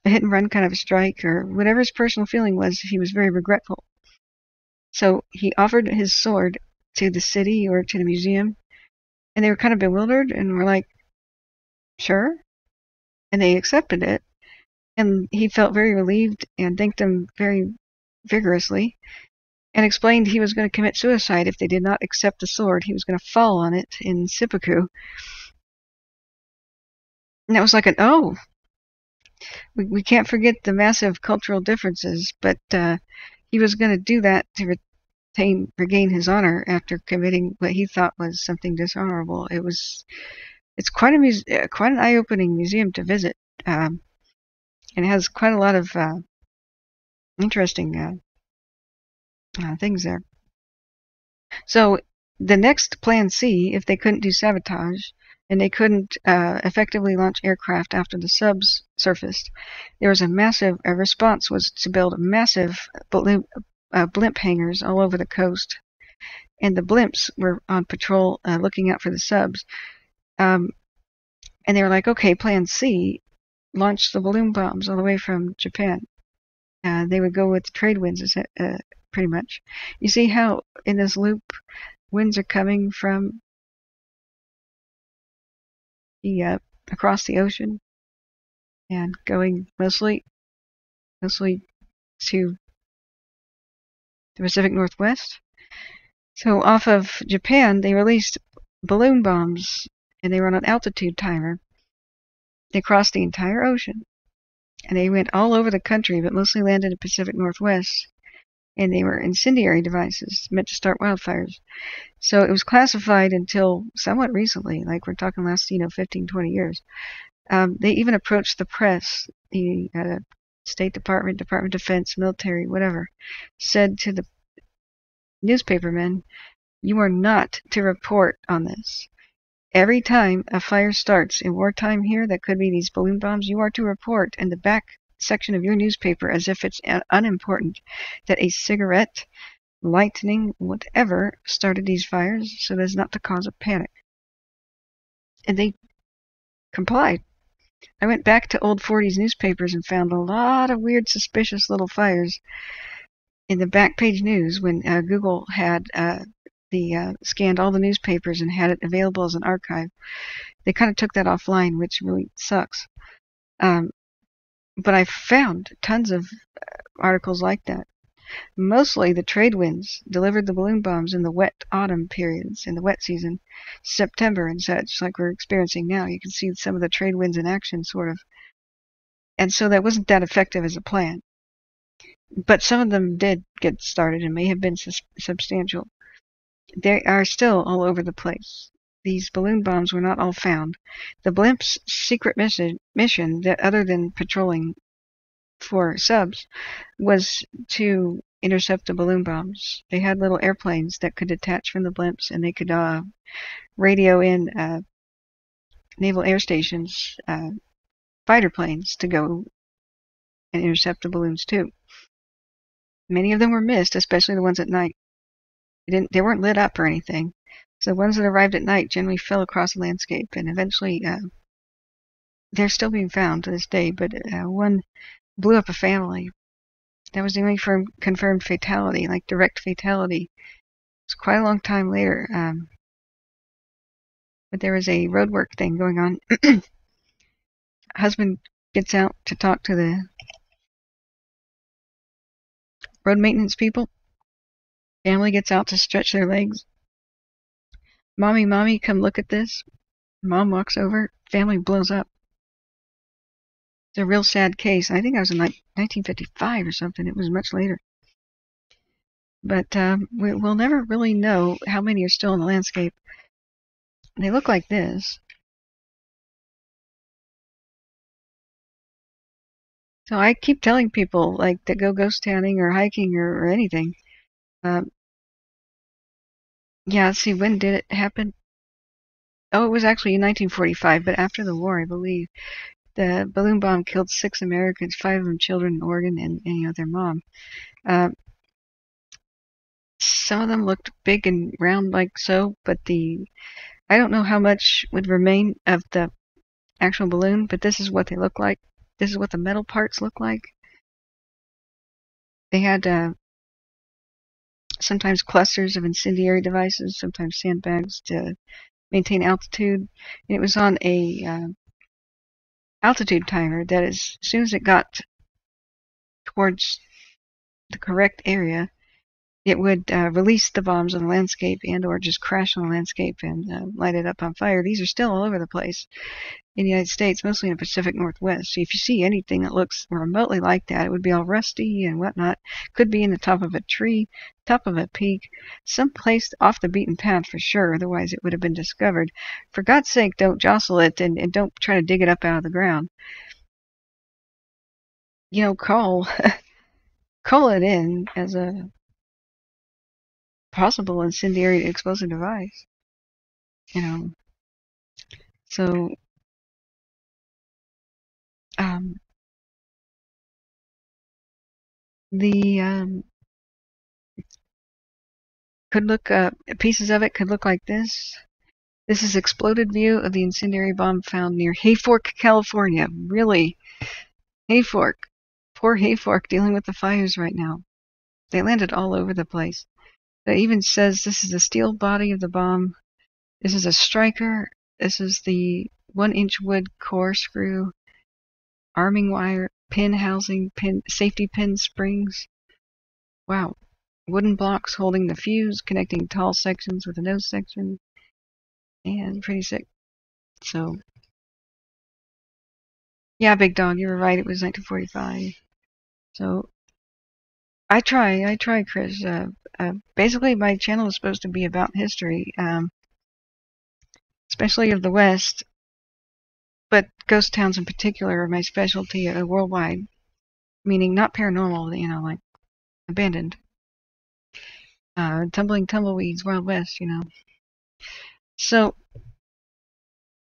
a hit and run kind of a strike or whatever his personal feeling was, he was very regretful. So he offered his sword to the city or to the museum, and they were kind of bewildered and were like, sure. And they accepted it. And he felt very relieved and thanked them very vigorously and explained he was going to commit suicide if they did not accept the sword. He was going to fall on it in seppuku. And that was like an oh. We, we can't forget the massive cultural differences, but uh, he was going to do that to retain, regain his honor after committing what he thought was something dishonorable. It was, it's quite a muse- uh, quite an eye-opening museum to visit, um, and it has quite a lot of uh, interesting things there. So the next plan C, if they couldn't do sabotage and they couldn't uh, effectively launch aircraft after the subs surfaced, there was a massive a response was to build massive blimp, uh, blimp hangars all over the coast, and the blimps were on patrol uh, looking out for the subs. Um, and they were like, okay, Plan C, launch the balloon bombs all the way from Japan. Uh, they would go with trade winds, uh, pretty much. You see how in this loop, winds are coming from the uh, across the ocean and going mostly, mostly to the Pacific Northwest. So off of Japan, they released balloon bombs, and they were on an altitude timer. They crossed the entire ocean and they went all over the country, but mostly landed in the Pacific Northwest. And they were incendiary devices meant to start wildfires. So it was classified until somewhat recently, like we're talking last, you know, 15, 20 years. Um, they even approached the press, the uh, State Department, Department of Defense, military, whatever, said to the newspapermen, you are not to report on this. Every time a fire starts in wartime here, that could be these balloon bombs, you are to report in the back section of your newspaper as if it's unimportant that a cigarette, lightning, whatever started these fires so as not to cause a panic. And they complied. I went back to old 40s newspapers and found a lot of weird, suspicious little fires in the back page news when uh, Google had uh, the uh, scanned all the newspapers and had it available as an archive. They kind of took that offline, which really sucks. Um, but I found tons of uh, articles like that. Mostly the trade winds delivered the balloon bombs in the wet autumn periods, in the wet season, September and such, like we're experiencing now. You can see some of the trade winds in action, sort of. And so that wasn't that effective as a plan. But some of them did get started and may have been substantial they are still all over the place. These balloon bombs were not all found. The blimp's secret mission, mission that other than patrolling for subs, was to intercept the balloon bombs. They had little airplanes that could detach from the blimps, and they could uh, radio in uh, naval air stations, uh, fighter planes, to go and intercept the balloons too. Many of them were missed, especially the ones at night. They didn't. They weren't lit up or anything. So the ones that arrived at night generally fell across the landscape, and eventually uh, they're still being found to this day. But uh, one blew up a family. That was the only firm, confirmed fatality, like direct fatality. It's quite a long time later. Um, but there was a roadwork thing going on. (clears throat) Husband gets out to talk to the road maintenance people. Family gets out to stretch their legs. Mommy, mommy, come look at this. Mom walks over. Family blows up. It's a real sad case. I think I was in like 1955 or something. It was much later. But um, we, we'll never really know how many are still in the landscape. They look like this. So I keep telling people like to go ghost towning or hiking or, or anything. Um, yeah, let's see, when did it happen? Oh, it was actually in 1945, but after the war, I believe. The balloon bomb killed six Americans, five of them children in Oregon, and, and you know, their mom. Uh, some of them looked big and round like so, but the I don't know how much would remain of the actual balloon, but this is what they look like. This is what the metal parts look like. They had uh, sometimes clusters of incendiary devices, sometimes sandbags to maintain altitude. And it was on a uh, altitude timer that as soon as it got towards the correct area, it would uh, release the bombs on the landscape and or just crash on the landscape and uh, light it up on fire. These are still all over the place in the United States, mostly in the Pacific Northwest. So if you see anything that looks remotely like that, it would be all rusty and whatnot. Could be in the top of a tree, top of a peak, someplace off the beaten path for sure. Otherwise, it would have been discovered. For God's sake, don't jostle it and, and don't try to dig it up out of the ground. You know, call (laughs) call it in as a possible incendiary explosive device. You know, so um, the um, could look uh, pieces of it could look like this. This is exploded view of the incendiary bomb found near Hayfork, California. Really, Hayfork, poor Hayfork, dealing with the fires right now. They landed all over the place. It even says this is the steel body of the bomb. This is a striker. This is the one inch wood core screw, arming wire, pin housing, pin safety pin springs. Wow. Wooden blocks holding the fuse, connecting tall sections with the nose section. And pretty sick. So, yeah, Big Dog, you were right. It was 1945. So, I try, I try, Chris. Uh, uh, basically, my channel is supposed to be about history, um, especially of the West, but ghost towns in particular are my specialty uh, worldwide, meaning not paranormal, you know, like abandoned. Uh, tumbling tumbleweeds, Wild West, you know. So,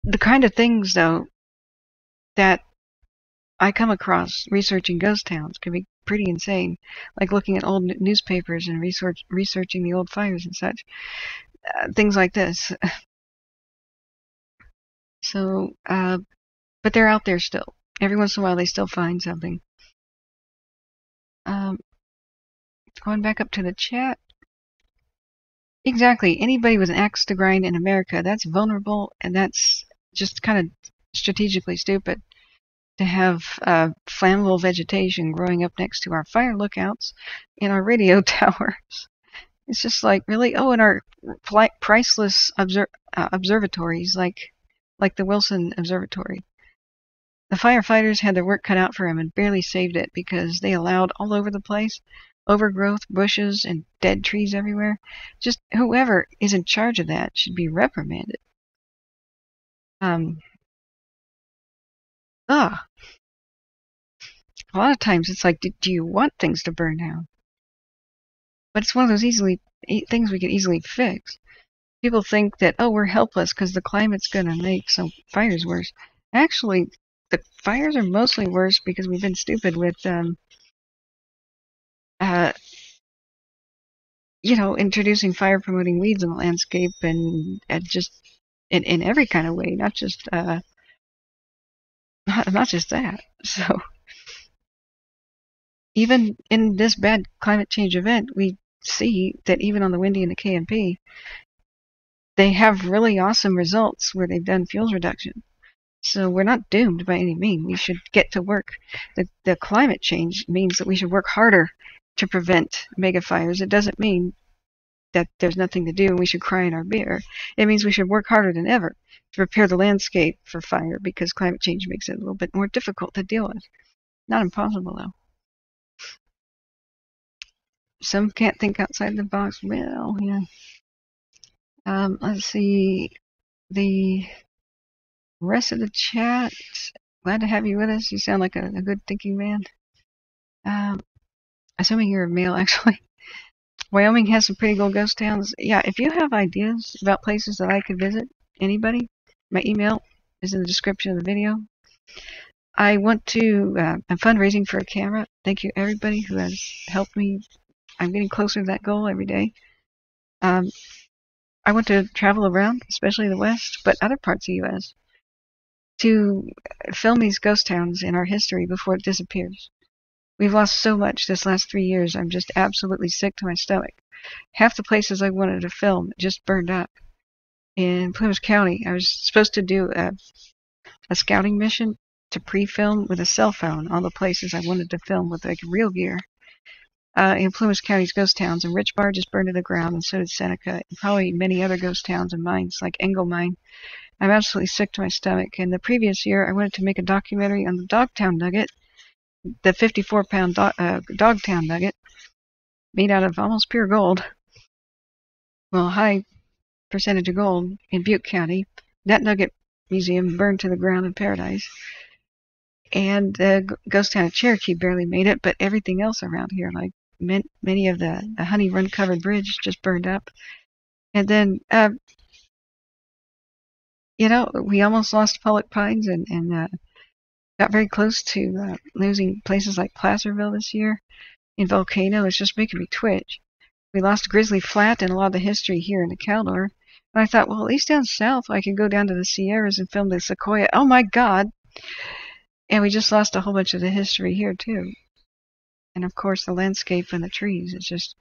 the kind of things, though, that I come across researching ghost towns can be pretty insane. Like looking at old newspapers and research researching the old fires and such. Uh, things like this. (laughs) so, uh, but they're out there still. Every once in a while, they still find something. Um, going back up to the chat. Exactly. Anybody with an axe to grind in America, that's vulnerable, and that's just kind of strategically stupid to have uh, flammable vegetation growing up next to our fire lookouts and our radio (laughs) towers. It's just like really oh, and our priceless uh, observatories like like the Wilson Observatory. The firefighters had their work cut out for them and barely saved it because they allowed all over the place overgrowth, bushes, and dead trees everywhere. Just whoever is in charge of that should be reprimanded. Um, ah, a lot of times it's like, do, do you want things to burn down? But it's one of those easily things we can easily fix. People think that oh we're helpless because the climate's going to make some fires worse. Actually, the fires are mostly worse because we've been stupid with um, uh, you know, introducing fire promoting weeds in the landscape and, and just in, in every kind of way, not just uh, not, not just that. So even in this bad climate change event, we see that even on the Windy and the KNP, they have really awesome results where they've done fuels reduction. So we're not doomed by any means. We should get to work. The, the climate change means that we should work harder to prevent mega fires. It doesn't mean that there's nothing to do and we should cry in our beer. It means we should work harder than ever to prepare the landscape for fire because climate change makes it a little bit more difficult to deal with. Not impossible, though. Some can't think outside the box. Well, yeah. Um, let's see. The rest of the chat. Glad to have you with us. You sound like a, a good thinking man. Um, assuming you're a male, (laughs) actually. Wyoming has some pretty cool ghost towns. Yeah, if you have ideas about places that I could visit, anybody, my email is in the description of the video. I want to, uh, I'm fundraising for a camera. Thank you everybody who has helped me. I'm getting closer to that goal every day. Um, I want to travel around, especially the West, but other parts of the U.S., to film these ghost towns in our history before it disappears. We've lost so much this last three years. I'm just absolutely sick to my stomach. Half the places I wanted to film just burned up. In Plumas County, I was supposed to do a, a scouting mission to pre-film with a cell phone all the places I wanted to film with like real gear. Uh, in Plumas County's ghost towns, and Rich Bar just burned to the ground, and so did Seneca, and probably many other ghost towns and mines like Engle Mine. I'm absolutely sick to my stomach. And the previous year, I wanted to make a documentary on the Dogtown Nugget, the 54 pound do- uh, Dogtown Nugget, made out of almost pure gold. Well, high percentage of gold in Butte County. That Nugget Museum burned to the ground in Paradise. And the ghost town of Cherokee barely made it, but everything else around here, like many of the, the Honey Run covered bridge, just burned up. And then, uh, you know, we almost lost Pollock Pines and, and uh, got very close to uh, losing places like Placerville this year. In Volcano, it's just making me twitch. We lost Grizzly Flat and a lot of the history here in the Caldor. And I thought, well, at least down south, I can go down to the Sierras and film the Sequoia. Oh my God! And we just lost a whole bunch of the history here too. And of course, the landscape and the trees. It's just,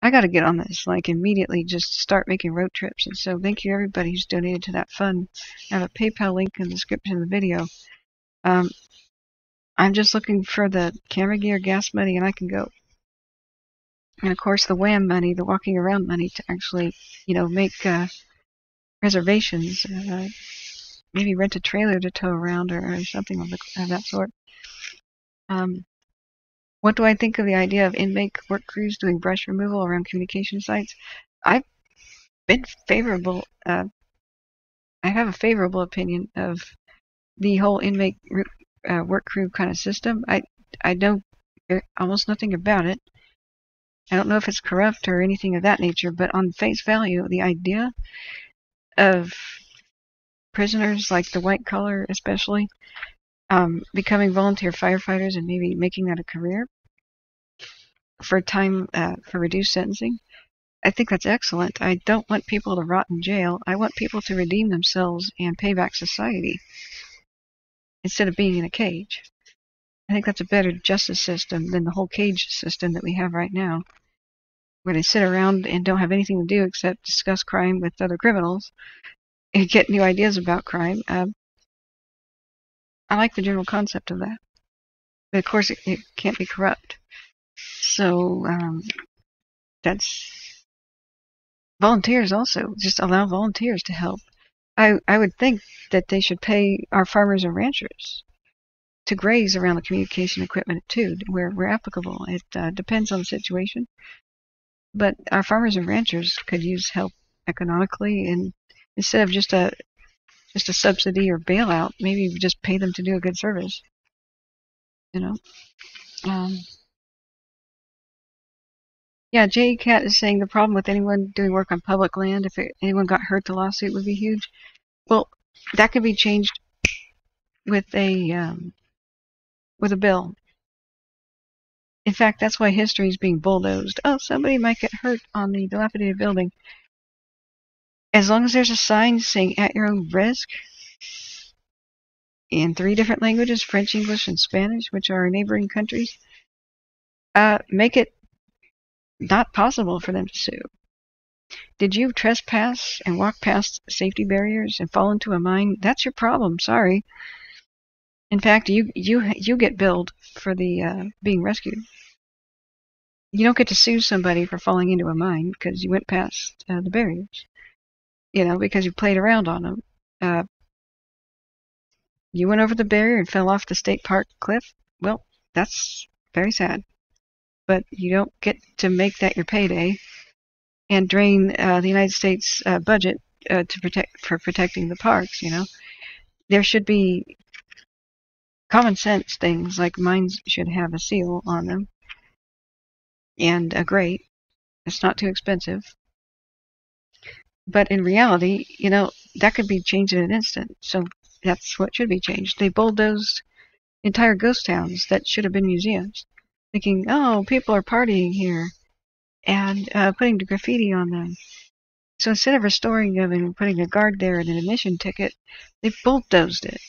I got to get on this. Like immediately, just start making road trips. And so, thank you everybody who's donated to that fund. I have a PayPal link in the description of the video. Um, I'm just looking for the camera gear, gas money, and I can go. And of course, the WAM money, the walking around money, to actually, you know, make uh, reservations. Uh, maybe rent a trailer to tow around or, or something of, the, of, that sort. Um, what do I think of the idea of in-make work crews doing brush removal around communication sites? I've been favorable. Uh, I have a favorable opinion of the whole in-make uh, work crew kind of system. I I know almost nothing about it. I don't know if it's corrupt or anything of that nature, but on face value, the idea of prisoners, like the white collar especially, um, becoming volunteer firefighters and maybe making that a career for time uh, for reduced sentencing, I think that's excellent. I don't want people to rot in jail. I want people to redeem themselves and pay back society instead of being in a cage. I think that's a better justice system than the whole cage system that we have right now, where they sit around and don't have anything to do except discuss crime with other criminals and get new ideas about crime. Um, I like the general concept of that. But of course, it, it can't be corrupt. So um, that's volunteers also. Just allow volunteers to help. I, I would think that they should pay our farmers and ranchers to graze around the communication equipment too, where where applicable. It uh, depends on the situation, but our farmers and ranchers could use help economically, and instead of just a just a subsidy or bailout, maybe just pay them to do a good service. You know. Um, yeah, Jay Cat is saying the problem with anyone doing work on public land, if it, anyone got hurt, the lawsuit would be huge. Well, that could be changed with a um, with a bill. In fact, that's why history is being bulldozed. Oh, somebody might get hurt on the dilapidated building. As long as there's a sign saying at your own risk in three different languages, French, English, and Spanish, which are neighboring countries, uh, make it not possible for them to sue. Did you trespass and walk past safety barriers and fall into a mine? That's your problem. Sorry. In fact, you you you get billed for the uh, being rescued. you don't get to sue somebody for falling into a mine because you went past uh, the barriers. You know, because you played around on them. Uh, you went over the barrier and fell off the state park cliff. Well, that's very sad. But you don't get to make that your payday and drain uh, the United States uh, budget uh, to protect for protecting the parks. You know, there should be common sense things like mines should have a seal on them and a grate. It's not too expensive. But in reality, you know, that could be changed in an instant. So that's what should be changed. They bulldozed entire ghost towns that should have been museums, thinking, oh, people are partying here, and uh, putting the graffiti on them. So instead of restoring them and putting a guard there and an admission ticket, they bulldozed it.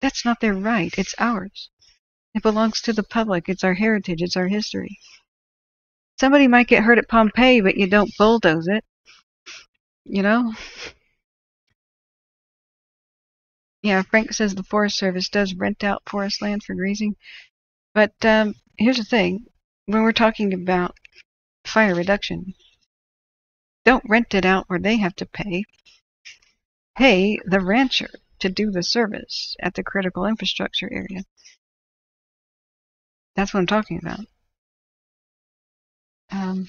That's not their right. It's ours. It belongs to the public. It's our heritage. It's our history. Somebody might get hurt at Pompeii, but you don't bulldoze it. You know? Yeah, Frank says the Forest Service does rent out forest land for grazing. But um, here's the thing. When we're talking about fire reduction, don't rent it out where they have to pay. Pay the rancher to do the service at the critical infrastructure area. That's what I'm talking about. Um,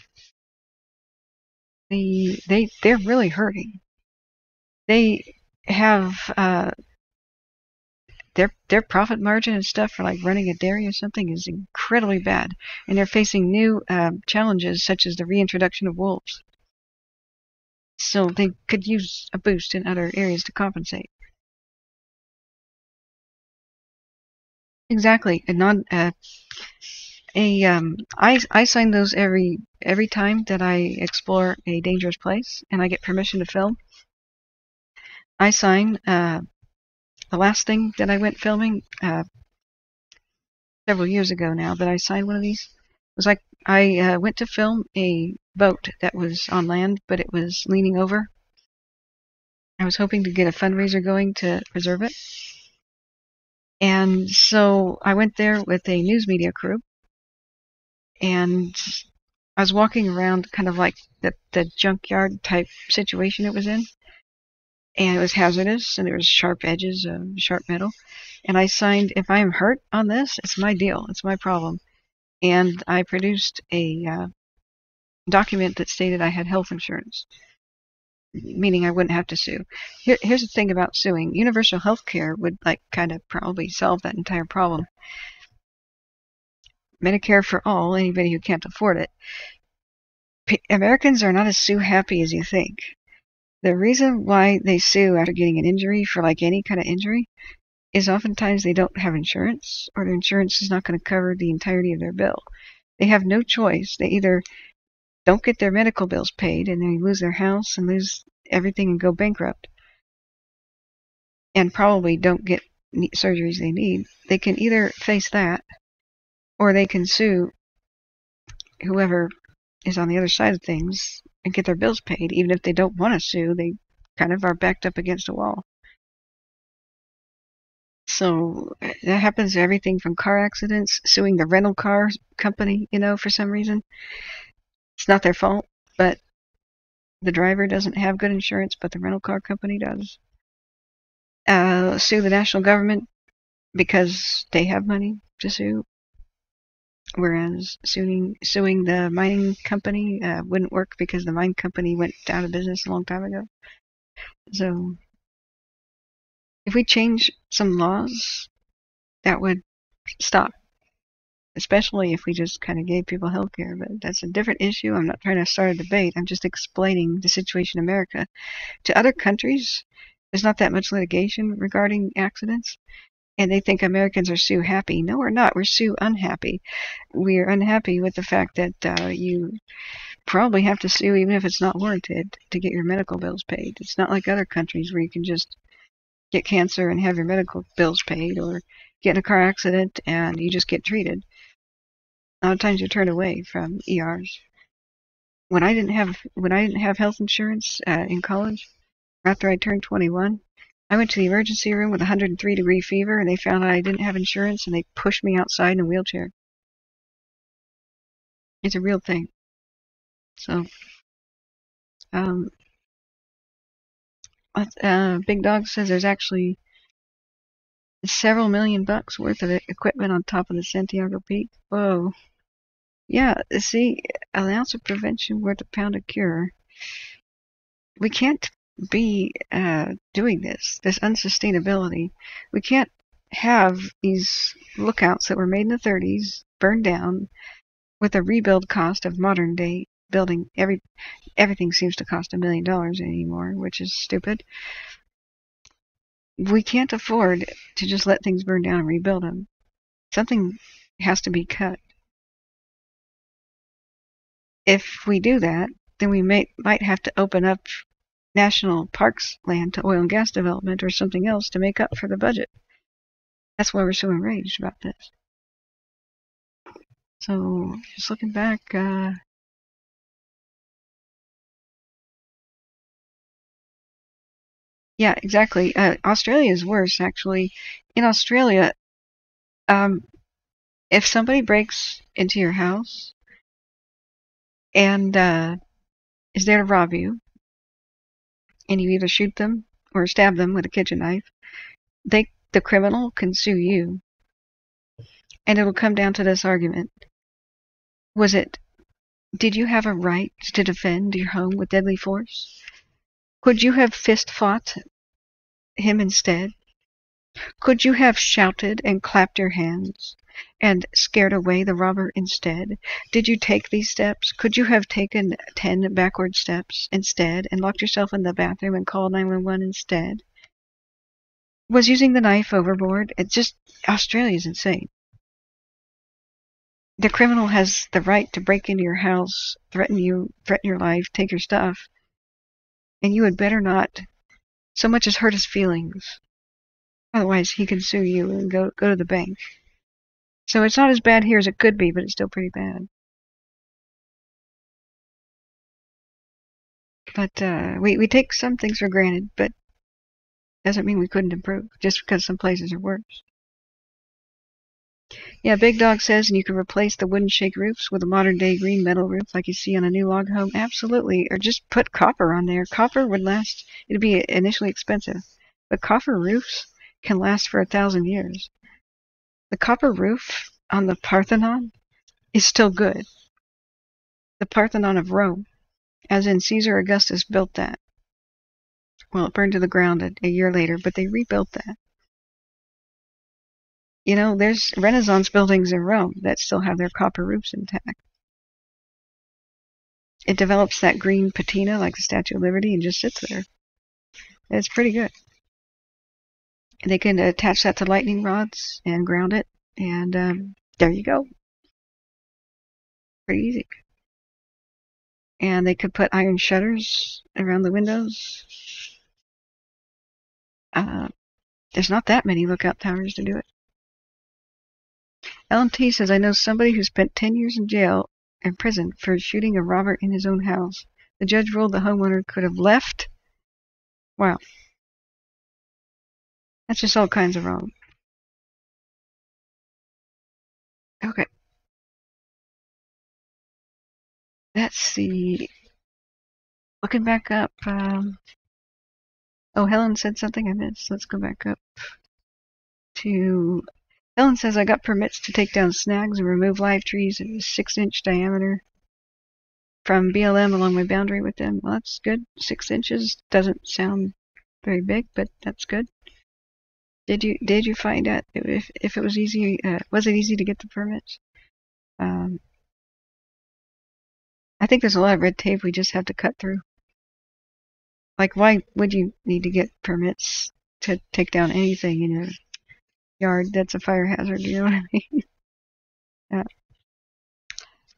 the they they're really hurting. They have uh, their their profit margin and stuff for like running a dairy or something is incredibly bad, and they're facing new uh, challenges such as the reintroduction of wolves. So they could use a boost in other areas to compensate. Exactly, a non uh, a um I I sign those every every time that I explore a dangerous place and I get permission to film. I sign uh the last thing that I went filming uh several years ago now that I signed one of these was like I uh, went to film a boat that was on land but it was leaning over. I was hoping to get a fundraiser going to preserve it. And so I went there with a news media crew and I was walking around kind of like the, the junkyard type situation it was in. And it was hazardous and there was sharp edges of sharp metal. And I signed, if I am hurt on this, it's my deal. It's my problem. And I produced a uh, document that stated I had health insurance, meaning I wouldn't have to sue. Here, here's the thing about suing. Universal health care would like kind of probably solve that entire problem. Medicare for all, anybody who can't afford it. P Americans are not as sue happy as you think. The reason why they sue after getting an injury for like any kind of injury is oftentimes they don't have insurance or their insurance is not going to cover the entirety of their bill. They have no choice. They either don't get their medical bills paid and they lose their house and lose everything and go bankrupt and probably don't get surgeries they need. They can either face that or they can sue whoever is on the other side of things and get their bills paid. Even if they don't want to sue, they kind of are backed up against a wall. So that happens to everything from car accidents, suing the rental car company, you know, for some reason. It's not their fault, but the driver doesn't have good insurance, but the rental car company does. Uh, sue the national government because they have money to sue whereas suing suing the mining company uh, wouldn't work because the mine company went out of business a long time ago. So if we change some laws, that would stop. Especially if we just kind of gave people health care, but that's a different issue. I'm not trying to start a debate. I'm just explaining the situation in America. To other countries, there's not that much litigation regarding accidents and they think Americans are sue happy. No, we're not. We're sue unhappy. We're unhappy with the fact that uh, you probably have to sue even if it's not warranted to get your medical bills paid. It's not like other countries where you can just get cancer and have your medical bills paid or get in a car accident and you just get treated. A lot of times you're turned away from ERs. When I didn't have when I didn't have health insurance uh, in college, after I turned 21, I went to the emergency room with a 103 degree fever and they found out I didn't have insurance and they pushed me outside in a wheelchair. It's a real thing. So, um, uh, Big Dog says there's actually several million bucks worth of equipment on top of the Santiago Peak. Whoa. Yeah, see, an ounce of prevention worth a pound of cure. We can't be uh, doing this, this unsustainability. We can't have these lookouts that were made in the 30s burned down with a rebuild cost of modern day building. Every everything seems to cost a million dollars anymore, which is stupid. We can't afford to just let things burn down and rebuild them. Something has to be cut. If we do that, then we may, might have to open up national parks land to oil and gas development or something else to make up for the budget. That's why we're so enraged about this. So, just looking back, uh, yeah, exactly. Uh, Australia is worse, actually. In Australia, um, if somebody breaks into your house and uh, is there to rob you, and you either shoot them or stab them with a kitchen knife, they the criminal can sue you. And it'll come down to this argument. Was it did you have a right to defend your home with deadly force? Could you have fist fought him instead? Could you have shouted and clapped your hands and scared away the robber instead? Did you take these steps? Could you have taken ten backward steps instead and locked yourself in the bathroom and called 911 instead? Was using the knife overboard? It's just Australia's insane. The criminal has the right to break into your house, threaten you, threaten your life, take your stuff, and you had better not so much as hurt his feelings. Otherwise, he can sue you and go go to the bank. So it's not as bad here as it could be, but it's still pretty bad. But uh, we we take some things for granted, but doesn't mean we couldn't improve just because some places are worse. Yeah, Big Dog says, and you can replace the wooden shake roofs with a modern day green metal roof like you see on a new log home. Absolutely. Or just put copper on there. Copper would last, it'd be initially expensive, but copper roofs can last for a thousand years. The copper roof on the Parthenon is still good. The Parthenon of Rome, as in Caesar Augustus built that. Well, it burned to the ground a, a year later, but they rebuilt that. You know, there's Renaissance buildings in Rome that still have their copper roofs intact. It develops that green patina like the Statue of Liberty and just sits there. It's pretty good. They can attach that to lightning rods and ground it, and um, there you go. Pretty easy. And they could put iron shutters around the windows. Uh, there's not that many lookout towers to do it. LMT says, I know somebody who spent 10 years in jail and prison for shooting a robber in his own house. The judge ruled the homeowner could have left. Wow. That's just all kinds of wrong. Okay. Let's see. Looking back up. Um, oh, Helen said something I missed. Let's go back up to Helen says I got permits to take down snags and remove live trees of a six inch diameter from BLM along my boundary with them. Well, that's good. Six inches doesn't sound very big, but that's good. Did you did you find out if if it was easy? Uh, was it easy to get the permits? Um, I think there's a lot of red tape we just have to cut through. Like, why would you need to get permits to take down anything in your yard that's a fire hazard, you know what I mean? (laughs) yeah.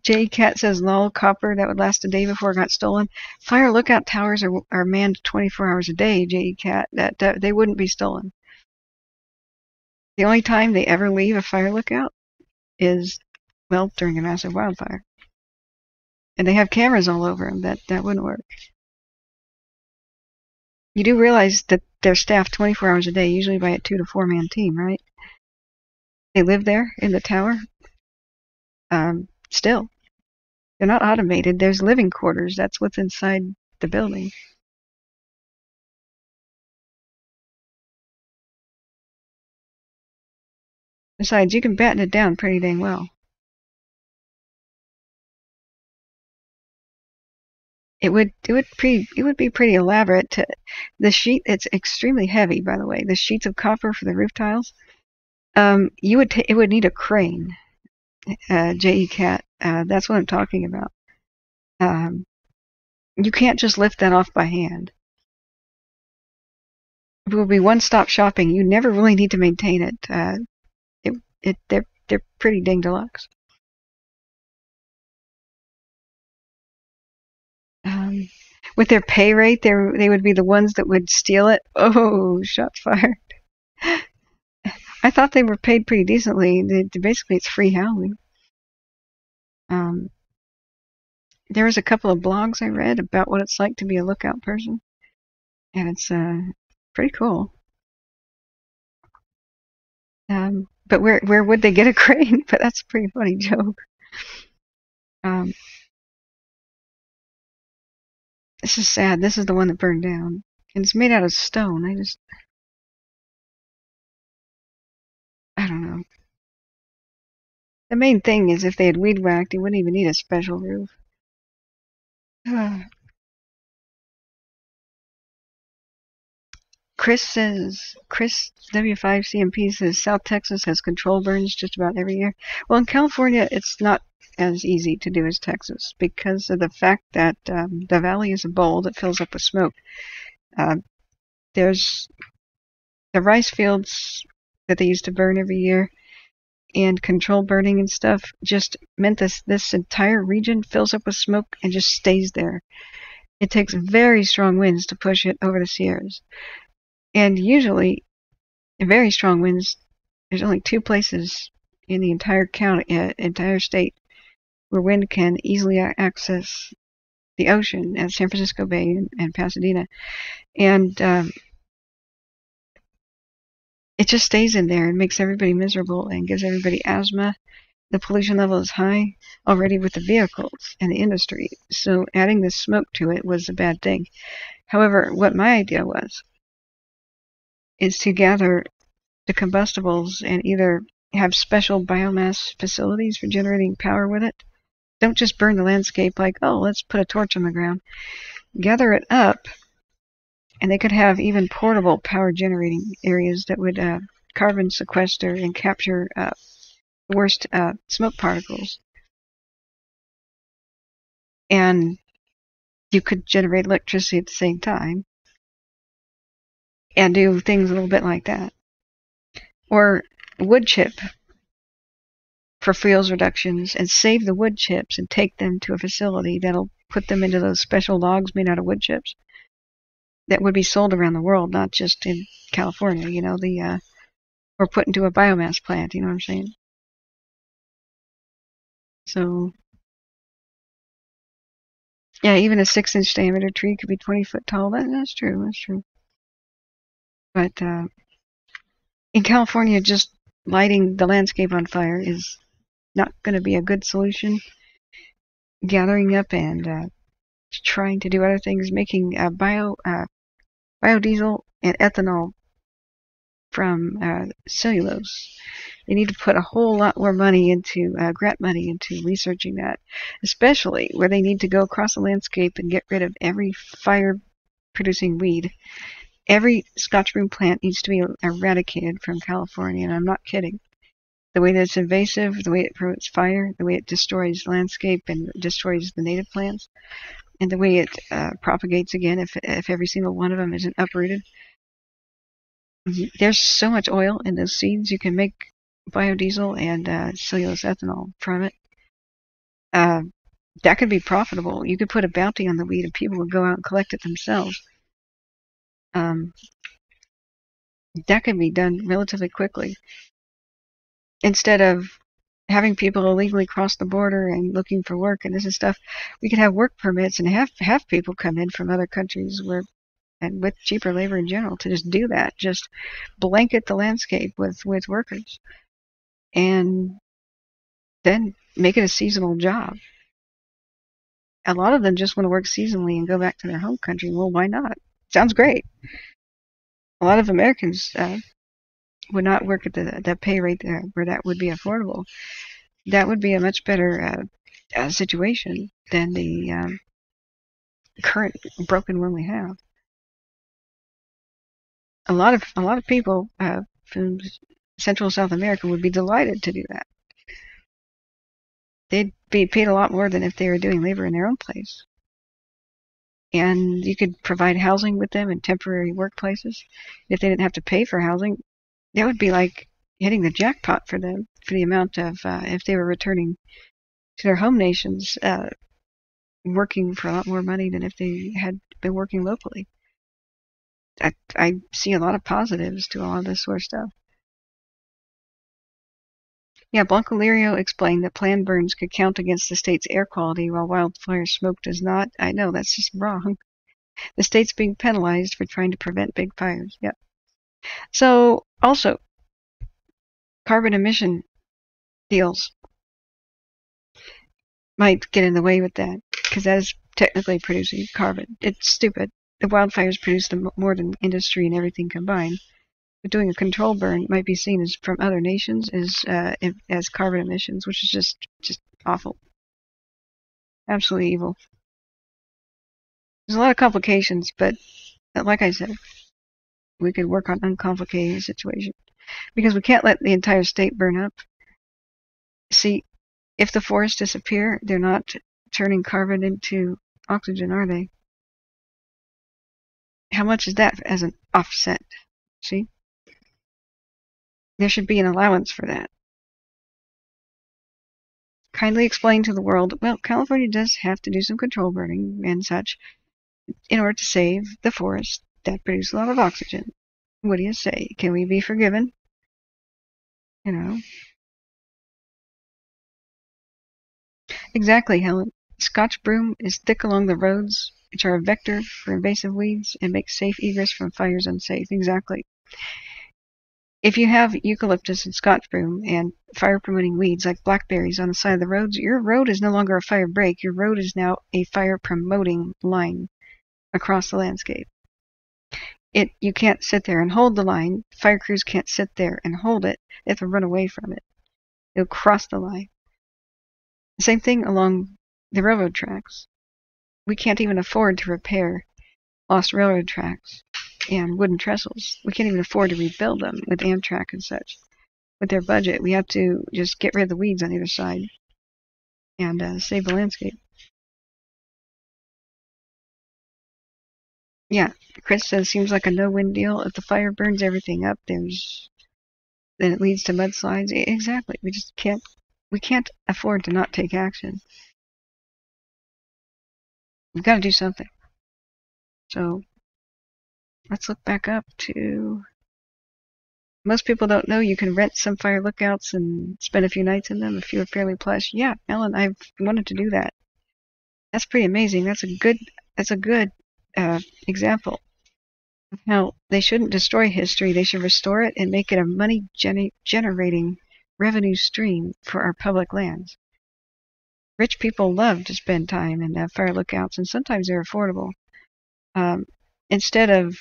J Cat says lol copper that would last a day before it got stolen. Fire lookout towers are are manned 24 hours a day. J Cat that, that they wouldn't be stolen. The only time they ever leave a fire lookout is well during a massive wildfire. And they have cameras all over them. That that wouldn't work. You do realize that they're staffed 24 hours a day, usually by a two to four man team, right? They live there in the tower. Um, still. They're not automated. There's living quarters. That's what's inside the building. Besides, you can batten it down pretty dang well. It would it would it would be pretty elaborate to the sheet. It's extremely heavy, by the way. The sheets of copper for the roof tiles. Um, you would it would need a crane. Uh, JE Cat. Uh, that's what I'm talking about. Um, you can't just lift that off by hand. It will be one-stop shopping. You never really need to maintain it. Uh, it, they're they're pretty ding deluxe. Um, with their pay rate, they they would be the ones that would steal it. Oh, shots fired. I thought they were paid pretty decently. They, basically, it's free housing. Um, there was a couple of blogs I read about what it's like to be a lookout person, and it's uh, pretty cool. Um, but where where would they get a (laughs) crane? but that's a pretty funny joke. Um, this is sad. This is the one that burned down, and it's made out of stone. I just, I don't know. The main thing is if they had weed whacked, you wouldn't even need a special roof. (sighs) Chris says, Chris W5CMP says South Texas has control burns just about every year. Well, in California, it's not as easy to do as Texas because of the fact that um, the valley is a bowl that fills up with smoke. Uh, there's the rice fields that they used to burn every year and control burning and stuff just meant this this entire region fills up with smoke and just stays there. It takes very strong winds to push it over the Sierras. And usually, very strong winds, there's only two places in the entire county, uh, entire state, where wind can easily access the ocean at San Francisco Bay and, and Pasadena. And um, it just stays in there and makes everybody miserable and gives everybody asthma. The pollution level is high already with the vehicles and the industry, so adding the smoke to it was a bad thing. However, what my idea was is to gather the combustibles and either have special biomass facilities for generating power with it. Don't just burn the landscape like, oh, let's put a torch on the ground. Gather it up and they could have even portable power generating areas that would uh, carbon sequester and capture uh, worst uh, smoke particles. And you could generate electricity at the same time and do things a little bit like that. Or wood chip for fuels reductions and save the wood chips and take them to a facility that'll put them into those special logs made out of wood chips that would be sold around the world, not just in California, you know, the uh, or put into a biomass plant, you know what I'm saying? So, yeah, even a six inch diameter tree could be 20 foot tall. That, that's true, that's true. But uh, in California, just lighting the landscape on fire is not going to be a good solution. Gathering up and uh, trying to do other things, making uh, bio uh, biodiesel and ethanol from uh, cellulose. They need to put a whole lot more money into uh, grant money into researching that, especially where they need to go across the landscape and get rid of every fire-producing weed. Every Scotch broom plant needs to be eradicated from California, and I'm not kidding. The way that it's invasive, the way it promotes fire, the way it destroys landscape and destroys the native plants, and the way it uh, propagates again if, if every single one of them isn't uprooted. There's so much oil in those seeds, you can make biodiesel and uh, cellulose ethanol from it. Uh, that could be profitable. You could put a bounty on the weed and people would go out and collect it themselves. Um, that could be done relatively quickly. Instead of having people illegally cross the border and looking for work and this is stuff we could have work permits and have have people come in from other countries where and with cheaper labor in general to just do that just blanket the landscape with with workers and then make it a seasonal job a lot of them just want to work seasonally and go back to their home country. Well, why not? Sounds great. A lot of Americans uh, would not work at the the pay rate uh, where that would be affordable. That would be a much better uh, uh, situation than the um, current broken one we have. A lot of a lot of people uh, from Central South America would be delighted to do that. They'd be paid a lot more than if they were doing labor in their own place. And you could provide housing with them in temporary workplaces. If they didn't have to pay for housing, that would be like hitting the jackpot for them for the amount of uh, if they were returning to their home nations, uh, working for a lot more money than if they had been working locally. I, I see a lot of positives to all of this sort of stuff. Yeah, blancolirio explained that planned burns could count against the state's air quality while wildfire smoke does not. I know, that's just wrong. The state's being penalized for trying to prevent big fires. Yep. So, also, carbon emission deals might get in the way with that because that is technically producing carbon. It's stupid. The wildfires produce more than industry and everything combined. Doing a control burn might be seen as from other nations as uh, as carbon emissions, which is just just awful, absolutely evil. There's a lot of complications, but like I said, we could work on uncomplicating the situation because we can't let the entire state burn up. See, if the forests disappear, they're not turning carbon into oxygen, are they? How much is that as an offset? See? There should be an allowance for that. Kindly explain to the world, well, California does have to do some control burning and such in order to save the forests that produce a lot of oxygen. What do you say? Can we be forgiven? You know. Exactly, Helen. Scotch broom is thick along the roads, which are a vector for invasive weeds and makes safe egress from fires unsafe. Exactly. If you have eucalyptus and Scotch broom and fire promoting weeds like blackberries on the side of the roads, your road is no longer a fire break. Your road is now a fire promoting line across the landscape. It you can't sit there and hold the line. Fire crews can't sit there and hold it. They have to run away from it. They'll cross the line. Same thing along the railroad tracks. We can't even afford to repair lost railroad tracks and wooden trestles. We can't even afford to rebuild them with Amtrak and such. With their budget, we have to just get rid of the weeds on either side and uh, save the landscape. Yeah, Chris says it seems like a no-win deal. If the fire burns everything up, there's then it leads to mudslides. Exactly. We just can't we can't afford to not take action. We've got to do something. So let's look back up to. Most people don't know you can rent some fire lookouts and spend a few nights in them if you're fairly plush. Yeah, Ellen, I've wanted to do that. That's pretty amazing. That's a good. That's a good uh, example of how they shouldn't destroy history. They should restore it and make it a money gener- generating revenue stream for our public lands. Rich people love to spend time in uh, fire lookouts, and sometimes they're affordable. Um, instead of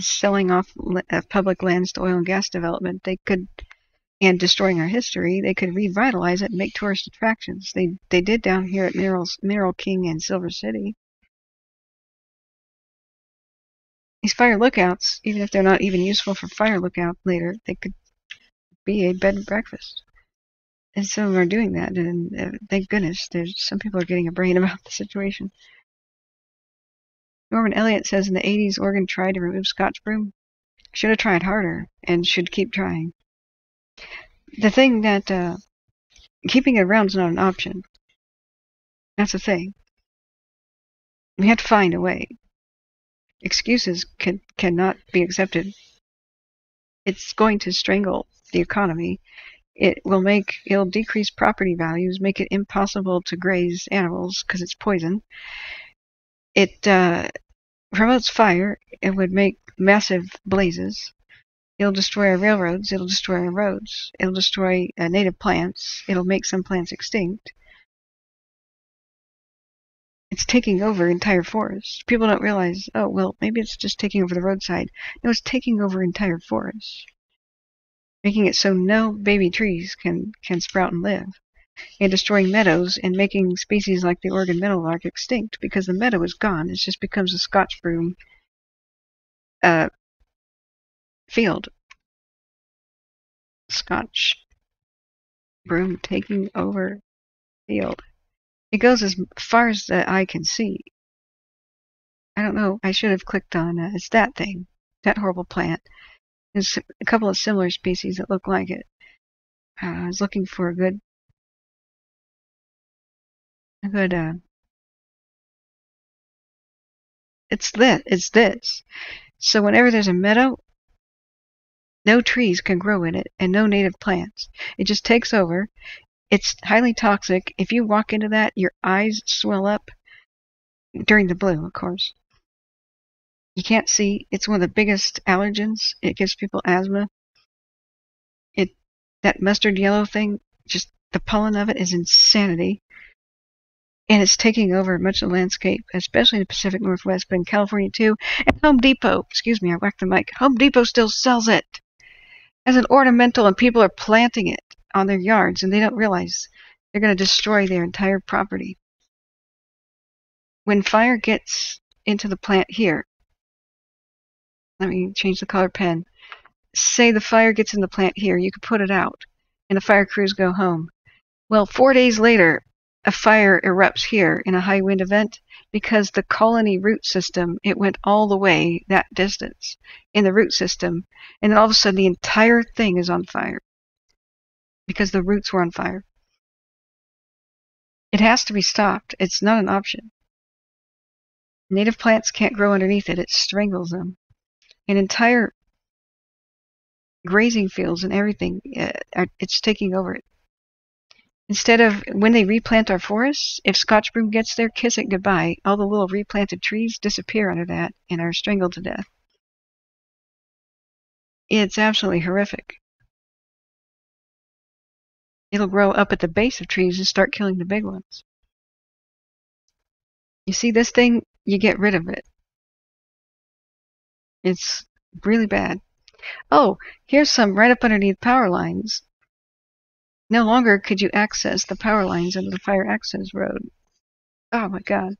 selling off uh, public lands to oil and gas development, they could, and destroying our history, they could revitalize it and make tourist attractions. They they did down here at Mineral King and Silver City. These fire lookouts, even if they're not even useful for fire lookout later, they could be a bed and breakfast. And some of them are doing that, and uh, thank goodness, there's some people are getting a brain (laughs) about the situation. Norman Elliott says in the 80s, Oregon tried to remove Scotch broom. Should have tried harder and should keep trying. The thing that uh, keeping it around is not an option. That's the thing. We have to find a way. Excuses can cannot be accepted. It's going to strangle the economy. It will make it'll decrease property values, make it impossible to graze animals because it's poison. It uh, promotes fire. It would make massive blazes. It'll destroy our railroads. It'll destroy our roads. It'll destroy uh, native plants. It'll make some plants extinct. it's taking over entire forests. People don't realize, oh, well, maybe it's just taking over the roadside. No, it's taking over entire forests, making it so no baby trees can, can sprout and live, and destroying meadows and making species like the Oregon meadowlark extinct because the meadow is gone. It just becomes a Scotch broom uh, field. Scotch broom taking over field. It goes as far as the eye can see. I don't know. I should have clicked on uh, it's that thing, that horrible plant. There's a couple of similar species that look like it. Uh, I was looking for a good, a good. Uh, it's this. It's this. So whenever there's a meadow, no trees can grow in it and no native plants. It just takes over. It's highly toxic. If you walk into that, your eyes swell up during the bloom, of course. You can't see. It's one of the biggest allergens. It gives people asthma. It that mustard yellow thing, just the pollen of it is insanity. And it's taking over much of the landscape, especially in the Pacific Northwest, but in California too. And Home Depot, excuse me, I whacked the mic. Home Depot still sells it as an ornamental, and people are planting it on their yards and they don't realize they're going to destroy their entire property. When fire gets into the plant here, let me change the color pen. Say the fire gets in the plant here, you could put it out and the fire crews go home. Well, four days later, a fire erupts here in a high wind event because the colony root system, it went all the way that distance in the root system, and then all of a sudden the entire thing is on fire because the roots were on fire. It has to be stopped. It's not an option. Native plants can't grow underneath it. It strangles them. An entire grazing fields and everything, uh, it's taking over it. Instead of when they replant our forests, if Scotch broom gets there, kiss it goodbye. All the little replanted trees disappear under that and are strangled to death. It's absolutely horrific it'll grow up at the base of trees and start killing the big ones. You see this thing, you get rid of it. It's really bad. Oh, here's some right up underneath power lines. No longer could you access the power lines under the fire access road. Oh my god.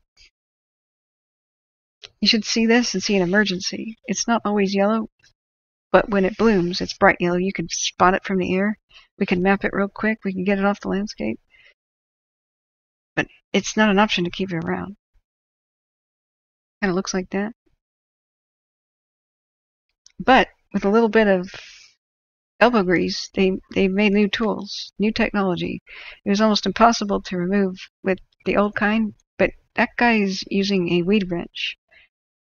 You should see this and see an emergency. It's not always yellow, but when it blooms, it's bright yellow. You can spot it from the air. We can map it real quick. We can get it off the landscape. But it's not an option to keep it around. Kind of looks like that. But with a little bit of elbow grease, they, they made new tools, new technology. It was almost impossible to remove with the old kind, but that guy is using a weed wrench.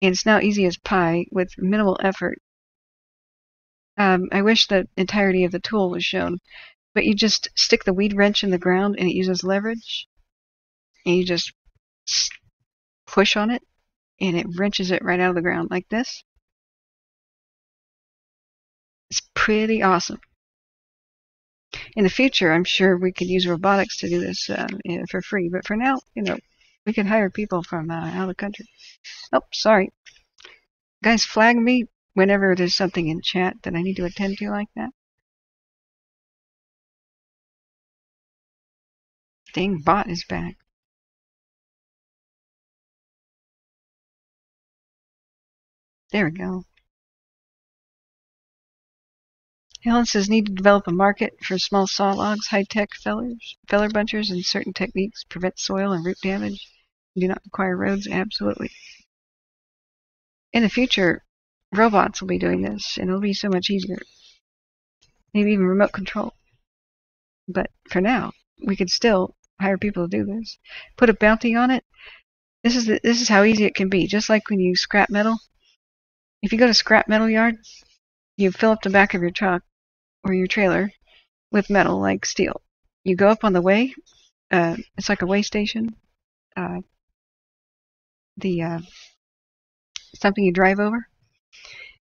And it's now easy as pie with minimal effort um, I wish the entirety of the tool was shown, but you just stick the weed wrench in the ground and it uses leverage, and you just push on it, and it wrenches it right out of the ground like this. It's pretty awesome. In the future, I'm sure we could use robotics to do this uh, for free, but for now, you know, we can hire people from uh, out of the country. Oh, sorry. Guys, flag me whenever there's something in chat that I need to attend to like that. Dang bot is back. There we go. Helen says need to develop a market for small saw logs, high-tech fellers, feller bunchers, and certain techniques prevent soil and root damage. Do not require roads. Absolutely. In the future, robots will be doing this, and it'll be so much easier. Maybe even remote control. But for now, we could still hire people to do this. Put a bounty on it. This is the, this is how easy it can be. Just like when you scrap metal. If you go to scrap metal yard, you fill up the back of your truck or your trailer with metal like steel. You go up on the way. Uh, it's like a weigh station. Uh, the uh, something you drive over.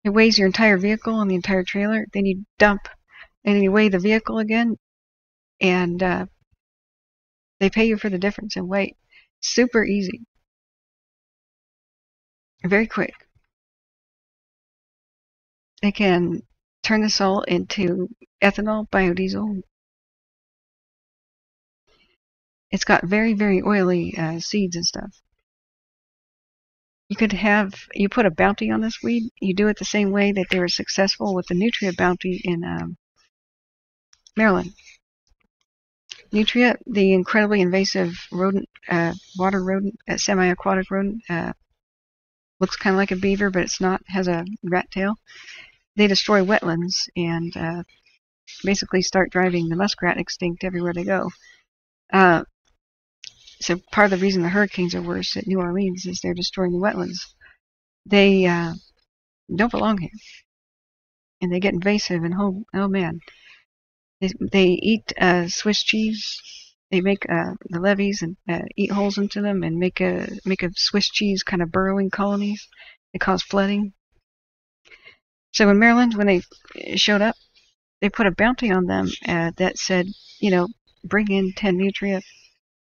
It weighs your entire vehicle and the entire trailer. Then you dump and you weigh the vehicle again, and uh, they pay you for the difference in weight. Super easy. very quick. They can turn the salt into ethanol, biodiesel. It's got very, very oily uh, seeds and stuff. You could have, you put a bounty on this weed, you do it the same way that they were successful with the Nutria bounty in um, Maryland. Nutria, the incredibly invasive rodent, uh, water rodent, uh, semi-aquatic rodent, uh, looks kind of like a beaver, but it's not, has a rat tail. They destroy wetlands and uh, basically start driving the muskrat extinct everywhere they go. Uh, so part of the reason the hurricanes are worse at New Orleans is they're destroying the wetlands. They uh, don't belong here, and they get invasive. And oh, oh man, they, they eat uh, Swiss cheese. They make uh, the levees and uh, eat holes into them and make a make a Swiss cheese kind of burrowing colonies. They cause flooding. So in Maryland, when they showed up, they put a bounty on them uh, that said, you know, bring in 10 nutria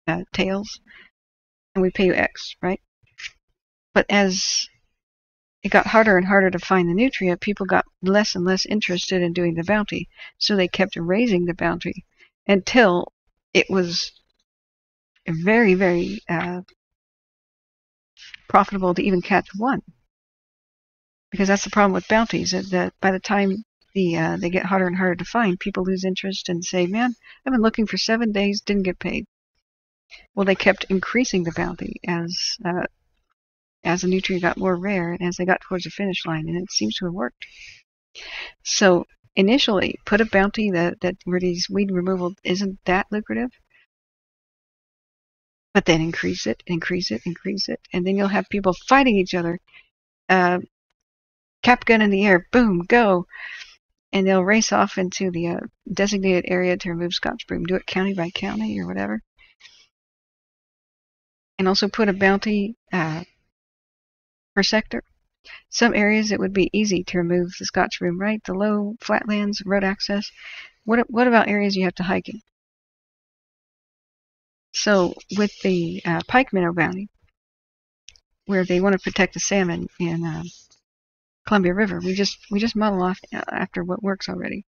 uh, tails, and we pay you X, right? But as it got harder and harder to find the nutria, people got less and less interested in doing the bounty. So they kept raising the bounty until it was very, very uh, profitable to even catch one. Because that's the problem with bounties, that, by the time the uh, they get harder and harder to find, people lose interest and say, man, I've been looking for seven days, didn't get paid. Well, they kept increasing the bounty as uh, as the nutria got more rare and as they got towards the finish line, and it seems to have worked. So initially, put a bounty that, that where these weed removal isn't that lucrative, but then increase it, increase it, increase it, and then you'll have people fighting each other. Uh, cap gun in the air, boom, go, and they'll race off into the uh, designated area to remove Scotch broom. Do it county by county or whatever. And also put a bounty uh, per sector. Some areas it would be easy to remove the Scotch broom, right? The low flatlands, road access. What what about areas you have to hike in? So with the uh, pike minnow bounty, where they want to protect the salmon in Columbia River, we just we just model off uh, after what works already.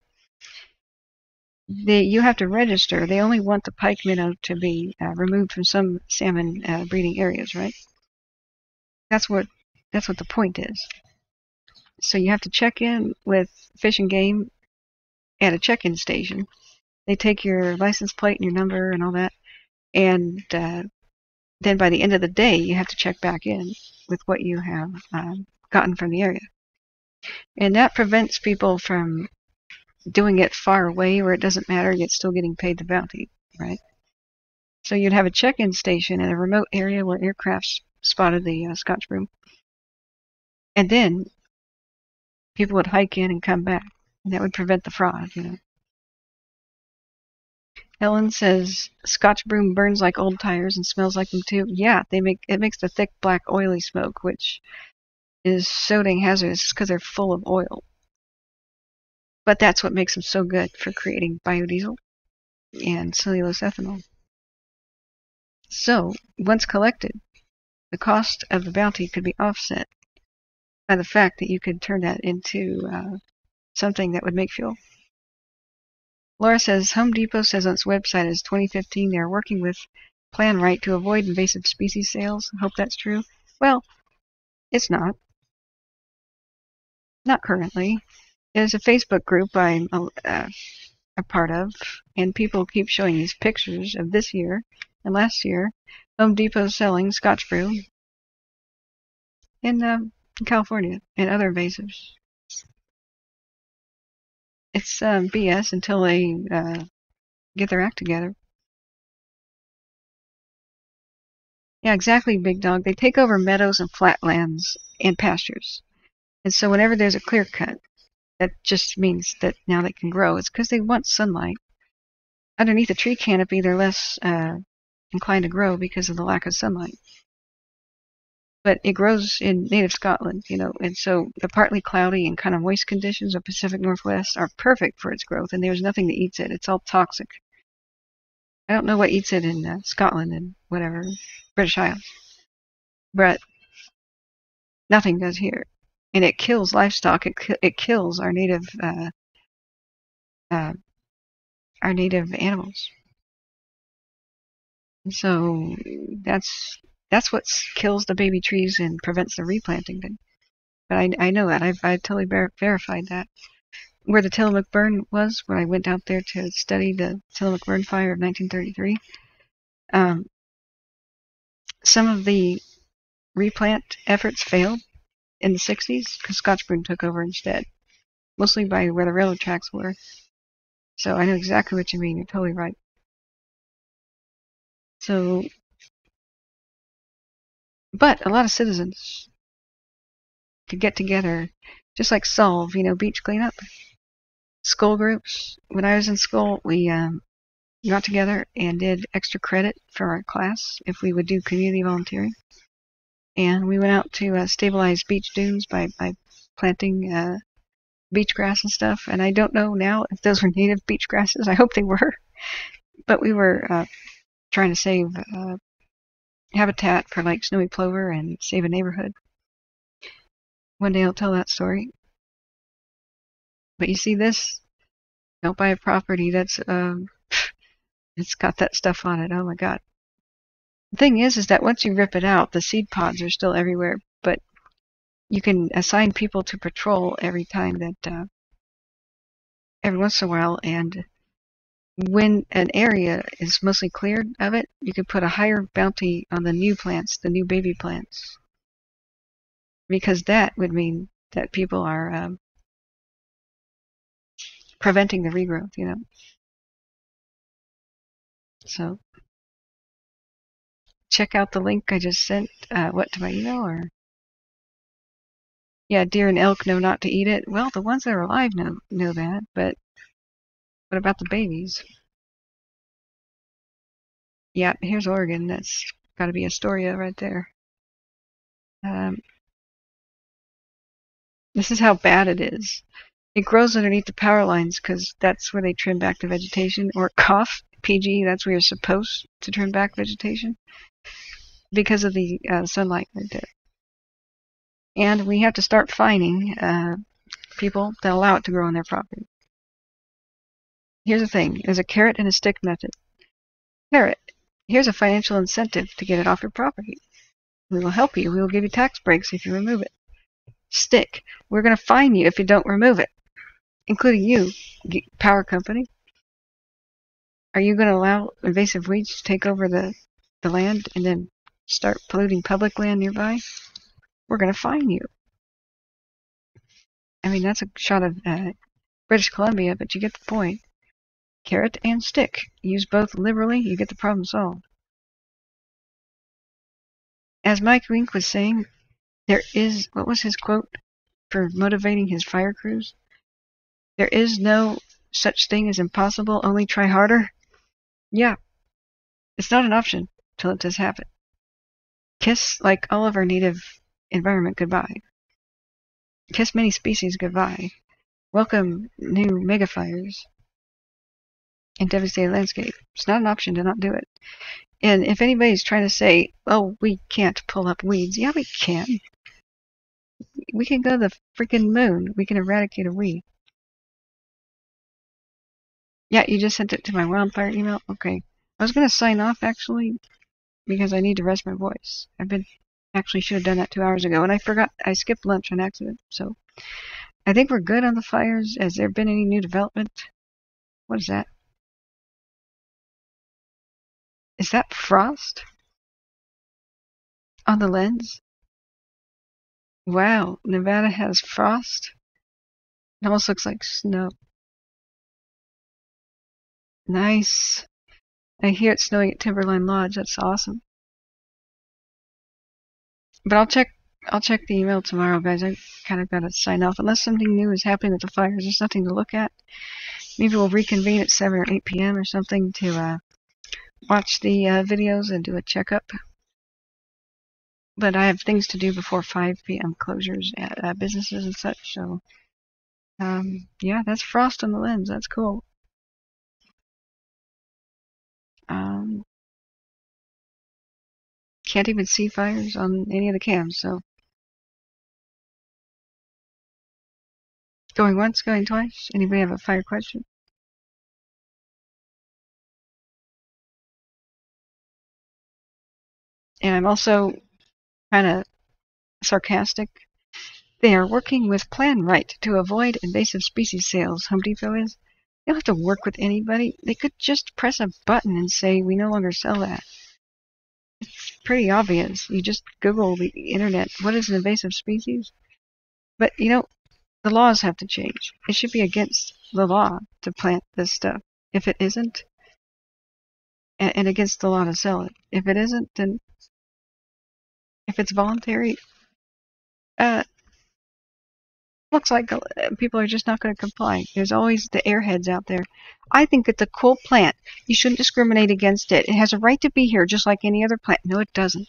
They, you have to register. They only want the pike minnow to be uh, removed from some salmon uh, breeding areas, right? That's what that's what the point is. So you have to check in with Fish and Game at a check-in station. They take your license plate and your number and all that, and uh, then by the end of the day, you have to check back in with what you have um, gotten from the area. And that prevents people from doing it far away where it doesn't matter, yet still getting paid the bounty, right? So you'd have a check-in station in a remote area where aircraft spotted the uh, Scotch broom. And then people would hike in and come back. And that would prevent the fraud, you know. Ellen says Scotch broom burns like old tires and smells like them too. Yeah, they make it makes the thick black oily smoke, which is so dang hazardous because they're full of oil. But that's what makes them so good for creating biodiesel and cellulose ethanol. So, once collected, the cost of the bounty could be offset by the fact that you could turn that into uh, something that would make fuel. Laura says Home Depot says on its website as 2015 they are working with PlantRight to avoid invasive species sales. Hope that's true. Well, it's not. Not currently. There's a Facebook group I'm a, uh, a part of, and people keep showing these pictures of this year and last year. Home Depot selling Scotch Broom. In California and other invasives. It's um, BS until they uh, get their act together. Yeah, exactly, Big Dog. They take over meadows and flatlands and pastures. And so whenever there's a clear cut, that just means that now they can grow. It's because they want sunlight. Underneath a tree canopy, they're less uh, inclined to grow because of the lack of sunlight but it grows in native Scotland, you know, and so the partly cloudy and kind of moist conditions of Pacific Northwest are perfect for its growth, and there's nothing that eats it. It's all toxic. I don't know what eats it in uh, Scotland and whatever, British Isles. But Nothing does here, and it kills livestock. It it kills our native uh, uh, our native animals. And so that's that's what kills the baby trees and prevents the replanting. But but I I know that I've I totally ver- verified that. Where the Tillamook burn was, when I went out there to study the Tillamook burn fire of 1933, um, some of the replant efforts failed in the 60s because Scotch Broom took over instead, mostly by where the railroad tracks were. So I know exactly what you mean. You're totally right. So, but a lot of citizens could get together, just like Solve, you know, beach cleanup, school groups. When I was in school, we um, got together and did extra credit for our class if we would do community volunteering. And we went out to uh, stabilize beach dunes by, by planting uh, beach grass and stuff. And I don't know now if those were native beach grasses. I hope they were. (laughs) But we were uh, trying to save uh, habitat for like snowy plover and save a neighborhood. One day I'll tell that story. But you see this? Don't buy a property that's um, (laughs) it's got that stuff on it. Oh my god. The thing is, is that once you rip it out, the seed pods are still everywhere, but you can assign people to patrol every time that, uh, every once in a while, and when an area is mostly cleared of it, you can put a higher bounty on the new plants, the new baby plants, because that would mean that people are um, preventing the regrowth, you know. So check out the link I just sent. Uh, what to my email or? Yeah, deer and elk know not to eat it. Well, the ones that are alive know know that, but what about the babies? Yeah, here's Oregon. That's got to be Astoria right there. Um, this is how bad it is. It grows underneath the power lines because that's where they trim back the vegetation. Or cough, PG, that's where you're supposed to trim back vegetation because of the uh, sunlight right there. And we have to start fining uh, people that allow it to grow on their property. Here's the thing. There's a carrot and a stick method. Carrot. Here's a financial incentive to get it off your property. We will help you. We will give you tax breaks if you remove it. Stick. We're going to fine you if you don't remove it, including you, power company. Are you going to allow invasive weeds to take over the, the land and then start polluting public land nearby? We're going to fine you. I mean, that's a shot of uh, British Columbia, but you get the point. Carrot and stick. Use both liberally, you get the problem solved. As Mike Wink was saying, there is, what was his quote for motivating his fire crews? There is no such thing as impossible, only try harder. Yeah, it's not an option till it does happen. Kiss, like all of our native environment, goodbye. Kiss many species goodbye. Welcome new megafires and devastated landscape. It's not an option to not do it. And if anybody's trying to say, oh, we can't pull up weeds, yeah, we can. We can go to the freaking moon. We can eradicate a weed. Yeah, you just sent it to my wildfire email? Okay. I was going to sign off, actually, because I need to rest my voice. I've been, actually should have done that two hours ago, and I forgot, I skipped lunch on accident, so. I think we're good on the fires. Has there been any new development? What is that? Is that frost? On the lens? Wow, Nevada has frost? It almost looks like snow. Nice. I hear it's snowing at Timberline Lodge. That's awesome. But I'll check I'll check the email tomorrow, guys. I kind of got to sign off. Unless something new is happening with the fires, there's nothing to look at. Maybe we'll reconvene at 7 or 8 p.m. or something to uh, watch the uh, videos and do a checkup. But I have things to do before 5 p.m. closures at uh, businesses and such. So, um, yeah, that's frost on the lens. That's cool. Um, can't even see fires on any of the cams, so. Going once, going twice. Anybody have a fire question? And I'm also kind of sarcastic. They are working with PlantRight to avoid invasive species sales, Home Depot is. They don't have to work with anybody. They could just press a button and say, we no longer sell that. It's pretty obvious. You just Google the internet, what is an invasive species? But, you know, the laws have to change. It should be against the law to plant this stuff. If it isn't, and, and against the law to sell it. If it isn't, then if it's voluntary, uh, looks like uh, people are just not going to comply. There's always the airheads out there. I think it's a cool plant. You shouldn't discriminate against it. It has a right to be here just like any other plant. No, it doesn't.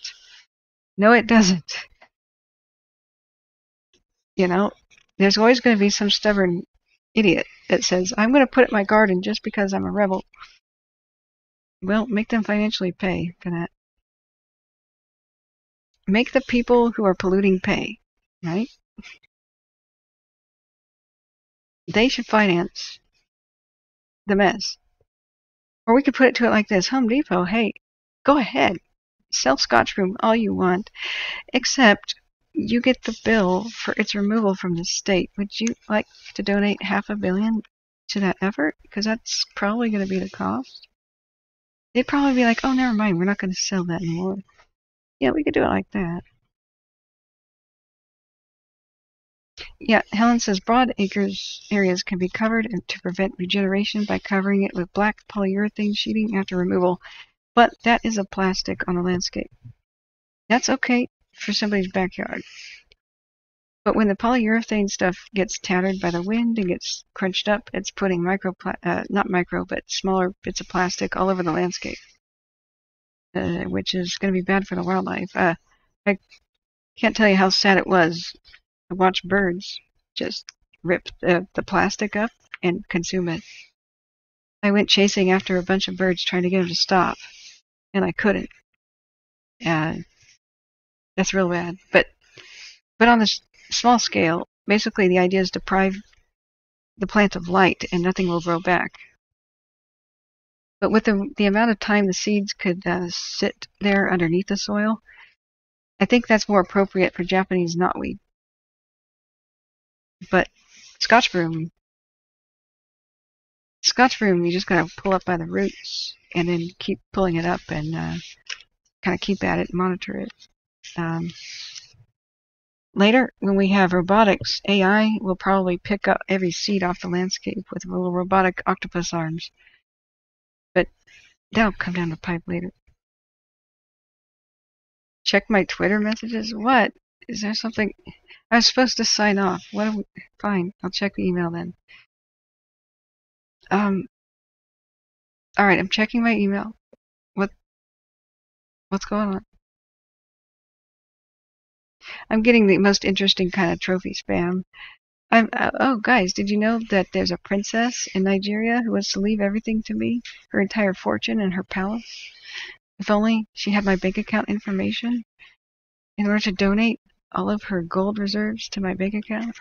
No, it doesn't. You know, there's always going to be some stubborn idiot that says, I'm going to put it in my garden just because I'm a rebel. Well, make them financially pay for that. Make the people who are polluting pay, right? They should finance the mess. Or we could put it to it like this Home Depot, hey, go ahead, sell Scotch Broom all you want, except you get the bill for its removal from the state. Would you like to donate half a billion to that effort? Because that's probably going to be the cost. They'd probably be like, oh, never mind, we're not going to sell that anymore. Yeah, we could do it like that. Yeah, Helen says broad acres areas can be covered to prevent regeneration by covering it with black polyurethane sheeting after removal, but that is a plastic on a landscape. That's okay for somebody's backyard. But when the polyurethane stuff gets tattered by the wind and gets crunched up, it's putting micro, uh, not micro, but smaller bits of plastic all over the landscape, uh, which is going to be bad for the wildlife. Uh, I can't tell you how sad it was to watch birds just rip the, the plastic up and consume it. I went chasing after a bunch of birds trying to get them to stop, and I couldn't. And that's real bad. But but on this small scale, basically the idea is deprive the plant of light and nothing will grow back. But with the, the amount of time the seeds could uh, sit there underneath the soil, I think that's more appropriate for Japanese knotweed. But Scotch broom, Scotch broom, you just gotta pull up by the roots and then keep pulling it up and uh, kind of keep at it and monitor it. Um, later, when we have robotics, AI will probably pick up every seed off the landscape with little robotic octopus arms. But that'll come down the pipe later. Check my Twitter messages? What? Is there something? I was supposed to sign off. What? We... Fine, I'll check the email then. Um. All right, I'm checking my email. What? What's going on? I'm getting the most interesting kind of trophy spam. I'm, uh, oh, guys, did you know that there's a princess in Nigeria who wants to leave everything to me? Her entire fortune and her palace? If only she had my bank account information in order to donate all of her gold reserves to my bank account.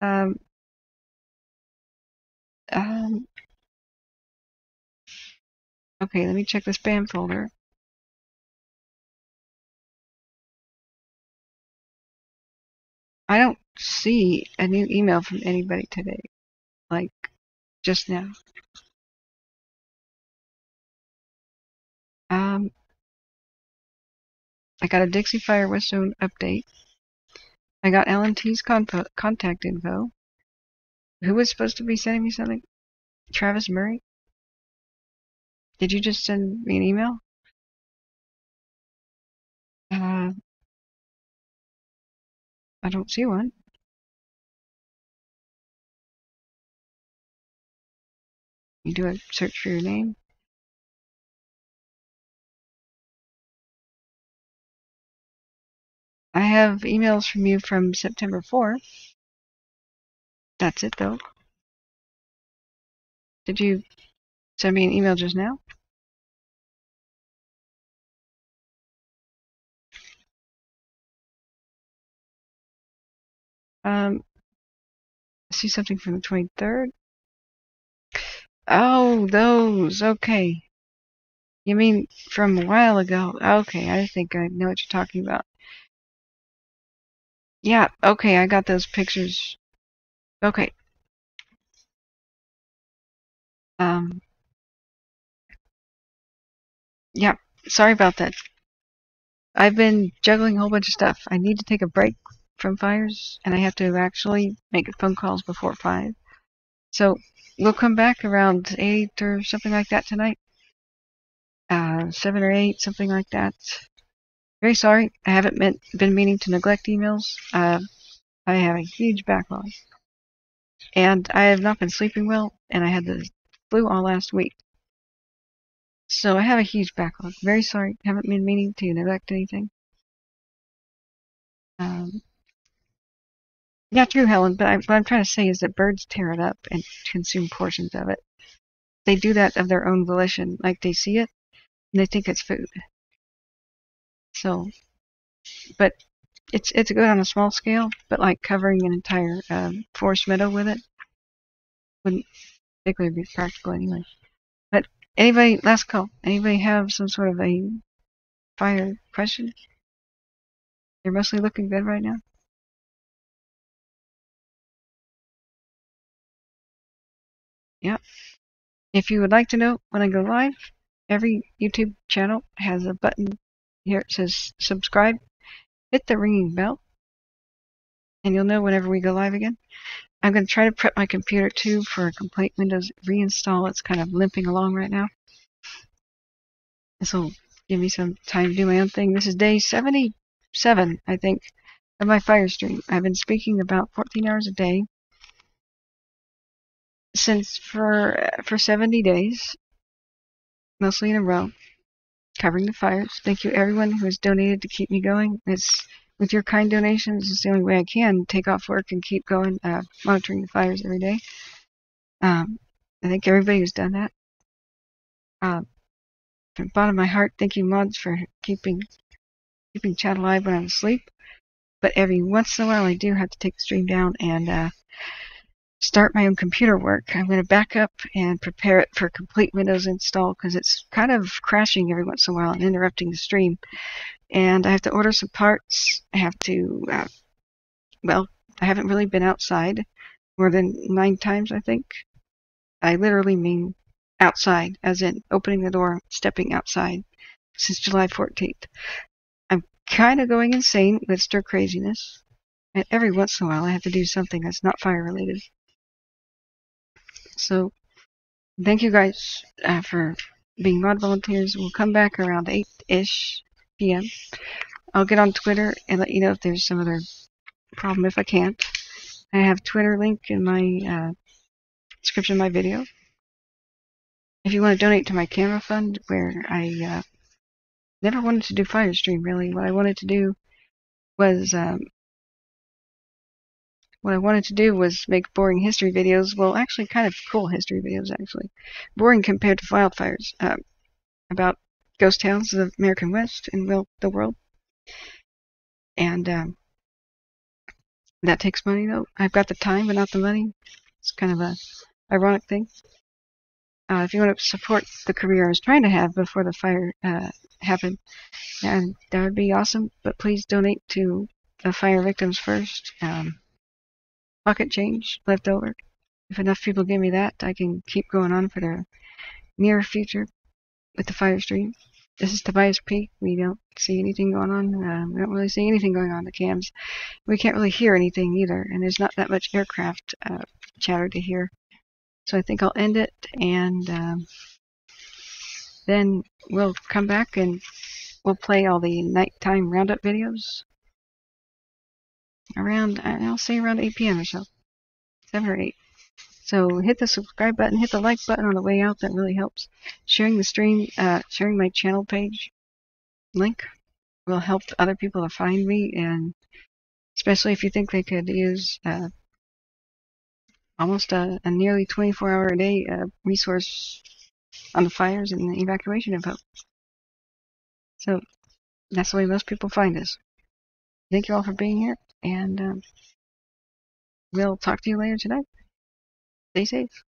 um, um, okay, let me check the spam folder. I don't see a new email from anybody today, like just now. Um, I got a Dixie Fire West Zone update. I got L&T's contact info. Who was supposed to be sending me something? Travis Murray? Did you just send me an email? Uh, I don't see one. You do a search for your name. I have emails from you from September 4th. That's it though. Did you send me an email just now? Um, I see something from the 23rd. Oh, those. Okay. You mean from a while ago? Okay, I think I know what you're talking about. Yeah, okay, I got those pictures. Okay. Um. Yeah, sorry about that. I've been juggling a whole bunch of stuff. I need to take a break from fires, and I have to actually make phone calls before 5. So, we'll come back around 8 or something like that tonight. Uh, 7 or 8, something like that. Very sorry. I haven't meant, been meaning to neglect emails. Uh, I have a huge backlog. And I have not been sleeping well, and I had the flu all last week. So I have a huge backlog. Very sorry. Haven't been meaning to neglect anything. Um, yeah, true, Helen, but I, what I'm trying to say is that birds tear it up and consume portions of it. They do that of their own volition. Like they see it, and they think it's food. So, but it's it's good on a small scale, but like covering an entire um, forest meadow with it wouldn't particularly be practical anyway. But anybody, last call. Anybody have some sort of a fire question? You're mostly looking good right now. Yep. If you would like to know when I go live, every YouTube channel has a button here. It says subscribe. Hit the ringing bell, and you'll know whenever we go live again. I'm going to try to prep my computer too for a complete Windows reinstall. It's kind of limping along right now. This will give me some time to do my own thing. This is day 77, I think, of my fire stream. I've been speaking about 14 hours a day since for for 70 days, mostly in a row, covering the fires. Thank you everyone who has donated to keep me going. It's with your kind donations, it's the only way I can take off work and keep going, uh, monitoring the fires every day. Um, I thank everybody who's done that. Uh, from the bottom of my heart, thank you, mods, for keeping keeping chat alive when I'm asleep. But every once in a while, I do have to take the stream down and uh, start my own computer work. I'm going to back up and prepare it for complete Windows install because it's kind of crashing every once in a while and interrupting the stream. And I have to order some parts. I have to, uh, well, I haven't really been outside more than nine times, I think. I literally mean outside, as in opening the door, stepping outside, since July 14th. I'm kind of going insane with stir craziness. And every once in a while, I have to do something that's not fire related. So, thank you guys uh, for being mod volunteers. We'll come back around 8 ish p.m. I'll get on Twitter and let you know if there's some other problem if I can't. I have Twitter link in my uh, description of my video. If you want to donate to my camera fund, where I uh, never wanted to do fire stream really, what I wanted to do was um, what I wanted to do was make boring history videos. Well, actually, kind of cool history videos, actually. Boring compared to wildfires. Uh, about ghost towns of the American West and well, the world. And um, that takes money, though. I've got the time, but not the money. It's kind of a ironic thing. Uh, if you want to support the career I was trying to have before the fire uh, happened, and that would be awesome. But please donate to the fire victims first. Um, pocket change left over. If enough people give me that, I can keep going on for the near future with the fire stream. This is Tobias Peak. We don't see anything going on. Uh, we don't really see anything going on the cams. We can't really hear anything either, and there's not that much aircraft uh, chatter to hear. So I think I'll end it, and um, then we'll come back and we'll play all the nighttime roundup videos around, I'll say around 8 p.m. or so, 7 or 8. So hit the subscribe button, hit the like button on the way out. That really helps. Sharing the stream, uh, sharing my channel page link will help other people to find me, and especially if you think they could use uh, almost a, a, nearly 24 hour a day uh, resource on the fires and the evacuation info. So that's the way most people find us. Thank you all for being here, and um, we'll talk to you later today. Stay safe.